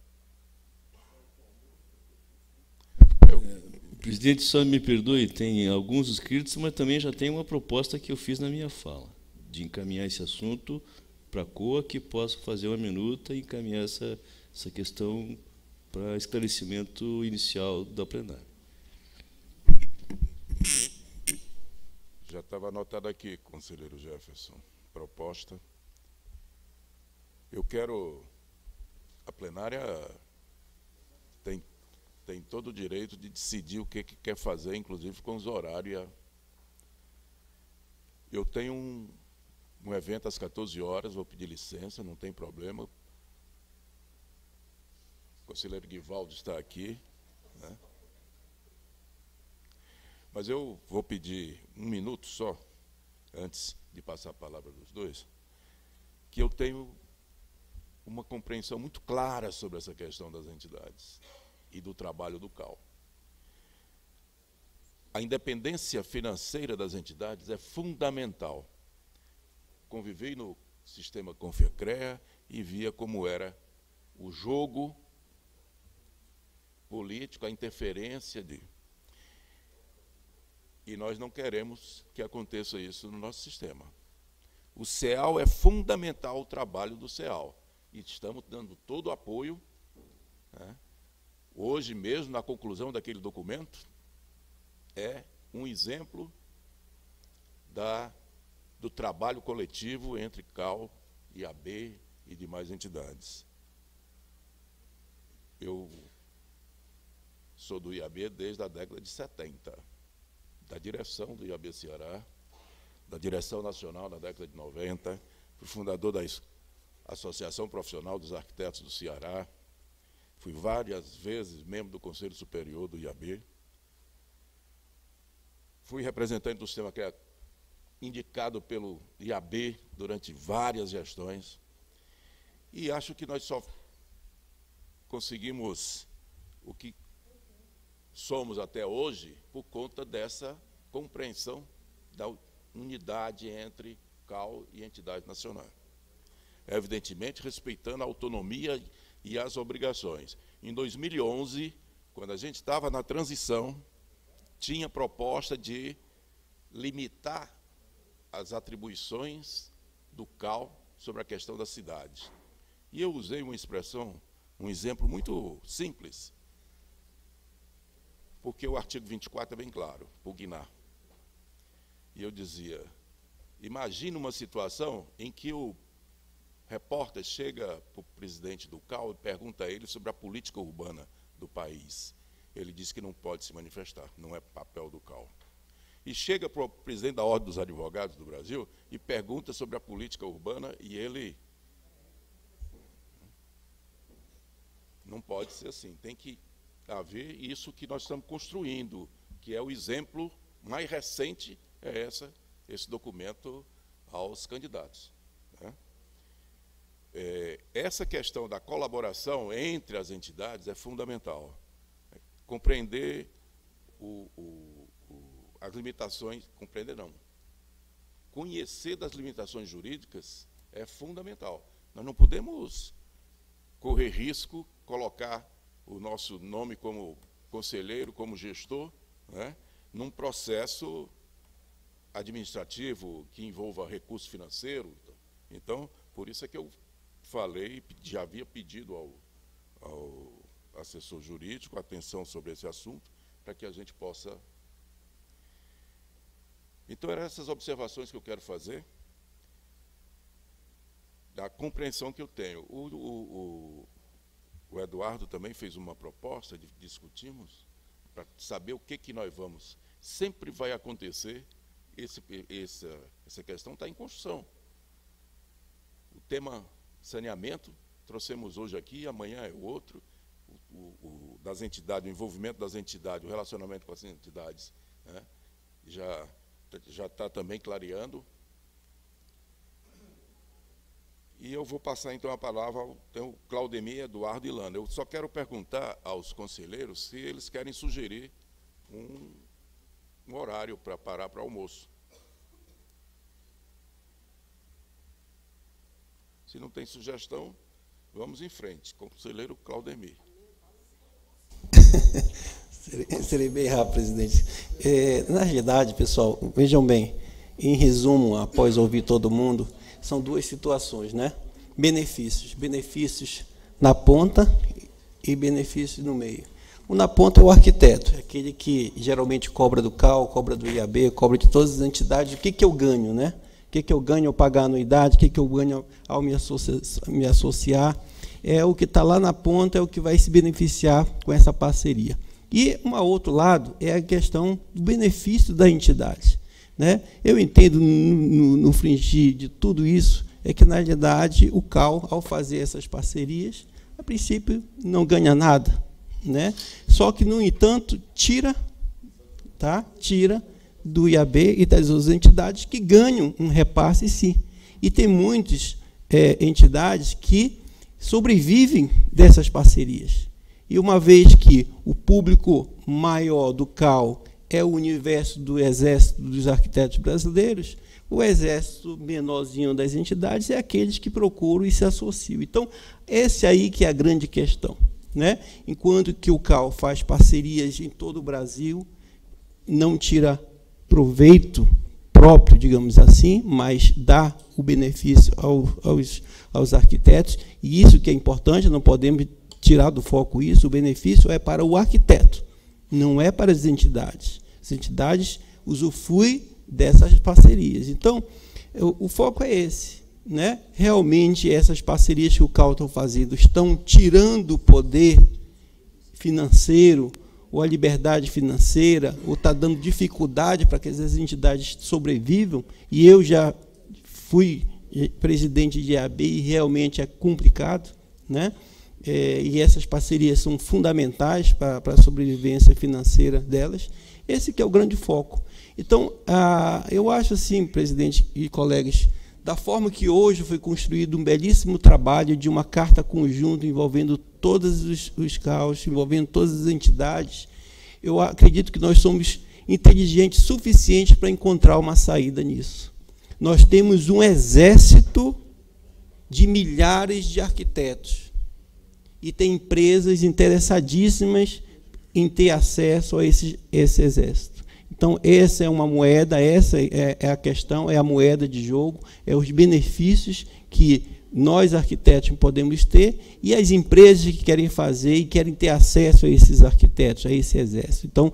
S10: Presidente, só me perdoe, tem alguns inscritos, mas também já tem uma proposta que eu fiz na minha fala, de encaminhar esse assunto para a COA, que possa fazer uma minuta e encaminhar essa, essa questão para esclarecimento inicial da plenária.
S3: Já estava anotado aqui, conselheiro Jefferson, proposta. Eu quero. A plenária tem todo o direito de decidir o que, que quer fazer, inclusive com os horários. Eu tenho um, um evento às 14 horas, vou pedir licença, não tem problema. O conselheiro Guivaldo está aqui. Né? Mas eu vou pedir um minuto só, antes de passar a palavra dos dois, que eu tenho uma compreensão muito clara sobre essa questão das entidades e do trabalho do CAL. A independência financeira das entidades é fundamental. Convivi no sistema Confiacrea e via como era o jogo político, a interferência de e nós não queremos que aconteça isso no nosso sistema. O CEAL é fundamental o trabalho do CEAL. E estamos dando todo o apoio. Né? Hoje mesmo, na conclusão daquele documento, é um exemplo da, do trabalho coletivo entre CAL, IAB e demais entidades. Eu sou do IAB desde a década de 70 da direção do IAB Ceará, da direção nacional na década de 90, fui fundador da Associação Profissional dos Arquitetos do Ceará, fui várias vezes membro do Conselho Superior do IAB, fui representante do sistema que é indicado pelo IAB durante várias gestões, e acho que nós só conseguimos o que somos até hoje por conta dessa compreensão da unidade entre CAL e entidade nacional. Evidentemente, respeitando a autonomia e as obrigações. Em 2011, quando a gente estava na transição, tinha proposta de limitar as atribuições do CAL sobre a questão da cidade. E eu usei uma expressão, um exemplo muito simples porque o artigo 24 é bem claro, pugnar. E eu dizia, imagine uma situação em que o repórter chega para o presidente do CAL e pergunta a ele sobre a política urbana do país. Ele diz que não pode se manifestar, não é papel do CAL. E chega para o presidente da Ordem dos Advogados do Brasil e pergunta sobre a política urbana e ele. Não pode ser assim, tem que haver isso que nós estamos construindo, que é o exemplo mais recente, é essa, esse documento aos candidatos. É, essa questão da colaboração entre as entidades é fundamental. É, compreender o, o, o, as limitações, compreender não, conhecer das limitações jurídicas é fundamental. Nós não podemos correr risco, colocar o nosso nome como conselheiro, como gestor, né, num processo administrativo que envolva recurso financeiro. Então, por isso é que eu falei, já havia pedido ao, ao assessor jurídico atenção sobre esse assunto, para que a gente possa. Então, eram essas observações que eu quero fazer, da compreensão que eu tenho. O, o, o, o Eduardo também fez uma proposta, de, discutimos, para saber o que, que nós vamos. Sempre vai acontecer, esse, essa, essa questão está em construção. O tema saneamento, trouxemos hoje aqui, amanhã é outro, o, o, o das entidades, o envolvimento das entidades, o relacionamento com as entidades, né, já já está também clareando. E eu vou passar então a palavra ao então, Claudemir, Eduardo e Lana. Eu só quero perguntar aos conselheiros se eles querem sugerir um, um horário para parar para almoço. Se não tem sugestão, vamos em frente. Conselheiro Claudemir.
S26: serei, bem rápido, presidente. É, na realidade, pessoal, vejam bem, em resumo, após ouvir todo mundo, são duas situações, né? Benefícios. Benefícios na ponta e benefícios no meio. O na ponta é o arquiteto, é aquele que geralmente cobra do CAL, cobra do IAB, cobra de todas as entidades. O que, que eu ganho, né? O que, que eu ganho ao pagar anuidade, o que, que eu ganho ao me associar, me associar. É o que está lá na ponta, é o que vai se beneficiar com essa parceria. E um outro lado é a questão do benefício da entidade. Né? Eu entendo, no, no, no fringir de tudo isso, é que, na realidade, o CAL, ao fazer essas parcerias, a princípio não ganha nada. Né? Só que, no entanto, tira, tá? tira do IAB e das outras entidades que ganham um repasse sim. E tem muitas é, entidades que sobrevivem dessas parcerias. E uma vez que o público maior do CAL é o universo do Exército dos Arquitetos Brasileiros, o exército menorzinho das entidades é aqueles que procuram e se associam. Então, esse aí que é a grande questão. Né? Enquanto que o CAL faz parcerias em todo o Brasil, não tira proveito próprio, digamos assim, mas dá o benefício ao, aos, aos arquitetos, e isso que é importante, não podemos tirar do foco isso, o benefício é para o arquiteto, não é para as entidades. As entidades usufruem dessas parcerias. Então, o, o foco é esse. Né? Realmente, essas parcerias que o CAL está fazendo estão tirando o poder financeiro ou a liberdade financeira, ou está dando dificuldade para que essas entidades sobrevivam, e eu já fui presidente de EAB e realmente é complicado, né? É, e essas parcerias são fundamentais para, a sobrevivência financeira delas. Esse que é o grande foco. Então, ah, eu acho assim, presidente e colegas, da forma que hoje foi construído um belíssimo trabalho de uma carta conjunta envolvendo todos os, os caos, envolvendo todas as entidades, eu acredito que nós somos inteligentes suficientes para encontrar uma saída nisso. Nós temos um exército de milhares de arquitetos e tem empresas interessadíssimas em ter acesso a esse, esse exército. Então, essa é uma moeda, essa é, é a questão, é a moeda de jogo, é os benefícios que nós arquitetos podemos ter e as empresas que querem fazer e querem ter acesso a esses arquitetos, a esse exército. Então,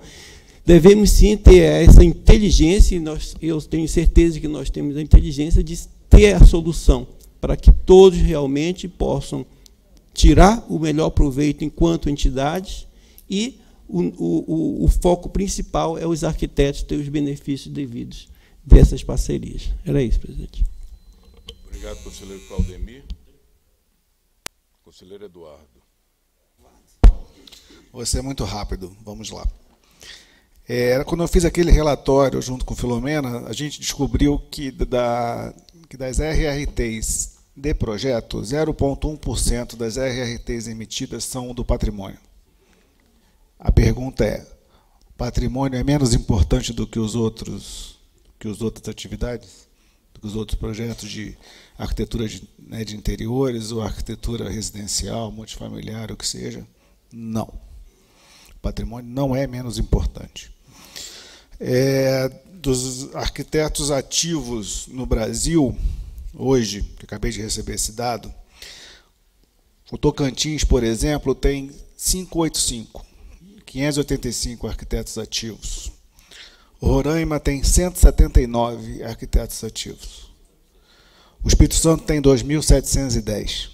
S26: devemos sim ter essa inteligência, e nós, eu tenho certeza que nós temos a inteligência de ter a solução para que todos realmente possam tirar o melhor proveito enquanto entidades e o, o, o foco principal é os arquitetos ter os benefícios devidos dessas parcerias. Era isso, presidente.
S3: Obrigado, conselheiro Claudemir. Conselheiro Eduardo.
S23: Você é muito rápido. Vamos lá. É, quando eu fiz aquele relatório junto com Filomena, a gente descobriu que, da, que das RRTs de projeto, 0,1% das RRTs emitidas são do patrimônio. A pergunta é: patrimônio é menos importante do que os outros, que as outras atividades, do que os outros projetos de arquitetura de, né, de interiores ou arquitetura residencial, multifamiliar, o que seja? Não. O patrimônio não é menos importante. É, dos arquitetos ativos no Brasil, hoje, que acabei de receber esse dado, o Tocantins, por exemplo, tem 585. 585 arquitetos ativos. Roraima tem 179 arquitetos ativos. O Espírito Santo tem 2.710.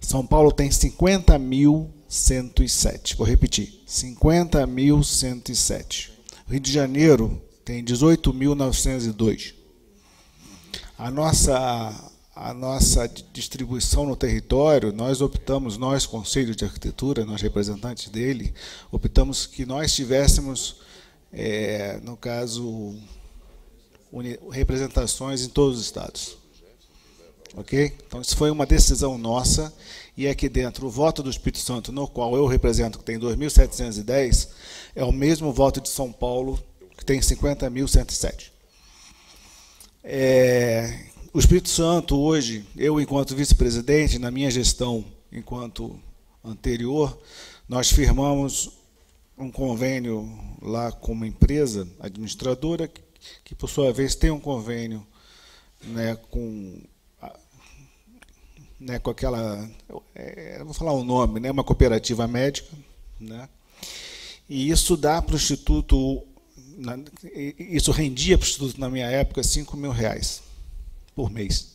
S23: São Paulo tem 50.107. Vou repetir: 50.107. Rio de Janeiro tem 18.902. A nossa a nossa distribuição no território, nós optamos, nós, Conselho de Arquitetura, nós representantes dele, optamos que nós tivéssemos, é, no caso, representações em todos os estados. Ok? Então, isso foi uma decisão nossa, e aqui dentro, o voto do Espírito Santo, no qual eu represento, que tem 2.710, é o mesmo voto de São Paulo, que tem 50.107. É, o Espírito Santo hoje, eu enquanto vice-presidente, na minha gestão enquanto anterior, nós firmamos um convênio lá com uma empresa administradora que, por sua vez tem um convênio né, com né, com aquela, é, vou falar o um nome, né, uma cooperativa médica, né, e isso dá para o Instituto, isso rendia para o Instituto na minha época 5 mil reais por mês.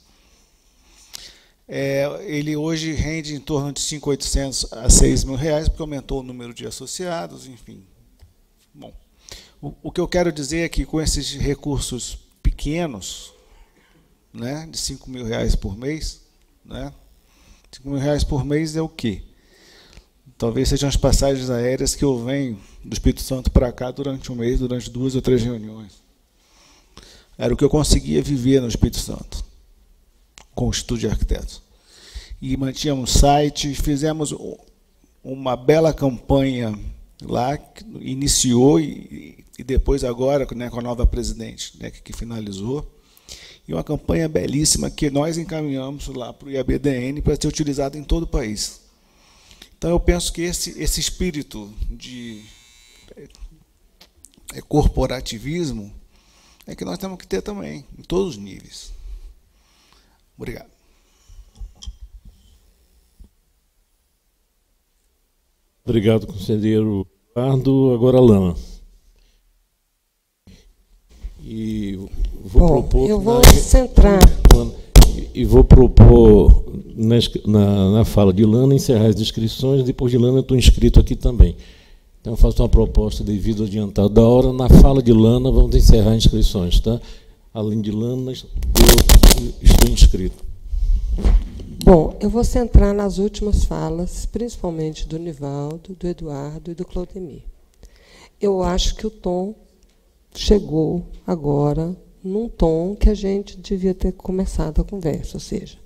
S23: É, ele hoje rende em torno de 5.800 a 6 mil reais, porque aumentou o número de associados, enfim. Bom, o, o que eu quero dizer é que com esses recursos pequenos, né, de 5 mil reais por mês, né, 5 mil reais por mês é o quê? Talvez sejam as passagens aéreas que eu venho do Espírito Santo para cá durante um mês, durante duas ou três reuniões. Era o que eu conseguia viver no Espírito Santo com o Instituto de Arquitetos. E mantínhamos site, fizemos uma bela campanha lá, que iniciou e, e depois agora né, com a nova presidente, né, que, que finalizou. E uma campanha belíssima que nós encaminhamos lá para o IABDN para ser utilizado em todo o país. Então eu penso que esse, esse espírito de é, corporativismo é que nós temos que ter também, em todos os níveis. Obrigado.
S15: Obrigado, conselheiro Eduardo. Agora, Lana. E vou
S11: Bom,
S15: propor.
S11: Eu vou
S15: na,
S11: centrar.
S15: E vou propor, na, na fala de Lana, encerrar as inscrições. Depois de Lana, eu estou inscrito aqui também. Então, eu faço uma proposta devido adiantado da hora. Na fala de Lana, vamos encerrar inscrições. Tá? Além de Lana, eu estou inscrito.
S11: Bom, eu vou centrar nas últimas falas, principalmente do Nivaldo, do Eduardo e do Claudemir. Eu acho que o tom chegou agora num tom que a gente devia ter começado a conversa, ou seja,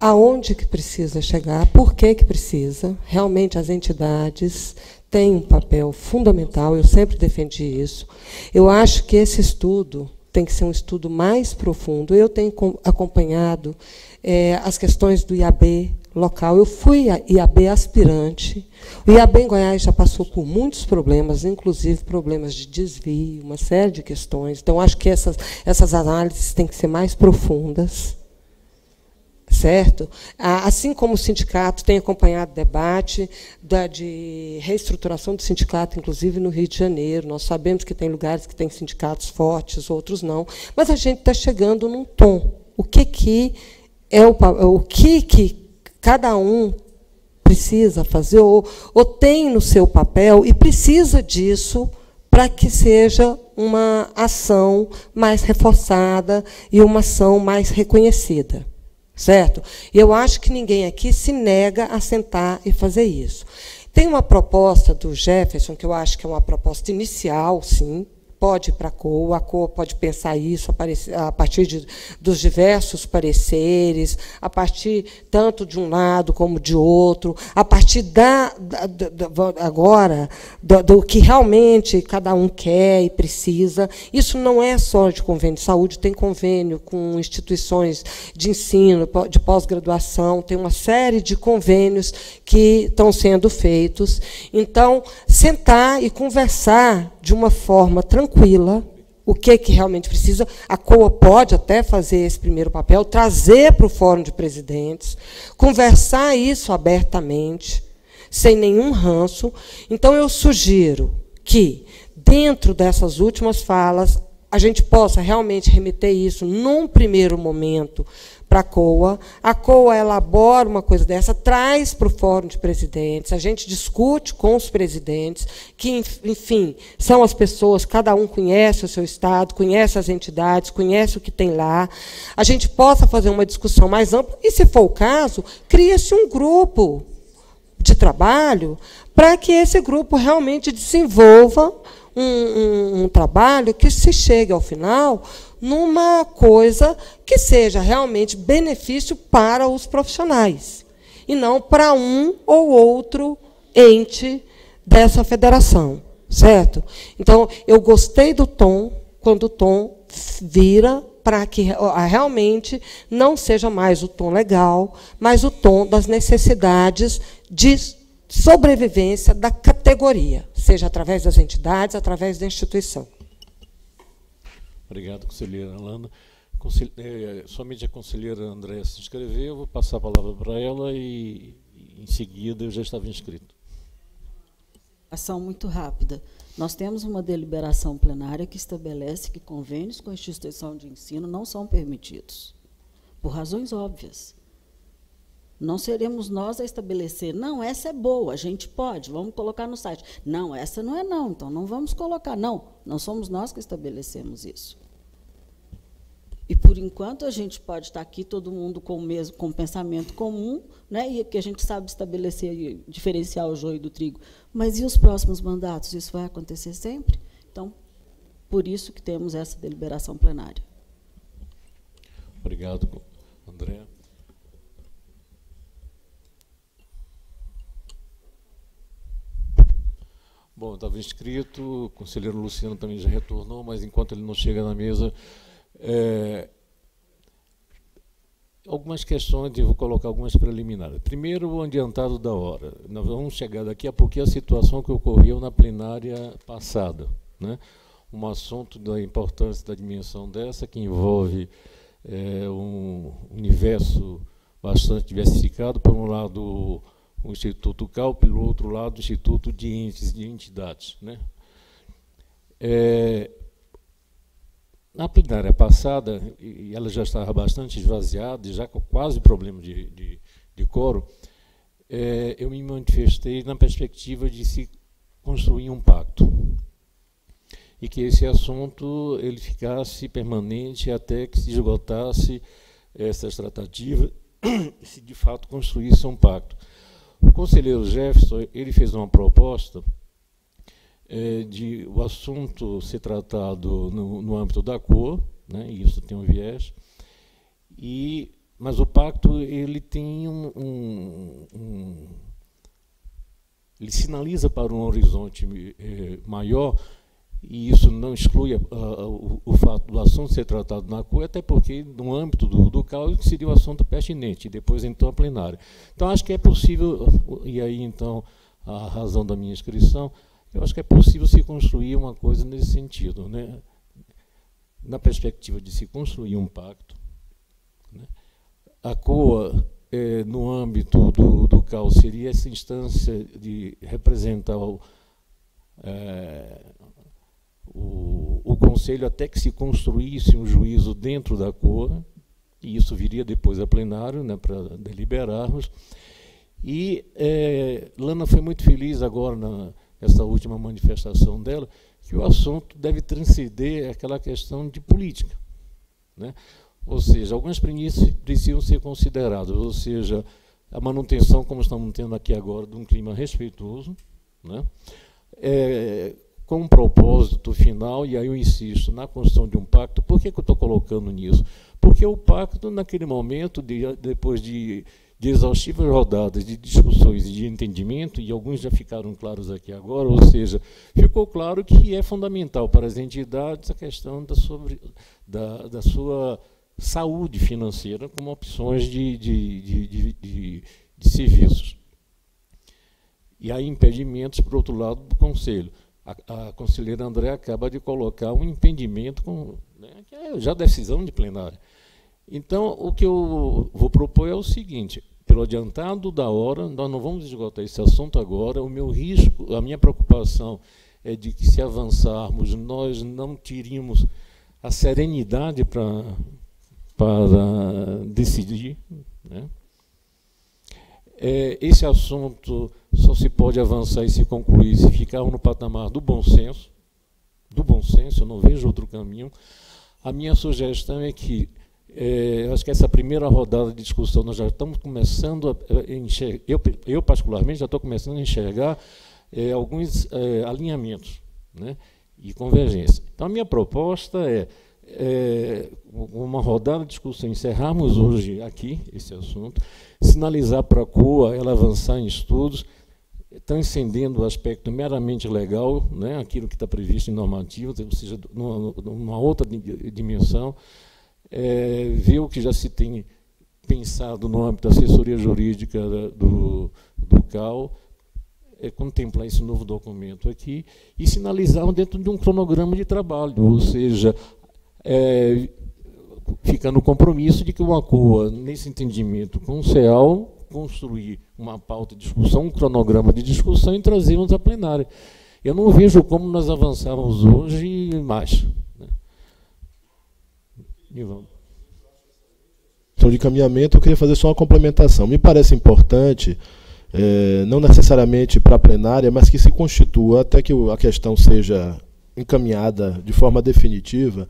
S11: aonde que precisa chegar, por que que precisa. Realmente as entidades têm um papel fundamental, eu sempre defendi isso. Eu acho que esse estudo tem que ser um estudo mais profundo. Eu tenho acompanhado é, as questões do IAB local. Eu fui IAB aspirante. O IAB em Goiás já passou por muitos problemas, inclusive problemas de desvio, uma série de questões. Então, acho que essas, essas análises têm que ser mais profundas certo? Assim como o sindicato tem acompanhado o debate da, de reestruturação do sindicato, inclusive no Rio de Janeiro, nós sabemos que tem lugares que têm sindicatos fortes, outros não, mas a gente está chegando num tom. O que, que é o, o que, que cada um precisa fazer, ou, ou tem no seu papel, e precisa disso para que seja uma ação mais reforçada e uma ação mais reconhecida certo? E eu acho que ninguém aqui se nega a sentar e fazer isso. Tem uma proposta do Jefferson, que eu acho que é uma proposta inicial, sim, pode ir para a COA, a COA pode pensar isso a partir de, dos diversos pareceres, a partir tanto de um lado como de outro, a partir da, da, da agora do, do, que realmente cada um quer e precisa. Isso não é só de convênio de saúde, tem convênio com instituições de ensino, de pós-graduação, tem uma série de convênios que estão sendo feitos. Então, sentar e conversar de uma forma tranquila o que, que realmente precisa. A COA pode até fazer esse primeiro papel, trazer para o Fórum de Presidentes, conversar isso abertamente, sem nenhum ranço. Então, eu sugiro que, dentro dessas últimas falas, a gente possa realmente remeter isso, num primeiro momento, para a COA. A COA elabora uma coisa dessa, traz para o Fórum de Presidentes, a gente discute com os presidentes, que, enfim, são as pessoas, cada um conhece o seu Estado, conhece as entidades, conhece o que tem lá. A gente possa fazer uma discussão mais ampla, e, se for o caso, cria-se um grupo de trabalho para que esse grupo realmente desenvolva um, um, um trabalho que se chegue ao final numa coisa que seja realmente benefício para os profissionais, e não para um ou outro ente dessa federação, certo? Então, eu gostei do tom quando o tom vira para que realmente não seja mais o tom legal, mas o tom das necessidades de sobrevivência da categoria, seja através das entidades, através da instituição.
S15: Obrigado, conselheira Alana. É, somente a conselheira André se inscreveu, eu vou passar a palavra para ela e, e, em seguida eu já estava inscrito.
S27: Ação muito rápida. Nós temos uma deliberação plenária que estabelece que convênios com a instituição de ensino não são permitidos, por razões óbvias. Não seremos nós a estabelecer, não, essa é boa, a gente pode, vamos colocar no site. Não, essa não é não, então não vamos colocar. Não, não somos nós que estabelecemos isso. E por enquanto a gente pode estar aqui todo mundo com o mesmo com pensamento comum, né? E que a gente sabe estabelecer diferenciar o joio do trigo. Mas e os próximos mandatos? Isso vai acontecer sempre? Então, por isso que temos essa deliberação plenária.
S15: Obrigado, André. Bom, estava inscrito, o conselheiro Luciano também já retornou, mas enquanto ele não chega na mesa, é, algumas questões, eu vou colocar algumas preliminares. Primeiro, o adiantado da hora. Nós vamos chegar daqui a pouquinho à situação que ocorreu na plenária passada. Né? Um assunto da importância da dimensão dessa, que envolve é, um universo bastante diversificado. Por um lado, o Instituto CAL, pelo outro lado, o Instituto de Entes, de Entidades. Né? É, na plenária passada, e ela já estava bastante esvaziada, já com quase problema de, de, de coro, é, eu me manifestei na perspectiva de se construir um pacto. E que esse assunto ele ficasse permanente até que se esgotasse essas tratativas e se de fato construísse um pacto. O conselheiro Jefferson ele fez uma proposta é, de o assunto ser tratado no, no âmbito da cor, né, e isso tem um viés, e, mas o pacto ele tem um, um, um ele sinaliza para um horizonte é, maior e isso não exclui uh, o, o, fato do assunto ser tratado na cor, até porque no âmbito do, do CAU seria o assunto pertinente, depois então a plenária. Então acho que é possível, e aí então a razão da minha inscrição, eu acho que é possível se construir uma coisa nesse sentido, né? na perspectiva de se construir um pacto. Né? A COA, é, no âmbito do, do CAL, seria essa instância de representar o, é, o, o Conselho até que se construísse um juízo dentro da COA, e isso viria depois a plenário né, para deliberarmos. E é, Lana foi muito feliz agora na, essa última manifestação dela, que o assunto deve transcender aquela questão de política. Né? Ou seja, algumas premissas precisam ser consideradas, ou seja, a manutenção, como estamos tendo aqui agora, de um clima respeitoso, né? É, com um propósito final, e aí eu insisto, na construção de um pacto. Por que, que eu estou colocando nisso? Porque o pacto, naquele momento, de, depois de de exaustivas rodadas de discussões e de entendimento, e alguns já ficaram claros aqui agora, ou seja, ficou claro que é fundamental para as entidades a questão da, sobre, da, da sua saúde financeira como opções de, de, de, de, de serviços. E há impedimentos, por outro lado, do Conselho. A, a conselheira André acaba de colocar um impedimento, com, né, que é já decisão de plenária. Então, o que eu vou propor é o seguinte: pelo adiantado da hora, nós não vamos esgotar esse assunto agora. O meu risco, a minha preocupação é de que se avançarmos, nós não teríamos a serenidade para para decidir. Né? É, esse assunto só se pode avançar e se concluir se ficarmos no patamar do bom senso, do bom senso, eu não vejo outro caminho. A minha sugestão é que é, acho que essa primeira rodada de discussão nós já estamos começando a enxergar, eu, eu particularmente já estou começando a enxergar é, alguns é, alinhamentos né, e convergência. Então, a minha proposta é, é, uma rodada de discussão, encerrarmos hoje aqui esse assunto, sinalizar para a COA ela avançar em estudos, transcendendo o aspecto meramente legal, né, aquilo que está previsto em normativa, ou seja, numa, numa outra dimensão, é, ver o que já se tem pensado no âmbito da assessoria jurídica do, do CAL, é, contemplar esse novo documento aqui e sinalizar dentro de um cronograma de trabalho, ou seja, é, fica no compromisso de que o ACOA, nesse entendimento com o CEAL, construir uma pauta de discussão, um cronograma de discussão e trazermos à plenária. Eu não vejo como nós avançarmos hoje mais. Né?
S6: Então, de caminhamento, eu queria fazer só uma complementação. Me parece importante, é, não necessariamente para a plenária, mas que se constitua, até que a questão seja encaminhada de forma definitiva,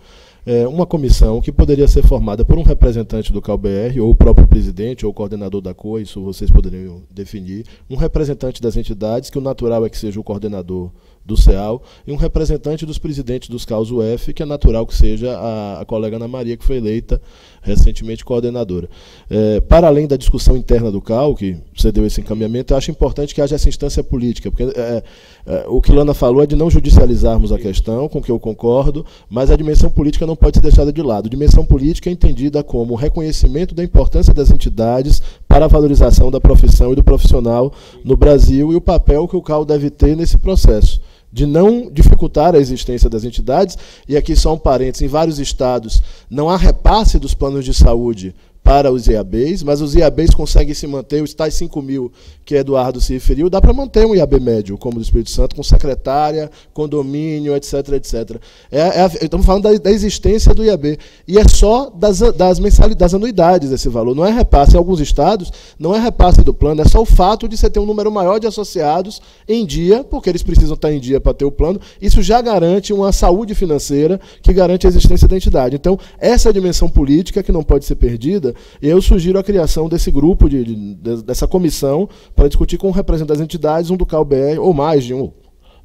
S6: é, uma comissão que poderia ser formada por um representante do CalBR, ou o próprio presidente, ou o coordenador da COA, isso vocês poderiam definir, um representante das entidades, que o natural é que seja o coordenador do CEAL, e um representante dos presidentes dos CAUS UF, que é natural que seja a, a colega Ana Maria, que foi eleita recentemente coordenadora. É, para além da discussão interna do CAL, que você deu esse encaminhamento, eu acho importante que haja essa instância política, porque é, é, o que Lana falou é de não judicializarmos a questão, com que eu concordo, mas a dimensão política não pode ser deixada de lado. Dimensão política é entendida como o reconhecimento da importância das entidades para a valorização da profissão e do profissional no Brasil e o papel que o CAL deve ter nesse processo de não dificultar a existência das entidades, e aqui só um parênteses, em vários estados não há repasse dos planos de saúde para os IABs, mas os IABs conseguem se manter, os tais 5 mil que Eduardo se referiu, dá para manter um IAB médio, como do Espírito Santo, com secretária, condomínio, etc, etc. É, é, estamos falando da, da, existência do IAB. E é só das, das mensalidades, das anuidades esse valor. Não é repasse. Em alguns estados, não é repasse do plano, é só o fato de você ter um número maior de associados em dia, porque eles precisam estar em dia para ter o plano. Isso já garante uma saúde financeira que garante a existência da entidade. Então, essa é dimensão política que não pode ser perdida. Eu sugiro a criação desse grupo, de, de dessa comissão, para discutir com um representante das entidades, um do CalBR, ou mais de um,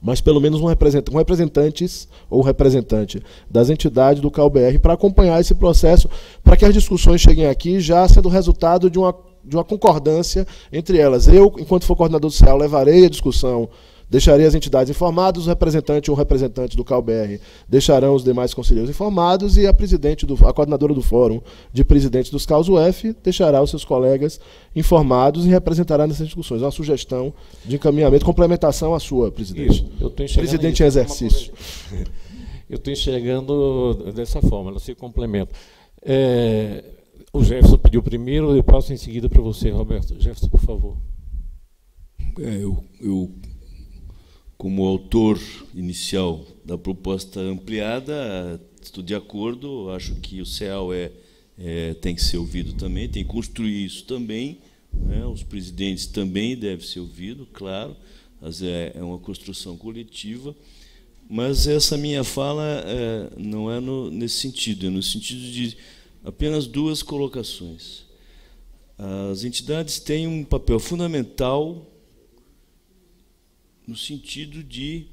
S6: mas pelo menos um, representante, um representantes ou representante das entidades do CalBR para acompanhar esse processo, para que as discussões cheguem aqui já sendo resultado de uma, de uma concordância entre elas. Eu, enquanto for coordenador do CEL, levarei a discussão Deixarei as entidades informadas, o representante ou representante do CalBR deixarão os demais conselheiros informados e a presidente do, a coordenadora do fórum de presidentes dos CAUS UF deixará os seus colegas informados e representará nessas discussões. Uma sugestão de encaminhamento, complementação à sua, presidente.
S15: Isso,
S6: presidente em exercício.
S15: Eu estou enxergando dessa forma, ela se complementa. É, o Jefferson pediu primeiro, eu passo em seguida para você, Roberto. Jefferson, por favor.
S10: É, eu, eu como autor inicial da proposta ampliada, estou de acordo, acho que o CEAL é, é, tem que ser ouvido também, tem que construir isso também, né? os presidentes também devem ser ouvidos, claro, mas é, é uma construção coletiva, mas essa minha fala é, não é no, nesse sentido, é no sentido de apenas duas colocações. As entidades têm um papel fundamental no sentido de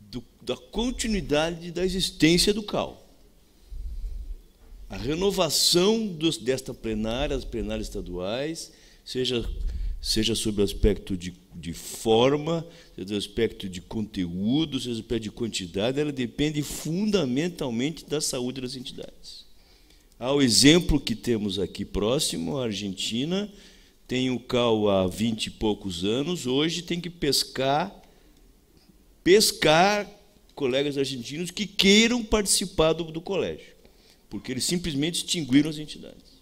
S10: do, da continuidade da existência do CAL. A renovação dos, desta plenária, as plenárias estaduais, seja, seja sob o aspecto de, de forma, seja o aspecto de conteúdo, seja o aspecto de quantidade, ela depende fundamentalmente da saúde das entidades. Há o exemplo que temos aqui próximo, a Argentina, tem o cal há vinte e poucos anos, hoje tem que pescar, pescar colegas argentinos que queiram participar do, do colégio, porque eles simplesmente extinguiram as entidades.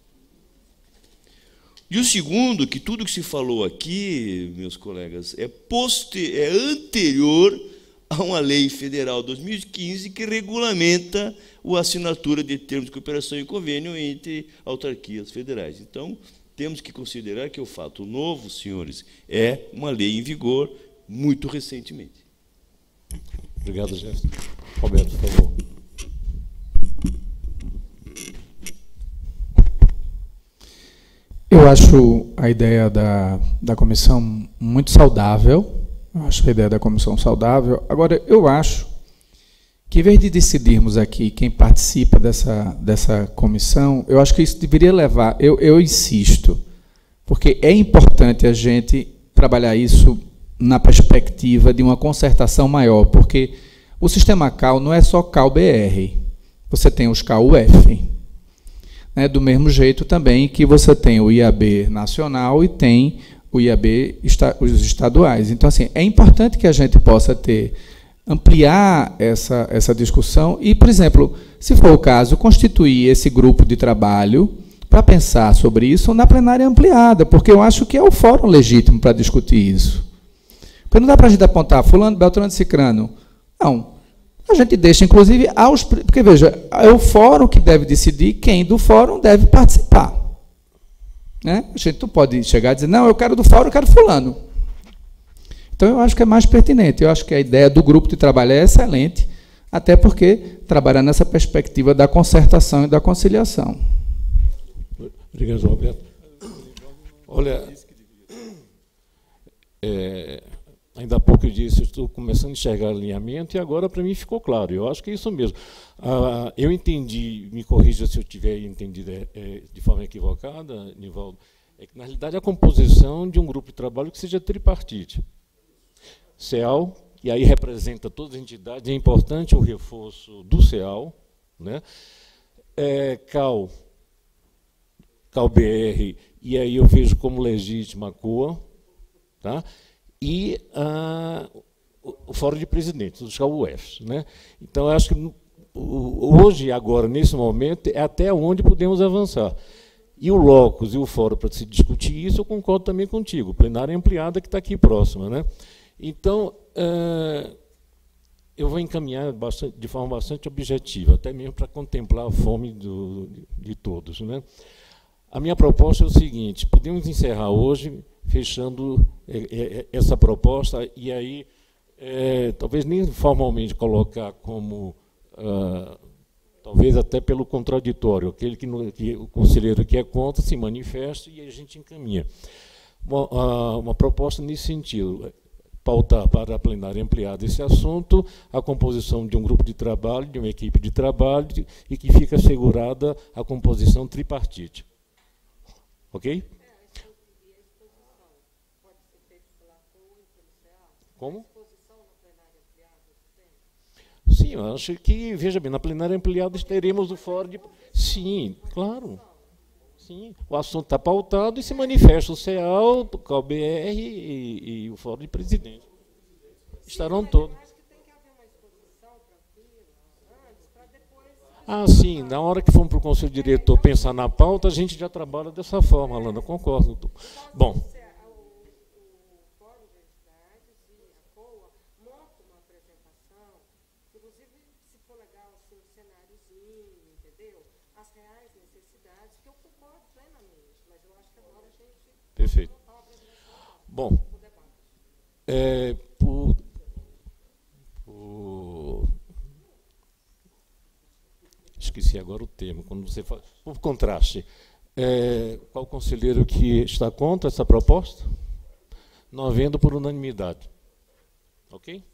S10: E o segundo, que tudo que se falou aqui, meus colegas, é, poster, é anterior a uma lei federal 2015 que regulamenta a assinatura de termos de cooperação e convênio entre autarquias federais. Então, temos que considerar que o fato novo, senhores, é uma lei em vigor muito recentemente.
S15: Obrigado, Jéssica. Roberto, por favor.
S25: Eu acho a ideia da, da comissão muito saudável. Eu acho a ideia da comissão saudável. Agora, eu acho que, em vez de decidirmos aqui quem participa dessa, dessa comissão, eu acho que isso deveria levar, eu, eu insisto, porque é importante a gente trabalhar isso na perspectiva de uma concertação maior, porque o sistema CAL não é só CAL-BR, você tem os CAL-UF. né, do mesmo jeito também que você tem o IAB nacional e tem o IAB os estaduais. Então, assim, é importante que a gente possa ter ampliar essa, essa discussão e, por exemplo, se for o caso, constituir esse grupo de trabalho para pensar sobre isso na plenária ampliada, porque eu acho que é o fórum legítimo para discutir isso. Porque não dá para a gente apontar fulano, Beltrano e Cicrano. Não. A gente deixa, inclusive, aos. Porque, veja, é o fórum que deve decidir quem do fórum deve participar. Né? A gente não pode chegar e dizer, não, eu quero do fórum, eu quero fulano. Então, eu acho que é mais pertinente. Eu acho que a ideia do grupo de trabalho é excelente, até porque trabalhar nessa perspectiva da concertação e da conciliação.
S15: Obrigado, Roberto. Olha, é, ainda há pouco eu disse, estou começando a enxergar alinhamento e agora para mim ficou claro. Eu acho que é isso mesmo. Ah, eu entendi, me corrija se eu tiver entendido é, é, de forma equivocada, Nivaldo, é que na realidade a composição de um grupo de trabalho que seja tripartite. CEAL, e aí representa todas as entidades, é importante o reforço do CEAL, né? É, CAL, CalBR, e aí eu vejo como legítima a COA, tá? e ah, o Fórum de Presidentes, os CAUFs. Né? Então, eu acho que hoje, agora, nesse momento, é até onde podemos avançar. E o LOCUS e o Fórum, para se discutir isso, eu concordo também contigo, plenária ampliada que está aqui próxima. Né? Então, ah, eu vou encaminhar bastante, de forma bastante objetiva, até mesmo para contemplar a fome do, de todos. Né? A minha proposta é o seguinte: podemos encerrar hoje fechando é, é, essa proposta e aí talvez nem formalmente colocar como ah, talvez até pelo contraditório, aquele que, no, que, o conselheiro que é contra se manifesta e a gente encaminha. Uma, ah, uma proposta nesse sentido, pautar para a plenária ampliada esse assunto, a composição de um grupo de trabalho, de uma equipe de trabalho, e que fica assegurada a composição tripartite. Ok? Como? Sim, eu acho que, veja bem, na plenária ampliada teremos o fórum de. Sim, claro. Sim, o assunto está pautado e se manifesta o CEAL, o CalBR e, e o fórum de presidente. Estarão todos. Ah, sim, na hora que fomos para o Conselho Diretor pensar na pauta, a gente já trabalha dessa forma, Alana, concordo. Bom. Perfeito. Bom, é, por, por esqueci agora o termo, quando você fala, por contraste, é, qual conselheiro que está contra essa proposta? Não havendo por unanimidade. Ok?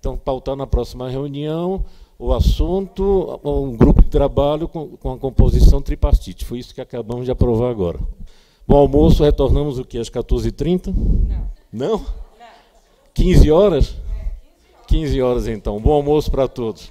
S15: Então, pautar na próxima reunião o assunto, um grupo de trabalho com, com a composição tripartite. Foi isso que acabamos de aprovar agora. Bom almoço, retornamos o que? Às 14h30? Não. Não? Não. 15 horas? 15 horas então. Bom almoço para todos.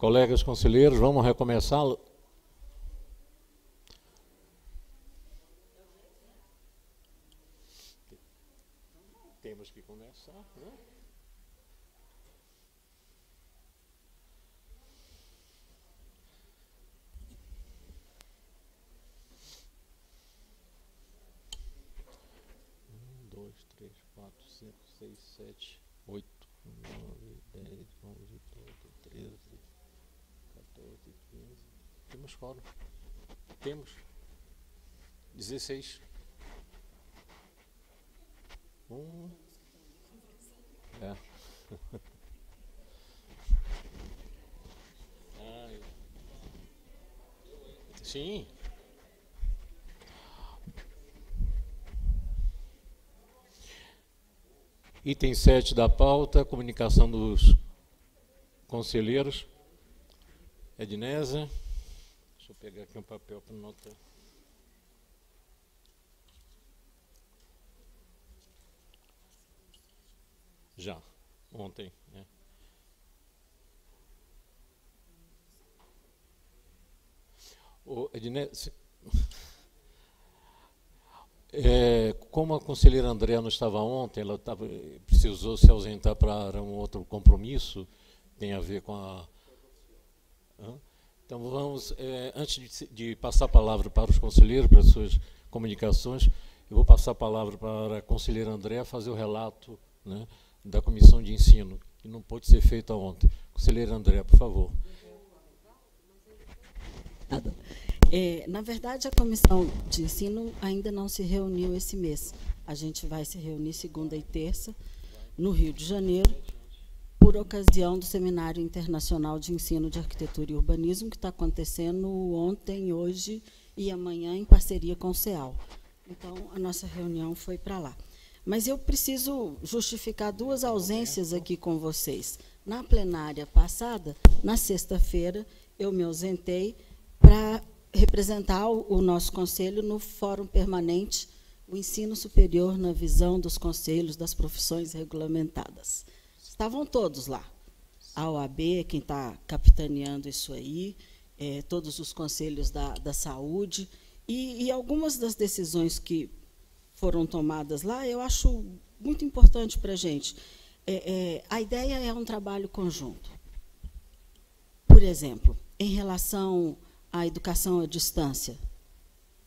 S15: Colegas conselheiros, vamos recomeçar. Temos que começar, né? Um, dois, três, quatro, cinco, seis, sete, oito, nove, dez, onze, doze, treze, 14, 15. Temos quórum. Temos. 16. Um. É. Sim. Item 7 da pauta, comunicação dos conselheiros. Ednesa. Deixa eu pegar aqui um papel para anotar. Já, ontem. Né? O Ednese, é, como a conselheira Andréa não estava ontem, ela tava, precisou se ausentar para um outro compromisso, tem a ver com a. Hã? Então vamos, é, antes de, de, passar a palavra para os conselheiros, para as suas comunicações, eu vou passar a palavra para a conselheira Andréa fazer o relato né, da comissão de ensino, que não pôde ser feita ontem. Conselheira Andréa, por favor.
S27: É, na verdade, a comissão de ensino ainda não se reuniu esse mês. A gente vai se reunir segunda e terça no Rio de Janeiro, por ocasião do Seminário Internacional de Ensino de Arquitetura e Urbanismo, que está acontecendo ontem, hoje e amanhã, em parceria com o CEAL. Então, a nossa reunião foi para lá. Mas eu preciso justificar duas ausências aqui com vocês. Na plenária passada, na sexta-feira, eu me ausentei para representar o nosso conselho no Fórum Permanente, o ensino superior na visão dos conselhos das profissões regulamentadas. Estavam todos lá. A OAB quem está capitaneando isso aí, é, todos os conselhos da, da saúde, e, e algumas das decisões que foram tomadas lá, eu acho muito importante para a gente. É, é, a ideia é um trabalho conjunto. Por exemplo, em relação à educação à distância,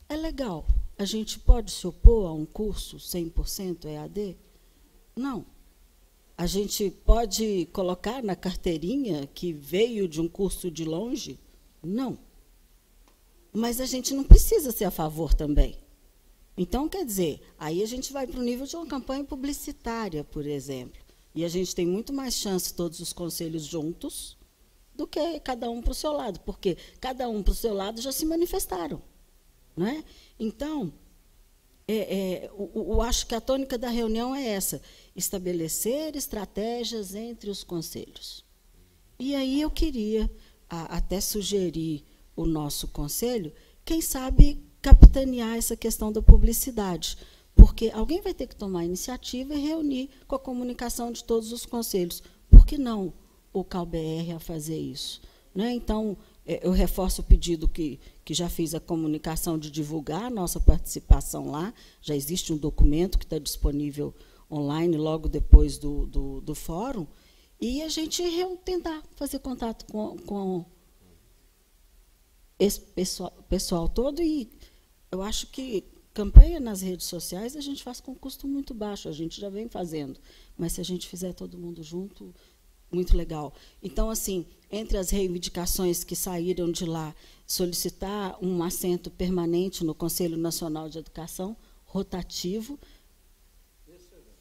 S27: é legal. A gente pode se opor a um curso 100% EAD? Não. A gente pode colocar na carteirinha que veio de um curso de longe? Não. Mas a gente não precisa ser a favor também. Então, quer dizer, aí a gente vai para o nível de uma campanha publicitária, por exemplo. E a gente tem muito mais chance, todos os conselhos juntos, do que cada um para o seu lado, porque cada um para o seu lado já se manifestaram. Não é? Então, é, é, eu, acho que a tônica da reunião é essa: estabelecer estratégias entre os conselhos. E aí eu queria a, até sugerir o nosso conselho, quem sabe capitanear essa questão da publicidade, porque alguém vai ter que tomar a iniciativa e reunir com a comunicação de todos os conselhos. Por que não o CalBR a fazer isso? Né? Então, é, eu reforço o pedido que, que já fiz a comunicação de divulgar a nossa participação lá. Já existe um documento que está disponível online logo depois do, do, do fórum. E a gente tentar fazer contato com, com esse pessoal, pessoal todo. E eu acho que campanha nas redes sociais a gente faz com custo muito baixo, a gente já vem fazendo. Mas se a gente fizer todo mundo junto, muito legal. Então, assim, entre as reivindicações que saíram de lá, solicitar um assento permanente no Conselho Nacional de Educação, rotativo,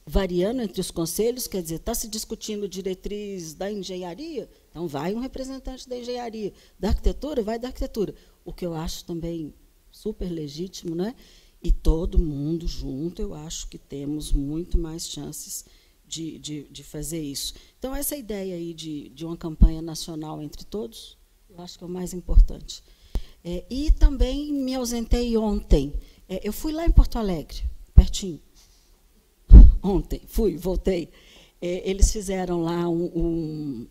S27: variando entre os conselhos, quer dizer, está se discutindo diretriz da engenharia, então vai um representante da engenharia, da arquitetura, vai da arquitetura. O que eu acho também super legítimo, né? E todo mundo junto, eu acho que temos muito mais chances de, de, de fazer isso. Então, essa ideia aí de, de uma campanha nacional entre todos, eu acho que é o mais importante. É, e também me ausentei ontem. É, eu fui lá em Porto Alegre, pertinho. Ontem, fui, voltei. É, eles fizeram lá um, um,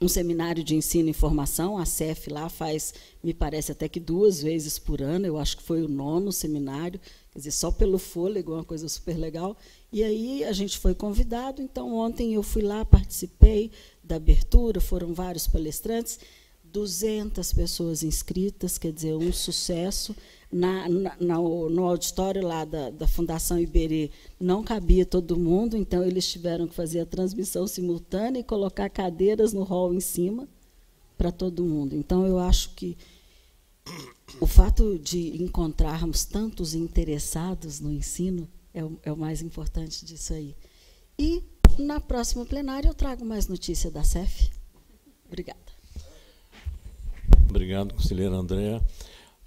S27: um seminário de ensino e formação, a CEF lá faz, me parece até que duas vezes por ano, eu acho que foi o nono seminário, quer dizer, só pelo fôlego, uma coisa super legal. E aí a gente foi convidado, então ontem eu fui lá, participei da abertura, foram vários palestrantes, 200 pessoas inscritas, quer dizer, um sucesso. Na, na, no auditório lá da, da Fundação Iberê não cabia todo mundo, então eles tiveram que fazer a transmissão simultânea e colocar cadeiras no hall em cima para todo mundo. Então, eu acho que o fato de encontrarmos tantos interessados no ensino é o, é o mais importante disso aí. E, na próxima plenária, eu trago mais notícia da CEF. Obrigada.
S15: Obrigado, conselheira Andréa.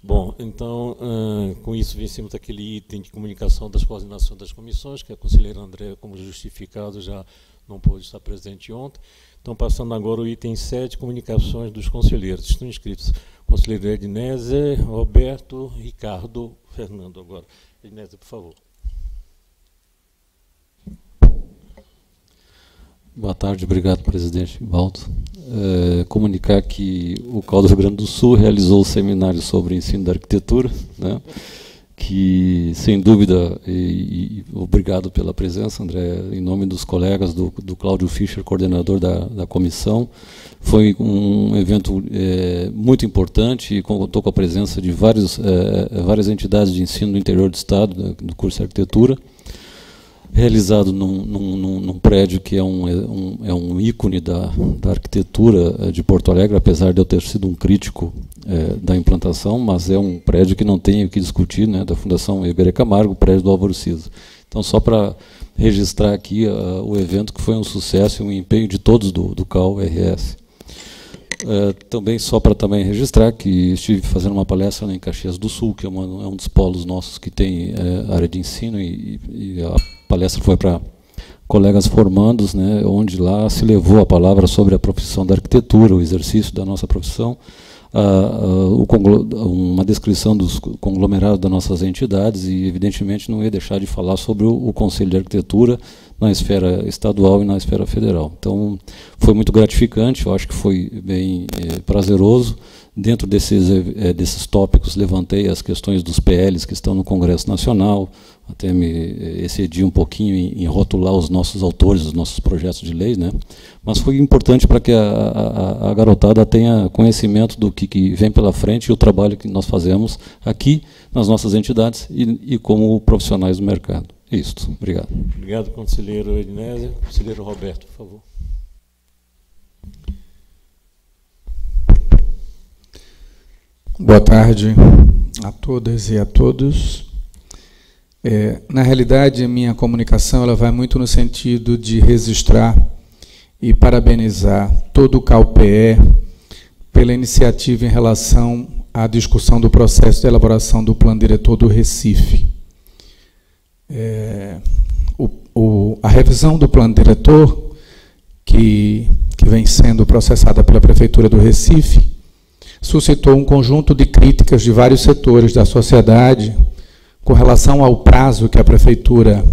S15: Bom, então, uh, com isso vencemos aquele item de comunicação das coordenações das comissões, que a conselheira André, como justificado, já não pôde estar presente ontem. Então, passando agora o item 7, comunicações dos conselheiros. Estão inscritos conselheiro Ednésia, Roberto, Ricardo, Fernando agora. Ednésia, por favor.
S8: Boa tarde, obrigado, presidente Valdo. É, comunicar que o CAL do Rio Grande do Sul realizou o seminário sobre ensino da arquitetura, né, que, sem dúvida, e, e, obrigado pela presença, André, em nome dos colegas do, do Cláudio Fischer, coordenador da, da comissão, foi um evento é, muito importante e contou com a presença de vários, é, várias entidades de ensino do interior do Estado, do curso de arquitetura, realizado num, num, num, prédio que é um, um, é um ícone da, da arquitetura eh, de Porto Alegre, apesar de eu ter sido um crítico é, da implantação, mas é um prédio que não tem o que discutir, né, da Fundação Iberê Camargo, prédio do Álvaro Cisa. Então, só para registrar aqui uh, o evento, que foi um sucesso e um empenho de todos do, do CAL-RS. É, também só para também registrar que estive fazendo uma palestra em Caxias do Sul, que é, uma, é um dos polos nossos que tem é, área de ensino, e, e a palestra foi para colegas formandos, né, onde lá se levou a palavra sobre a profissão da arquitetura, o exercício da nossa profissão, uma descrição dos conglomerados das nossas entidades e, evidentemente, não ia deixar de falar sobre o, o Conselho de Arquitetura na esfera estadual e na esfera federal. Então, foi muito gratificante, eu acho que foi bem é, prazeroso. Dentro desses, é, desses tópicos, levantei as questões dos PLs que estão no Congresso Nacional, até me eh, excedi um pouquinho em, em, rotular os nossos autores, os nossos projetos de lei, né? mas foi importante para que a, a, a, garotada tenha conhecimento do que, que, vem pela frente e o trabalho que nós fazemos aqui nas nossas entidades e, e como profissionais do mercado. É isso. Obrigado.
S15: Obrigado, conselheiro Ednésia. Conselheiro Roberto, por favor.
S25: Boa tarde a todas e a todos. É, na realidade, a minha comunicação ela vai muito no sentido de registrar e parabenizar todo o CalPE pela iniciativa em relação à discussão do processo de elaboração do plano diretor do Recife. É, o, o, a revisão do plano diretor, que, que vem sendo processada pela Prefeitura do Recife, suscitou um conjunto de críticas de vários setores da sociedade, com relação ao prazo que a prefeitura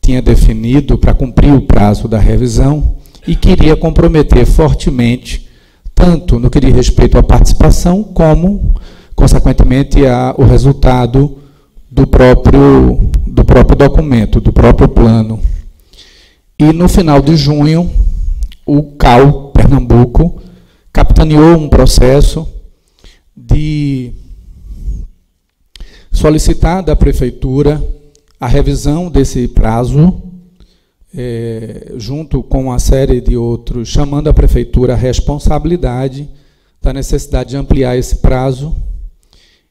S25: tinha definido para cumprir o prazo da revisão e queria comprometer fortemente, tanto no que diz respeito à participação, como, consequentemente, ao resultado do próprio, do próprio documento, do próprio plano. E no final de junho, o CAL Pernambuco capitaneou um processo de solicitar da Prefeitura a revisão desse prazo, é, junto com uma série de outros, chamando a Prefeitura a responsabilidade da necessidade de ampliar esse prazo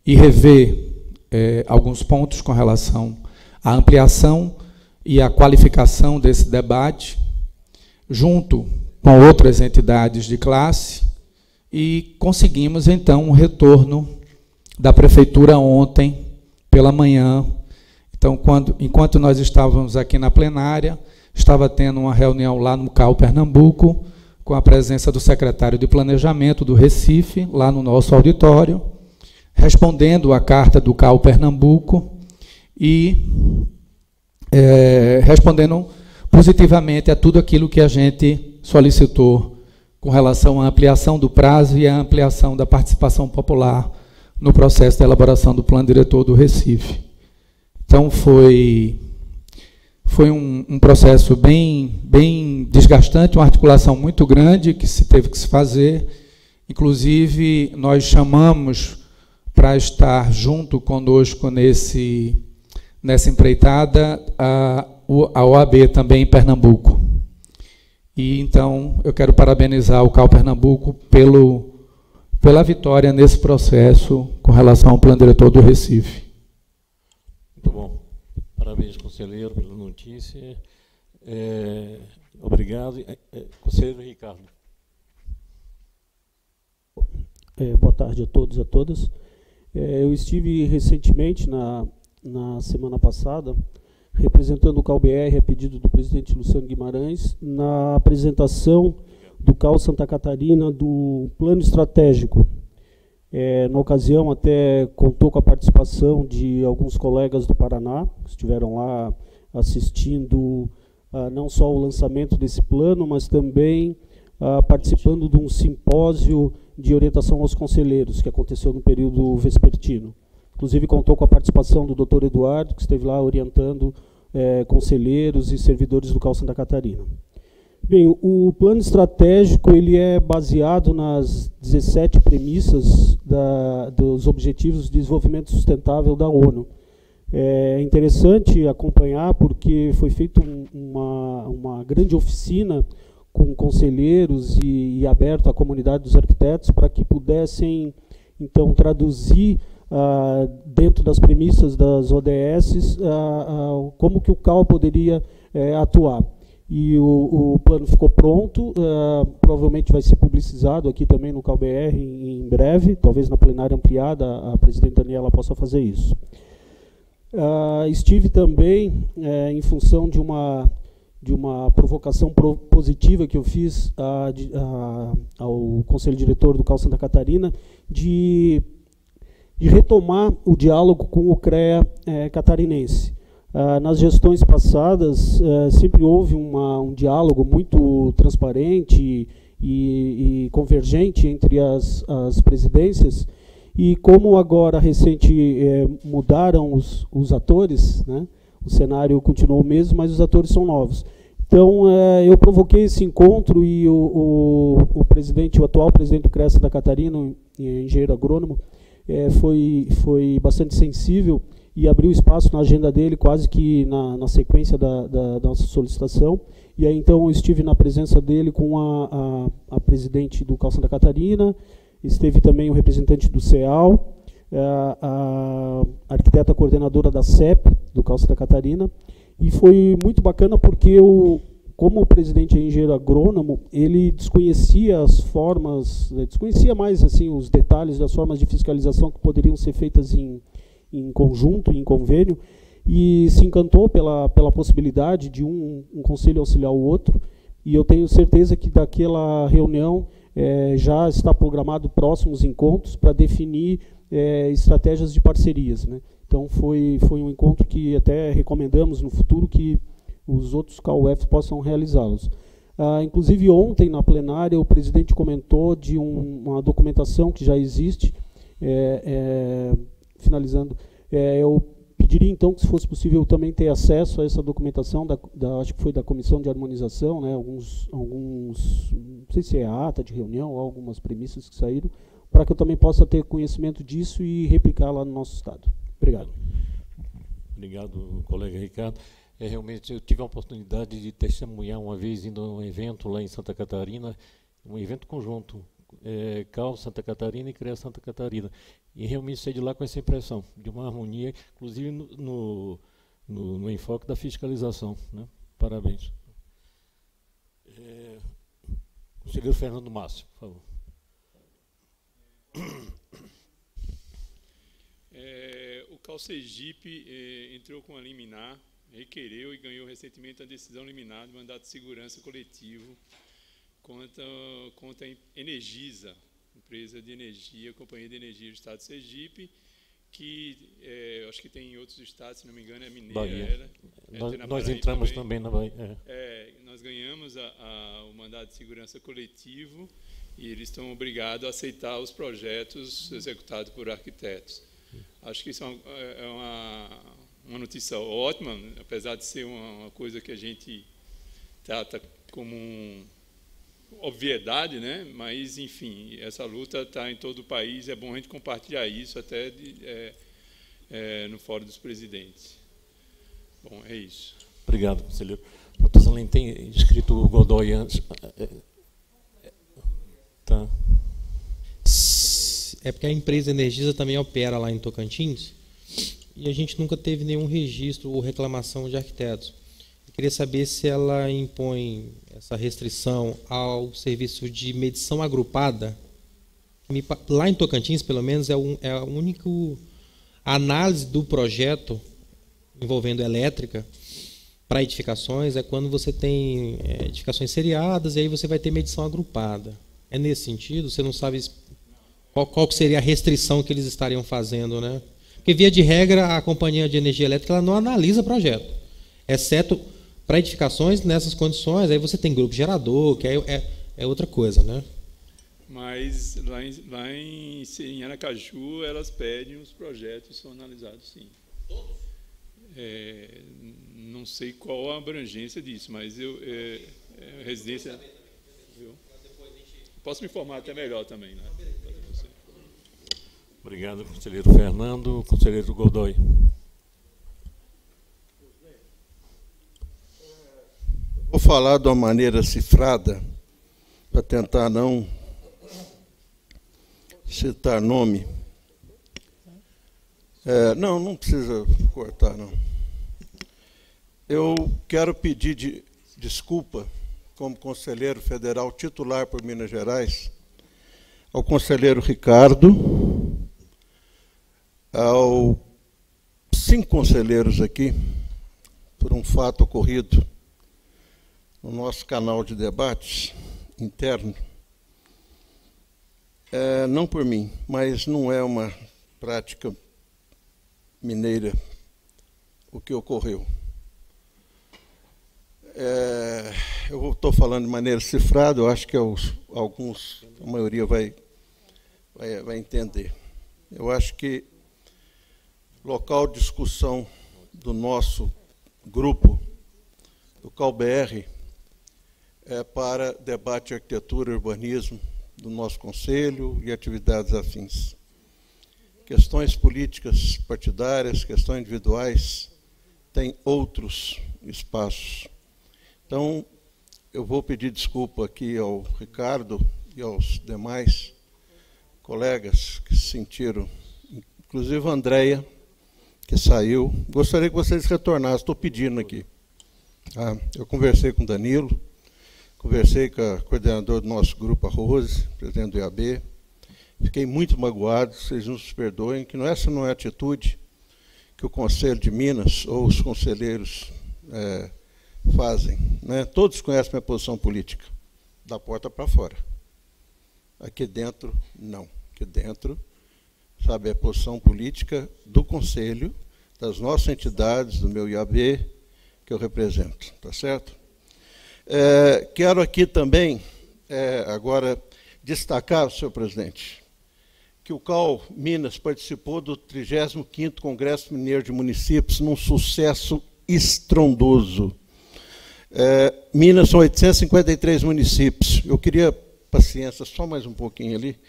S25: e rever é, alguns pontos com relação à ampliação e à qualificação desse debate, junto com outras entidades de classe, e conseguimos, então, um retorno da Prefeitura ontem pela manhã. Então, quando, enquanto nós estávamos aqui na plenária, estava tendo uma reunião lá no CAL Pernambuco, com a presença do secretário de Planejamento do Recife, lá no nosso auditório, respondendo à carta do CAL Pernambuco e é, respondendo positivamente a tudo aquilo que a gente solicitou com relação à ampliação do prazo e à ampliação da participação popular no processo de elaboração do plano diretor do Recife. Então foi foi um, um, processo bem bem desgastante, uma articulação muito grande que se teve que se fazer. Inclusive nós chamamos para estar junto conosco nesse nessa empreitada a, a OAB também em Pernambuco. E então eu quero parabenizar o CAL Pernambuco pelo pela vitória nesse processo com relação ao plano diretor do Recife.
S15: Muito bom. Parabéns, conselheiro, pela notícia. É, obrigado. É, é, conselheiro Ricardo.
S12: É, boa tarde a todos e a todas. É, eu estive recentemente, na, na semana passada, representando o CalBR a pedido do presidente Luciano Guimarães, na apresentação do CAL Santa Catarina do plano estratégico. É, na ocasião, até contou com a participação de alguns colegas do Paraná, que estiveram lá assistindo ah, não só o lançamento desse plano, mas também ah, participando de um simpósio de orientação aos conselheiros, que aconteceu no período vespertino. Inclusive, contou com a participação do doutor Eduardo, que esteve lá orientando eh, conselheiros e servidores do CAL Santa Catarina. Bem, o plano estratégico ele é baseado nas 17 premissas da, dos Objetivos de Desenvolvimento Sustentável da ONU. É interessante acompanhar porque foi feita uma, uma grande oficina com conselheiros e, e aberto à comunidade dos arquitetos para que pudessem então traduzir ah, dentro das premissas das ODS ah, ah, como que o CAL poderia eh, atuar e o, o, plano ficou pronto, uh, provavelmente vai ser publicizado aqui também no CalBR em, em, breve, talvez na plenária ampliada a presidente Daniela possa fazer isso. Uh, estive também, uh, em função de uma, de uma provocação positiva que eu fiz de, ao Conselho Diretor do Cal Santa Catarina, de, de retomar o diálogo com o CREA eh, catarinense. Ah, nas gestões passadas, uh, sempre houve uma, um diálogo muito transparente e, e convergente entre as, as, presidências. E como agora recente eh, mudaram os, os atores, né, o cenário continuou o mesmo, mas os atores são novos. Então, eh, eu provoquei esse encontro e o, o, o, presidente, o atual presidente do CRESA da Catarina, engenheiro agrônomo, foi, foi bastante sensível e abriu espaço na agenda dele, quase que na, na sequência da, da, da, nossa solicitação. E aí, então, eu estive na presença dele com a, a, a presidente do Cal Santa Catarina, esteve também o representante do CEAL, a, a arquiteta coordenadora da CEP, do Cal Santa Catarina, e foi muito bacana porque eu, como o presidente é engenheiro agrônomo, ele desconhecia as formas, né, desconhecia mais assim os detalhes das formas de fiscalização que poderiam ser feitas em em conjunto, em convênio, e se encantou pela, pela possibilidade de um, um conselho auxiliar o outro, e eu tenho certeza que daquela reunião é, já está programado próximos encontros para definir é, estratégias de parcerias. Né? Então foi, foi um encontro que até recomendamos no futuro que os outros KUFs possam realizá-los. Ah, inclusive ontem na plenária o presidente comentou de um, uma documentação que já existe é finalizando, é, eu pediria então que, se fosse possível, também ter acesso a essa documentação, da, da, acho que foi da Comissão de Harmonização, né, alguns, alguns, não sei se é ata de reunião ou algumas premissas que saíram, para que eu também possa ter conhecimento disso e replicar lá no nosso Estado. Obrigado.
S15: Obrigado, colega Ricardo. É, realmente, eu tive a oportunidade de testemunhar uma vez indo a um evento lá em Santa Catarina, um evento conjunto, é, Cal Santa Catarina e CREA Santa Catarina. E realmente saí de lá com essa impressão de uma harmonia, inclusive no, no, no, no enfoque da fiscalização. Né? Parabéns. É, conselheiro Fernando Márcio, por favor.
S28: É, o Cal Sergipe é, entrou com a liminar, requereu e ganhou recentemente a decisão liminar de mandato de segurança coletivo contra, contra a Energisa, empresa de energia, companhia de energia do estado de Sergipe, que é, acho que tem em outros estados, se não me engano, é mineira.
S15: Bahia. Era, é, nós, nós entramos também, também, na Bahia.
S28: É. é nós ganhamos a, a, o mandato de segurança coletivo e eles estão obrigados a aceitar os projetos executados por arquitetos. Acho que isso é uma, é uma, uma notícia ótima, apesar de ser uma, uma coisa que a gente trata como um, obviedade, né? mas, enfim, essa luta está em todo o país, é bom a gente compartilhar isso até de, é, é, no Fórum dos Presidentes. Bom, é isso.
S15: Obrigado, conselheiro. Doutor Zalém, tem escrito Godoy antes.
S22: Tá. É porque a empresa Energisa também opera lá em Tocantins e a gente nunca teve nenhum registro ou reclamação de arquitetos. Eu queria saber se ela impõe essa restrição ao serviço de medição agrupada. Lá em Tocantins, pelo menos, é, um, é a única análise do projeto envolvendo elétrica para edificações é quando você tem é, edificações seriadas e aí você vai ter medição agrupada. É nesse sentido? Você não sabe qual, qual seria a restrição que eles estariam fazendo, né? Porque, via de regra, a companhia de energia elétrica ela não analisa projeto, exceto para edificações nessas condições, aí você tem grupo gerador, que é, é, é outra coisa, né?
S28: Mas lá em, lá em, em Aracaju, elas pedem os projetos são analisados, sim. Todos? É, não sei qual a abrangência disso, mas eu é, é, residência. Viu? Posso me informar até melhor também, né?
S15: Obrigado, conselheiro Fernando. Conselheiro Godoy.
S9: Vou falar de uma maneira cifrada, para tentar não citar nome. É, não, não precisa cortar, não. Eu quero pedir de, desculpa, como conselheiro federal titular por Minas Gerais, ao conselheiro Ricardo, ao cinco conselheiros aqui, por um fato ocorrido no nosso canal de debates interno, é, não por mim, mas não é uma prática mineira o que ocorreu. É, eu estou falando de maneira cifrada, eu acho que os, alguns, a maioria vai, vai, vai entender. Eu acho que local de discussão do nosso grupo, do CalBR, é, para debate de arquitetura e urbanismo do nosso Conselho e atividades afins. Questões políticas partidárias, questões individuais, têm outros espaços. Então, eu vou pedir desculpa aqui ao Ricardo e aos demais colegas que se sentiram, inclusive a Andréia, que saiu. Gostaria que vocês retornassem, estou pedindo aqui. Ah, eu conversei com o Danilo, Conversei com a coordenadora do nosso grupo, a Rose, presidente do IAB. Fiquei muito magoado, vocês nos perdoem, que essa não é a atitude que o Conselho de Minas ou os conselheiros é, fazem. Né? Todos conhecem minha posição política, da porta para fora. Aqui dentro, não. Aqui dentro, sabe, é a posição política do Conselho, das nossas entidades, do meu IAB, que eu represento, tá certo? É, quero aqui também, é, agora, destacar, senhor presidente, que o CAL Minas participou do 35º Congresso Mineiro de Municípios num sucesso estrondoso. É, Minas são 853 municípios. Eu queria paciência, só mais um pouquinho ali.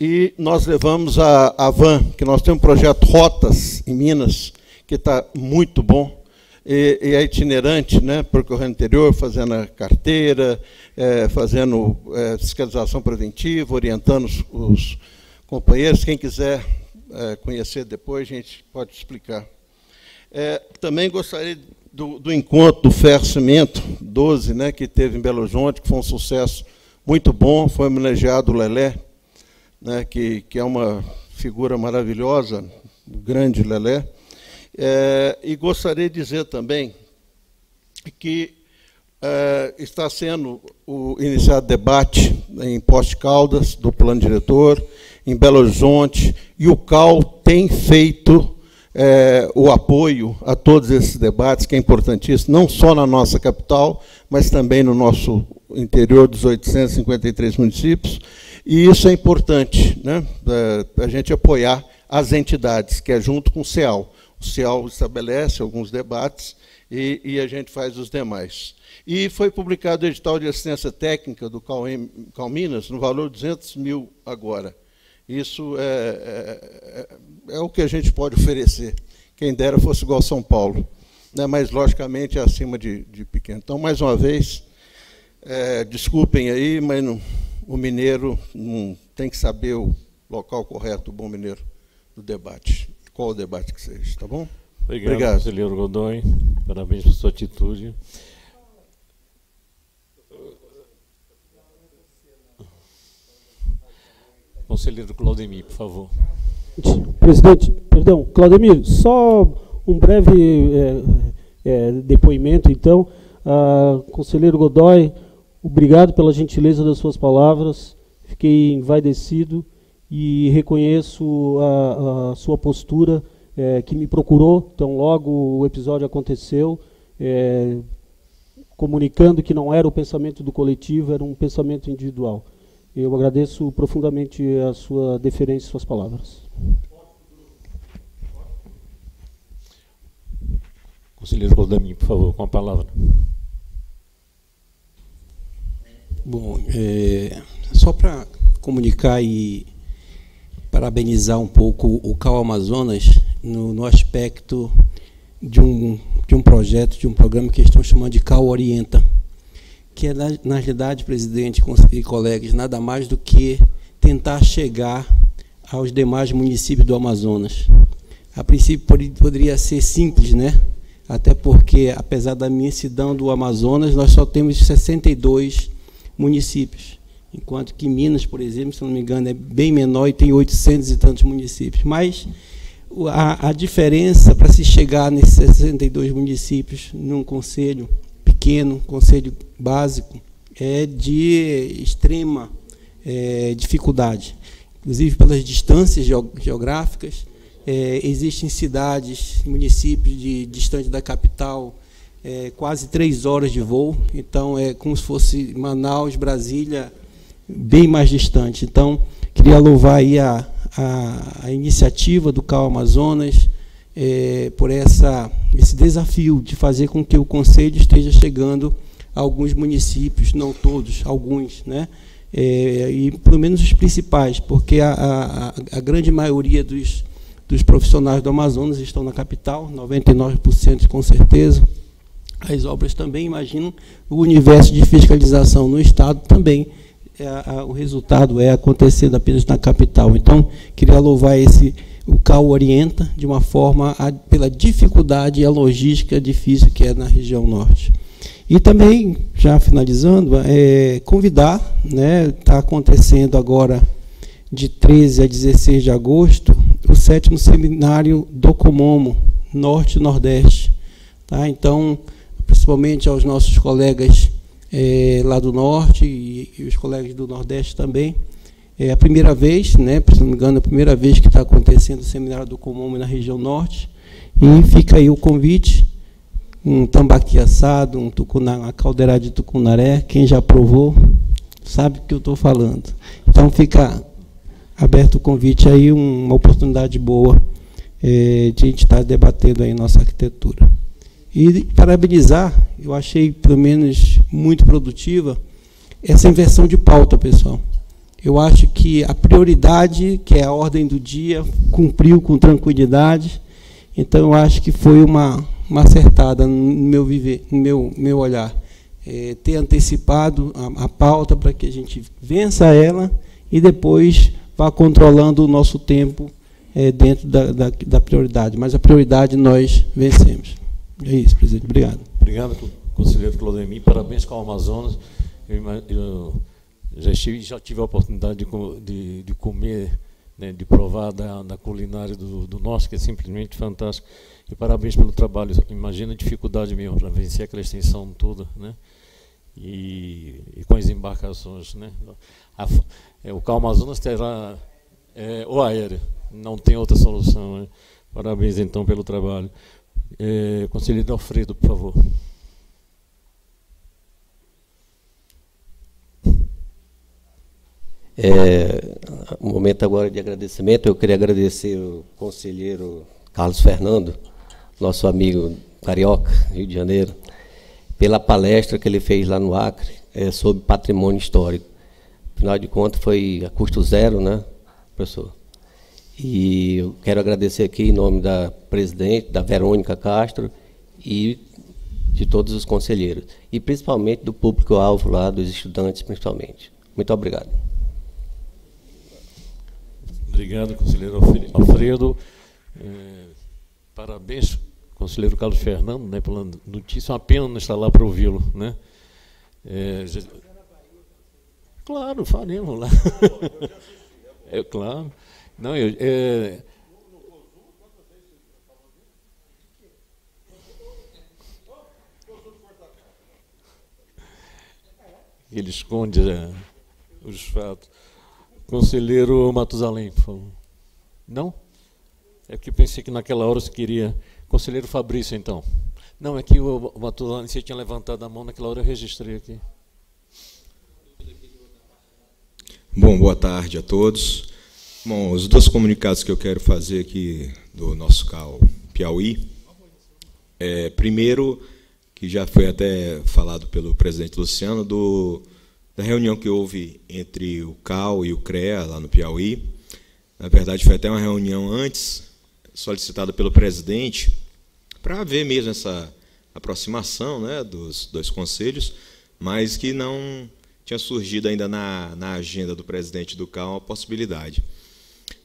S9: E nós levamos a, a van, que nós temos um projeto Rotas em Minas, que está muito bom e, e é itinerante, né, percorrendo o interior, fazendo a carteira, é, fazendo é, fiscalização preventiva, orientando os, os companheiros. Quem quiser é, conhecer depois, a gente pode explicar. É, também gostaria do, do, encontro do Ferro Cimento 12, né, que teve em Belo Horizonte, que foi um sucesso muito bom, foi homenageado o Lelé, né, que, que é uma figura maravilhosa, o grande Lelé. É, e gostaria de dizer também que é, está sendo o, iniciado debate em Poste Caldas, do plano diretor, em Belo Horizonte, e o CAL tem feito é, o apoio a todos esses debates, que é importantíssimo, não só na nossa capital, mas também no nosso interior dos 853 municípios. E isso é importante, né, a gente apoiar as entidades, que é junto com o CEAL. O CEAL estabelece alguns debates e, e a gente faz os demais. E foi publicado o edital de assistência técnica do Calminas, no valor de 200 mil agora. Isso é, é, é, é, o que a gente pode oferecer. Quem dera fosse igual São Paulo. Né? Mas, logicamente, é acima de, de pequeno. Então, mais uma vez, é, desculpem aí, mas não, o mineiro não tem que saber o local correto, o bom mineiro, do debate. Qual o debate que seja, tá bom?
S15: Obrigado, Obrigado. conselheiro Godoy. Parabéns pela sua atitude. Conselheiro Claudemir, por favor.
S12: Presidente, perdão, Claudemir, só um breve é, é, depoimento, então. Ah, conselheiro Godoy, obrigado pela gentileza das suas palavras. Fiquei envaidecido e reconheço a, a sua postura é, que me procurou, então logo o episódio aconteceu, é, comunicando que não era o pensamento do coletivo, era um pensamento individual. Eu agradeço profundamente a sua deferência e suas palavras.
S15: Conselheiro Rodamin, por favor, com a palavra.
S26: Bom, é, só para comunicar e parabenizar um pouco o Cal Amazonas no, no aspecto de um, de um projeto, de um programa que estão chamando de Cal Orienta que é, na, na realidade, presidente e colegas, nada mais do que tentar chegar aos demais municípios do Amazonas. A princípio poderia ser simples, né? Até porque, apesar da imensidão do Amazonas, nós só temos 62 municípios, enquanto que Minas, por exemplo, se não me engano, é bem menor e tem 800 e tantos municípios. Mas a, a diferença para se chegar nesses 62 municípios num conselho pequeno, conselho básico, é de extrema é, dificuldade. Inclusive pelas distâncias geográficas, é, existem cidades, municípios de, distante da capital, é, quase três horas de voo, então é como se fosse Manaus, Brasília, bem mais distante. Então, queria louvar aí a, a, a iniciativa do CAL Amazonas, é, por essa, esse desafio de fazer com que o Conselho esteja chegando a alguns municípios, não todos, alguns, né? É, e pelo menos os principais, porque a, a, a, grande maioria dos, dos profissionais do Amazonas estão na capital, 99% com certeza. As obras também, imagino, o universo de fiscalização no Estado também, é, a, o resultado é acontecendo apenas na capital. Então, queria louvar esse o CAU orienta de uma forma a, pela dificuldade e a logística difícil que é na região norte. E também, já finalizando, é, convidar, está né, tá acontecendo agora de 13 a 16 de agosto, o sétimo seminário do Comomo, Norte e Nordeste. Tá? Então, principalmente aos nossos colegas é, lá do Norte e, e os colegas do Nordeste também, é a primeira vez, né, se não me engano, é a primeira vez que está acontecendo o seminário do Comum na região norte. E fica aí o convite, um tambaqui assado, um tucuna, uma caldeirada de tucunaré, quem já provou sabe o que eu estou falando. Então fica aberto o convite aí, uma oportunidade boa é, de a gente estar tá debatendo aí nossa arquitetura. E parabenizar, eu achei pelo menos muito produtiva, essa inversão de pauta, pessoal. Eu acho que a prioridade, que é a ordem do dia, cumpriu com tranquilidade. Então, eu acho que foi uma, uma acertada no meu viver, no meu, meu olhar. É, ter antecipado a, a pauta para que a gente vença ela e depois vá controlando o nosso tempo é, dentro da, da, da, prioridade. Mas a prioridade nós vencemos. É isso, presidente. Obrigado.
S15: Obrigado, conselheiro Claudemir. Parabéns com o Amazonas. Eu, eu já, estive, já tive a oportunidade de, de, de comer, né, de provar da, da culinária do, do nosso, que é simplesmente fantástico. E parabéns pelo trabalho. Imagina a dificuldade mesmo para vencer aquela extensão toda, né? E, e com as embarcações, né? A, é, o Cal Amazonas terá é, o aéreo, não tem outra solução. Né? Parabéns, então, pelo trabalho. É, conselheiro Alfredo, por favor.
S29: É, um momento agora de agradecimento. Eu queria agradecer o conselheiro Carlos Fernando, nosso amigo carioca, Rio de Janeiro, pela palestra que ele fez lá no Acre é, sobre patrimônio histórico. Afinal de contas, foi a custo zero, né, professor? E eu quero agradecer aqui em nome da presidente, da Verônica Castro, e de todos os conselheiros, e principalmente do público-alvo lá, dos estudantes, principalmente. Muito obrigado.
S15: Obrigado, conselheiro Alfredo. É, parabéns, conselheiro Carlos Fernando, né, pela notícia. É uma pena não estar lá para ouvi-lo. Né? É, já... Claro, faremos lá. é claro. Não, eu, é... Ele esconde é, os fatos. Conselheiro Matusalém, por favor. Não? É que pensei que naquela hora você queria. Conselheiro Fabrício, então. Não, é que o Matusalém, você tinha levantado a mão naquela hora, eu registrei aqui.
S30: Bom, boa tarde a todos. Bom, os dois comunicados que eu quero fazer aqui do nosso CAL Piauí. É, primeiro, que já foi até falado pelo presidente Luciano, do, da reunião que houve entre o CAL e o CREA, lá no Piauí. Na verdade, foi até uma reunião antes, solicitada pelo presidente, para ver mesmo essa aproximação né, dos dois conselhos, mas que não tinha surgido ainda na, na agenda do presidente do CAL a possibilidade.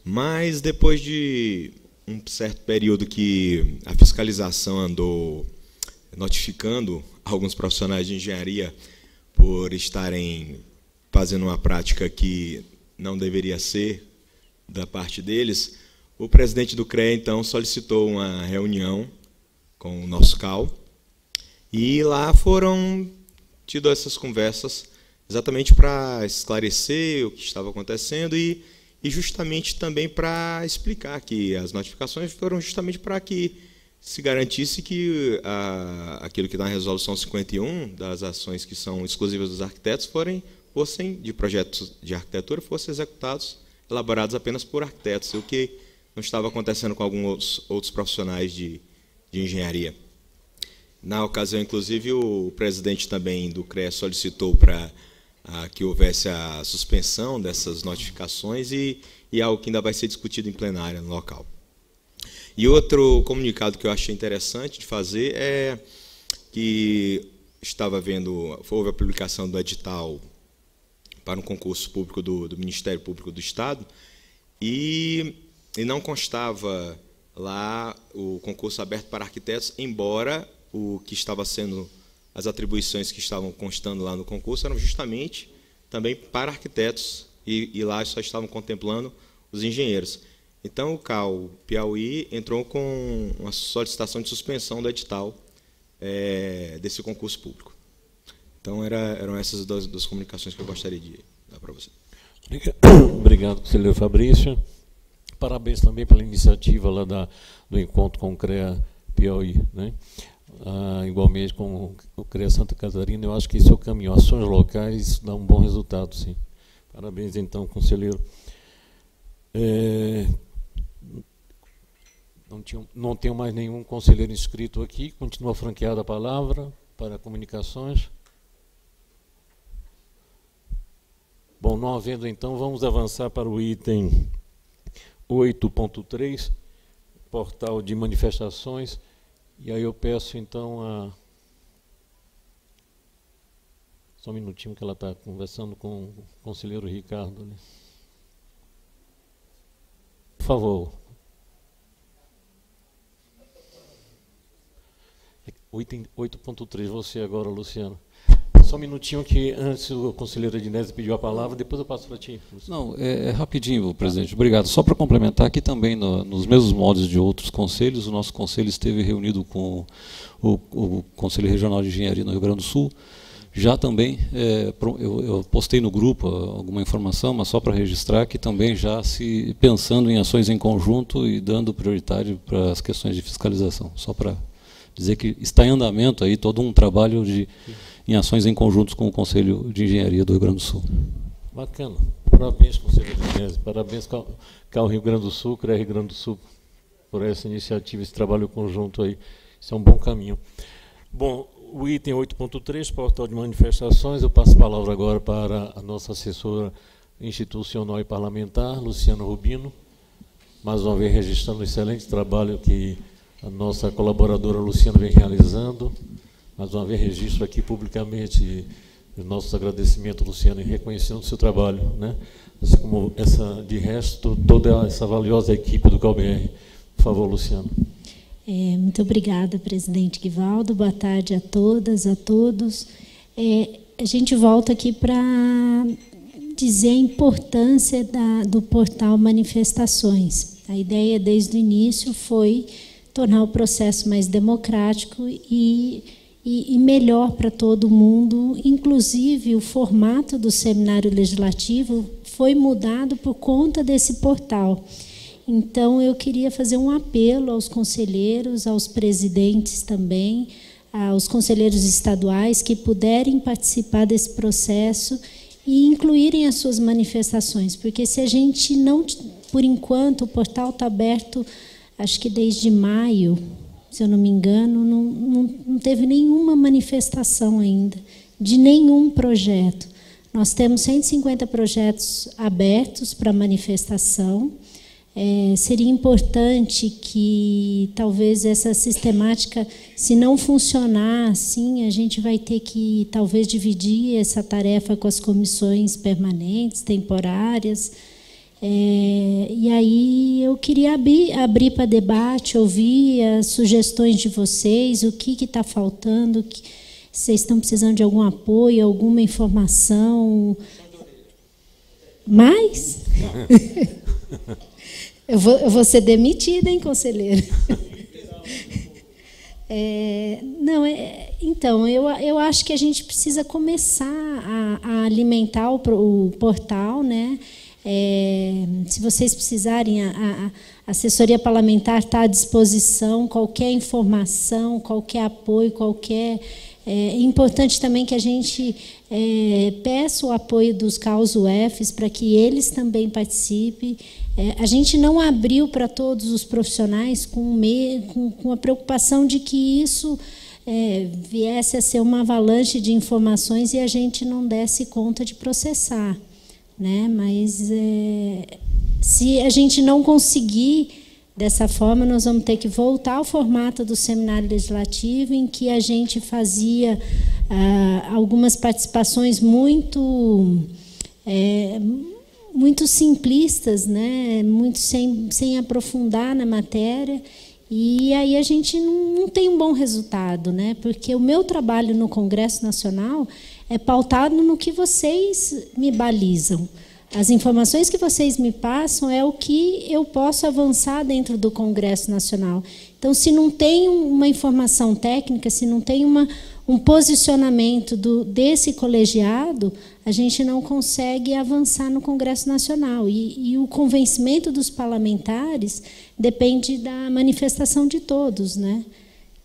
S30: Mas depois de um certo período que a fiscalização andou notificando alguns profissionais de engenharia por estarem fazendo uma prática que não deveria ser da parte deles, o presidente do CREA então solicitou uma reunião com o nosso CAL e lá foram tidas essas conversas exatamente para esclarecer o que estava acontecendo e e justamente também para explicar que as notificações foram justamente para que se garantisse que a, aquilo que está na resolução 51 das ações que são exclusivas dos arquitetos forem fossem de projetos de arquitetura fossem executados elaborados apenas por arquitetos o que não estava acontecendo com alguns outros profissionais de, de engenharia. Na ocasião inclusive o presidente também do CREA solicitou para a, que houvesse a suspensão dessas notificações e, e algo que ainda vai ser discutido em plenária no local. E outro comunicado que eu achei interessante de fazer é que estava vendo, houve a publicação do edital para um concurso público do, do Ministério Público do Estado e, e não constava lá o concurso aberto para arquitetos, embora o que estava sendo as atribuições que estavam constando lá no concurso eram justamente também para arquitetos e, e lá só estavam contemplando os engenheiros. Então o CAL Piauí entrou com uma solicitação de suspensão do edital é, desse concurso público. Então era, eram essas duas, duas comunicações que eu gostaria de dar para você.
S15: Obrigado, conselheiro Fabrício. Parabéns também pela iniciativa lá da, do encontro com o CREA Piauí. Né? Ah, igualmente com o CREA Santa Catarina, eu acho que esse é o caminho. Ações locais dão um bom resultado, sim. Parabéns, então, conselheiro. É, não, tinha, não tenho mais nenhum conselheiro inscrito aqui. Continua franqueada a palavra para comunicações. Bom, não havendo então, vamos avançar para o item 8.3, portal de manifestações. E aí eu peço então a. Só um minutinho que ela está conversando com o conselheiro Ricardo. Ali. Por favor. O item 8.3, você agora, Luciano. Só um minutinho que antes o conselheiro Ednésio pediu a palavra, depois eu passo para ti.
S8: Não, é, é, rapidinho, presidente. Obrigado. Só para complementar aqui também, no, nos mesmos modos de outros conselhos, o nosso conselho esteve reunido com o, o Conselho Regional de Engenharia no Rio Grande do Sul, Já também, é, eu, eu, postei no grupo alguma informação, mas só para registrar que também já se pensando em ações em conjunto e dando prioritário para as questões de fiscalização. Só para dizer que está em andamento aí todo um trabalho de, em ações em conjunto com o Conselho de Engenharia do Rio Grande do Sul.
S15: Bacana. Parabéns, Conselho de Engenharia. Parabéns, ao Rio Grande do Sul, CREA Rio Grande do Sul, por essa iniciativa, esse trabalho conjunto aí. Isso é um bom caminho. Bom, o item 8.3, portal de manifestações, eu passo a palavra agora para a nossa assessora institucional e parlamentar, Luciana Rubino, mais uma vez registrando o excelente trabalho que a nossa colaboradora Luciana vem realizando. Mais uma vez registro aqui publicamente o nosso agradecimento, Luciana, em reconhecendo o seu trabalho, né? assim como essa, de resto, toda essa valiosa equipe do CalBR. Por favor, Luciana.
S31: É, muito obrigada, presidente Guivaldo. Boa tarde a todas, a todos. É, a gente volta aqui para dizer a importância da, do portal Manifestações. A ideia desde o início foi tornar o processo mais democrático e, e, e melhor para todo mundo. Inclusive, o formato do seminário legislativo foi mudado por conta desse portal. Então, eu queria fazer um apelo aos conselheiros, aos presidentes também, aos conselheiros estaduais que puderem participar desse processo e incluírem as suas manifestações, porque se a gente não, por enquanto, o portal está aberto, acho que desde maio, se eu não me engano, não, não, não teve nenhuma manifestação ainda, de nenhum projeto. Nós temos 150 projetos abertos para manifestação é, seria importante que talvez essa sistemática, se não funcionar assim, a gente vai ter que talvez dividir essa tarefa com as comissões permanentes, temporárias. É, e aí eu queria abrir, abrir para debate, ouvir as sugestões de vocês, o que está faltando, que, vocês estão precisando de algum apoio, alguma informação. Mais? Eu vou, eu vou ser demitida, hein, conselheiro? É, não, é, então, eu, eu acho que a gente precisa começar a, a alimentar o, o, portal, né? É, se vocês precisarem, a, a assessoria parlamentar está à disposição, qualquer informação, qualquer apoio, qualquer. É, é importante também que a gente é, peça o apoio dos CAUS UFs para que eles também participem. É, a gente não abriu para todos os profissionais com, me, com, com a preocupação de que isso é, viesse a ser uma avalanche de informações e a gente não desse conta de processar. Né? Mas é, se a gente não conseguir dessa forma, nós vamos ter que voltar ao formato do seminário legislativo, em que a gente fazia ah, algumas participações muito. É, muito simplistas, né? muito sem, sem aprofundar na matéria. E aí a gente não, não tem um bom resultado, né? porque o meu trabalho no Congresso Nacional é pautado no que vocês me balizam. As informações que vocês me passam é o que eu posso avançar dentro do Congresso Nacional. Então, se não tem uma informação técnica, se não tem uma, um posicionamento do, desse colegiado, a gente não consegue avançar no Congresso Nacional. E, e, o convencimento dos parlamentares depende da manifestação de todos. Né?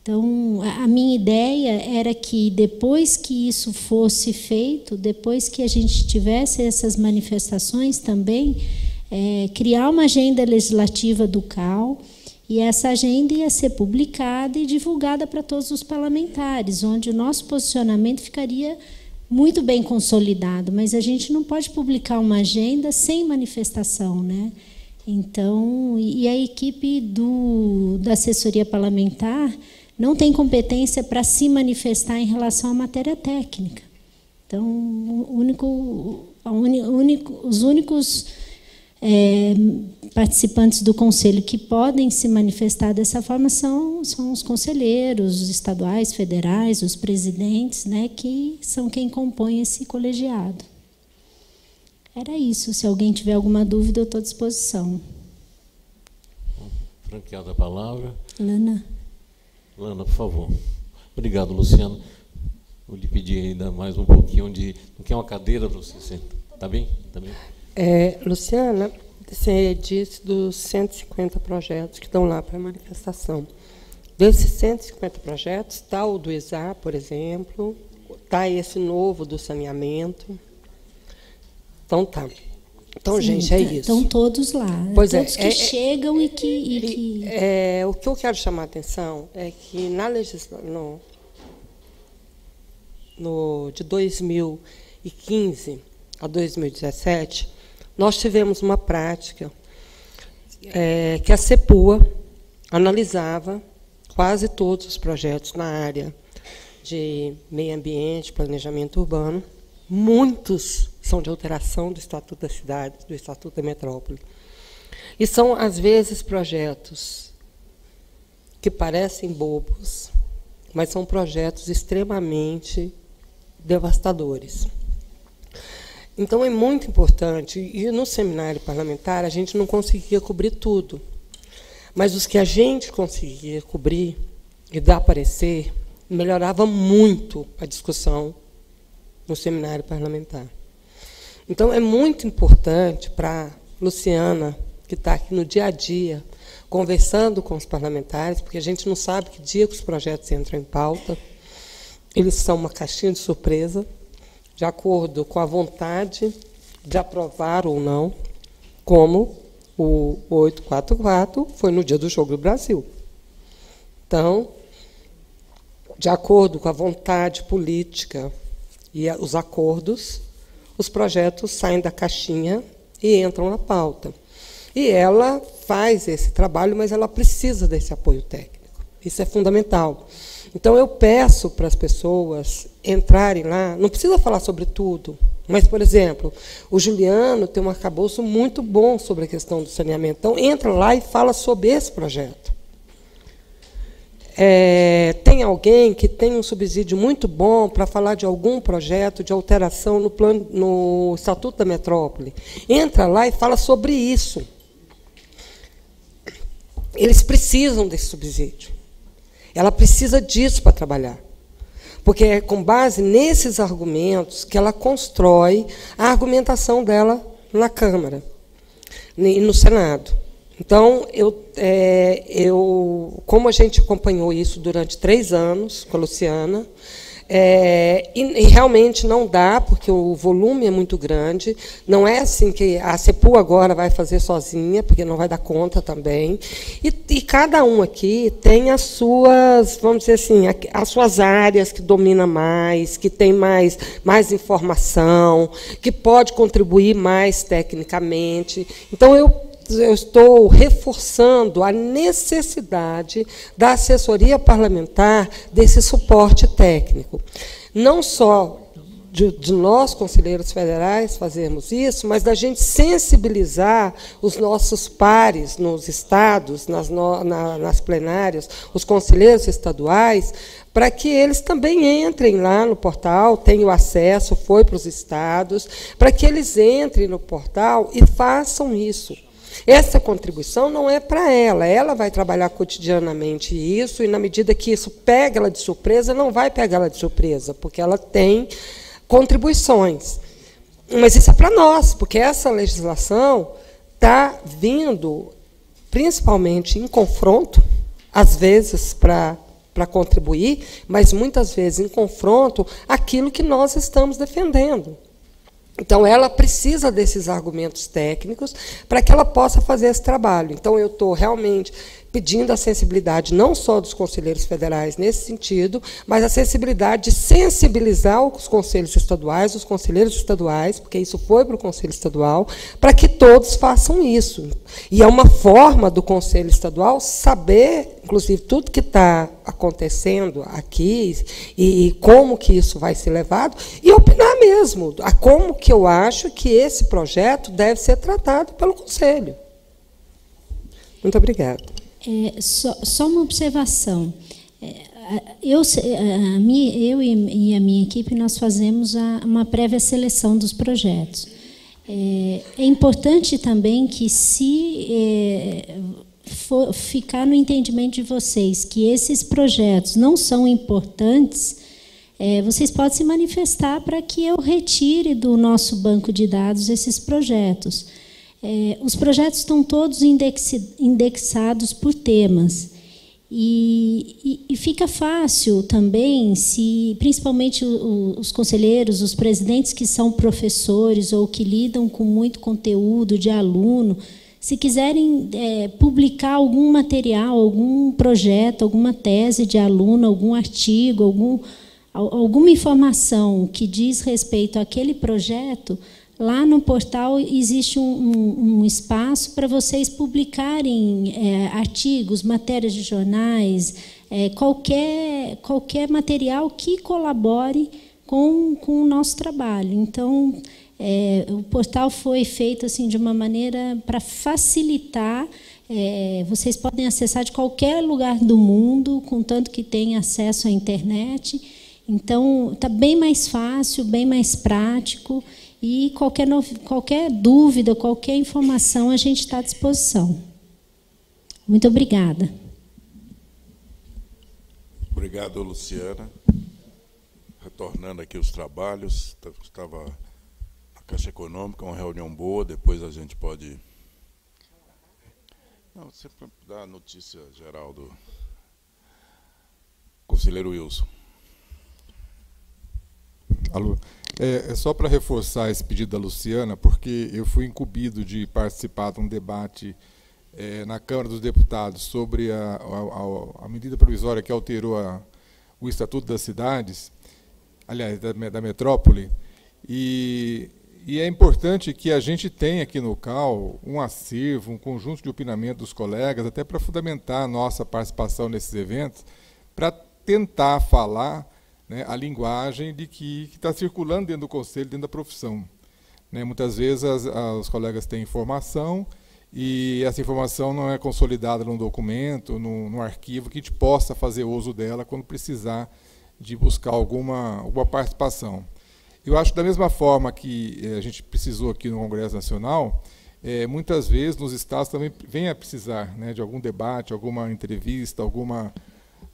S31: Então, a minha ideia era que, depois que isso fosse feito, depois que a gente tivesse essas manifestações também, é, criar uma agenda legislativa do CAL. E essa agenda ia ser publicada e divulgada para todos os parlamentares, onde o nosso posicionamento ficaria muito bem consolidado, mas a gente não pode publicar uma agenda sem manifestação, né? Então, e a equipe do, da assessoria parlamentar não tem competência para se manifestar em relação à matéria técnica. Então, único, único, os únicos é, participantes do conselho que podem se manifestar dessa forma são, são os conselheiros os estaduais, federais, os presidentes, né, que são quem compõe esse colegiado. Era isso. Se alguém tiver alguma dúvida, eu estou à disposição.
S15: Franqueada a palavra.
S31: Lana.
S15: Lana, por favor. Obrigado, Luciano. vou lhe pedir ainda mais um pouquinho de. Não quer uma cadeira para você sentar? Tá bem? Tá bem?
S11: É, Luciana, você disse dos 150 projetos que estão lá para manifestação. Desses 150 projetos, está o do ESA, por exemplo, está esse novo do saneamento. Então tá. Então,
S31: Sim,
S11: gente, é
S31: tá-
S11: isso.
S31: Estão todos lá.
S11: Pois é,
S31: todos que
S11: é- é-
S31: chegam e que. e que-
S11: É, o que eu quero chamar a atenção é que na legislação no, no- de 2015 a 2017, nós tivemos uma prática é, que a CEPUA analisava quase todos os projetos na área de meio ambiente, planejamento urbano. Muitos são de alteração do Estatuto da Cidade, do Estatuto da Metrópole. E são, às vezes, projetos que parecem bobos, mas são projetos extremamente devastadores. Então, é muito importante, e no seminário parlamentar a gente não conseguia cobrir tudo, mas os que a gente conseguia cobrir e dar parecer, melhorava muito a discussão no seminário parlamentar. Então, é muito importante para Luciana, que está aqui no dia a dia, conversando com os parlamentares, porque a gente não sabe que dia que os projetos entram em pauta. Eles são uma caixinha de surpresa, de acordo com a vontade de aprovar ou não, como o 844 foi no dia do Jogo do Brasil. Então, de acordo com a vontade política e os acordos, os projetos saem da caixinha e entram na pauta. E ela faz esse trabalho, mas ela precisa desse apoio técnico. Isso é fundamental. Então, eu peço para as pessoas entrarem lá, não precisa falar sobre tudo, mas, por exemplo, o Juliano tem um arcabouço muito bom sobre a questão do saneamento. Então, entra lá e fala sobre esse projeto. É, tem alguém que tem um subsídio muito bom para falar de algum projeto de alteração no, plano, no Estatuto da Metrópole. Entra lá e fala sobre isso. Eles precisam desse subsídio. Ela precisa disso para trabalhar. Porque é com base nesses argumentos que ela constrói a argumentação dela na Câmara e no Senado. Então, eu, é, eu, como a gente acompanhou isso durante três anos com a Luciana, é, e, e realmente não dá, porque o volume é muito grande. Não é assim que a CEPU agora vai fazer sozinha, porque não vai dar conta também. E, e cada um aqui tem as suas, vamos dizer assim, as suas áreas que domina mais, que tem mais, mais informação, que pode contribuir mais tecnicamente. Então, eu eu estou reforçando a necessidade da assessoria parlamentar desse suporte técnico. Não só de, de nós, conselheiros federais, fazermos isso, mas da gente sensibilizar os nossos pares nos estados, nas, no- na- nas plenárias, os conselheiros estaduais, para que eles também entrem lá no portal, tenham acesso, foi para os estados, para que eles entrem no portal e façam isso. Essa contribuição não é para ela, ela vai trabalhar cotidianamente isso, e na medida que isso pega ela de surpresa, não vai pegar ela de surpresa, porque ela tem contribuições. Mas isso é para nós, porque essa legislação está vindo principalmente em confronto, às vezes para para contribuir, mas muitas vezes em confronto aquilo que nós estamos defendendo. Então, ela precisa desses argumentos técnicos para que ela possa fazer esse trabalho. Então, eu estou realmente pedindo a sensibilidade não só dos conselheiros federais nesse sentido, mas a sensibilidade de sensibilizar os conselhos estaduais, os conselheiros estaduais, porque isso foi para o Conselho Estadual, para que todos façam isso. E é uma forma do Conselho Estadual saber, inclusive, tudo que está acontecendo aqui e, e como que isso vai ser levado, e opinar mesmo a como que eu acho que esse projeto deve ser tratado pelo Conselho. Muito obrigada.
S31: É, só, só uma observação. É, eu, a minha, eu e a minha equipe nós fazemos a- uma prévia seleção dos projetos. É, é importante também que, se é, for ficar no entendimento de vocês que esses projetos não são importantes, é, vocês podem se manifestar para que eu retire do nosso banco de dados esses projetos. É, os projetos estão todos indexados por temas. E, e, e, fica fácil também, se principalmente os conselheiros, os presidentes que são professores ou que lidam com muito conteúdo de aluno, se quiserem é, publicar algum material, algum projeto, alguma tese de aluno, algum artigo, algum, alguma informação que diz respeito àquele projeto, Lá no portal existe um, um, um espaço para vocês publicarem é, artigos, matérias de jornais, é, qualquer, qualquer material que colabore com, com o nosso trabalho. Então, é, o portal foi feito assim de uma maneira para facilitar. É, vocês podem acessar de qualquer lugar do mundo, contanto que tenha acesso à internet. Então, está bem mais fácil, bem mais prático. E qualquer, qualquer dúvida, qualquer informação, a gente está à disposição. Muito obrigada.
S3: Obrigado, Luciana. Retornando aqui os trabalhos, estava a Caixa Econômica, uma reunião boa, depois a gente pode. Não, sempre dá a notícia geral do conselheiro Wilson.
S4: Alô. É, é só para reforçar esse pedido da Luciana, porque eu fui incumbido de participar de um debate é, na Câmara dos Deputados sobre a, a, a medida provisória que alterou a, o Estatuto das Cidades, aliás, da, da metrópole, e, e, é importante que a gente tenha aqui no CAL um acervo, um conjunto de opinamento dos colegas, até para fundamentar a nossa participação nesses eventos, para tentar falar né, a linguagem de que está circulando dentro do conselho, dentro da profissão. Né, muitas vezes as, as, os colegas têm informação e essa informação não é consolidada num documento, num, num, arquivo que a gente possa fazer uso dela quando precisar de buscar alguma, alguma participação. Eu acho da mesma forma que eh, a gente precisou aqui no Congresso Nacional, é, muitas vezes nos estados também vem a precisar né, de algum debate, alguma entrevista, alguma,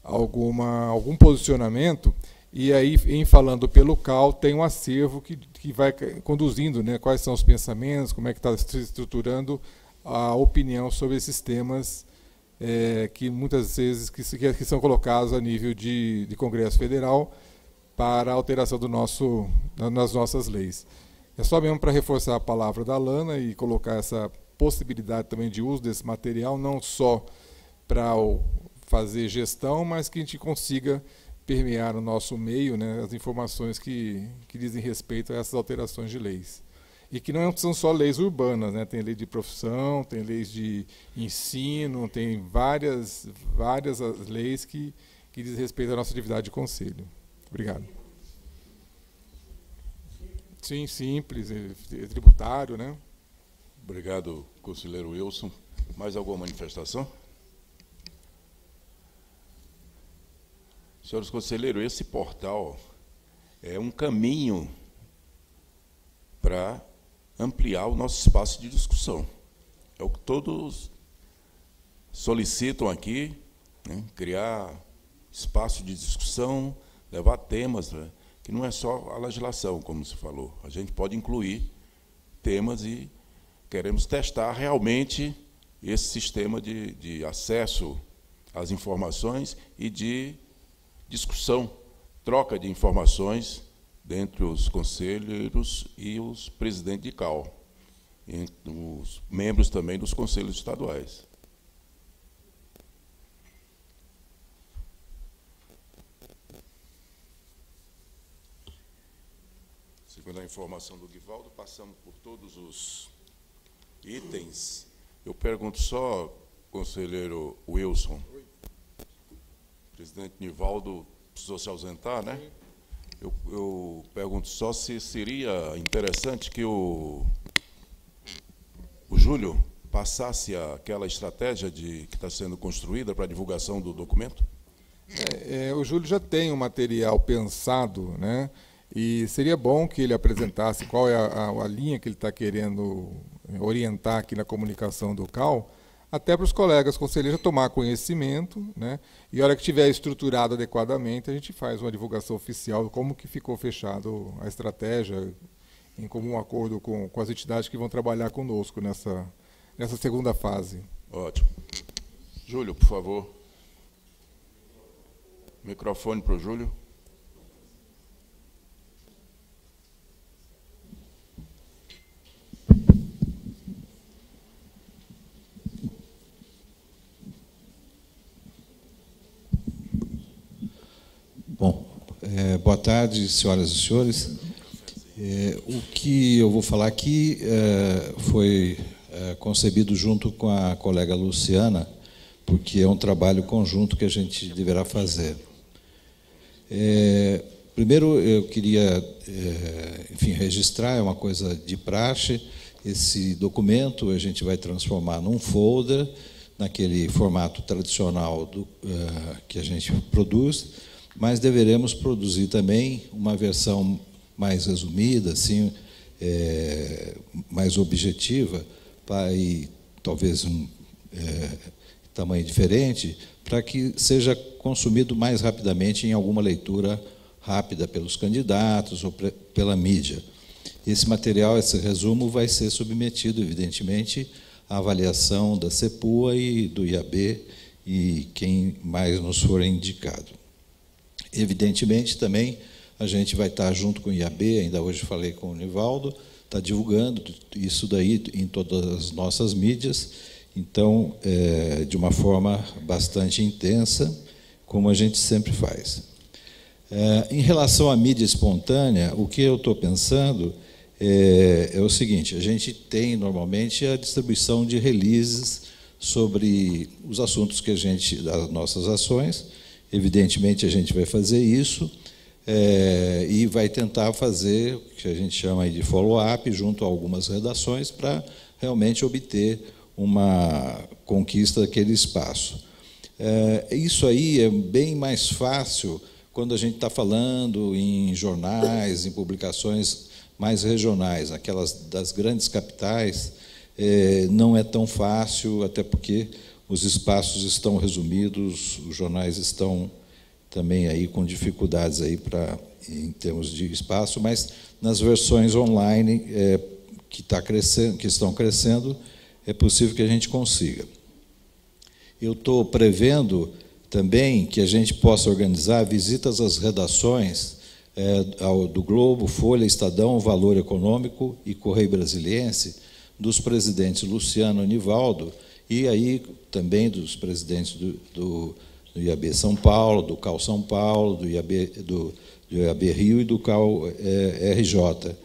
S4: alguma, algum posicionamento e aí, em falando pelo CAL, tem um acervo que, que vai conduzindo né, quais são os pensamentos, como é que está se estruturando a opinião sobre esses temas é, que muitas vezes que, que, são colocados a nível de, de Congresso Federal para a alteração do nosso, nas nossas leis. É só mesmo para reforçar a palavra da Lana e colocar essa possibilidade também de uso desse material, não só para fazer gestão, mas que a gente consiga permear o nosso meio né, as informações que, que dizem respeito a essas alterações de leis. E que não são só leis urbanas, né? tem lei de profissão, tem leis de ensino, tem várias, várias leis que, que dizem respeito à nossa atividade de conselho. Obrigado. Sim, simples, é, é tributário, né?
S3: Obrigado, conselheiro Wilson. Mais alguma manifestação? Senhores conselheiros, esse portal é um caminho para ampliar o nosso espaço de discussão. É o que todos solicitam aqui, né, criar espaço de discussão, levar temas, né, que não é só a legislação, como se falou. A gente pode incluir temas e queremos testar realmente esse sistema de, de acesso às informações e de discussão, troca de informações entre os conselheiros e os presidentes de CAL, os membros também dos conselhos estaduais. Segundo a informação do Guivaldo, passamos por todos os itens. Eu pergunto só, conselheiro Wilson, presidente Nivaldo precisou se ausentar, né? Eu, eu, pergunto só se seria interessante que o, o Júlio passasse aquela estratégia de, que está sendo construída para a divulgação do documento?
S4: É, é, o Júlio já tem um material pensado, né? E seria bom que ele apresentasse qual é a, a, a linha que ele está querendo orientar aqui na comunicação do CAL,
S32: até para os colegas conselheiros tomar conhecimento, né? E a hora que tiver estruturado adequadamente, a gente faz uma divulgação oficial como que ficou fechado a estratégia em comum acordo com, com as entidades que vão trabalhar conosco nessa nessa segunda fase.
S3: Ótimo. Júlio, por favor. Microfone para o Júlio.
S33: Bom, é, boa tarde, senhoras e senhores. É, o que eu vou falar aqui é, foi é, concebido junto com a colega Luciana, porque é um trabalho conjunto que a gente deverá fazer. É, primeiro, eu queria, é, enfim, registrar, é uma coisa de praxe, esse documento a gente vai transformar num folder, naquele formato tradicional do, que a gente produz, mas deveremos produzir também uma versão mais resumida, assim, é, mais objetiva, para, e talvez um é, tamanho diferente, para que seja consumido mais rapidamente em alguma leitura rápida pelos candidatos ou pela mídia. Esse material, esse resumo, vai ser submetido, evidentemente, à avaliação da CEPUA e do IAB e quem mais nos for indicado. Evidentemente, também a gente vai estar junto com o IAB, ainda hoje falei com o Nivaldo, está divulgando isso daí em todas as nossas mídias, então, é, de uma forma bastante intensa, como a gente sempre faz. É, em relação à mídia espontânea, o que eu estou pensando é, é, o seguinte: a gente tem normalmente a distribuição de releases sobre os assuntos que a gente, das nossas ações, Evidentemente, a gente vai fazer isso é, e vai tentar fazer o que a gente chama de follow-up junto a algumas redações para realmente obter uma conquista daquele espaço. É, isso aí é bem mais fácil quando a gente está falando em jornais, em publicações mais regionais, aquelas das grandes capitais, é, não é tão fácil, até porque os espaços estão resumidos, os jornais estão também aí com dificuldades aí para em termos de espaço, mas nas versões online é, que, tá crescendo, que estão crescendo, é possível que a gente consiga. Eu estou prevendo também que a gente possa organizar visitas às redações é, ao, do Globo, Folha, Estadão, Valor Econômico e Correio Brasiliense, dos presidentes Luciano Nivaldo, e aí também dos presidentes do, do, do IAB São Paulo, do CAL São Paulo, do IAB, do, do IAB Rio e do CAL é, RJ,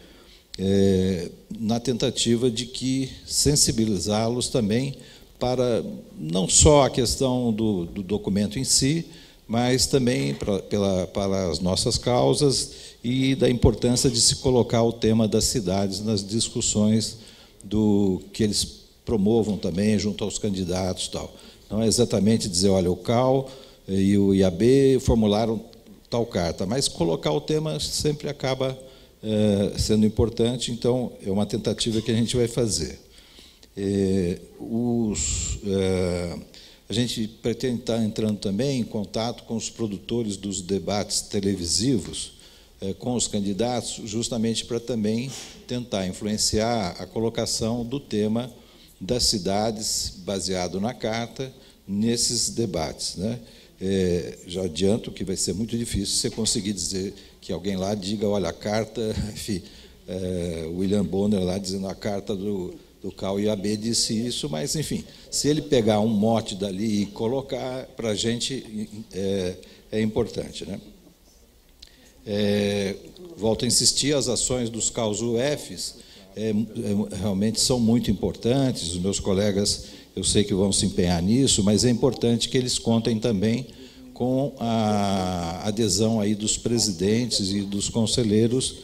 S33: é, na tentativa de que sensibilizá-los também para não só a questão do, do documento em si, mas também para, pela, para as nossas causas e da importância de se colocar o tema das cidades nas discussões do que eles promovam também junto aos candidatos tal. Não é exatamente dizer, olha, o CAL e o IAB formularam tal carta, mas colocar o tema sempre acaba é, sendo importante, então é uma tentativa que a gente vai fazer. É, os, é, a gente pretende estar entrando também em contato com os produtores dos debates televisivos, com os candidatos, justamente para também tentar influenciar a colocação do tema das cidades, baseado na carta, nesses debates. Né? É, já adianto que vai ser muito difícil você conseguir dizer que alguém lá diga, olha, a carta, enfim, é, William Bonner lá dizendo a carta do, do Cal IAB disse isso, mas, enfim, se ele pegar um mote dali e colocar, para a gente é, é, importante. Né? É, volto a insistir, as ações dos CAUS UFs é, é, realmente são muito importantes. Os meus colegas, eu sei que vão se empenhar nisso, mas é importante que eles contem também com a adesão aí dos presidentes e dos conselheiros,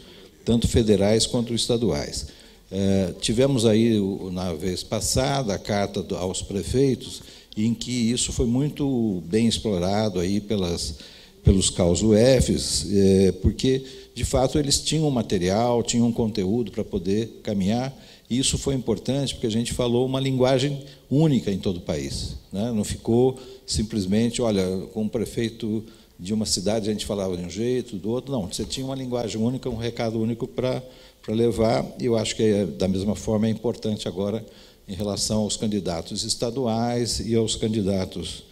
S33: tanto federais quanto estaduais. É, tivemos aí, na vez passada, a carta aos prefeitos, em que isso foi muito bem explorado aí pelas, pelos CAUS UFs, é, porque de fato, eles tinham material, tinham conteúdo para poder caminhar, e isso foi importante porque a gente falou uma linguagem única em todo o país. Né? Não ficou simplesmente, olha, com o prefeito de uma cidade a gente falava de um jeito, do outro, não, você tinha uma linguagem única, um recado único para levar, e eu acho que, é, da mesma forma, é importante agora em relação aos candidatos estaduais e aos candidatos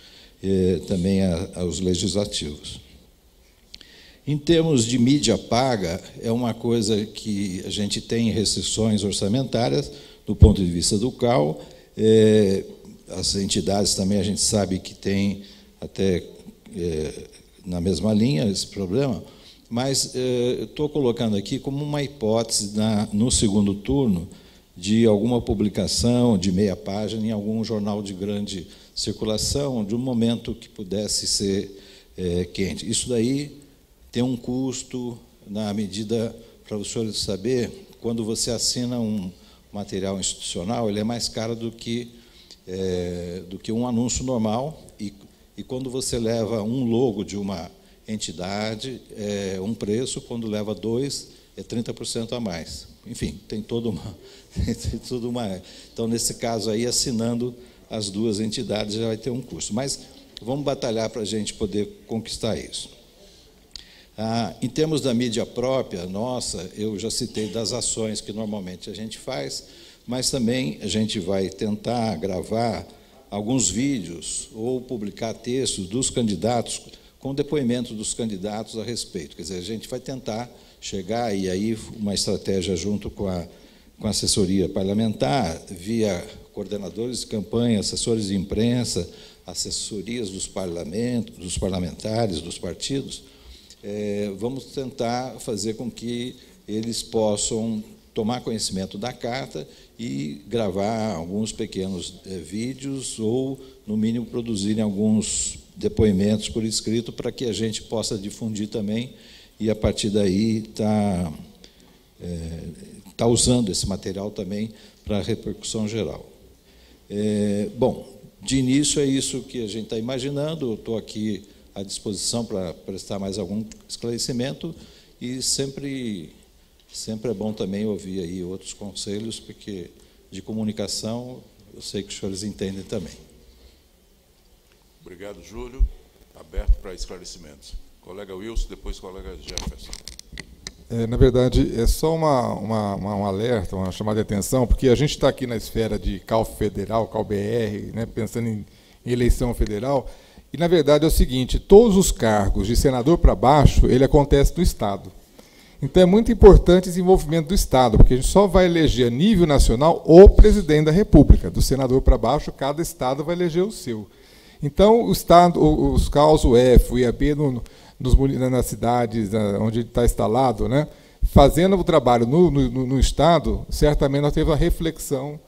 S33: eh, também a, aos legislativos. Em termos de mídia paga, é uma coisa que a gente tem restrições orçamentárias do ponto de vista do CAL. É, as entidades também a gente sabe que tem até é, na mesma linha esse problema, mas é, estou colocando aqui como uma hipótese na, no segundo turno de alguma publicação de meia página em algum jornal de grande circulação, de um momento que pudesse ser é, quente. Isso daí tem um custo na medida, para os senhores saber, quando você assina um material institucional, ele é mais caro do que, é, do que um anúncio normal, e, e quando você leva um logo de uma entidade, é um preço, quando leva dois, é 30% a mais. Enfim, tem toda uma, tem toda uma. Então, nesse caso aí, assinando as duas entidades já vai ter um custo. Mas vamos batalhar para a gente poder conquistar isso. Ah, em termos da mídia própria, nossa, eu já citei das ações que normalmente a gente faz, mas também a gente vai tentar gravar alguns vídeos ou publicar textos dos candidatos com depoimento dos candidatos a respeito. Quer dizer, a gente vai tentar chegar e aí uma estratégia junto com a, com a assessoria parlamentar, via coordenadores de campanha, assessores de imprensa, assessorias dos parlamentos, dos parlamentares, dos partidos, é, vamos tentar fazer com que eles possam tomar conhecimento da carta e gravar alguns pequenos é, vídeos ou, no mínimo, produzirem alguns depoimentos por escrito para que a gente possa difundir também e, a partir daí, estar tá, é, tá usando esse material também para a repercussão geral. É, bom, de início é isso que a gente está imaginando, eu estou aqui à disposição para prestar mais algum esclarecimento e sempre sempre é bom também ouvir aí outros conselhos, porque de comunicação eu sei que os senhores entendem também.
S3: Obrigado, Júlio. Aberto para esclarecimentos. Colega Wilson, depois colega Jefferson.
S4: É, na verdade, é só uma, uma, uma, um alerta, uma chamada de atenção, porque a gente está aqui na esfera de CAL federal, CAL BR, né, pensando em, em eleição federal, e, na verdade, é o seguinte: todos os cargos, de senador para baixo, ele acontece no Estado. Então, é muito importante esse envolvimento do Estado, porque a gente só vai eleger a nível nacional o presidente da República. Do senador para baixo, cada Estado vai eleger o seu. Então, o Estado, os CAUS, o F, o IAB, no, nos, nas cidades onde ele está instalado, né, fazendo o trabalho no, no, no Estado, certamente nós temos a reflexão,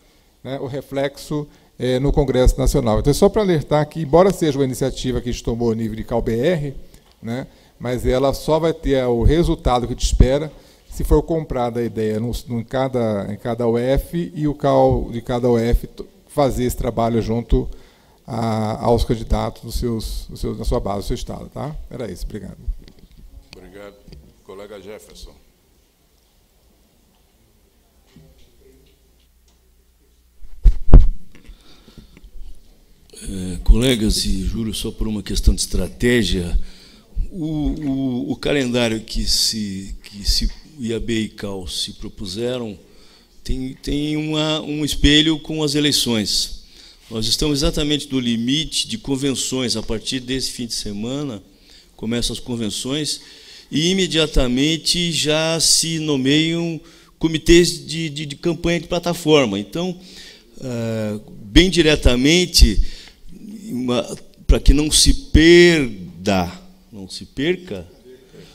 S4: né, o reflexo é, no Congresso Nacional. Então, é só para alertar que, embora seja uma iniciativa que a gente tomou a nível de CalBR, né, mas ela só vai ter o resultado que te espera se for comprada a ideia em, cada, em cada UF e o CAL de cada UF fazer esse trabalho junto a, aos candidatos dos seus, dos seus, sua base, do seu estado. Tá? Era isso. Obrigado.
S3: Obrigado. Colega Jefferson.
S10: É, colegas e juro só por uma questão de estratégia, o, o, o calendário que se que se IAB e CAL se propuseram tem, tem uma, um espelho com as eleições. Nós estamos exatamente no limite de convenções. A partir desse fim de semana começam as convenções e imediatamente já se nomeiam comitês de, de, de campanha de plataforma. Então, uh, bem diretamente, para que não se perda, não se perca,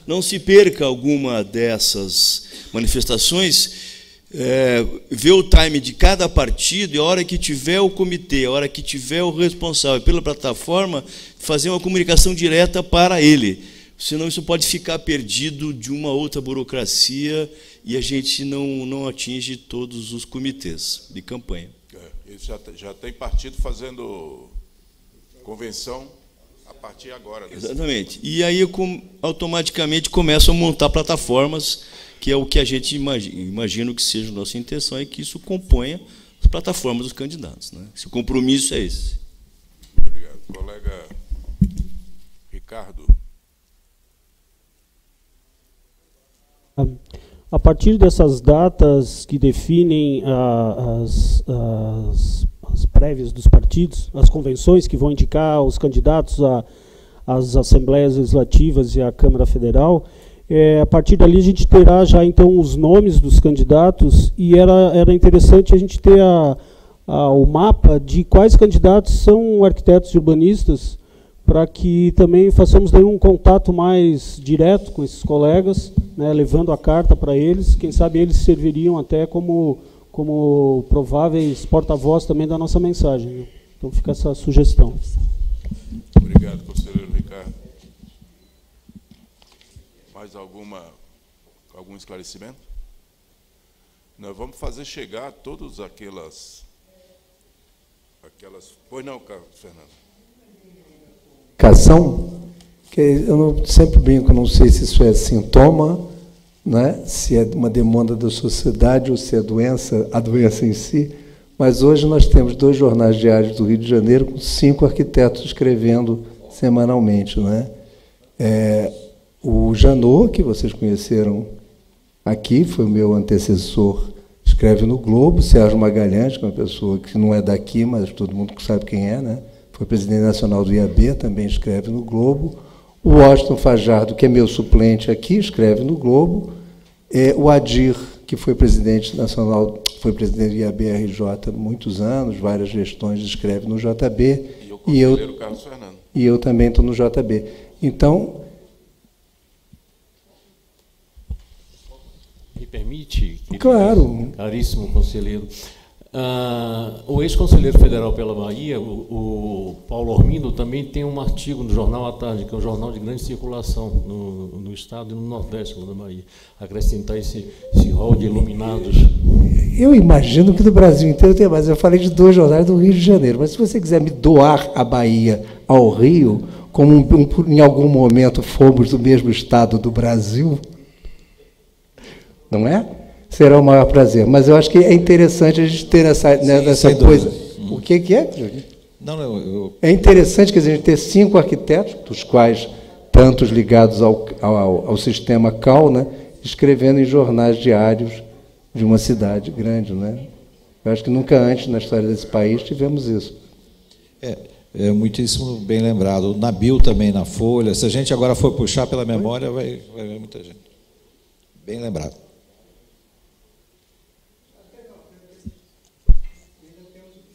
S10: não se perca alguma dessas manifestações, é, ver o time de cada partido e a hora que tiver o comitê, a hora que tiver o responsável pela plataforma, fazer uma comunicação direta para ele. Senão isso pode ficar perdido de uma outra burocracia e a gente não, não atinge todos os comitês de campanha.
S3: É, já, já tem partido fazendo convenção partir agora. Desse
S10: Exatamente. E aí com, automaticamente começo a montar plataformas, que é o que a gente imagina, imagino que seja a nossa intenção, é que isso componha as plataformas dos candidatos. Né? Se o compromisso é esse.
S3: Obrigado. Colega Ricardo.
S12: A partir dessas datas que definem ah, as, as, prévias dos partidos, as convenções que vão indicar os candidatos às assembleias legislativas e à Câmara Federal, é, a partir dali a gente terá já então os nomes dos candidatos e era, era interessante a gente ter a, a, o mapa de quais candidatos são arquitetos e urbanistas para que também façamos daí um contato mais direto com esses colegas, né, levando a carta para eles. Quem sabe eles serviriam até como, como prováveis porta-voz também da nossa mensagem. Né? Então fica essa sugestão.
S3: Obrigado, conselheiro Ricardo. Mais alguma, algum esclarecimento? Nós vamos fazer chegar todas aquelas. aquelas. Pois não, Carlos Fernando
S24: comunicação, que eu não, sempre brinco, não sei se isso é sintoma, né? se é uma demanda da sociedade ou se é doença, a doença em si, mas hoje nós temos dois jornais diários do Rio de Janeiro com cinco arquitetos escrevendo semanalmente. Né? É, o Janot, que vocês conheceram aqui, foi o meu antecessor, escreve no Globo, Sérgio Magalhães, que é uma pessoa que não é daqui, mas todo mundo sabe quem é, né? foi presidente nacional do IAB, também escreve no Globo. O Washington Fajardo, que é meu suplente aqui, escreve no Globo. É, o Adir, que foi presidente nacional, foi presidente do IAB-RJ há muitos anos, várias gestões, escreve no JB.
S3: E, e eu, Carlos Fernando.
S24: E eu também estou no JB. Então.
S15: Me permite?
S24: Claro.
S15: Caríssimo conselheiro. Uh, o ex-conselheiro federal pela Bahia, o, o, Paulo Ormindo, também tem um artigo no Jornal à Tarde, que é um jornal de grande circulação no, no estado e no Nordeste da Bahia. Acrescentar esse, esse rol de iluminados.
S24: Eu imagino que no Brasil inteiro tem mais. Eu falei de dois jornais do Rio de Janeiro, mas se você quiser me doar a Bahia ao Rio, como um, um, em algum momento fomos do mesmo estado do Brasil, não é? Será o maior prazer. Mas eu acho que é interessante a gente ter essa, né, essa coisa. Hum. O que, que é?
S33: Não, não, eu...
S24: É interessante que a gente ter cinco arquitetos, dos quais tantos ligados ao, ao, ao sistema CAL, né, escrevendo em jornais diários de uma cidade grande. Né? Eu acho que nunca antes na história desse país tivemos isso.
S33: É, é muitíssimo bem lembrado. O Nabil também na Folha. Se a gente agora for puxar pela memória, vai, vai ver muita gente. Bem lembrado.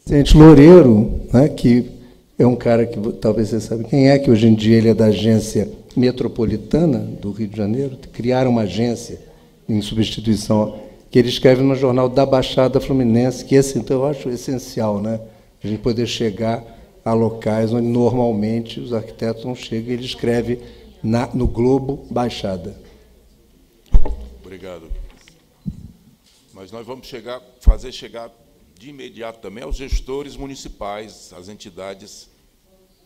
S24: Vicente Loureiro, né, que é um cara que talvez você saiba quem é, que hoje em dia ele é da agência metropolitana do Rio de Janeiro, criaram uma agência em substituição, que ele escreve no jornal da Baixada Fluminense, que esse então eu acho essencial, né? A gente poder chegar a locais onde normalmente os arquitetos não chegam, ele escreve na, no Globo Baixada.
S3: Obrigado. Mas nós vamos chegar, fazer chegar de imediato também aos gestores municipais, às entidades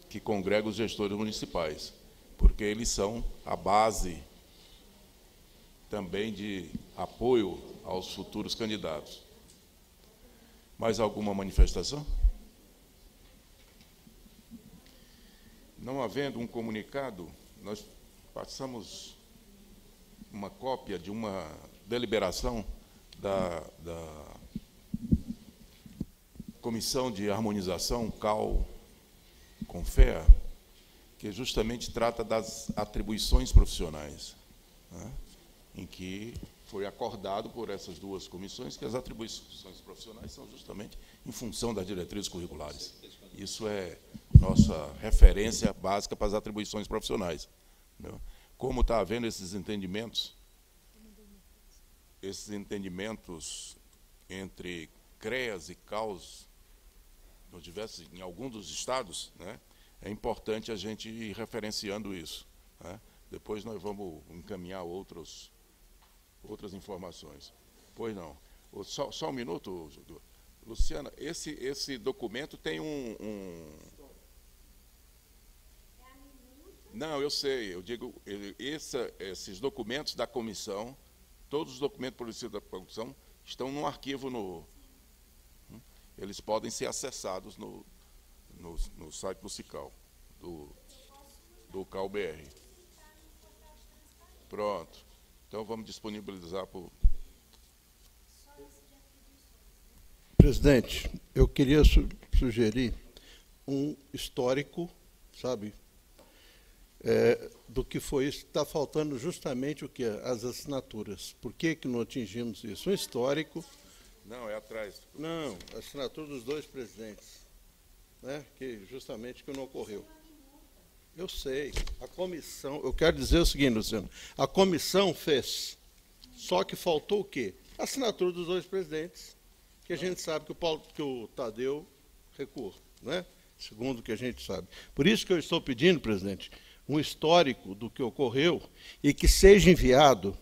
S3: que congregam os gestores municipais, porque eles são a base também de apoio aos futuros candidatos. Mais alguma manifestação? Não havendo um comunicado, nós passamos uma cópia de uma deliberação da, da Comissão de Harmonização, CAL, CONFEA, que justamente trata das atribuições profissionais, né, em que foi acordado por essas duas comissões que as atribuições profissionais são justamente em função das diretrizes curriculares. Isso é nossa referência básica para as atribuições profissionais. Como está havendo esses entendimentos, esses entendimentos entre CREAS e CAUS nos diversos, em alguns dos estados, né, é importante a gente ir referenciando isso. Né? Depois nós vamos encaminhar outros, outras informações. Pois não. Só, só um minuto, Luciana. Esse, esse documento tem um, um Não, eu sei. Eu digo, esses documentos da comissão, todos os documentos produzidos da comissão, estão num arquivo no. Eles podem ser acessados no, no, no site do CICAL, do, do CalBR. Pronto. Então vamos disponibilizar por.
S9: Presidente, eu queria su- sugerir um histórico, sabe, é, do que foi isso. Está faltando justamente o que? As assinaturas. Por que, que não atingimos isso? Um histórico.
S3: Não, é atrás.
S9: Não, a assinatura dos dois presidentes, né, que justamente que não ocorreu. Eu sei, a comissão, eu quero dizer o seguinte, Luciano, a comissão fez, só que faltou o quê? A assinatura dos dois presidentes, que a gente sabe que o, Paulo, que o Tadeu recuou, né? segundo o que a gente sabe. Por isso que eu estou pedindo, presidente, um histórico do que ocorreu e que seja enviado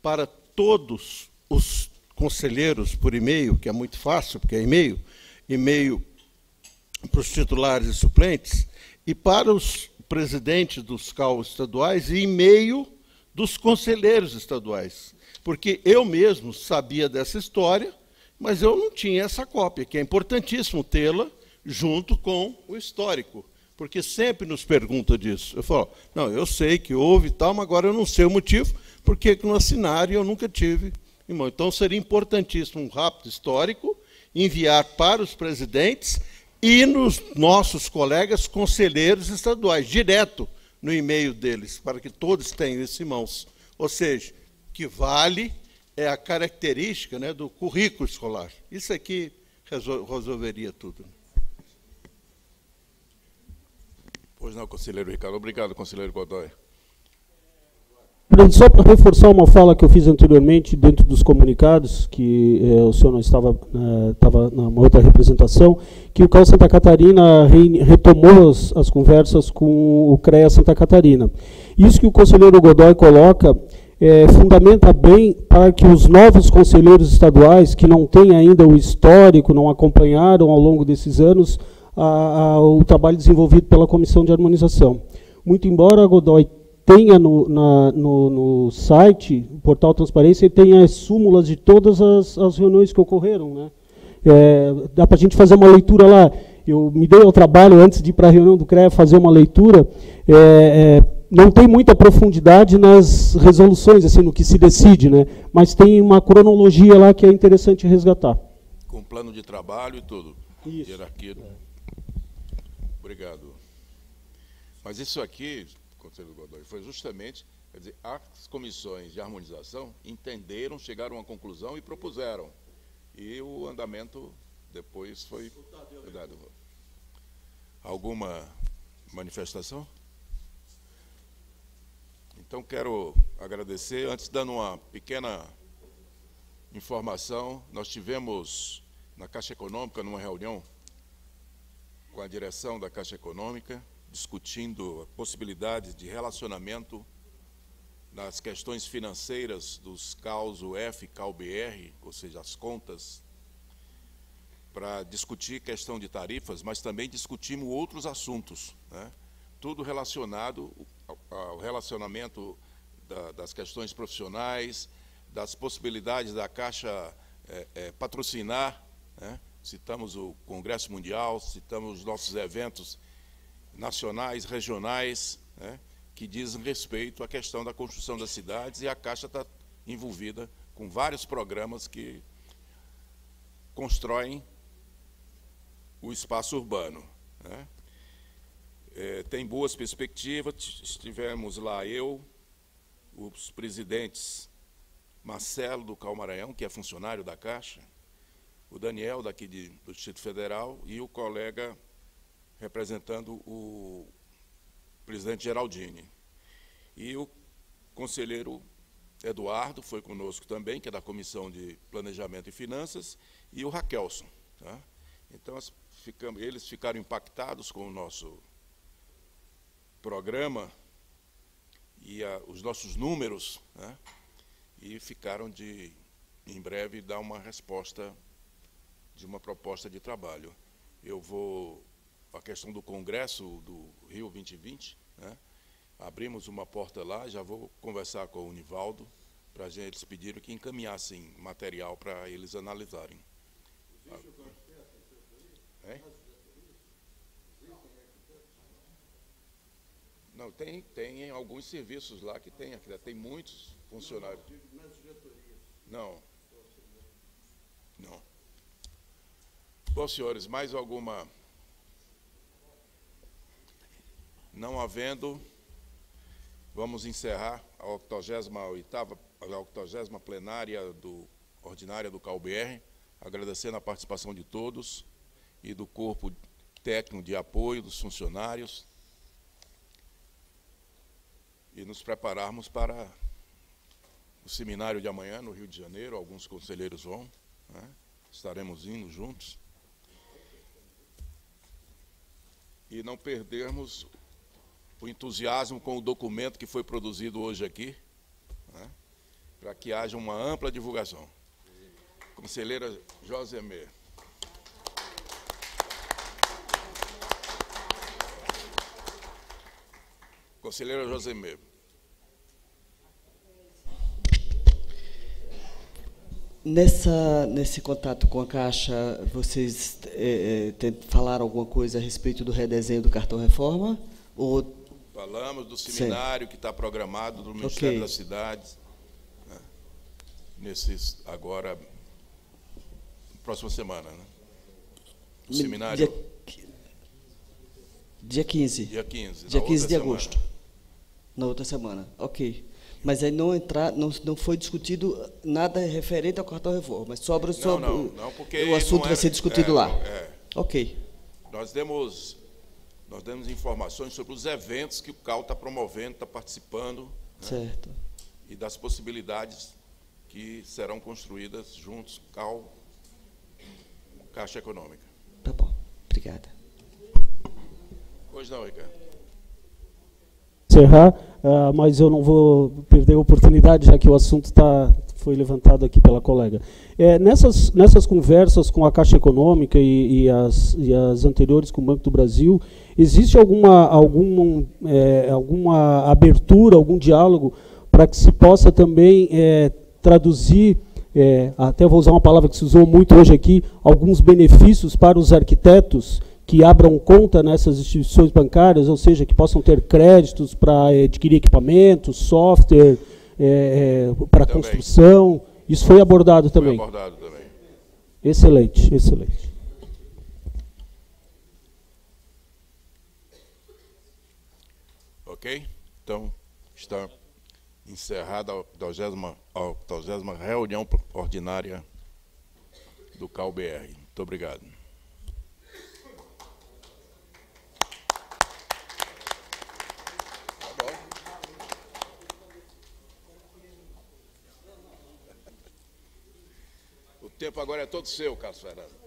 S9: para todos os conselheiros por e-mail, que é muito fácil, porque é e-mail, e-mail para os titulares e suplentes, e para os presidentes dos CAU estaduais e e-mail dos conselheiros estaduais. Porque eu mesmo sabia dessa história, mas eu não tinha essa cópia, que é importantíssimo tê-la junto com o histórico. Porque sempre nos pergunta disso. Eu falo, não, eu sei que houve e tal, mas agora eu não sei o motivo, porque que não assinaram e eu nunca tive. Irmão, então seria importantíssimo um rápido histórico, enviar para os presidentes e nos nossos colegas conselheiros estaduais, direto no e-mail deles, para que todos tenham isso em mãos. Ou seja, que vale é a característica né, do currículo escolar. Isso aqui resol- resolveria tudo.
S3: Pois não, conselheiro Ricardo. Obrigado, conselheiro Godoy.
S12: Só para reforçar uma fala que eu fiz anteriormente dentro dos comunicados, que eh, o senhor não estava, eh, estava numa outra representação, que o CAL Santa Catarina rein- retomou as, as conversas com o CREA Santa Catarina. Isso que o conselheiro Godoy coloca eh, fundamenta bem para que os novos conselheiros estaduais, que não têm ainda o histórico, não acompanharam ao longo desses anos a- a- o trabalho desenvolvido pela Comissão de Harmonização. Muito embora, Godoy, tenha no, na- no, no site, o portal Transparência, tenha as súmulas de todas as, as reuniões que ocorreram. Né? É, dá para a gente fazer uma leitura lá. Eu me dei ao trabalho, antes de ir para a reunião do CREA, fazer uma leitura. É, é, não tem muita profundidade nas resoluções, assim, no que se decide, né? mas tem uma cronologia lá que é interessante resgatar.
S3: Com plano de trabalho e tudo. Hierarquia. Obrigado. Mas isso aqui, conselheiro Godoy, foi justamente, quer dizer, as comissões de harmonização entenderam, chegaram a uma conclusão e propuseram. E o andamento depois foi dado. Alguma manifestação? Então quero agradecer, antes dando uma pequena informação, nós tivemos na Caixa Econômica numa reunião com a direção da Caixa Econômica, discutindo a possibilidade de relacionamento nas questões financeiras dos CAUS UF CAUBR, ou seja, as contas, para discutir questão de tarifas, mas também discutimos outros assuntos, né? tudo relacionado ao- relacionamento da- das questões profissionais, das possibilidades da Caixa eh, eh, patrocinar, né? citamos o Congresso Mundial, citamos os nossos eventos nacionais, regionais, né? que dizem respeito à questão da construção das cidades, e a Caixa está envolvida com vários programas que constroem o espaço urbano. né? Eh, tem boas perspectivas, estivemos lá eu, os presidentes Marcelo do Calmaranhão, que é funcionário da Caixa, o Daniel daqui de, do Distrito Federal e o colega representando o presidente Geraldini. E o conselheiro Eduardo foi conosco também, que é da Comissão de Planejamento e Finanças, e o Raquelson. Tá? Então, ficamos, eles ficaram impactados com o nosso programa e a- os nossos números, né? e ficaram de, em breve, dar uma resposta de uma proposta de trabalho. Eu vou, a questão do Congresso do Rio 2020, né? abrimos uma porta lá, já vou conversar com o Nivaldo, para eles pediram que encaminhassem material para eles analisarem. É? Não, tem, tem alguns serviços lá que tem, tem muitos funcionários. Não. Não. Bom, senhores, mais alguma? Não havendo, vamos encerrar a 88ª, a 80 plenária do, ordinária do CalBR, agradecendo a participação de todos e do corpo técnico de apoio, dos funcionários, e nos prepararmos para o seminário de amanhã no Rio de Janeiro, alguns conselheiros vão, né? estaremos indo juntos. E não perdermos o entusiasmo com o documento que foi produzido hoje aqui, né? para que haja uma ampla divulgação. Conselheira Josemê. Conselheira Josemê.
S34: Nessa, nesse contato com a Caixa, vocês é, é, falaram alguma coisa a respeito do redesenho do cartão reforma? Ou...
S3: Falamos do seminário que está programado do Ministério okay. das Cidades. Né? Nesses, agora, próxima semana. Né? O seminário.
S34: Dia, dia 15.
S3: Dia 15.
S34: Dia 15 de semana. agosto. Na outra semana. Ok. Mas aí não entrar, não, não foi discutido nada referente ao cartão reforma, mas sobre, não, sobre
S3: não, não,
S34: o assunto era, vai ser discutido
S3: é,
S34: lá.
S3: É.
S34: Ok.
S3: Nós demos, nós demos informações sobre os eventos que o CAL está promovendo, está participando. Né?
S34: Certo. Né?
S3: E das possibilidades que serão construídas juntos, CAL, Caixa Econômica.
S34: Tá bom. Obrigada.
S3: Pois não, Ricardo
S12: encerrar, uh, mas eu não vou perder a oportunidade, já que o assunto tá, foi levantado aqui pela colega. É, nessas, nessas conversas com a Caixa Econômica e, e, as, e as anteriores com o Banco do Brasil, existe alguma, alguma, é, alguma abertura, algum diálogo para que se possa também é, traduzir é, até vou usar uma palavra que se usou muito hoje aqui, alguns benefícios para os arquitetos que abram conta nessas instituições bancárias, ou seja, que possam ter créditos para adquirir equipamentos, software, é, é, para construção. Isso foi abordado
S3: foi
S12: também.
S3: abordado também.
S12: Excelente, excelente.
S3: Ok? Então, está encerrada a 80 reunião ordinária do CalBR. Muito obrigado. Tempo agora é todo seu, Carlos Fernando.